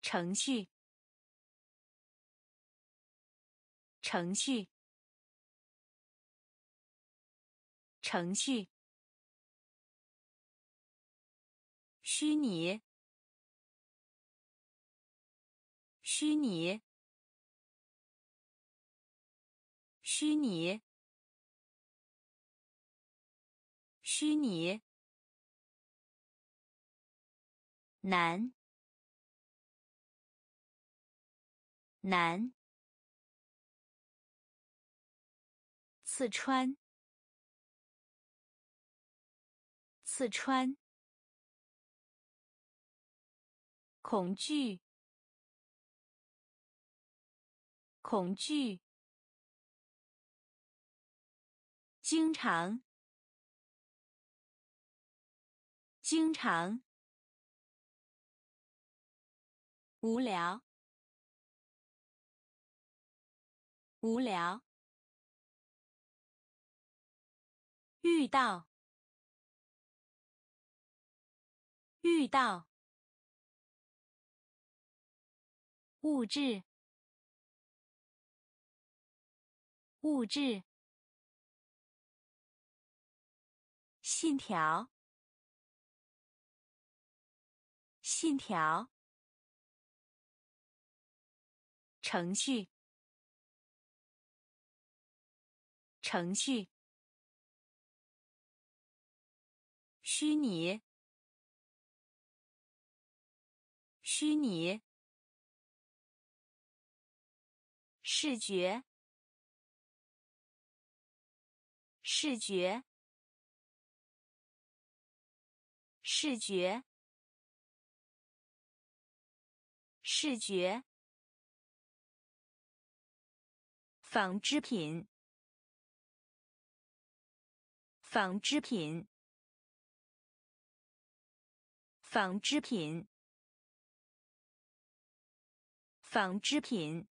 程序，程序，程序。虚拟，虚拟，虚拟，虚拟。难，难，四川，四川，恐惧，恐惧，经常，经常。无聊，无聊。遇到，遇到。物质，物质。信条，信条。程序，程序，虚拟，虚拟，视觉，视觉，视觉，视觉。纺织品，纺织品，纺织品，纺织品。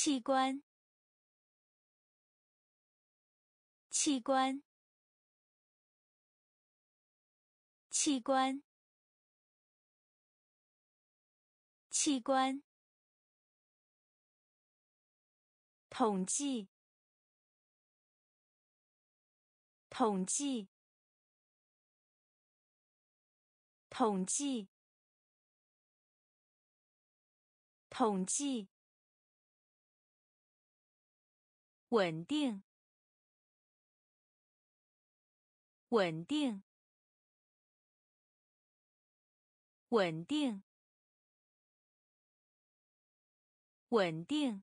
器官，器官，器官，器官。统计，统计，统计，统计，稳定，稳定，稳定，稳定。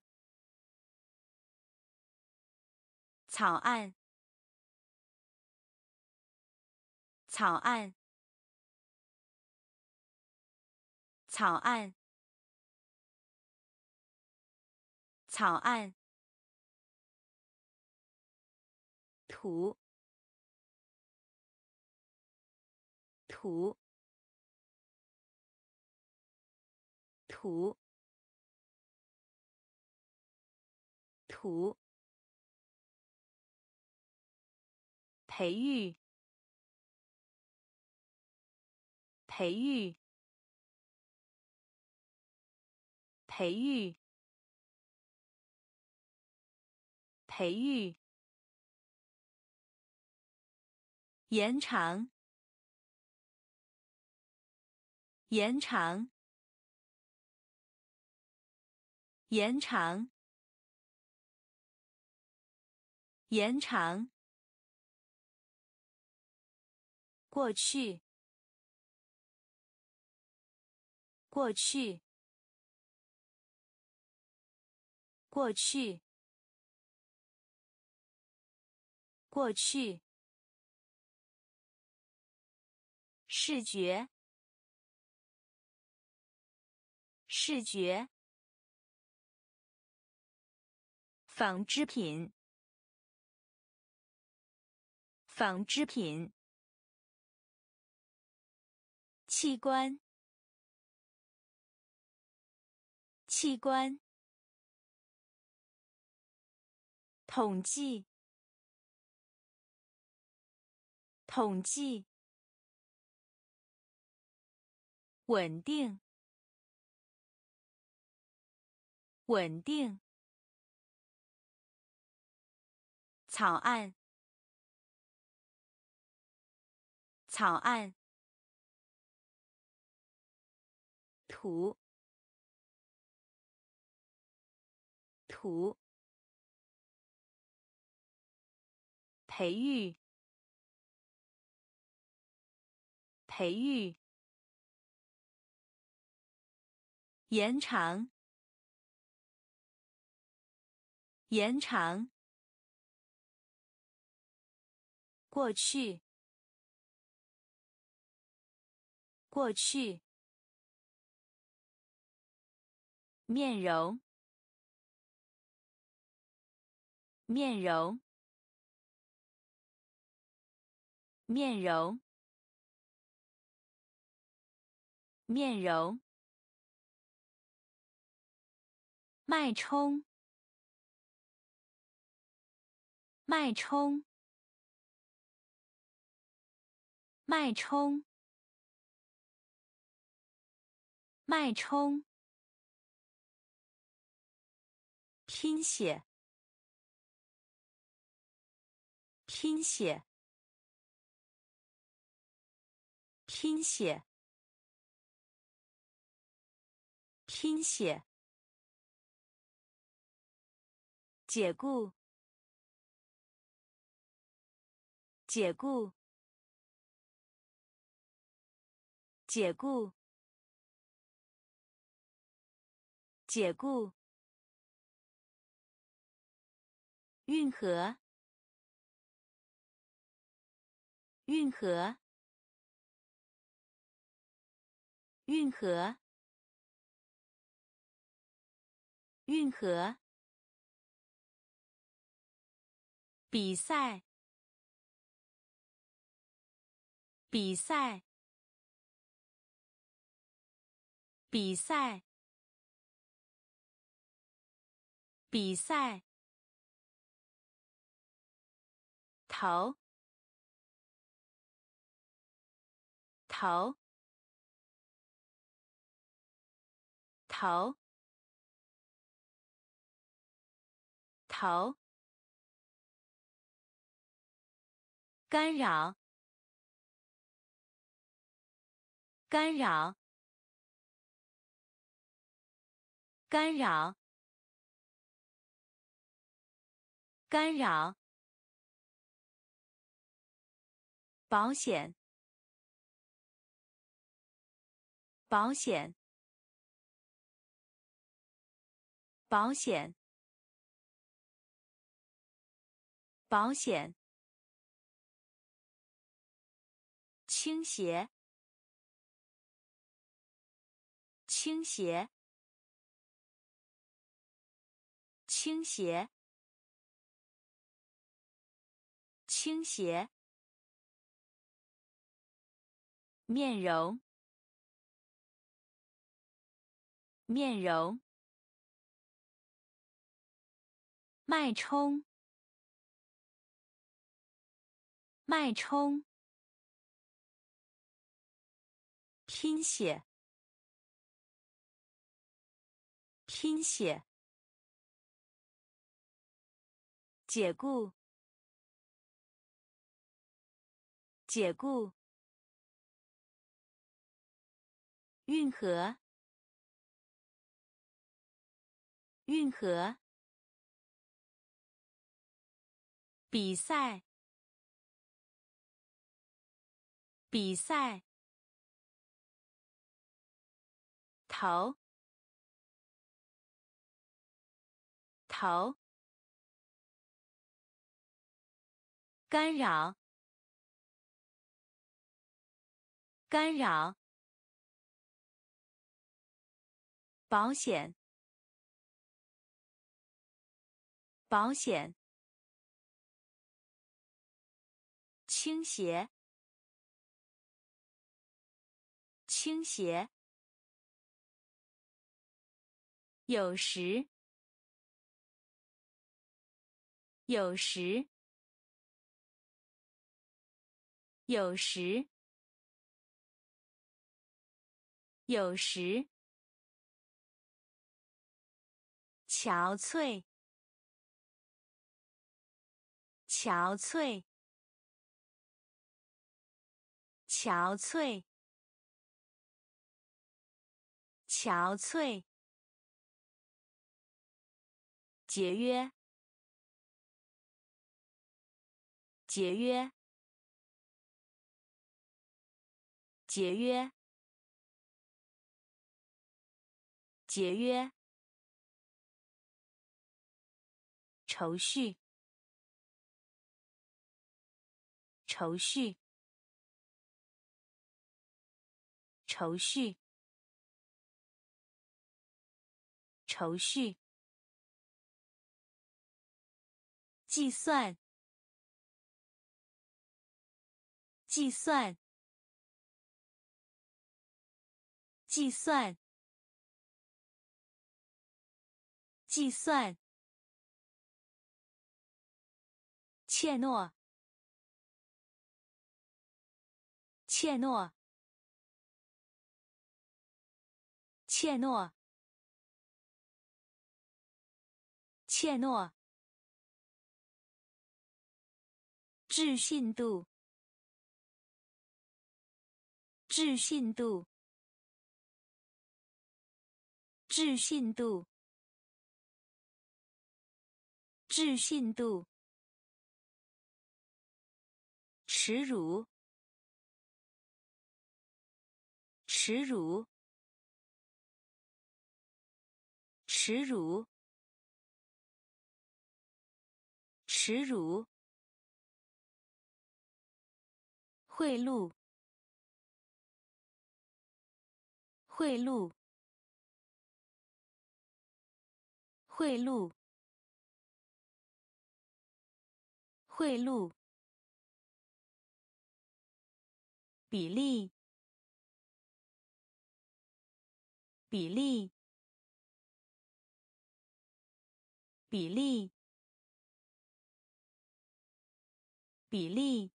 草案，草案，草案，草案。图，图，图，图。培育，培育，培育，培育。延长，延长，延长，延长。过去，过去，过去，过去。视觉，视觉。纺织品，纺织品。器官，器官，统计，统计，稳定，稳定，草案，草案。图，图，培育，培育，延长，延长，过去，过去。面容，面容，面容，面容。脉冲，脉冲，脉冲，脉冲。拼写，拼写，拼写，拼写。解雇，解雇，解雇，解雇。运河，运河，运河，运河。比赛，比赛，比赛，比赛。头，头，头，头，干扰，干扰，干扰，干扰，保险，保险，保险，保险。倾斜，倾斜，倾斜，倾斜。面容，面容。脉冲，脉冲。拼写，拼写，解雇，解雇，运河，运河，比赛，比赛。头，头，干扰，干扰，保险，保险，倾斜，倾斜。有时，有时，有时，有时，憔悴，憔悴，憔悴，憔悴。节约，节约，节约，节约。愁绪，愁绪，愁绪，愁绪。计算，计算，计算，计算。怯懦，怯懦，怯懦，怯懦。置信度，置信度，置信度，置信度。耻辱，耻辱，耻辱，耻辱。贿赂，贿赂，贿赂，贿赂。比例，比例，比例，比例。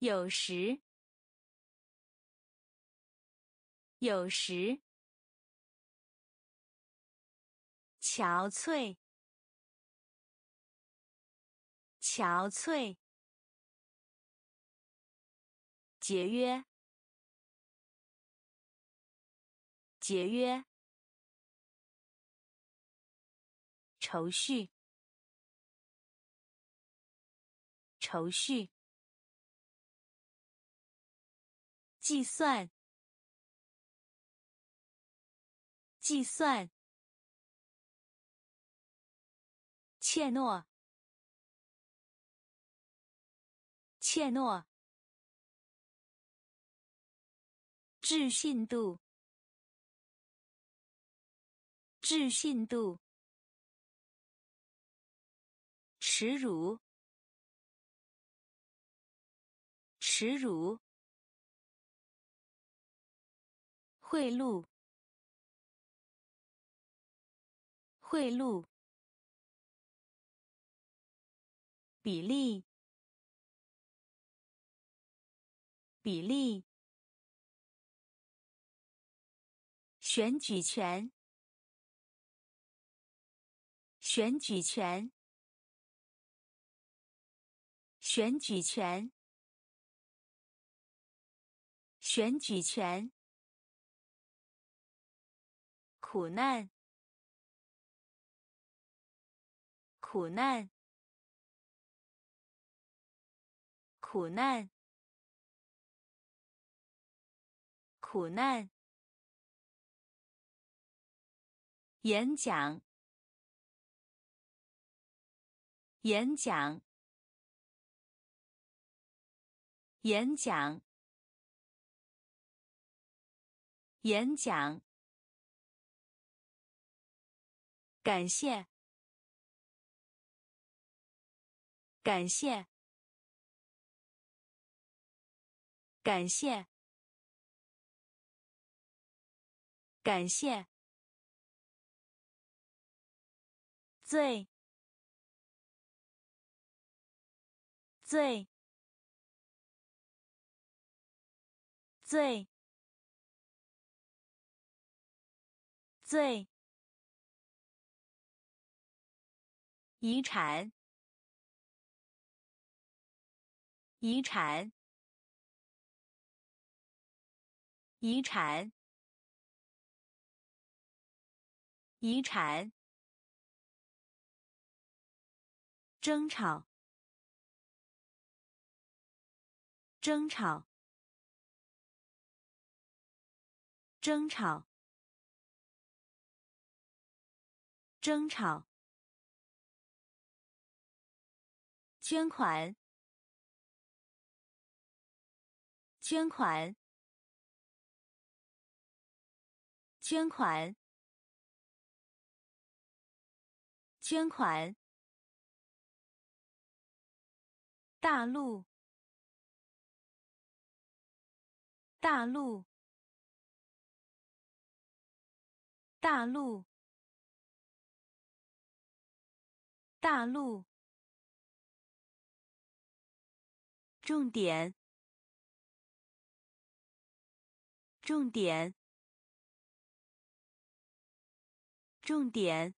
有时，有时，憔悴，憔悴，节约，节约，愁绪，愁绪，计算，计算，怯懦，怯懦。置信度，置信度，耻辱，耻辱，贿赂，贿赂，比例，比例。选举权，选举权，选举权，选举权。苦难，苦难，苦难，苦难。演讲，演讲，演讲，演讲。感谢，感谢，感谢，感谢。最最最最遗产遗产遗产遗产。争吵，争吵，争吵，争吵。捐款，捐款，捐款，捐款。大陆，大陆，大陆，大陆。重点，重点，重点，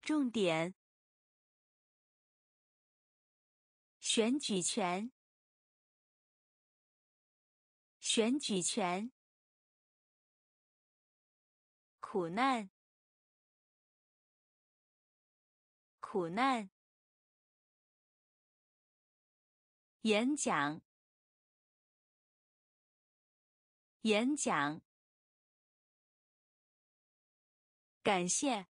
重点。选举权，选举权。苦难，苦难。演讲，演讲。感谢，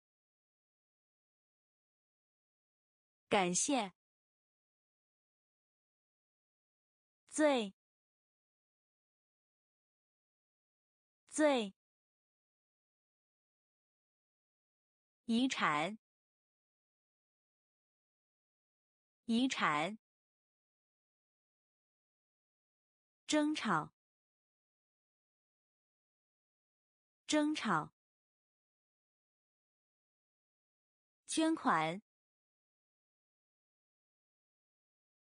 感谢。最最遗产。遗产。争吵。争吵。捐款。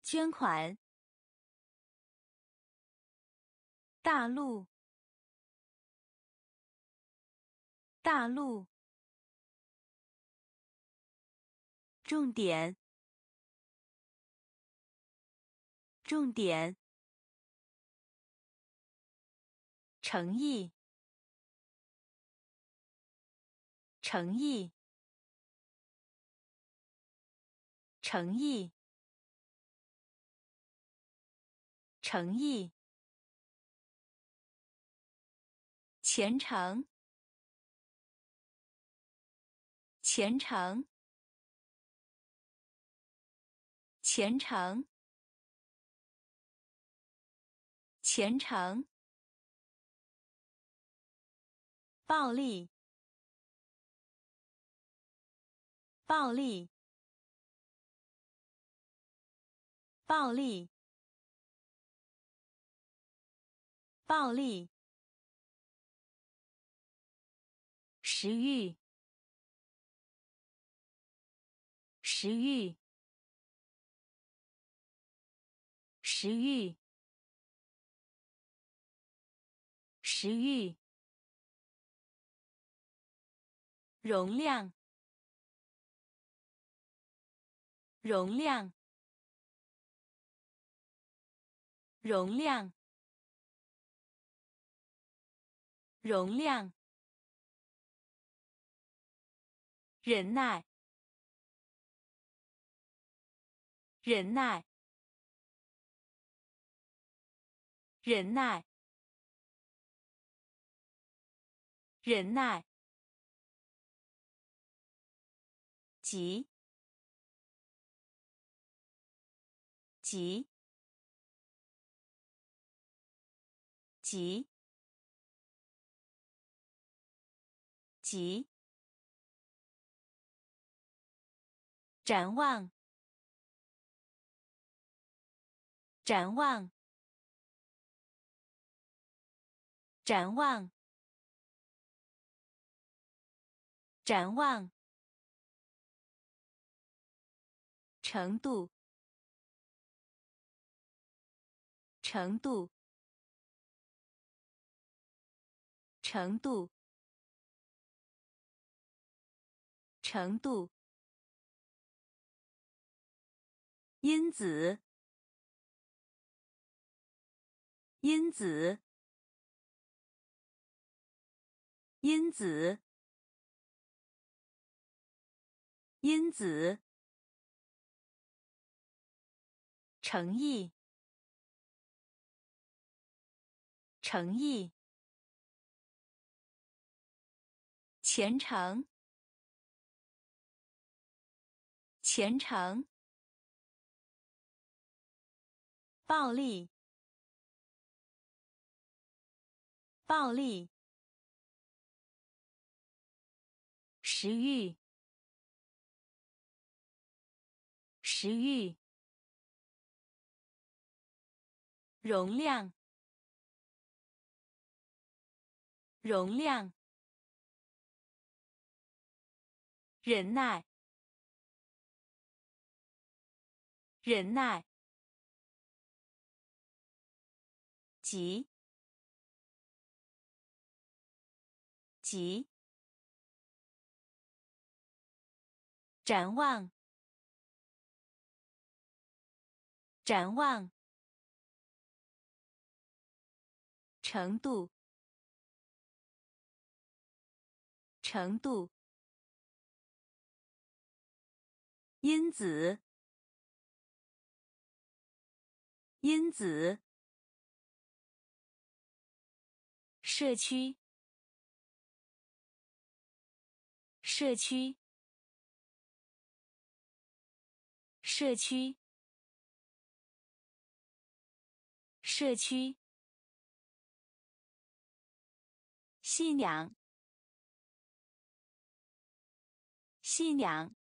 捐款。大陆，大陆，重点，重点，诚意，诚意，诚意，诚意，虔诚，虔诚，虔诚，虔诚。暴力，暴力，暴力，暴力。食欲，食欲，食欲，食欲。容量，容量，容量，容量。忍耐，忍耐，忍耐，忍耐。急，急，急，急。展望，展望，展望，展望。程度，程度，程度，程度。因子，因子，因子，因子。诚意，诚意，虔诚，虔诚，暴力，暴力，食欲，食欲。容量，容量，忍耐，忍耐，急，急，展望，展望。程度，程度，因子，因子，社区，社区，社区，社区。信仰，信仰，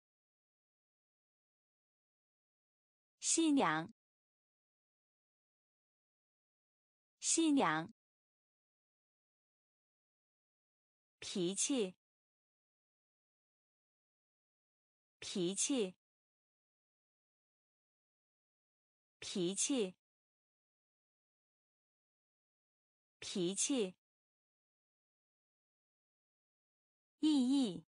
信仰，信仰。脾气，脾气，脾气，脾气。意义，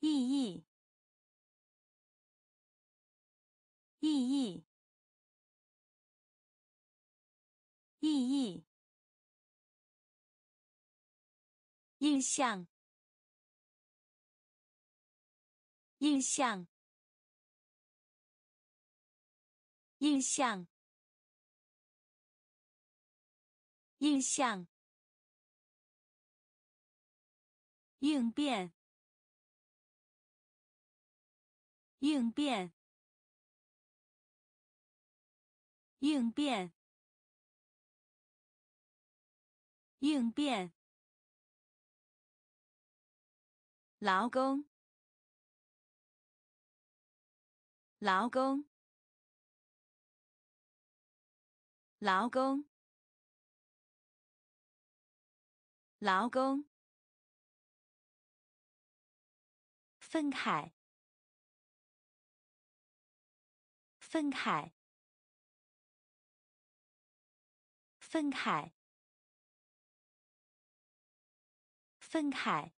意义，意义，意意义，印象，印象，印象，印象，应变，应变。应变，应变。劳工，劳工，劳工，劳工。愤慨，愤慨。愤慨，愤慨。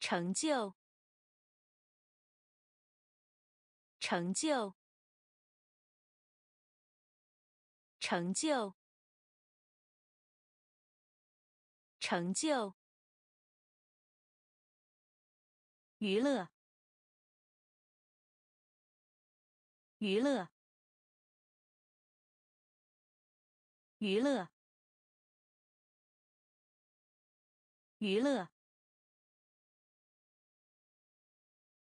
成就，成就，成就，成就。娱乐，娱乐。娱乐，娱乐。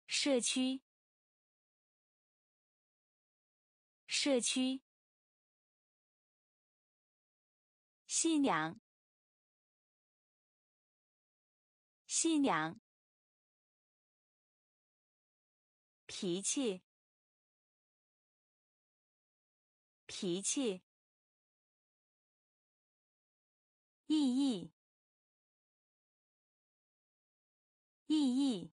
社区，社区。信仰，信仰。脾气，脾气。意义，意义，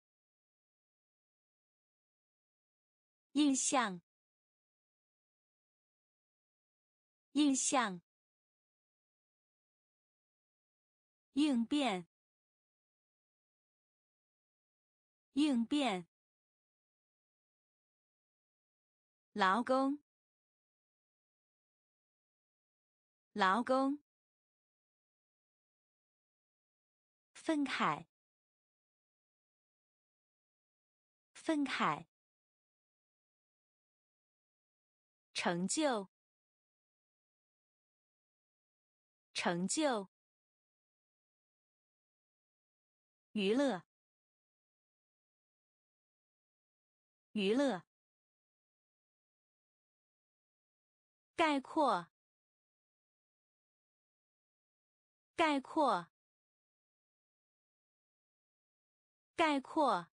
印象，印象，应变，应变，劳工，劳工。愤慨，愤慨。成就，成就。娱乐，娱乐。概括，概括。概括，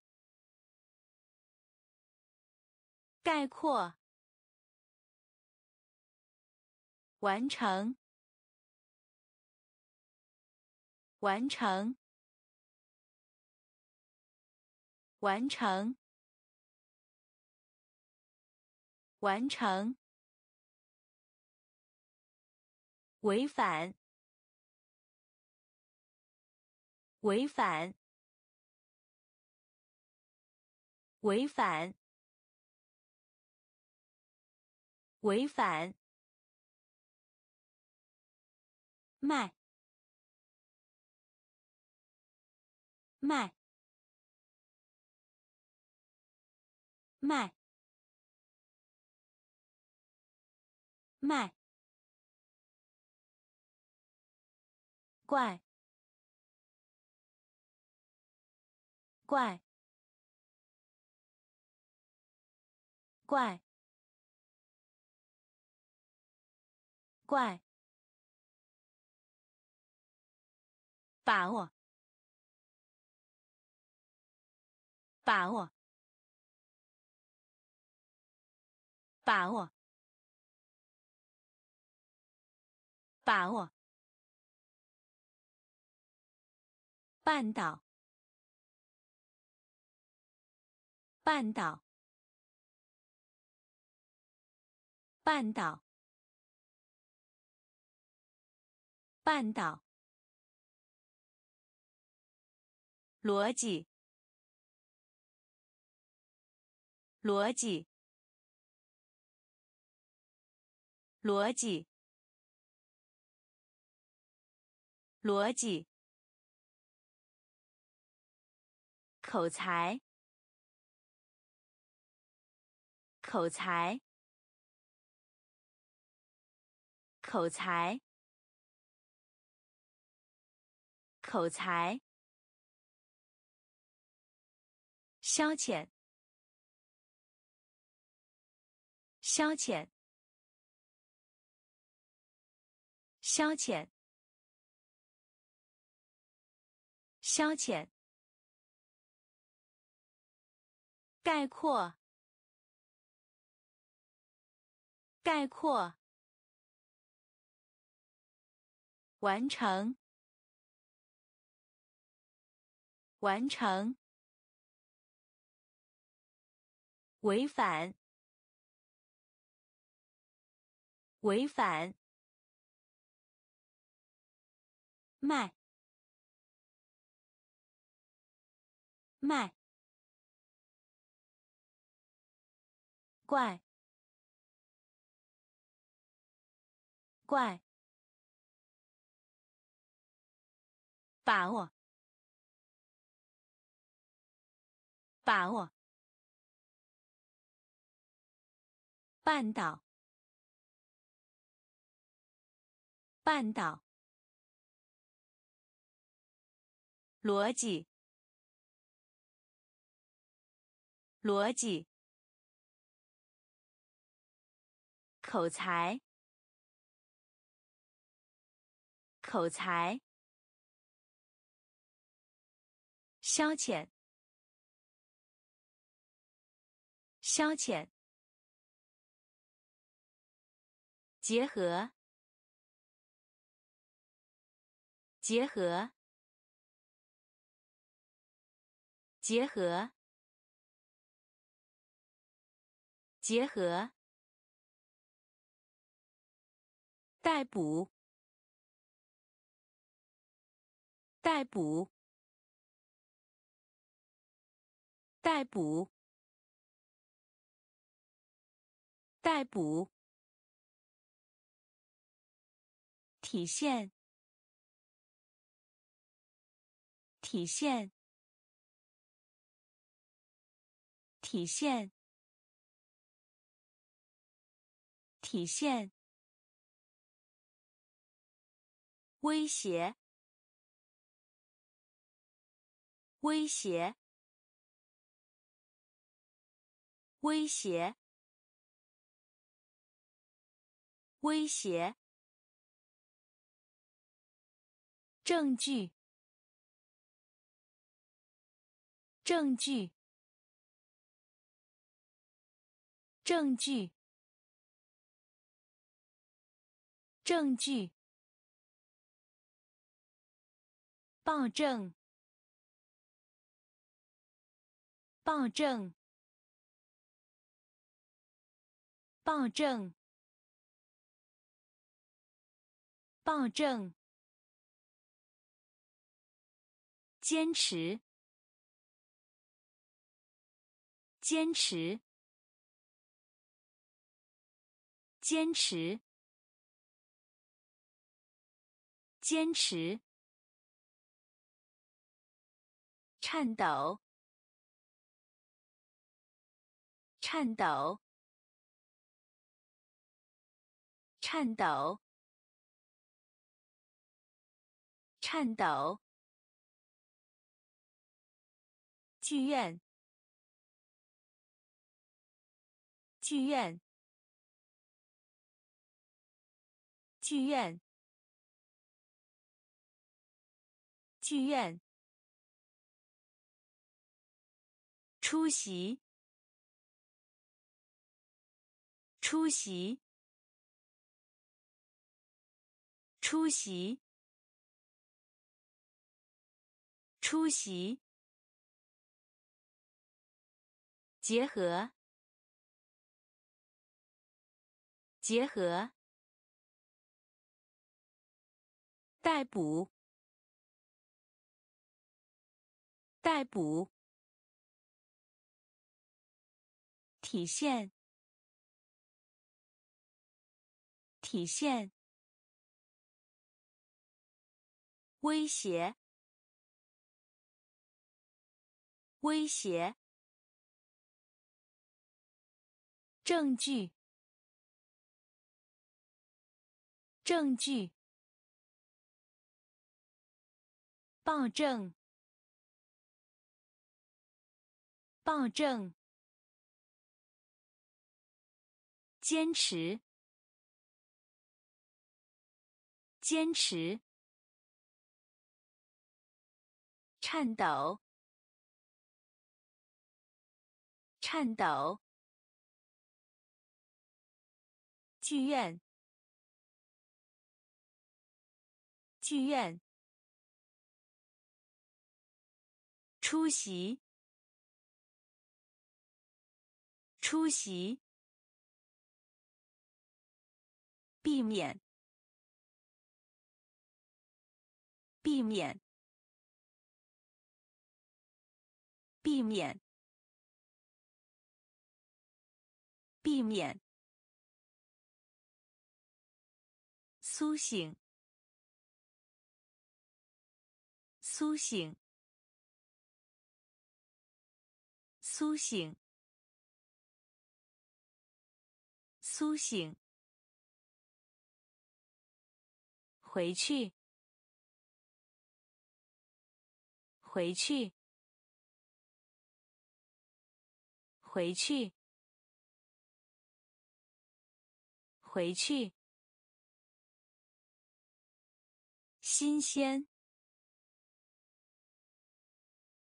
概括，完成，完成，完成，完成，违反，违反。违反，违反，卖，卖，卖，卖，怪，怪。怪，怪，把握，把握，把握，把握，半岛，半岛。半岛，半岛，逻辑，逻辑，逻辑，逻辑，口才，口才，口才，口才。消遣，消遣，消遣，消遣。概括，概括。完成，完成。违反，违反，卖，卖，怪，怪，把握，把握。半岛，半岛，逻辑，逻辑，口才，口才，消遣，消遣。结合，结合，结合，结合。逮捕，逮捕，逮捕，逮捕。体现，体现，体现，体现。威胁，威胁，威胁，威胁。证据，证据，证据，证据，暴政，暴政，暴政，暴政。坚持，坚持，坚持，坚持。颤抖，颤抖，颤抖，颤抖。剧院，剧院，剧院，剧院。出席，出席，出席，出席。结合，结合。逮捕，逮捕。体现，体现，威胁，威胁，证据，证据，暴政，暴政。坚持，坚持，颤抖，颤抖，剧院，剧院，出席，出席。避免，避免，避免，避免。苏醒，苏醒，苏醒，苏醒。回去，回去，回去，回去。新鲜，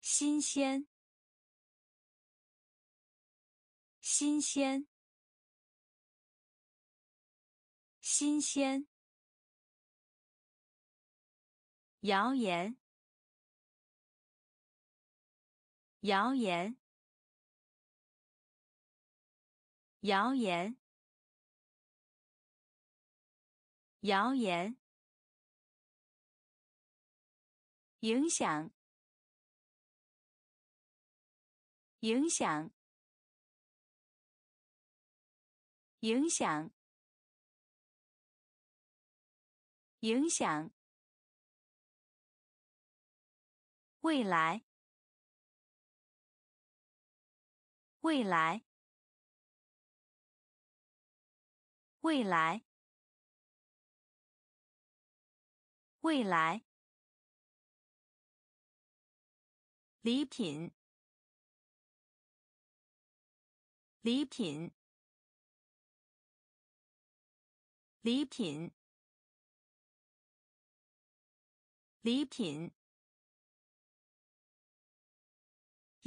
新鲜，新鲜，新鲜。谣言，谣言，谣言，谣言，影响，影响，影响，影响。未来，未来，未来，未来。礼品，礼品，礼品，礼品。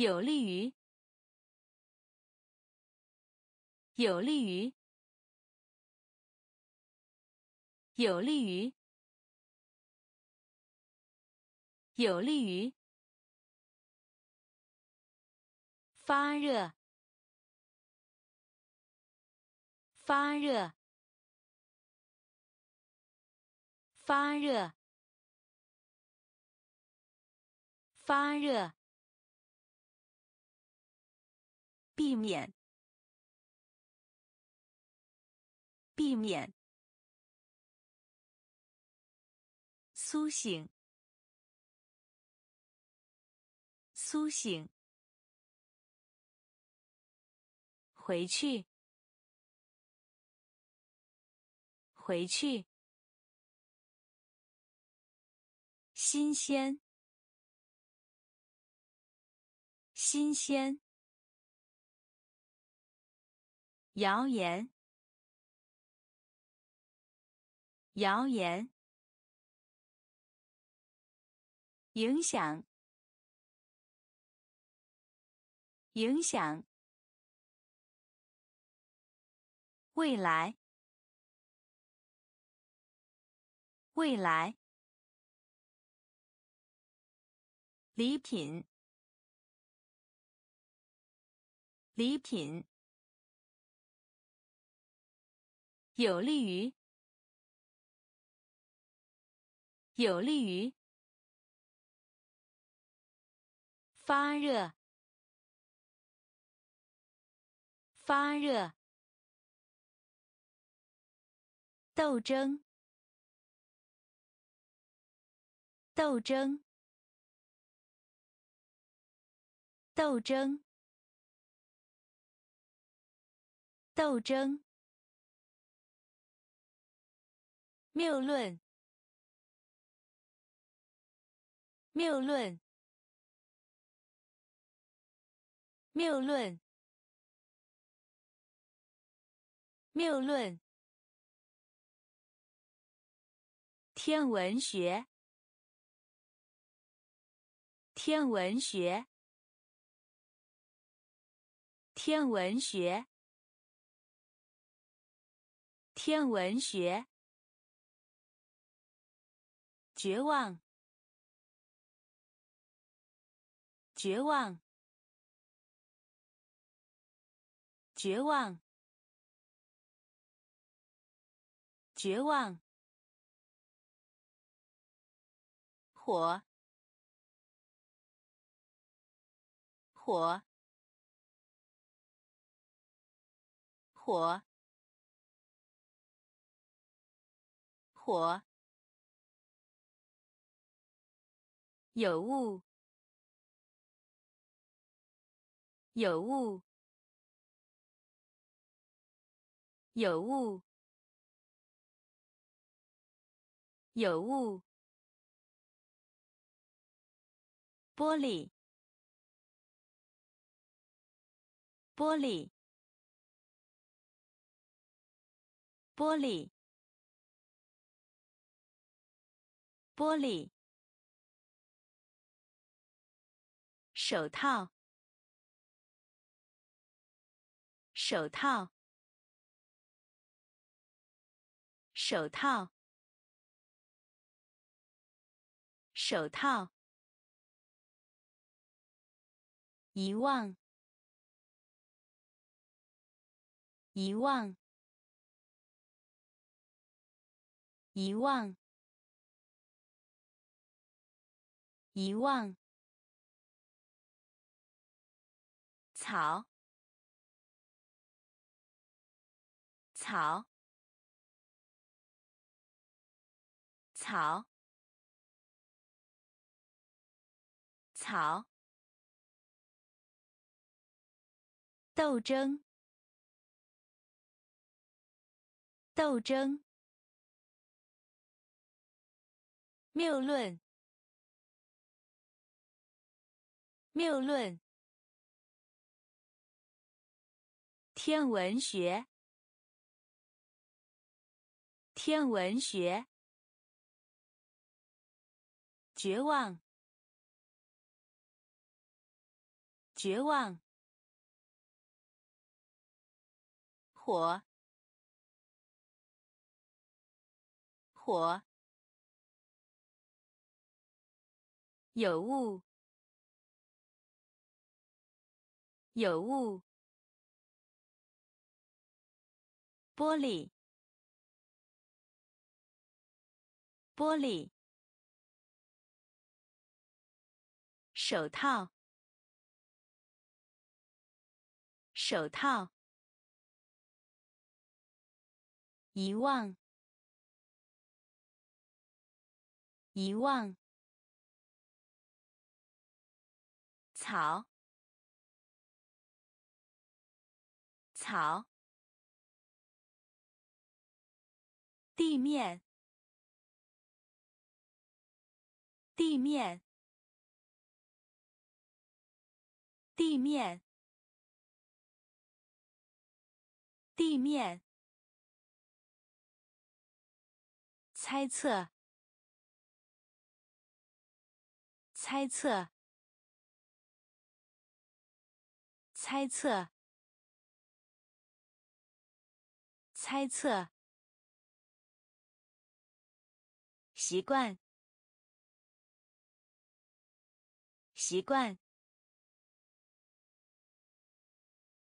有利于，有利于，有利于，有利于发热，发热，发热，发热。避免，避免。苏醒，苏醒。回去，回去。新鲜，新鲜。谣言，谣言，影响，影响，未来，未来，礼品，礼品。有利于，有利于发热，发热。斗争，斗争，斗争，斗争。谬论，谬论，谬论，谬论。天文学，天文学，天文学，天文学。绝望，绝望，绝望，绝望。火，火，火，火。有物，有物，有物，有物。玻璃，玻璃，玻璃，玻璃。手套，手套，手套，手套。遗忘，遗忘，遗忘，遗忘。草，草，草，草。斗争，斗争。谬论，谬论。天文学，天文学。绝望，绝望。火，火。有物，有物。玻璃，玻璃。手套，手套。遗忘，遗忘。草，草。地面，地面，地面，地面。猜测，猜测，猜测，猜测。习惯，习惯，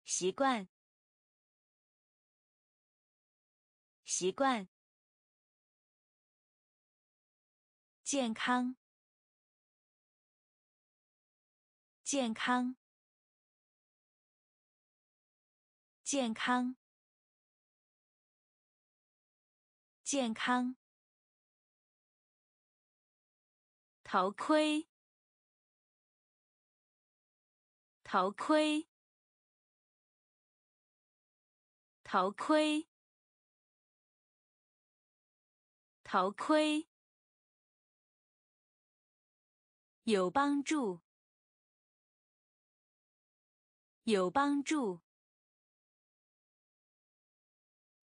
习惯，习惯。健康，健康，健康，健康。头盔，头盔，头盔，头盔，有帮助，有帮助，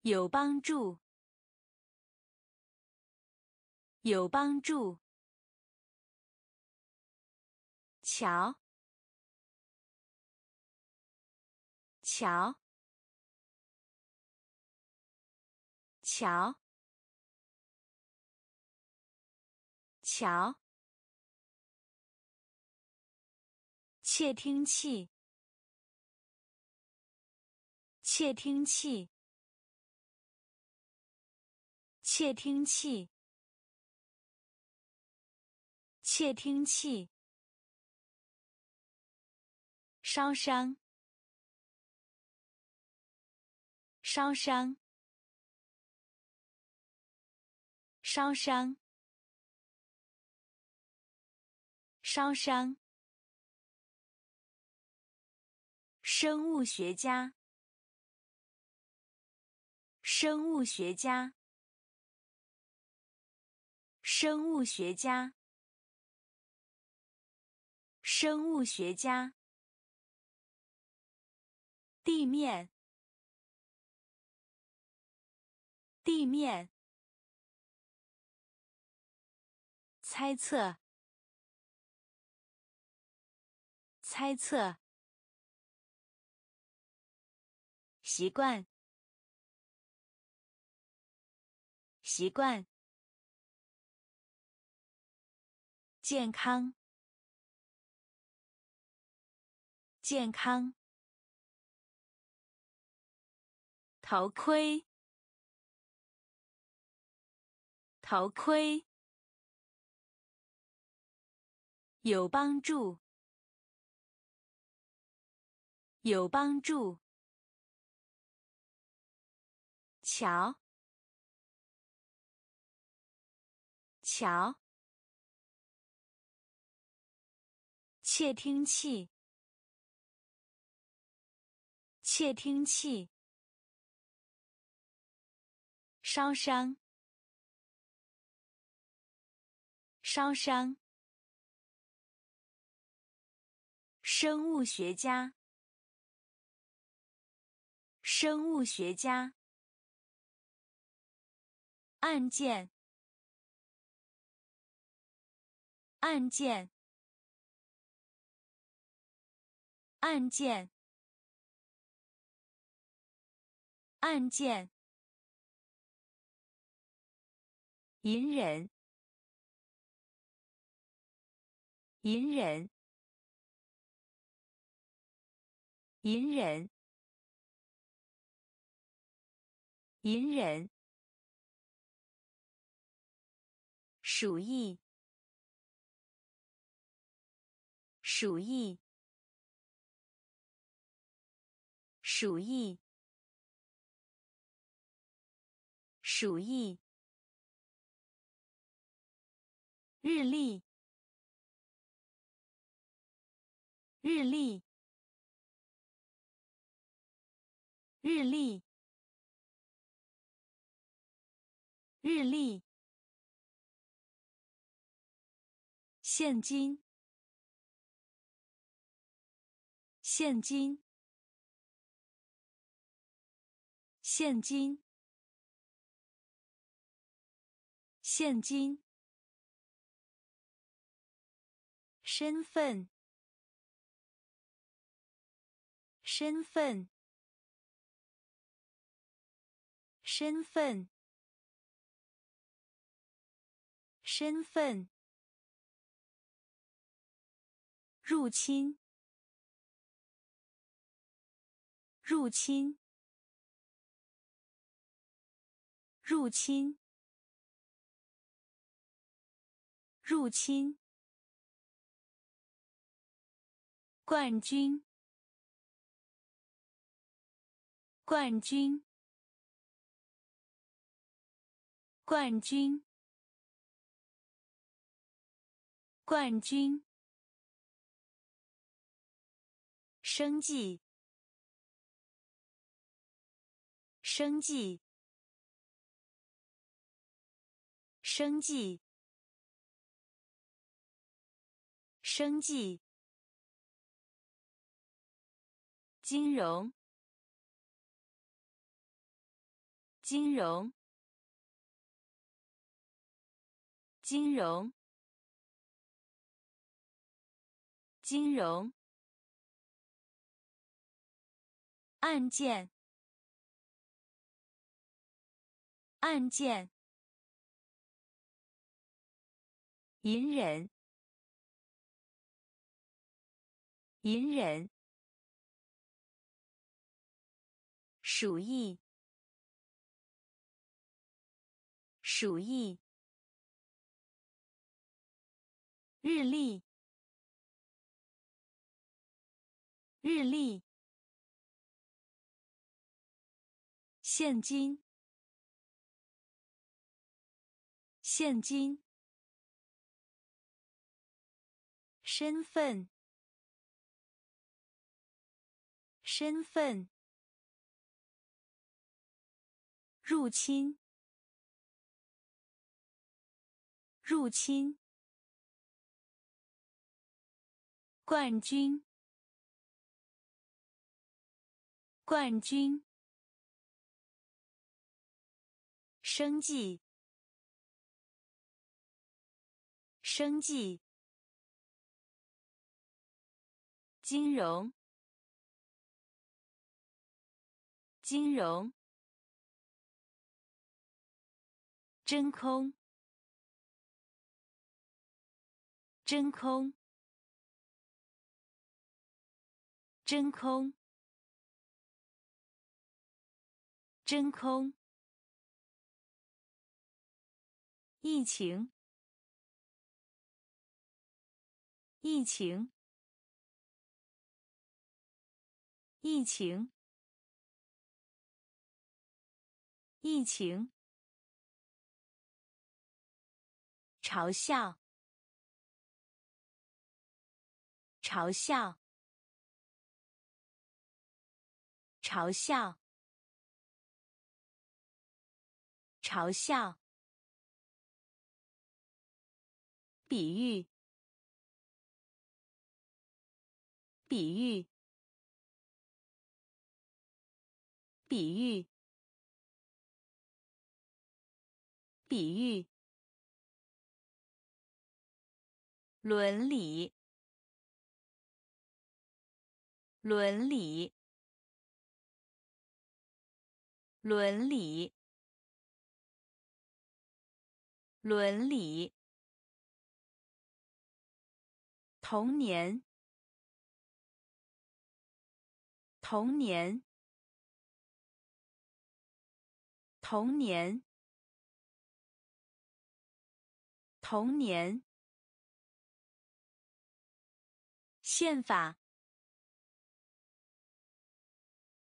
有帮助，有帮助。桥，桥，桥，桥。窃听器，窃听器，窃听器，窃听器。烧伤，烧伤，烧伤，烧伤。生物学家，生物学家，生物学家，生物学家。地面，地面，猜测，猜测，习惯，习惯，健康，健康。头盔，头盔，有帮助，有帮助。桥，桥，窃听器，窃听器。烧伤，烧伤。生物学家，生物学家。案件，案件，案件，案件。隐忍，隐忍，隐忍，隐忍。鼠疫，鼠疫，鼠疫，鼠疫。日历，日历，日历，日历。现金，现金，现金，现金。身份，身份，身份，身份。入侵，入侵，入侵，入侵。冠军，冠军，冠军，冠军，生计，生计，生计，生计，金融，金融。金融，金融，案件，案件，隐忍，隐忍，鼠疫，鼠疫。日历，日历，现金，现金，身份，身份，入侵，入侵。冠军，冠军，生计，生计，金融，金融，真空，真空。真空，真空。疫情，疫情，疫情，疫情。嘲笑，嘲笑。嘲笑，嘲笑，比喻，比喻，比喻，比喻，伦理，伦理。伦理，伦理。童年，童年，童年，童年。宪法，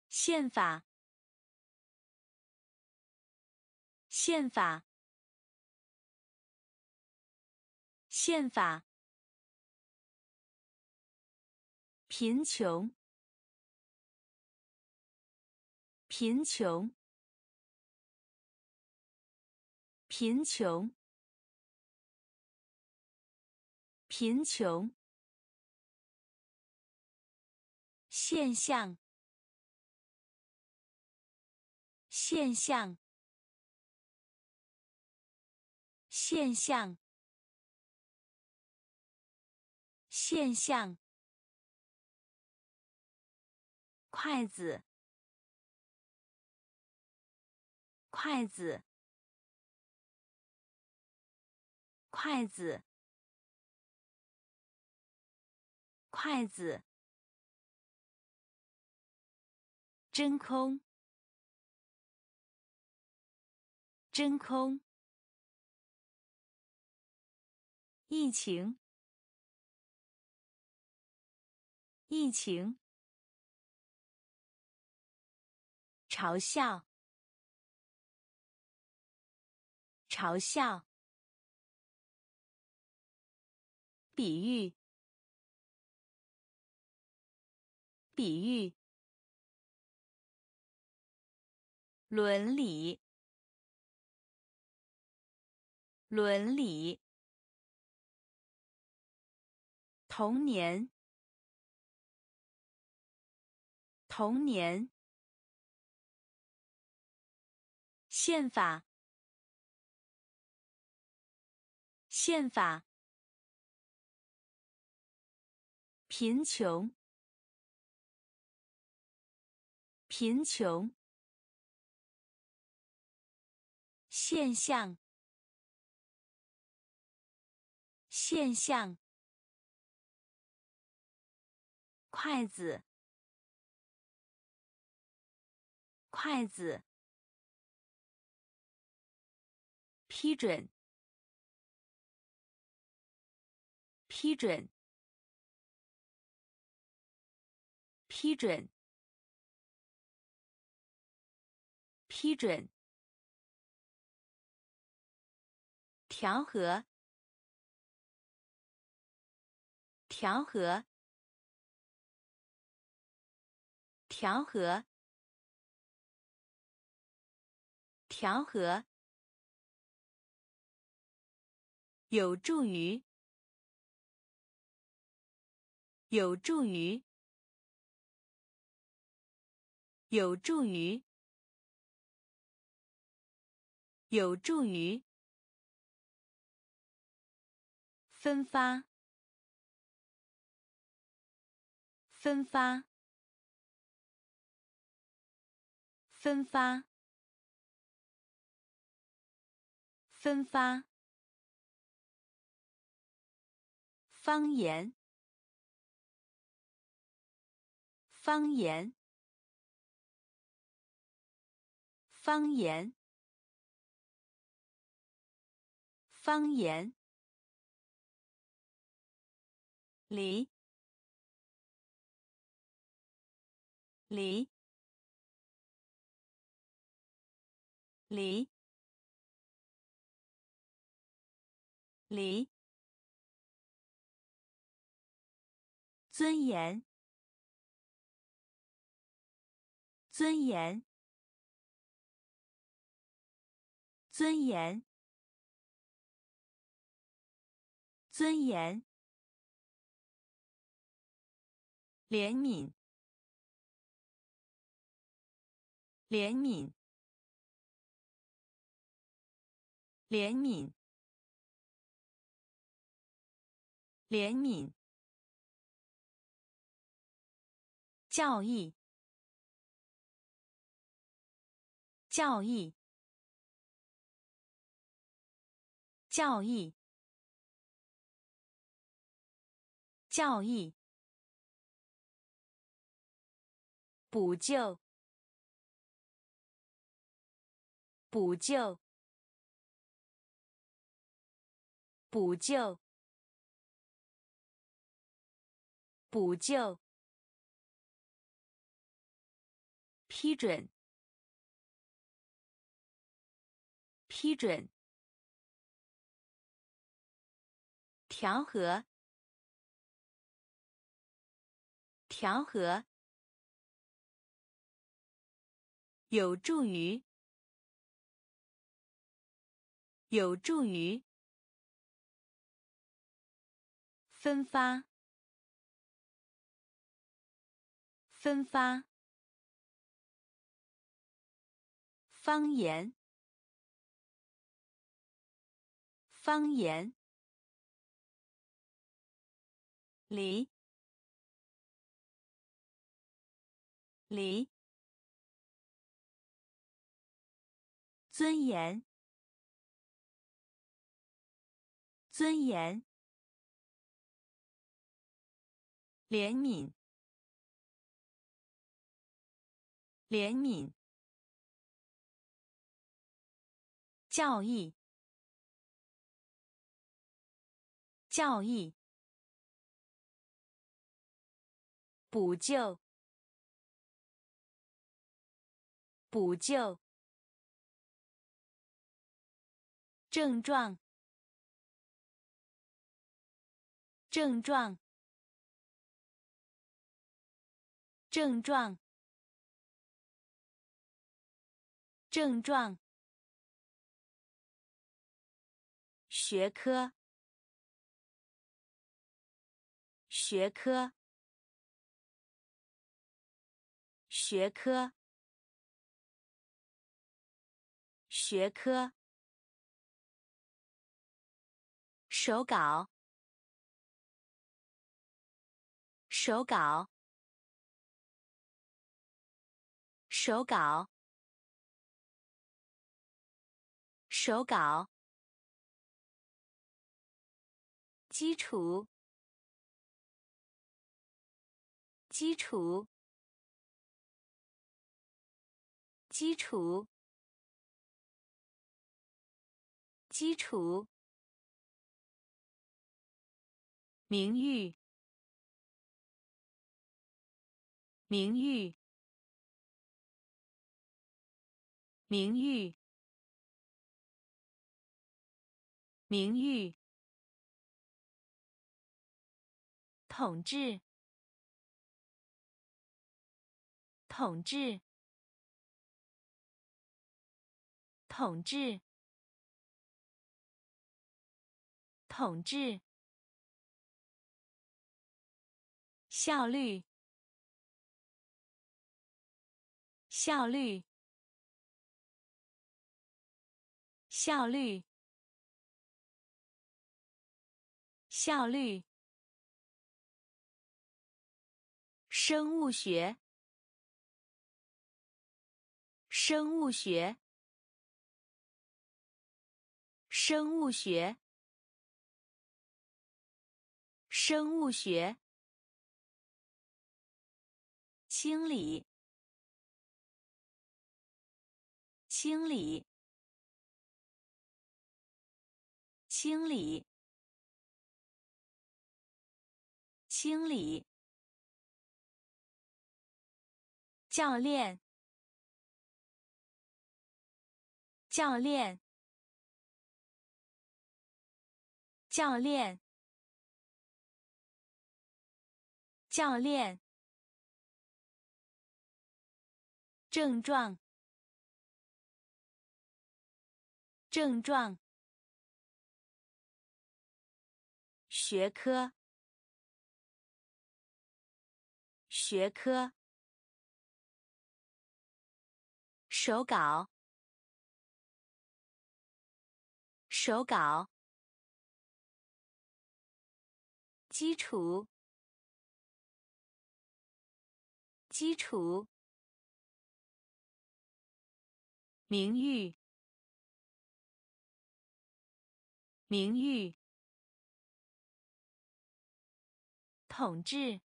宪法。宪法，宪法。贫穷，贫穷，贫穷，贫穷。现象，现象。现象，现象。筷子，筷子，筷子，筷子。真空，真空。疫情，疫情，嘲笑，嘲笑，比喻，比喻，伦理，伦理，童年，童年。宪法，宪法。贫穷，贫穷。现象，现象。筷子，筷子。批准，批准，批准，批准。调和，调和，调和，调和。有助于，有助于，有助于，有助于分发，分发，分发，分发。方言，方言，方言，方言。离，离，离，离。尊严，尊严，尊严，尊严。怜悯，怜悯，怜悯，怜悯。教义，教义，教义，教义。补救，补救，补救，补救。批准，批准。调和，调和。有助于，有助于。分发，分发。方言，方言。离，离。尊严，尊严。怜悯，怜悯。教义，教义，补救，补救，症状，症状，症状，症状。学科，学科，学科，学科。手稿，手稿，手稿，手稿。基础，基础，基础，基础。名誉，名誉，名誉，名誉。统治，统治，统治，统治。效率，效率，效率，效率。生物学，生物学，生物学，生物学。清理，清理，清理，清理。教练，教练，教练，教练。症状，症状。学科，学科。手稿，手稿。基础，基础。名誉，名誉。统治，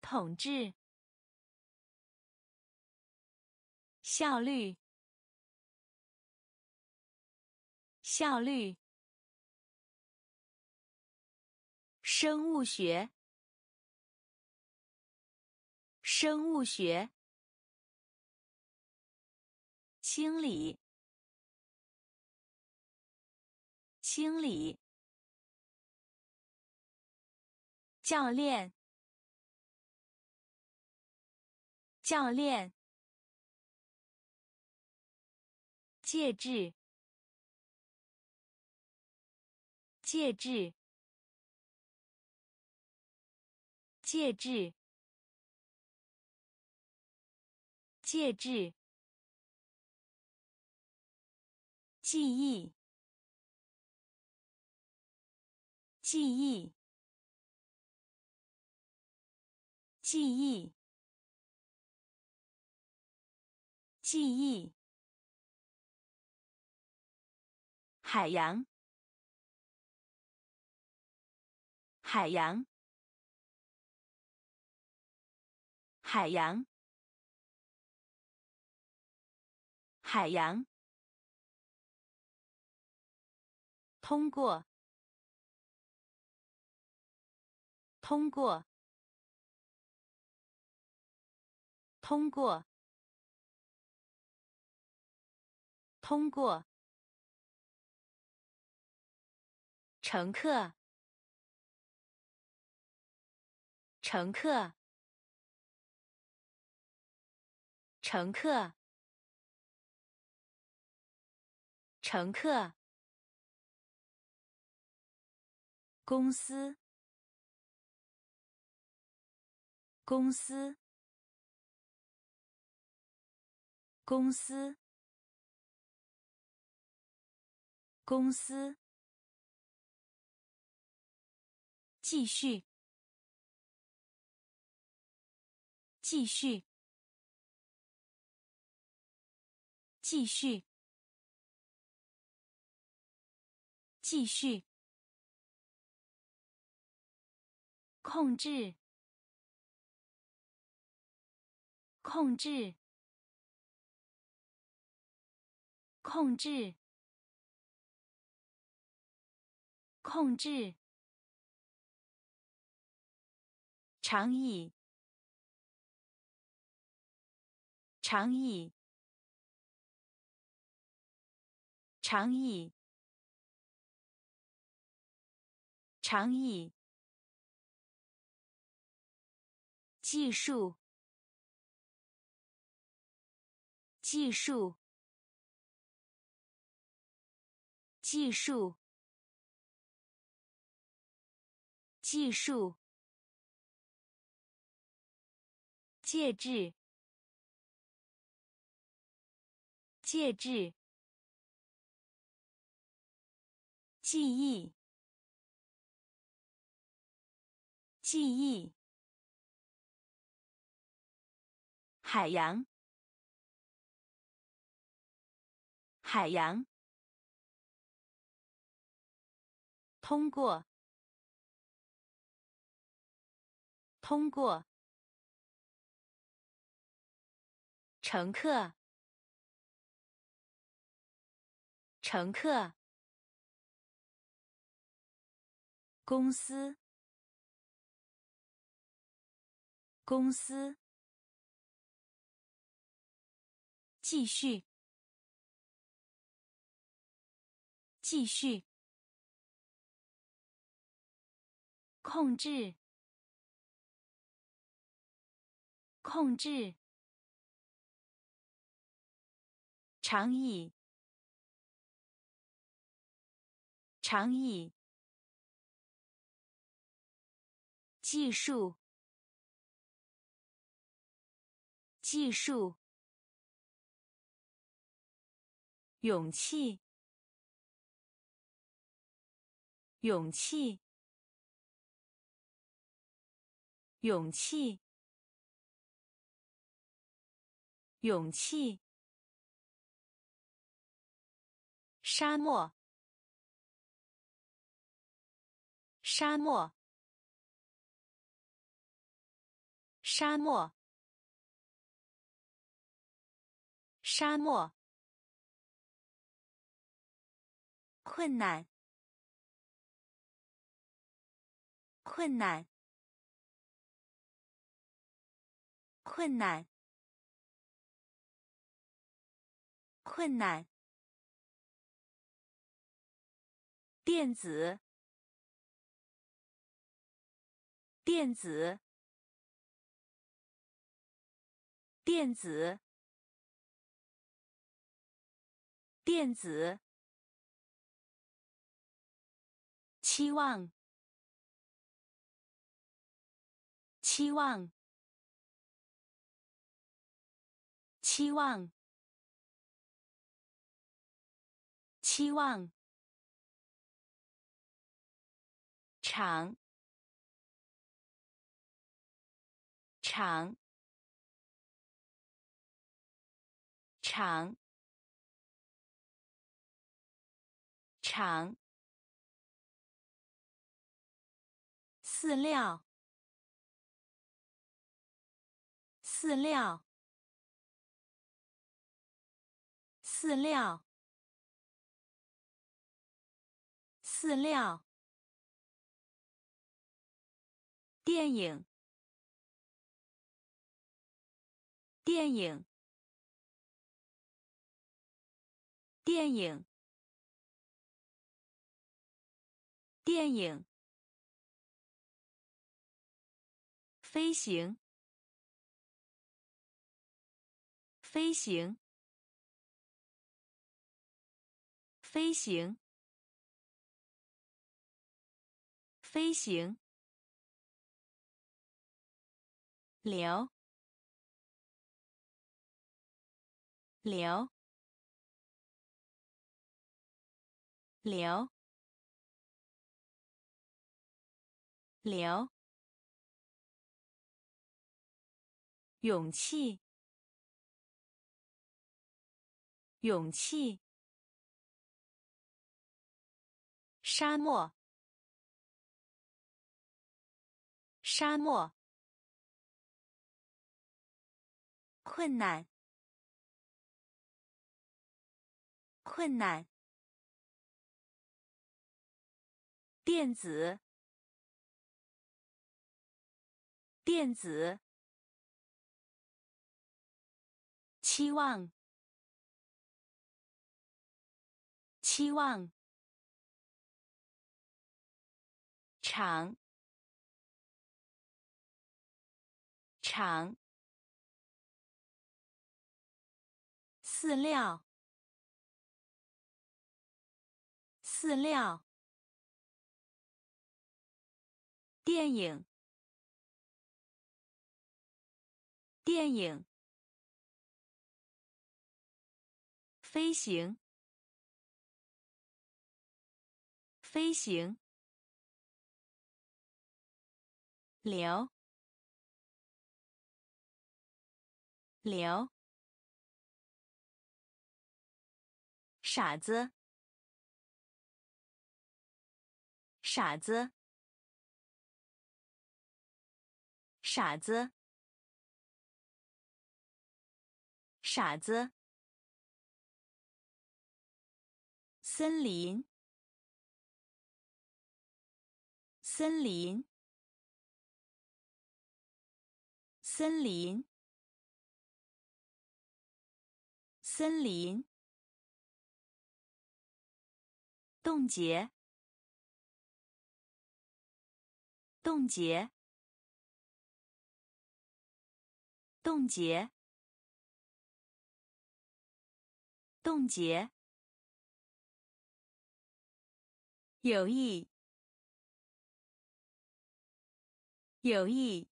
统治。效率，效率。生物学，生物学。清理，清理。教练，教练。介质，介质，介质，介质。记忆，记忆，记忆，记忆。海洋，海洋，海洋，海洋。通过，通过，通过，通过。乘客，乘客，乘客，乘客。公司，公司，公司，公司。继续，继续，继续，继续。控制，控制，控制，控制。长椅，长椅，长椅，长椅。技术，技术，技术，技术。介质，介质。记忆，记忆。海洋，海洋。通过，通过。乘客，乘客。公司，公司。继续，继续。控制，控制。长椅，长椅。技术，技术。勇气，勇气，勇气，勇气。沙漠，沙漠，沙漠，沙漠。困难，困难，困难，困难。电子，电子，电子，电子。期望，期望，期望，期望。长，长，长，长。饲料，饲料，饲料，饲料。电影，电影，电影，电影，飞行，飞行，飞行，飞行，流，流。流，流，勇气，勇气，沙漠，沙漠，困难，困难。电子，电子，期望，期望，长，长，饲料，饲料。电影，电影，飞行，飞行，流，流，傻子，傻子。傻子，傻子。森林，森林，森林，森林。冻结，冻结。冻结，冻结。有意，有意，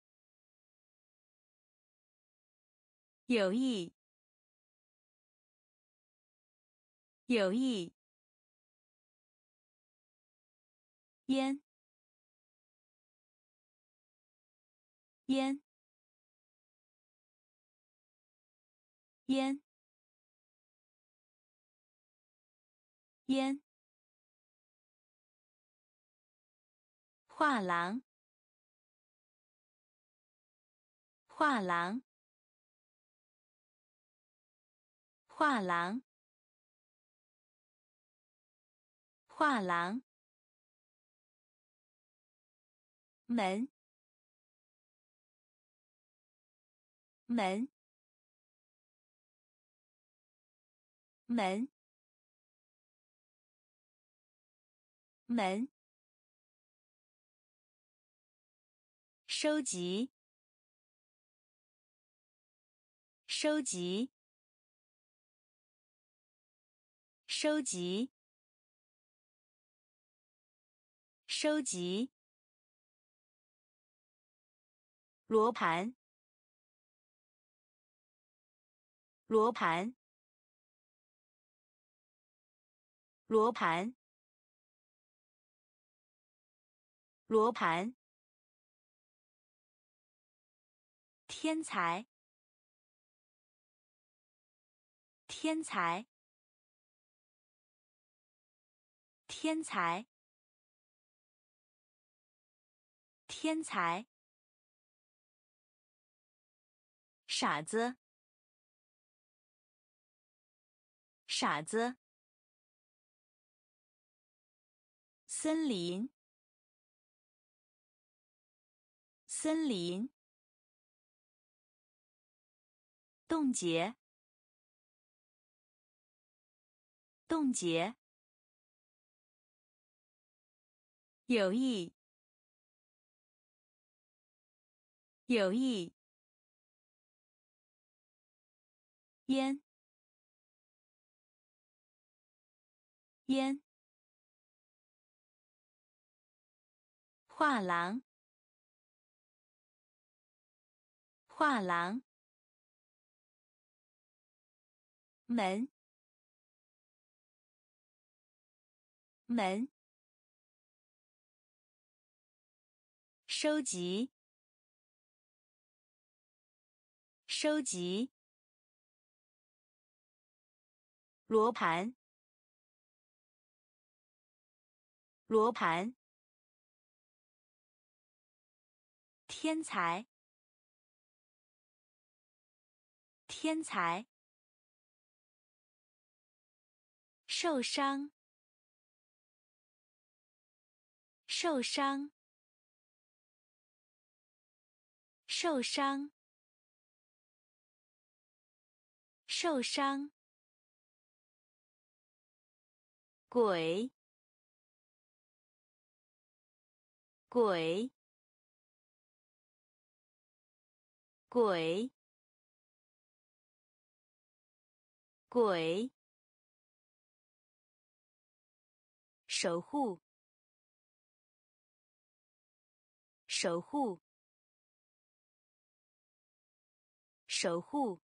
有意，有意。烟，烟。烟，烟，画廊，画廊，画廊，画廊，门，门。门，门，收集，收集，收集，收集，罗盘，罗盘。罗盘，罗盘，天才，天才，天才，天才，傻子，傻子。森林，森林，冻结，冻结，有意，有意，烟，烟，画廊，画廊，门。门，收集，收集，罗盘，罗盘，天才，天才，受伤。受伤，受伤，受伤。鬼，鬼，鬼，鬼。守护。守护，守护，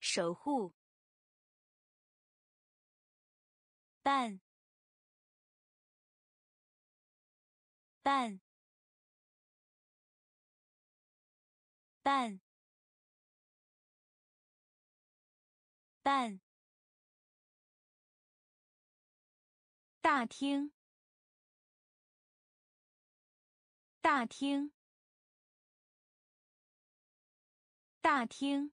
守护。但，但，但，但。大厅。大厅，大厅，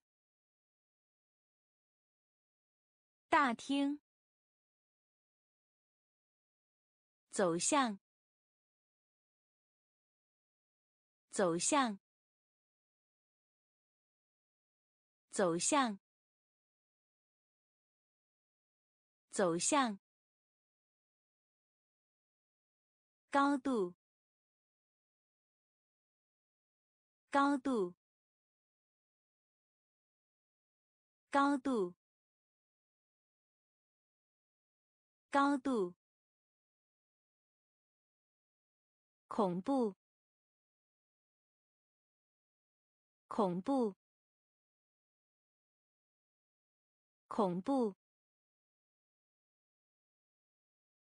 大厅，走向，走向，走向，走向，高度。高度，高度，高度，恐怖，恐怖，恐怖，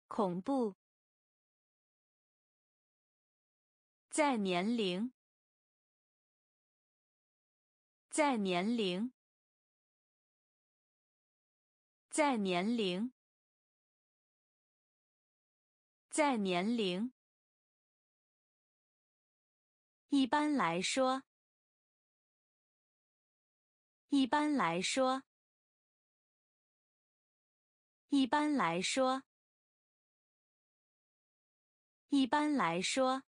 恐怖，在年龄。在年龄，在年龄，在年龄。一般来说，一般来说，一般来说，一般来说，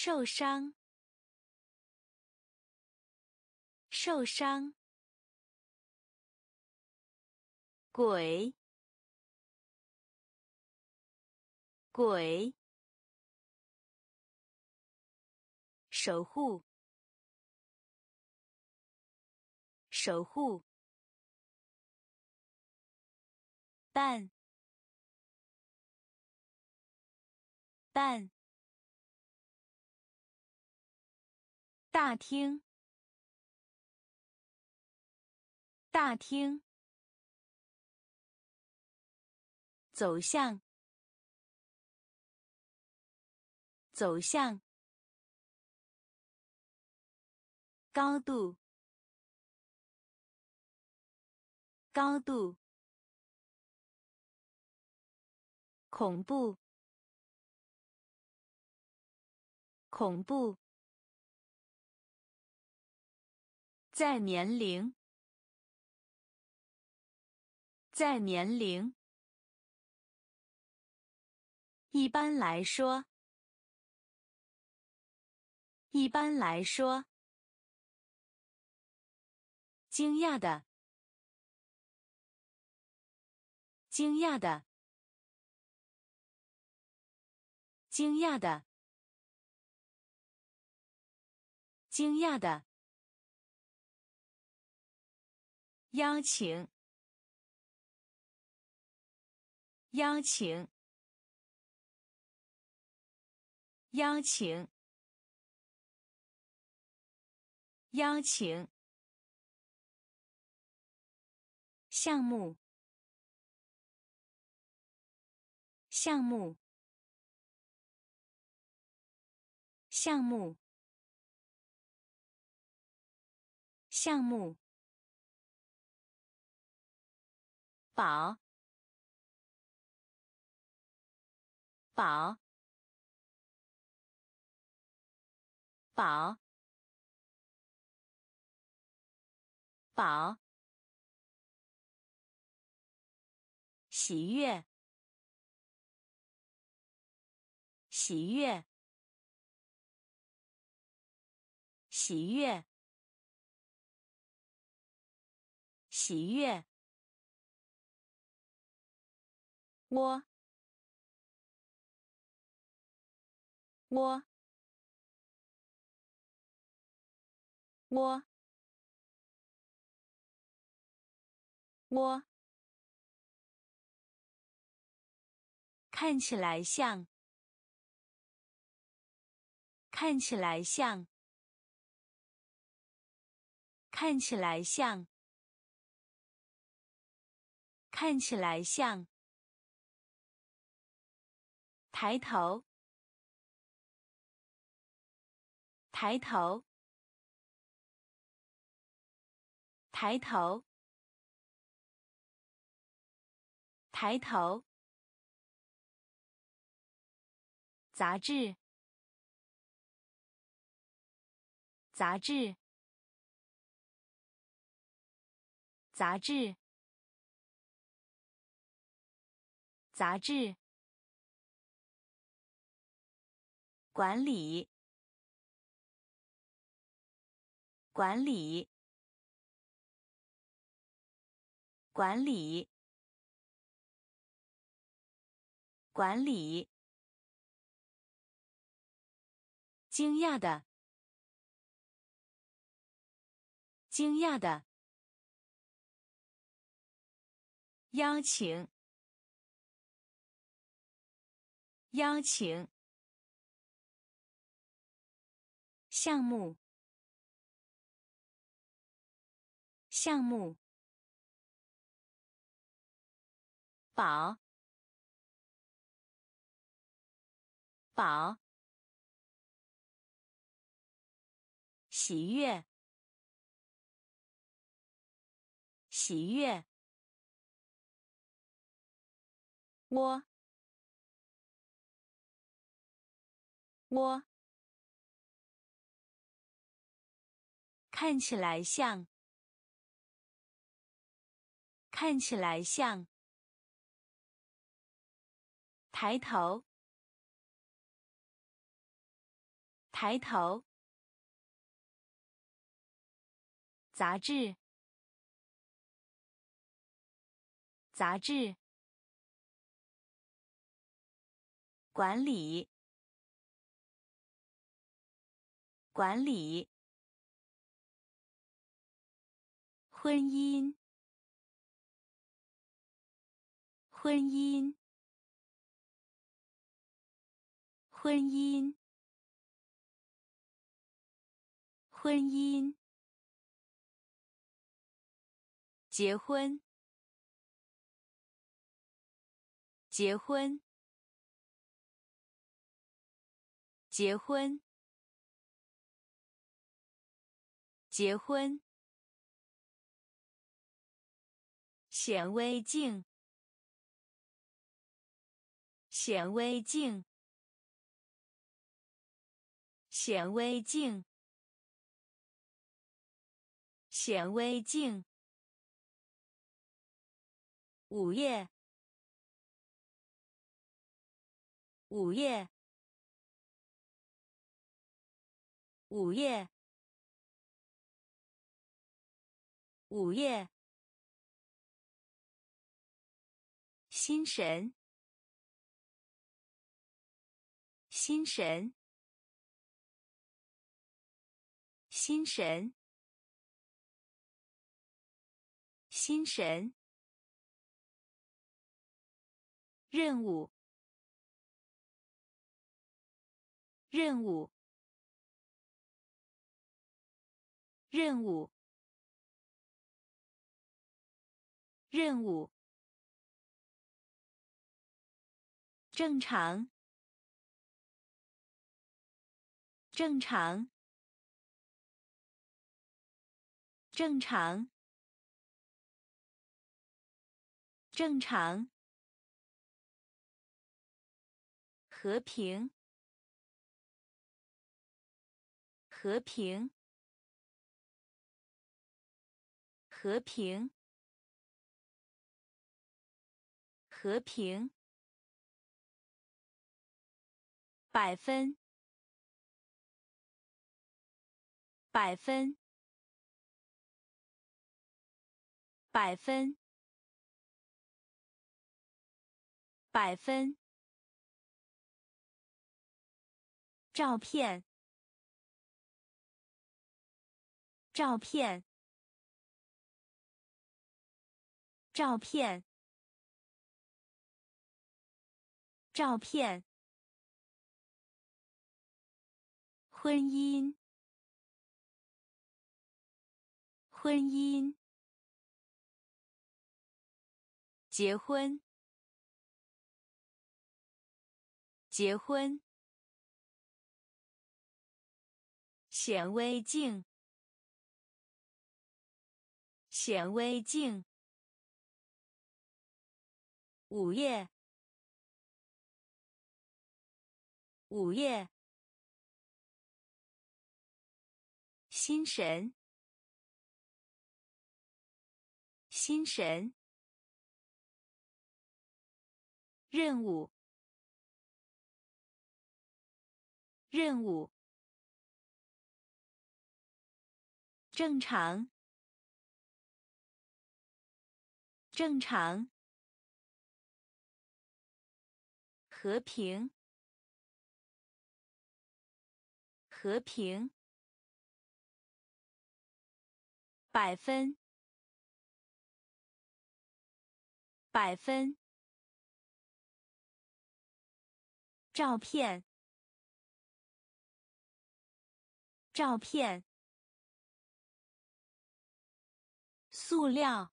受伤。受伤，鬼，鬼，守护，守护，但，但，大厅。大厅，走向，走向，高度，高度，恐怖，恐怖，在年龄。在年龄，一般来说，一般来说，惊讶的，惊讶的，惊讶的，惊讶的，邀请，邀请，邀请，邀请。项目，项目，项目，项目，宝，宝，宝，宝。喜悦，喜悦，喜悦，喜悦。窝，窝，窝，窝。看起来像，看起来像，看起来像，看起来像。抬头，抬头，抬头，抬头。杂志，杂志，杂志，杂志。管理，管理，管理，管理。惊讶的，惊讶的，邀请，邀请，项目，项目，宝，宝。喜悦，喜悦。窝，窝。看起来像，看起来像。抬头，抬头。杂志，杂志，管理，管理，婚姻，婚姻，婚姻，婚姻。结婚，结婚，结婚，结婚。显微镜，显微镜，显微镜，显微镜。午夜，午夜，午夜，午夜，心神，心神，心神，心神。任务，任务，任务，任务。正常，正常，正常，正常。和平，和平，和平，和平。百分，百分，百分，百分。照片，照片，照片，照片。婚姻，婚姻，结婚，结婚。显微镜，显微镜。午夜，午夜。心神，心神。任务，任务。正常，正常。和平，和平。百分，百分。照片，照片。塑料，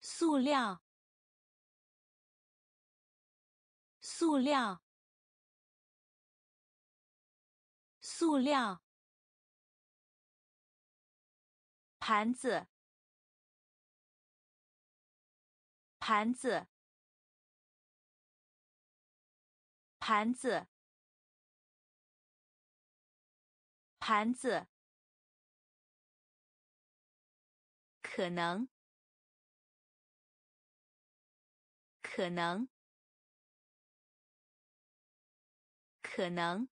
塑料，塑料，塑料。盘子，盘子，盘子，盘子。可能，可能，可能，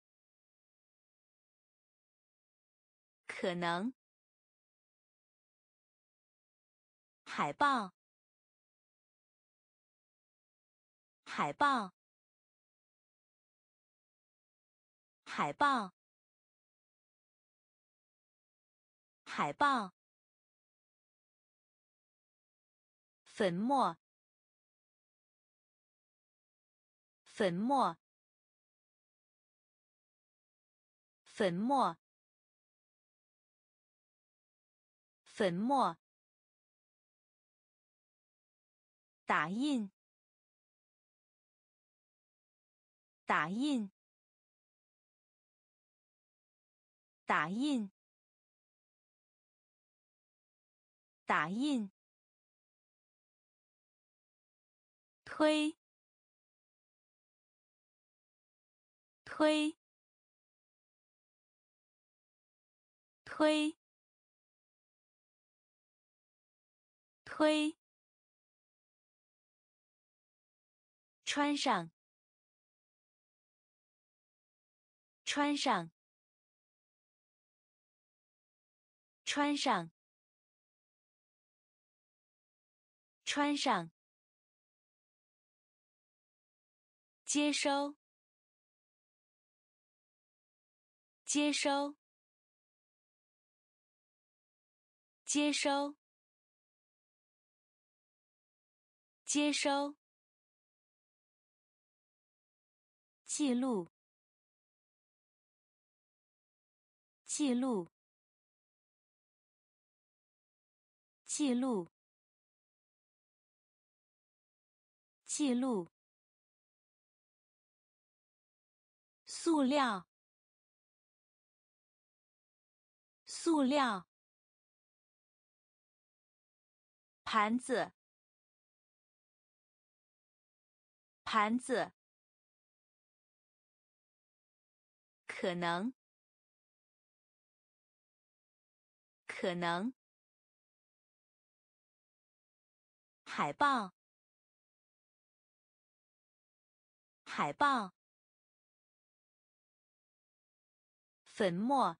可能。海报，海报，海报，海报。粉末，粉末，粉末，粉末。打印，打印，打印，打印。推，推，推，推。穿上，穿上，穿上，穿上，接收，接收，接收，接收，记录，记录。记录，记录。塑料，塑料。盘子，盘子。可能，可能。海报，海报。粉末，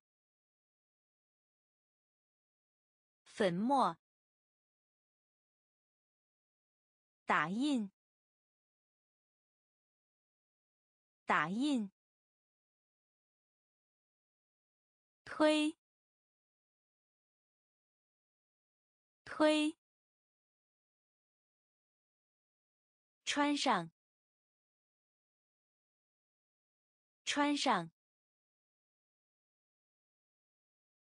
粉末。打印，打印。推，推。穿上，穿上。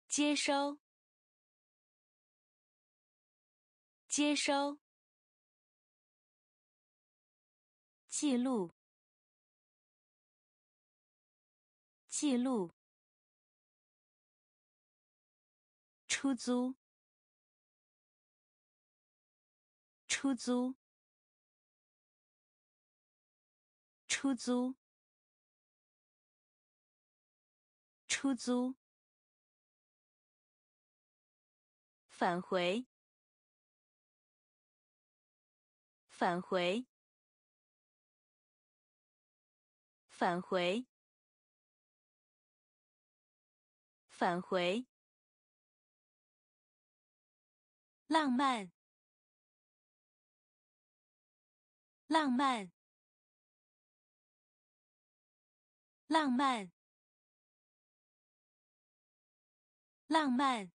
接收，接收。记录，记录。出租，出租。出租，出租，返回，返回，返回，返回，浪漫，浪漫。浪漫，浪漫。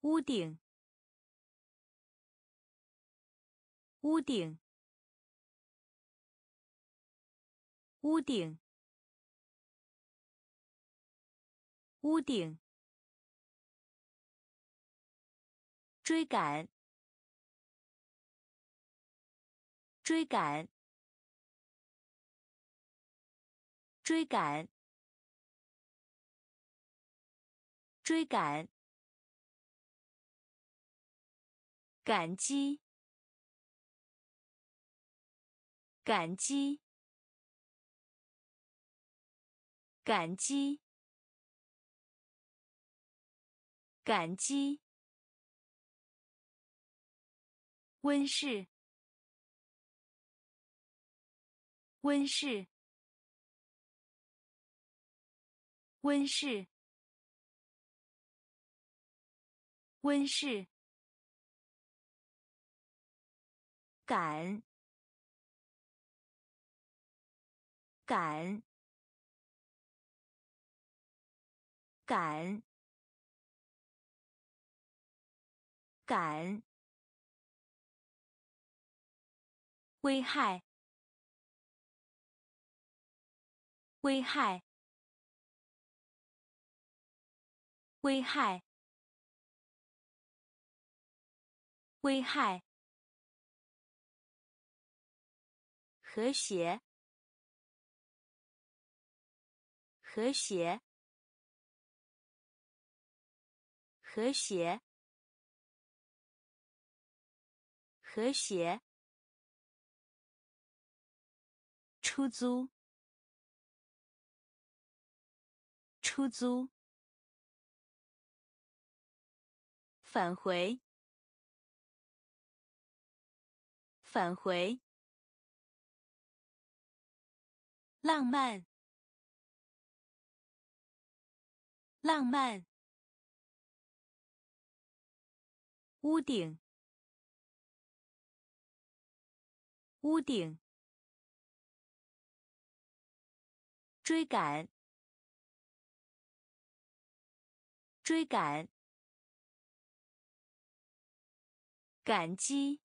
屋顶，屋顶，屋顶，屋顶。追赶，追赶。追赶，追赶，感激，感激，感激，感激，温室，温室。温室，温室，感，感，感，感，危害，危害。危害，危害，和谐，和谐，和谐，和谐，出租，出租。返回，返回。浪漫，浪漫。屋顶，屋顶。追赶，追赶。感激，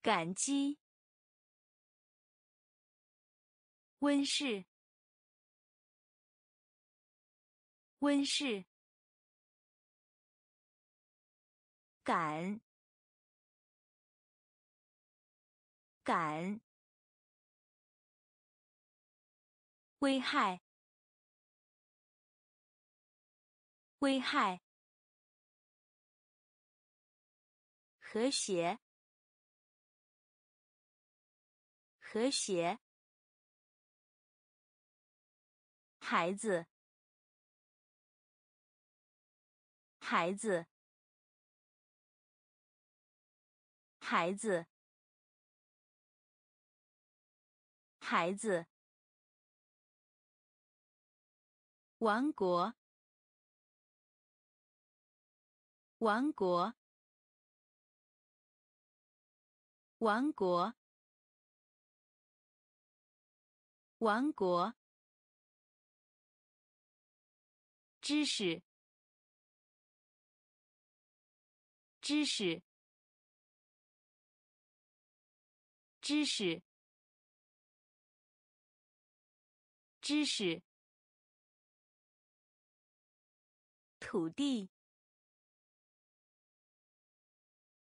感激。温室，温室。赶，赶。危害，危害。和谐，和谐。孩子，孩子，孩子，孩子。王国，王国。王国，王国。知识，知识，知识，知识。土地，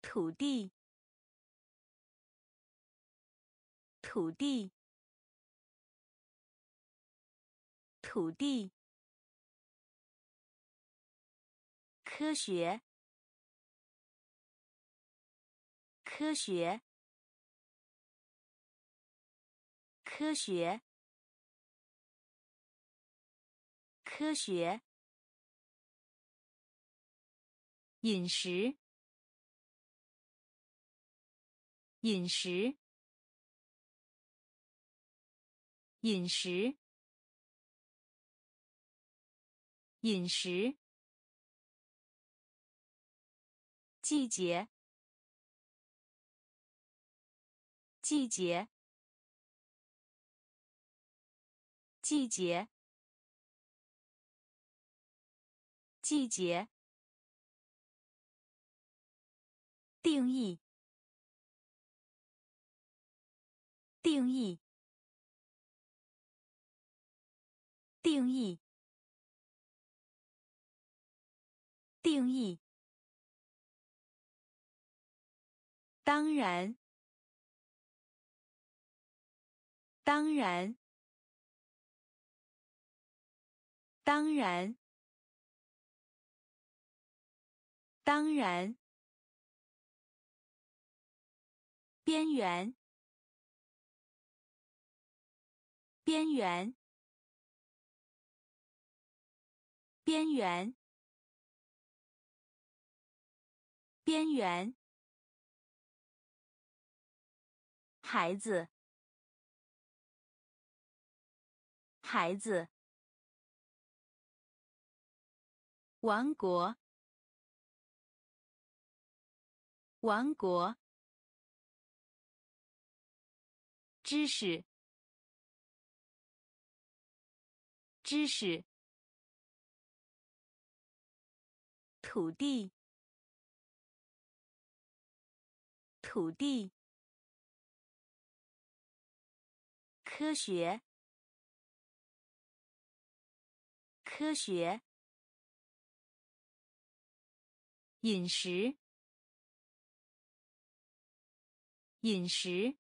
土地。土地，土地。科学，科学，科学，科学。饮食，饮食。饮食，饮食。季节，季节，季节，季节。定义，定义。定义，定义。当然，当然，当然，当然。边缘，边缘。边缘，边缘。孩子，孩子。王国，王国。知识，知识。土地，土地。科学，科学。饮食，饮食。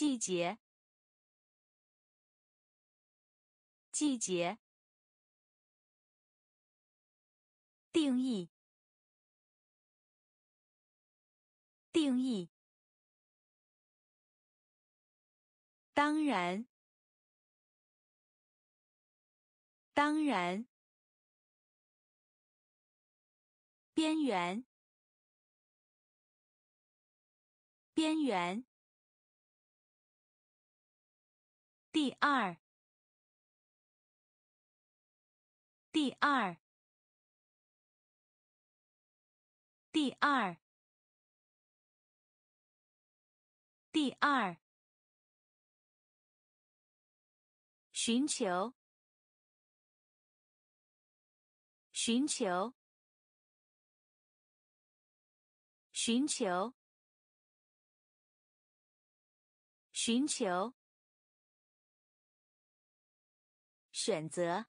季节，季节。定义，定义。当然，当然。边缘，边缘。第二，第二，第二，第二，寻求，寻求，寻求，寻求。选择，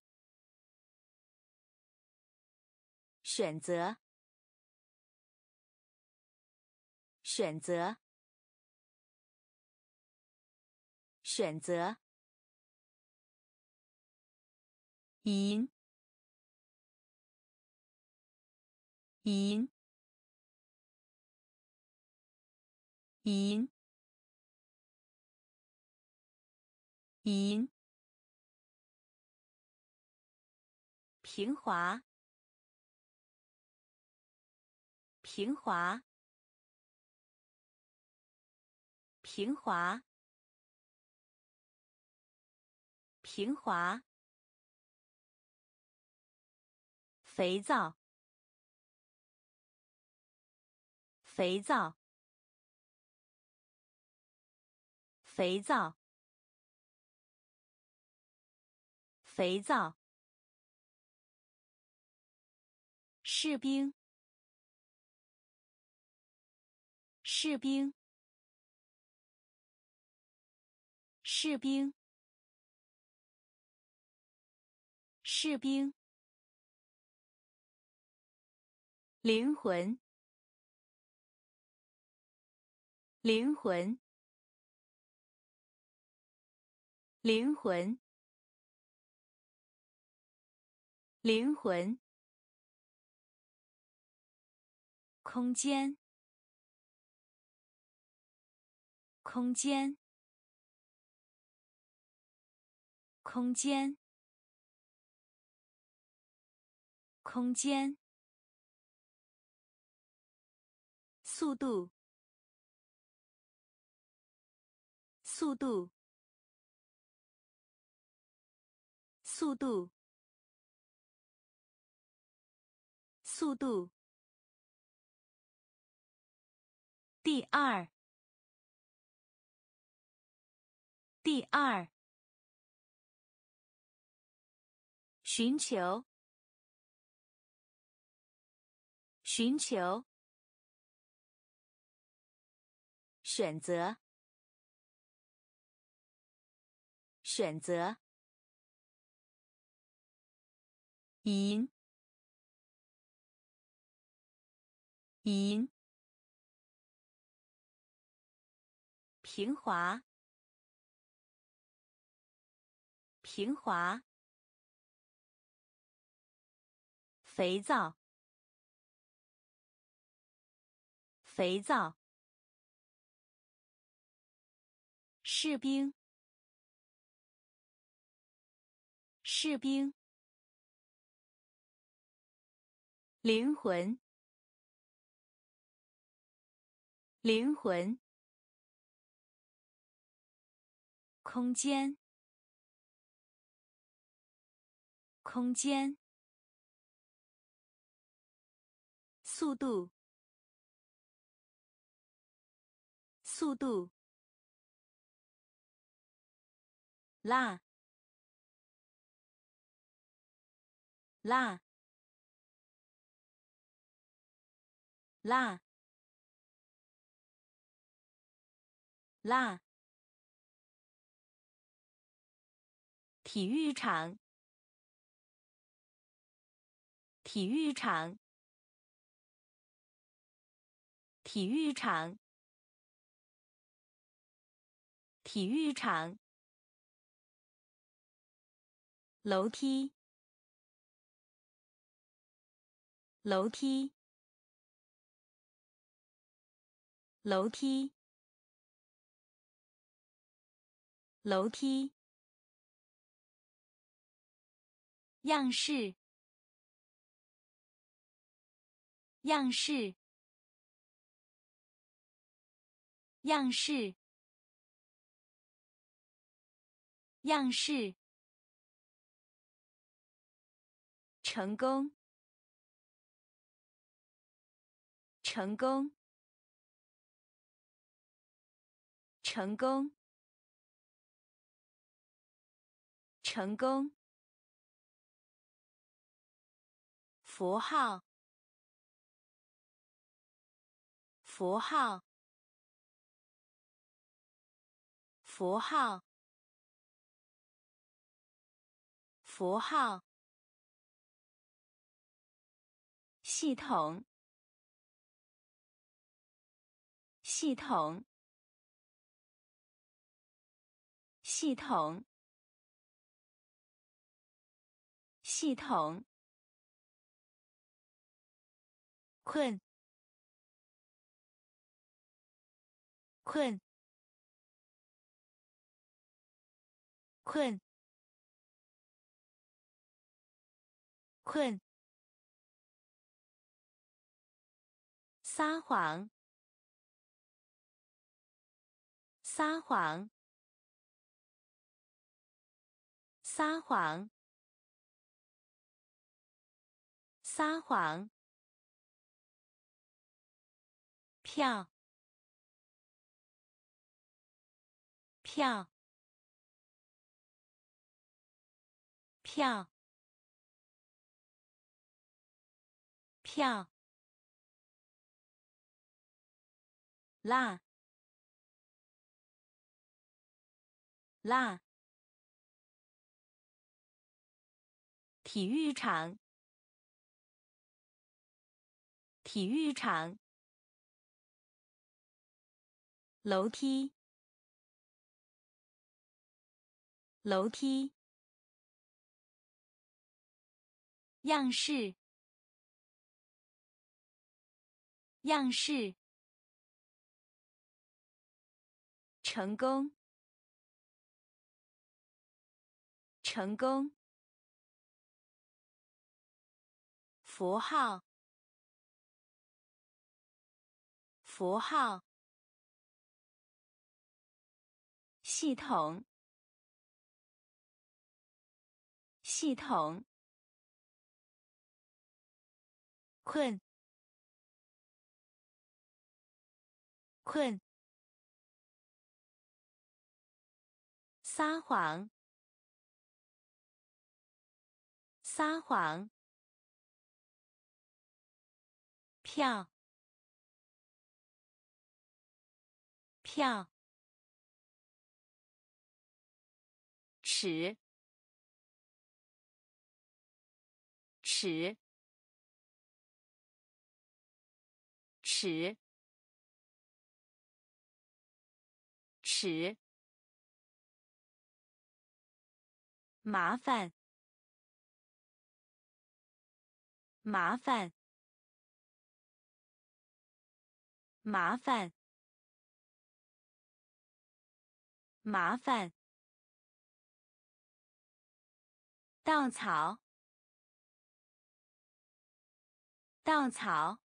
选择，选择，选择。银，银，银，银。平滑，平滑，平滑，平滑。肥皂，肥皂，肥皂，肥皂。士兵，士兵，士兵，士兵。灵魂，灵魂，灵魂，灵魂。空间，空间，空间，空间。速度，速度，速度，速度。第二，第二，寻求，寻求，选择，选择，银，银。平滑，平滑。肥皂，肥皂。士兵，士兵。灵魂，灵魂。空间，空间，速度，速度，拉，拉，拉，拉。体育场，体育场，体育场，体育场。楼梯，楼梯，楼梯，楼梯。样式，样式，样式，样式，成功，成功，成功，成功。符号，符号，符号，符号。系统，系统，系统，系统。困，困，困，困。撒谎，撒谎，撒谎，撒谎。票，票，票，票，辣，辣，体育场，体育场。楼梯，楼梯，样式，样式，成功，成功，符号，符号。系统，系统，困，困，撒谎，撒谎，票，票。尺，尺，尺，尺，麻烦，麻烦，麻烦，麻烦。稻草，稻草，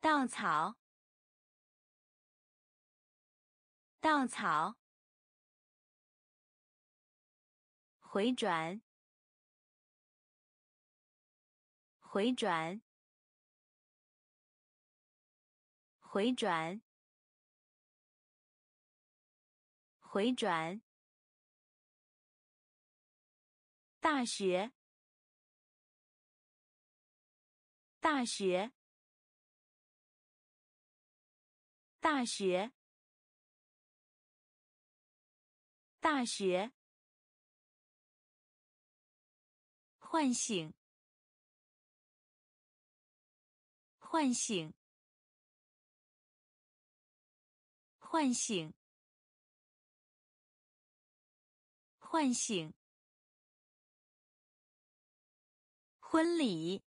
稻草，稻草，回转，回转，回转，回转。大学，大学，大学，大学，唤醒，唤醒，唤醒，唤醒。婚礼，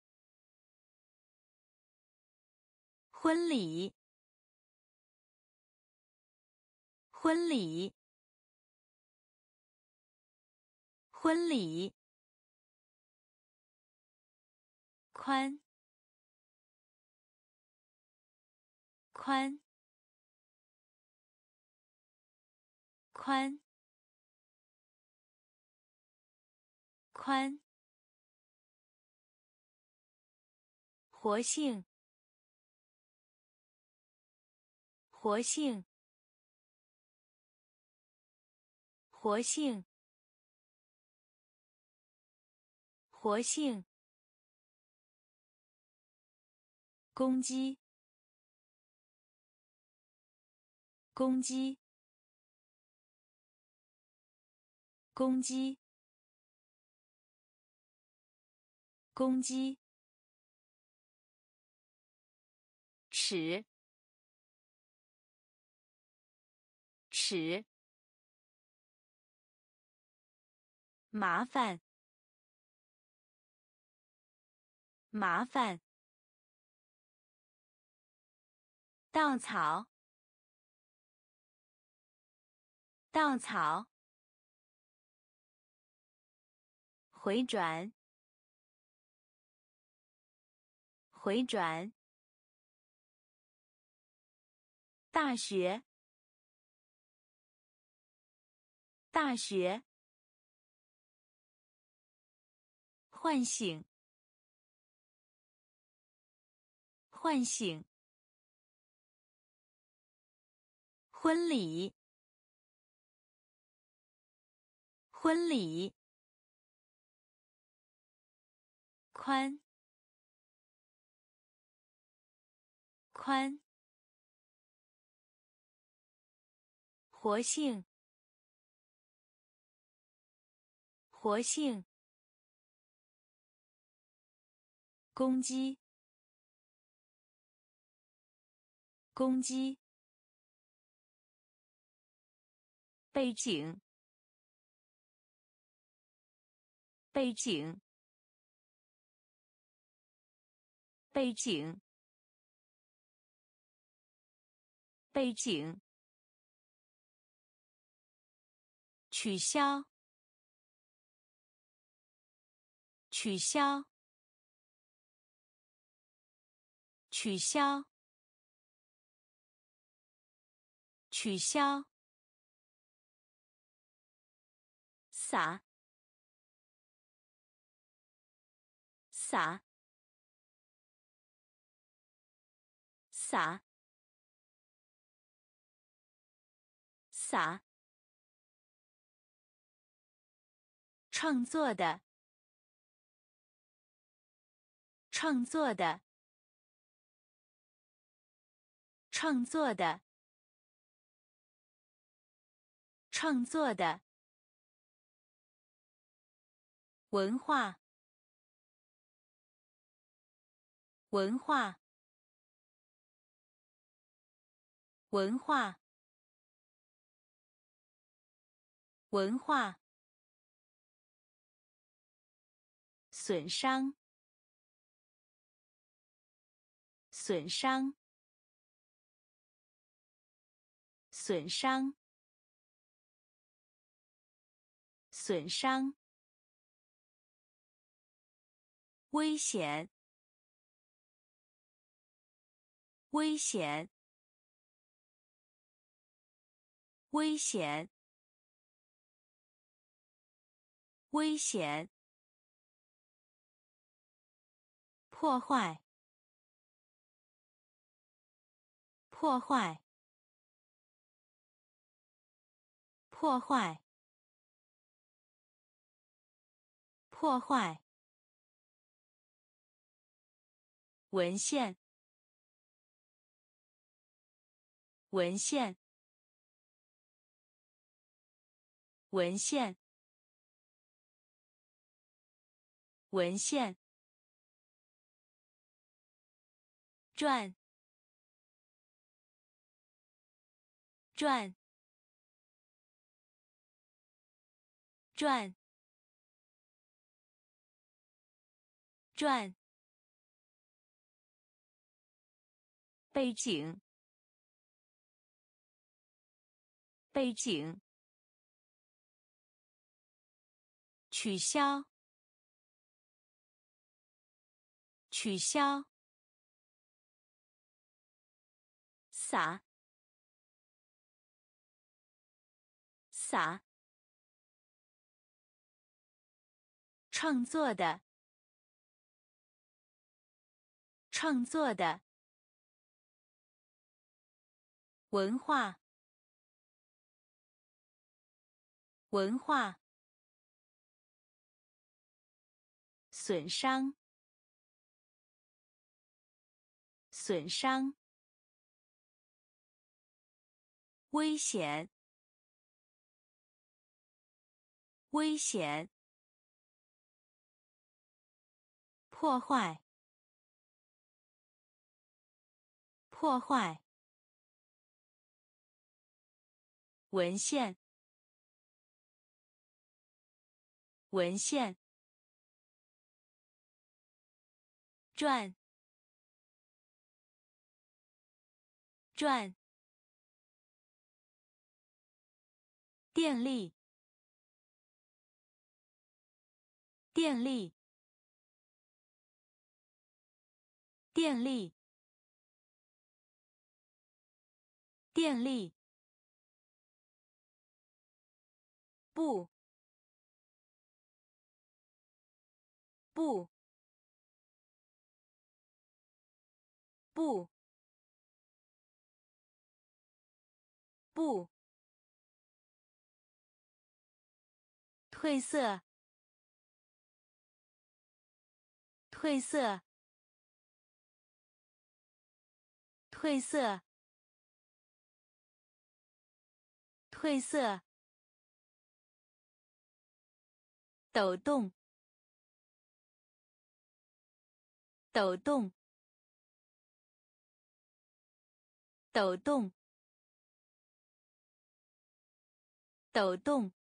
婚礼，婚礼，婚礼，宽，宽，宽，宽，活性。活性。活性。活性。攻击。攻击。攻击。攻击。尺，尺，麻烦，麻烦。稻草，稻草，回转，回转，大学，大学，唤醒，唤醒。婚礼，婚礼，宽，宽，活性，活性，公鸡，公鸡。背景，背景，背景，背景。取消，取消，取消，取消。洒，洒，洒，洒。创作的，创作的，创作的，创作的。文化，文化，文化，文化，损伤，损伤，损伤，损伤。危险！危险！危险！危险！破坏！破坏！破坏！破坏！文献，文献，文献，文献，转，转，转，转。背景，背景，取消，取消，洒，洒，创作的，创作的，文化，文化，损伤，损伤。危险！危险！破坏！破坏！文献！文献！转！转！电力，电力，电力，电力，不，不，不，不。褪色，褪色，褪色，褪色。抖动，抖动，抖动，抖动。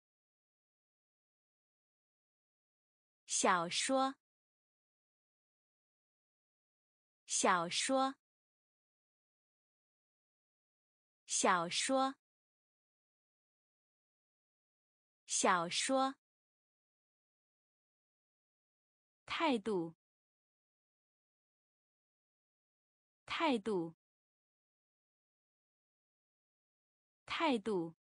小说，小说，小说，小说。态度，态度，态度，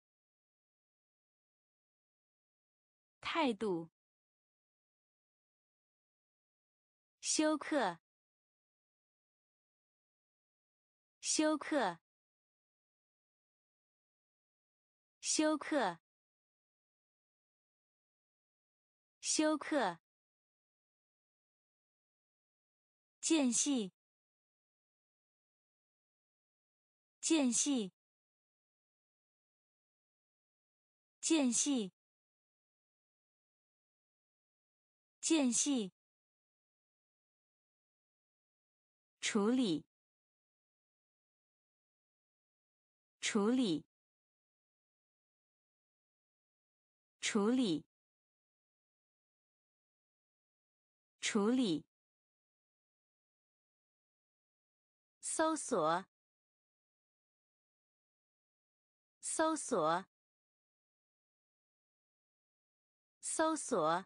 态度。休克，休克，休克，休克。间隙，间隙，间隙，间隙。处理，处理，处理，处理。搜索，搜索，搜索，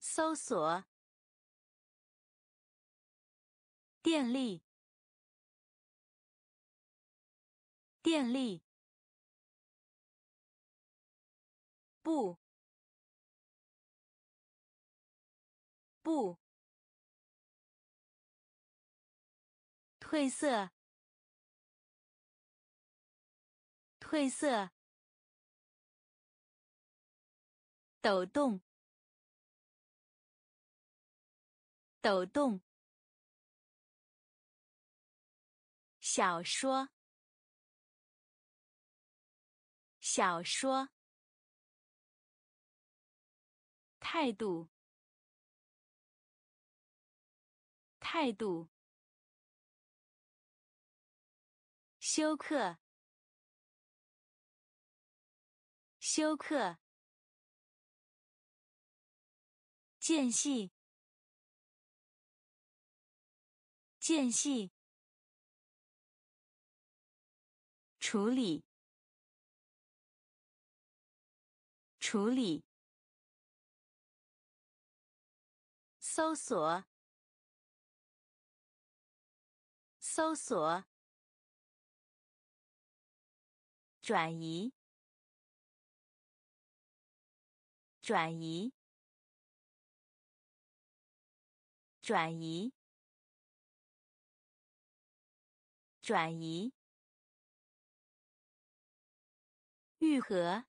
搜索。电力，电力，不，不，褪色，褪色，抖动，抖动。小说，小说。态度，态度。休克，休克。间隙，间隙。处理，处理。搜索，搜索。转移，转移，转移，转移，愈合，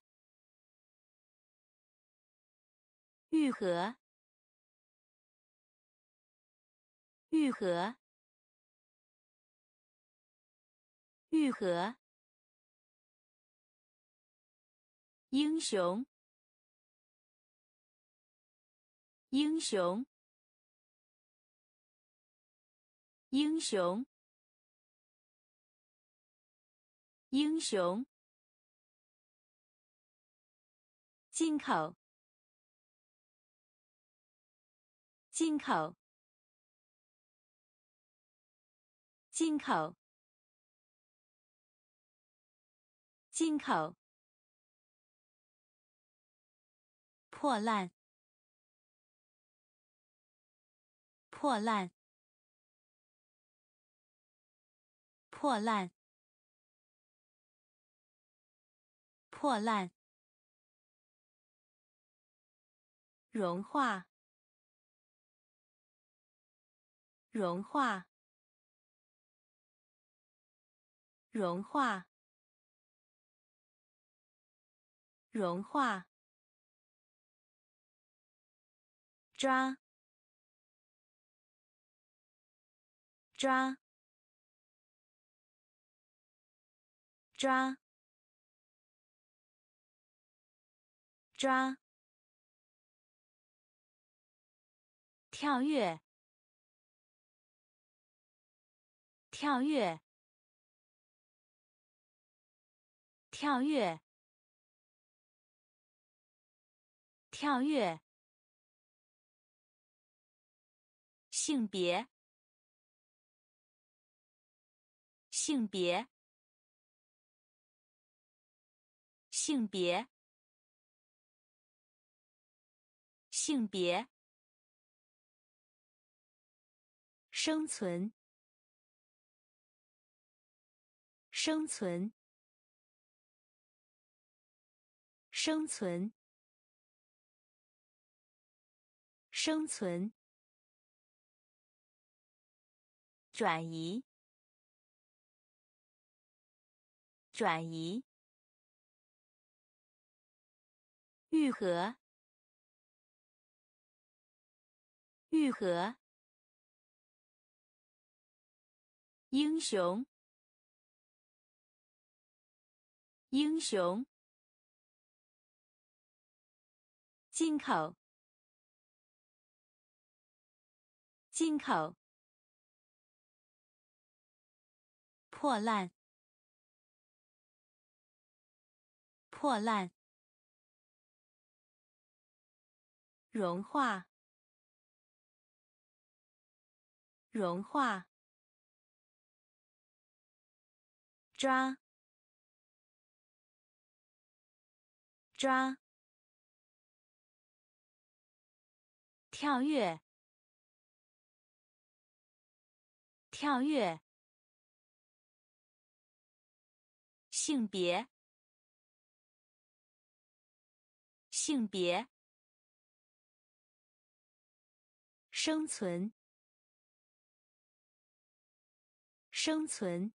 愈合，愈合，愈合。英雄，英雄，英雄，英雄。进口，进口，进口，进口。破烂，破烂，破烂，破烂。融化，融化，融化，融化。抓，抓，抓，抓！跳跃，跳跃，跳跃，跳跃。性别，性别，性别，性别，生存，生存，生存，生存。转移，转移，愈合，愈合，英雄，英雄，进口，进口。破烂，破烂，融化，融化，抓，抓，跳跃，跳跃。性别，性别，生存，生存，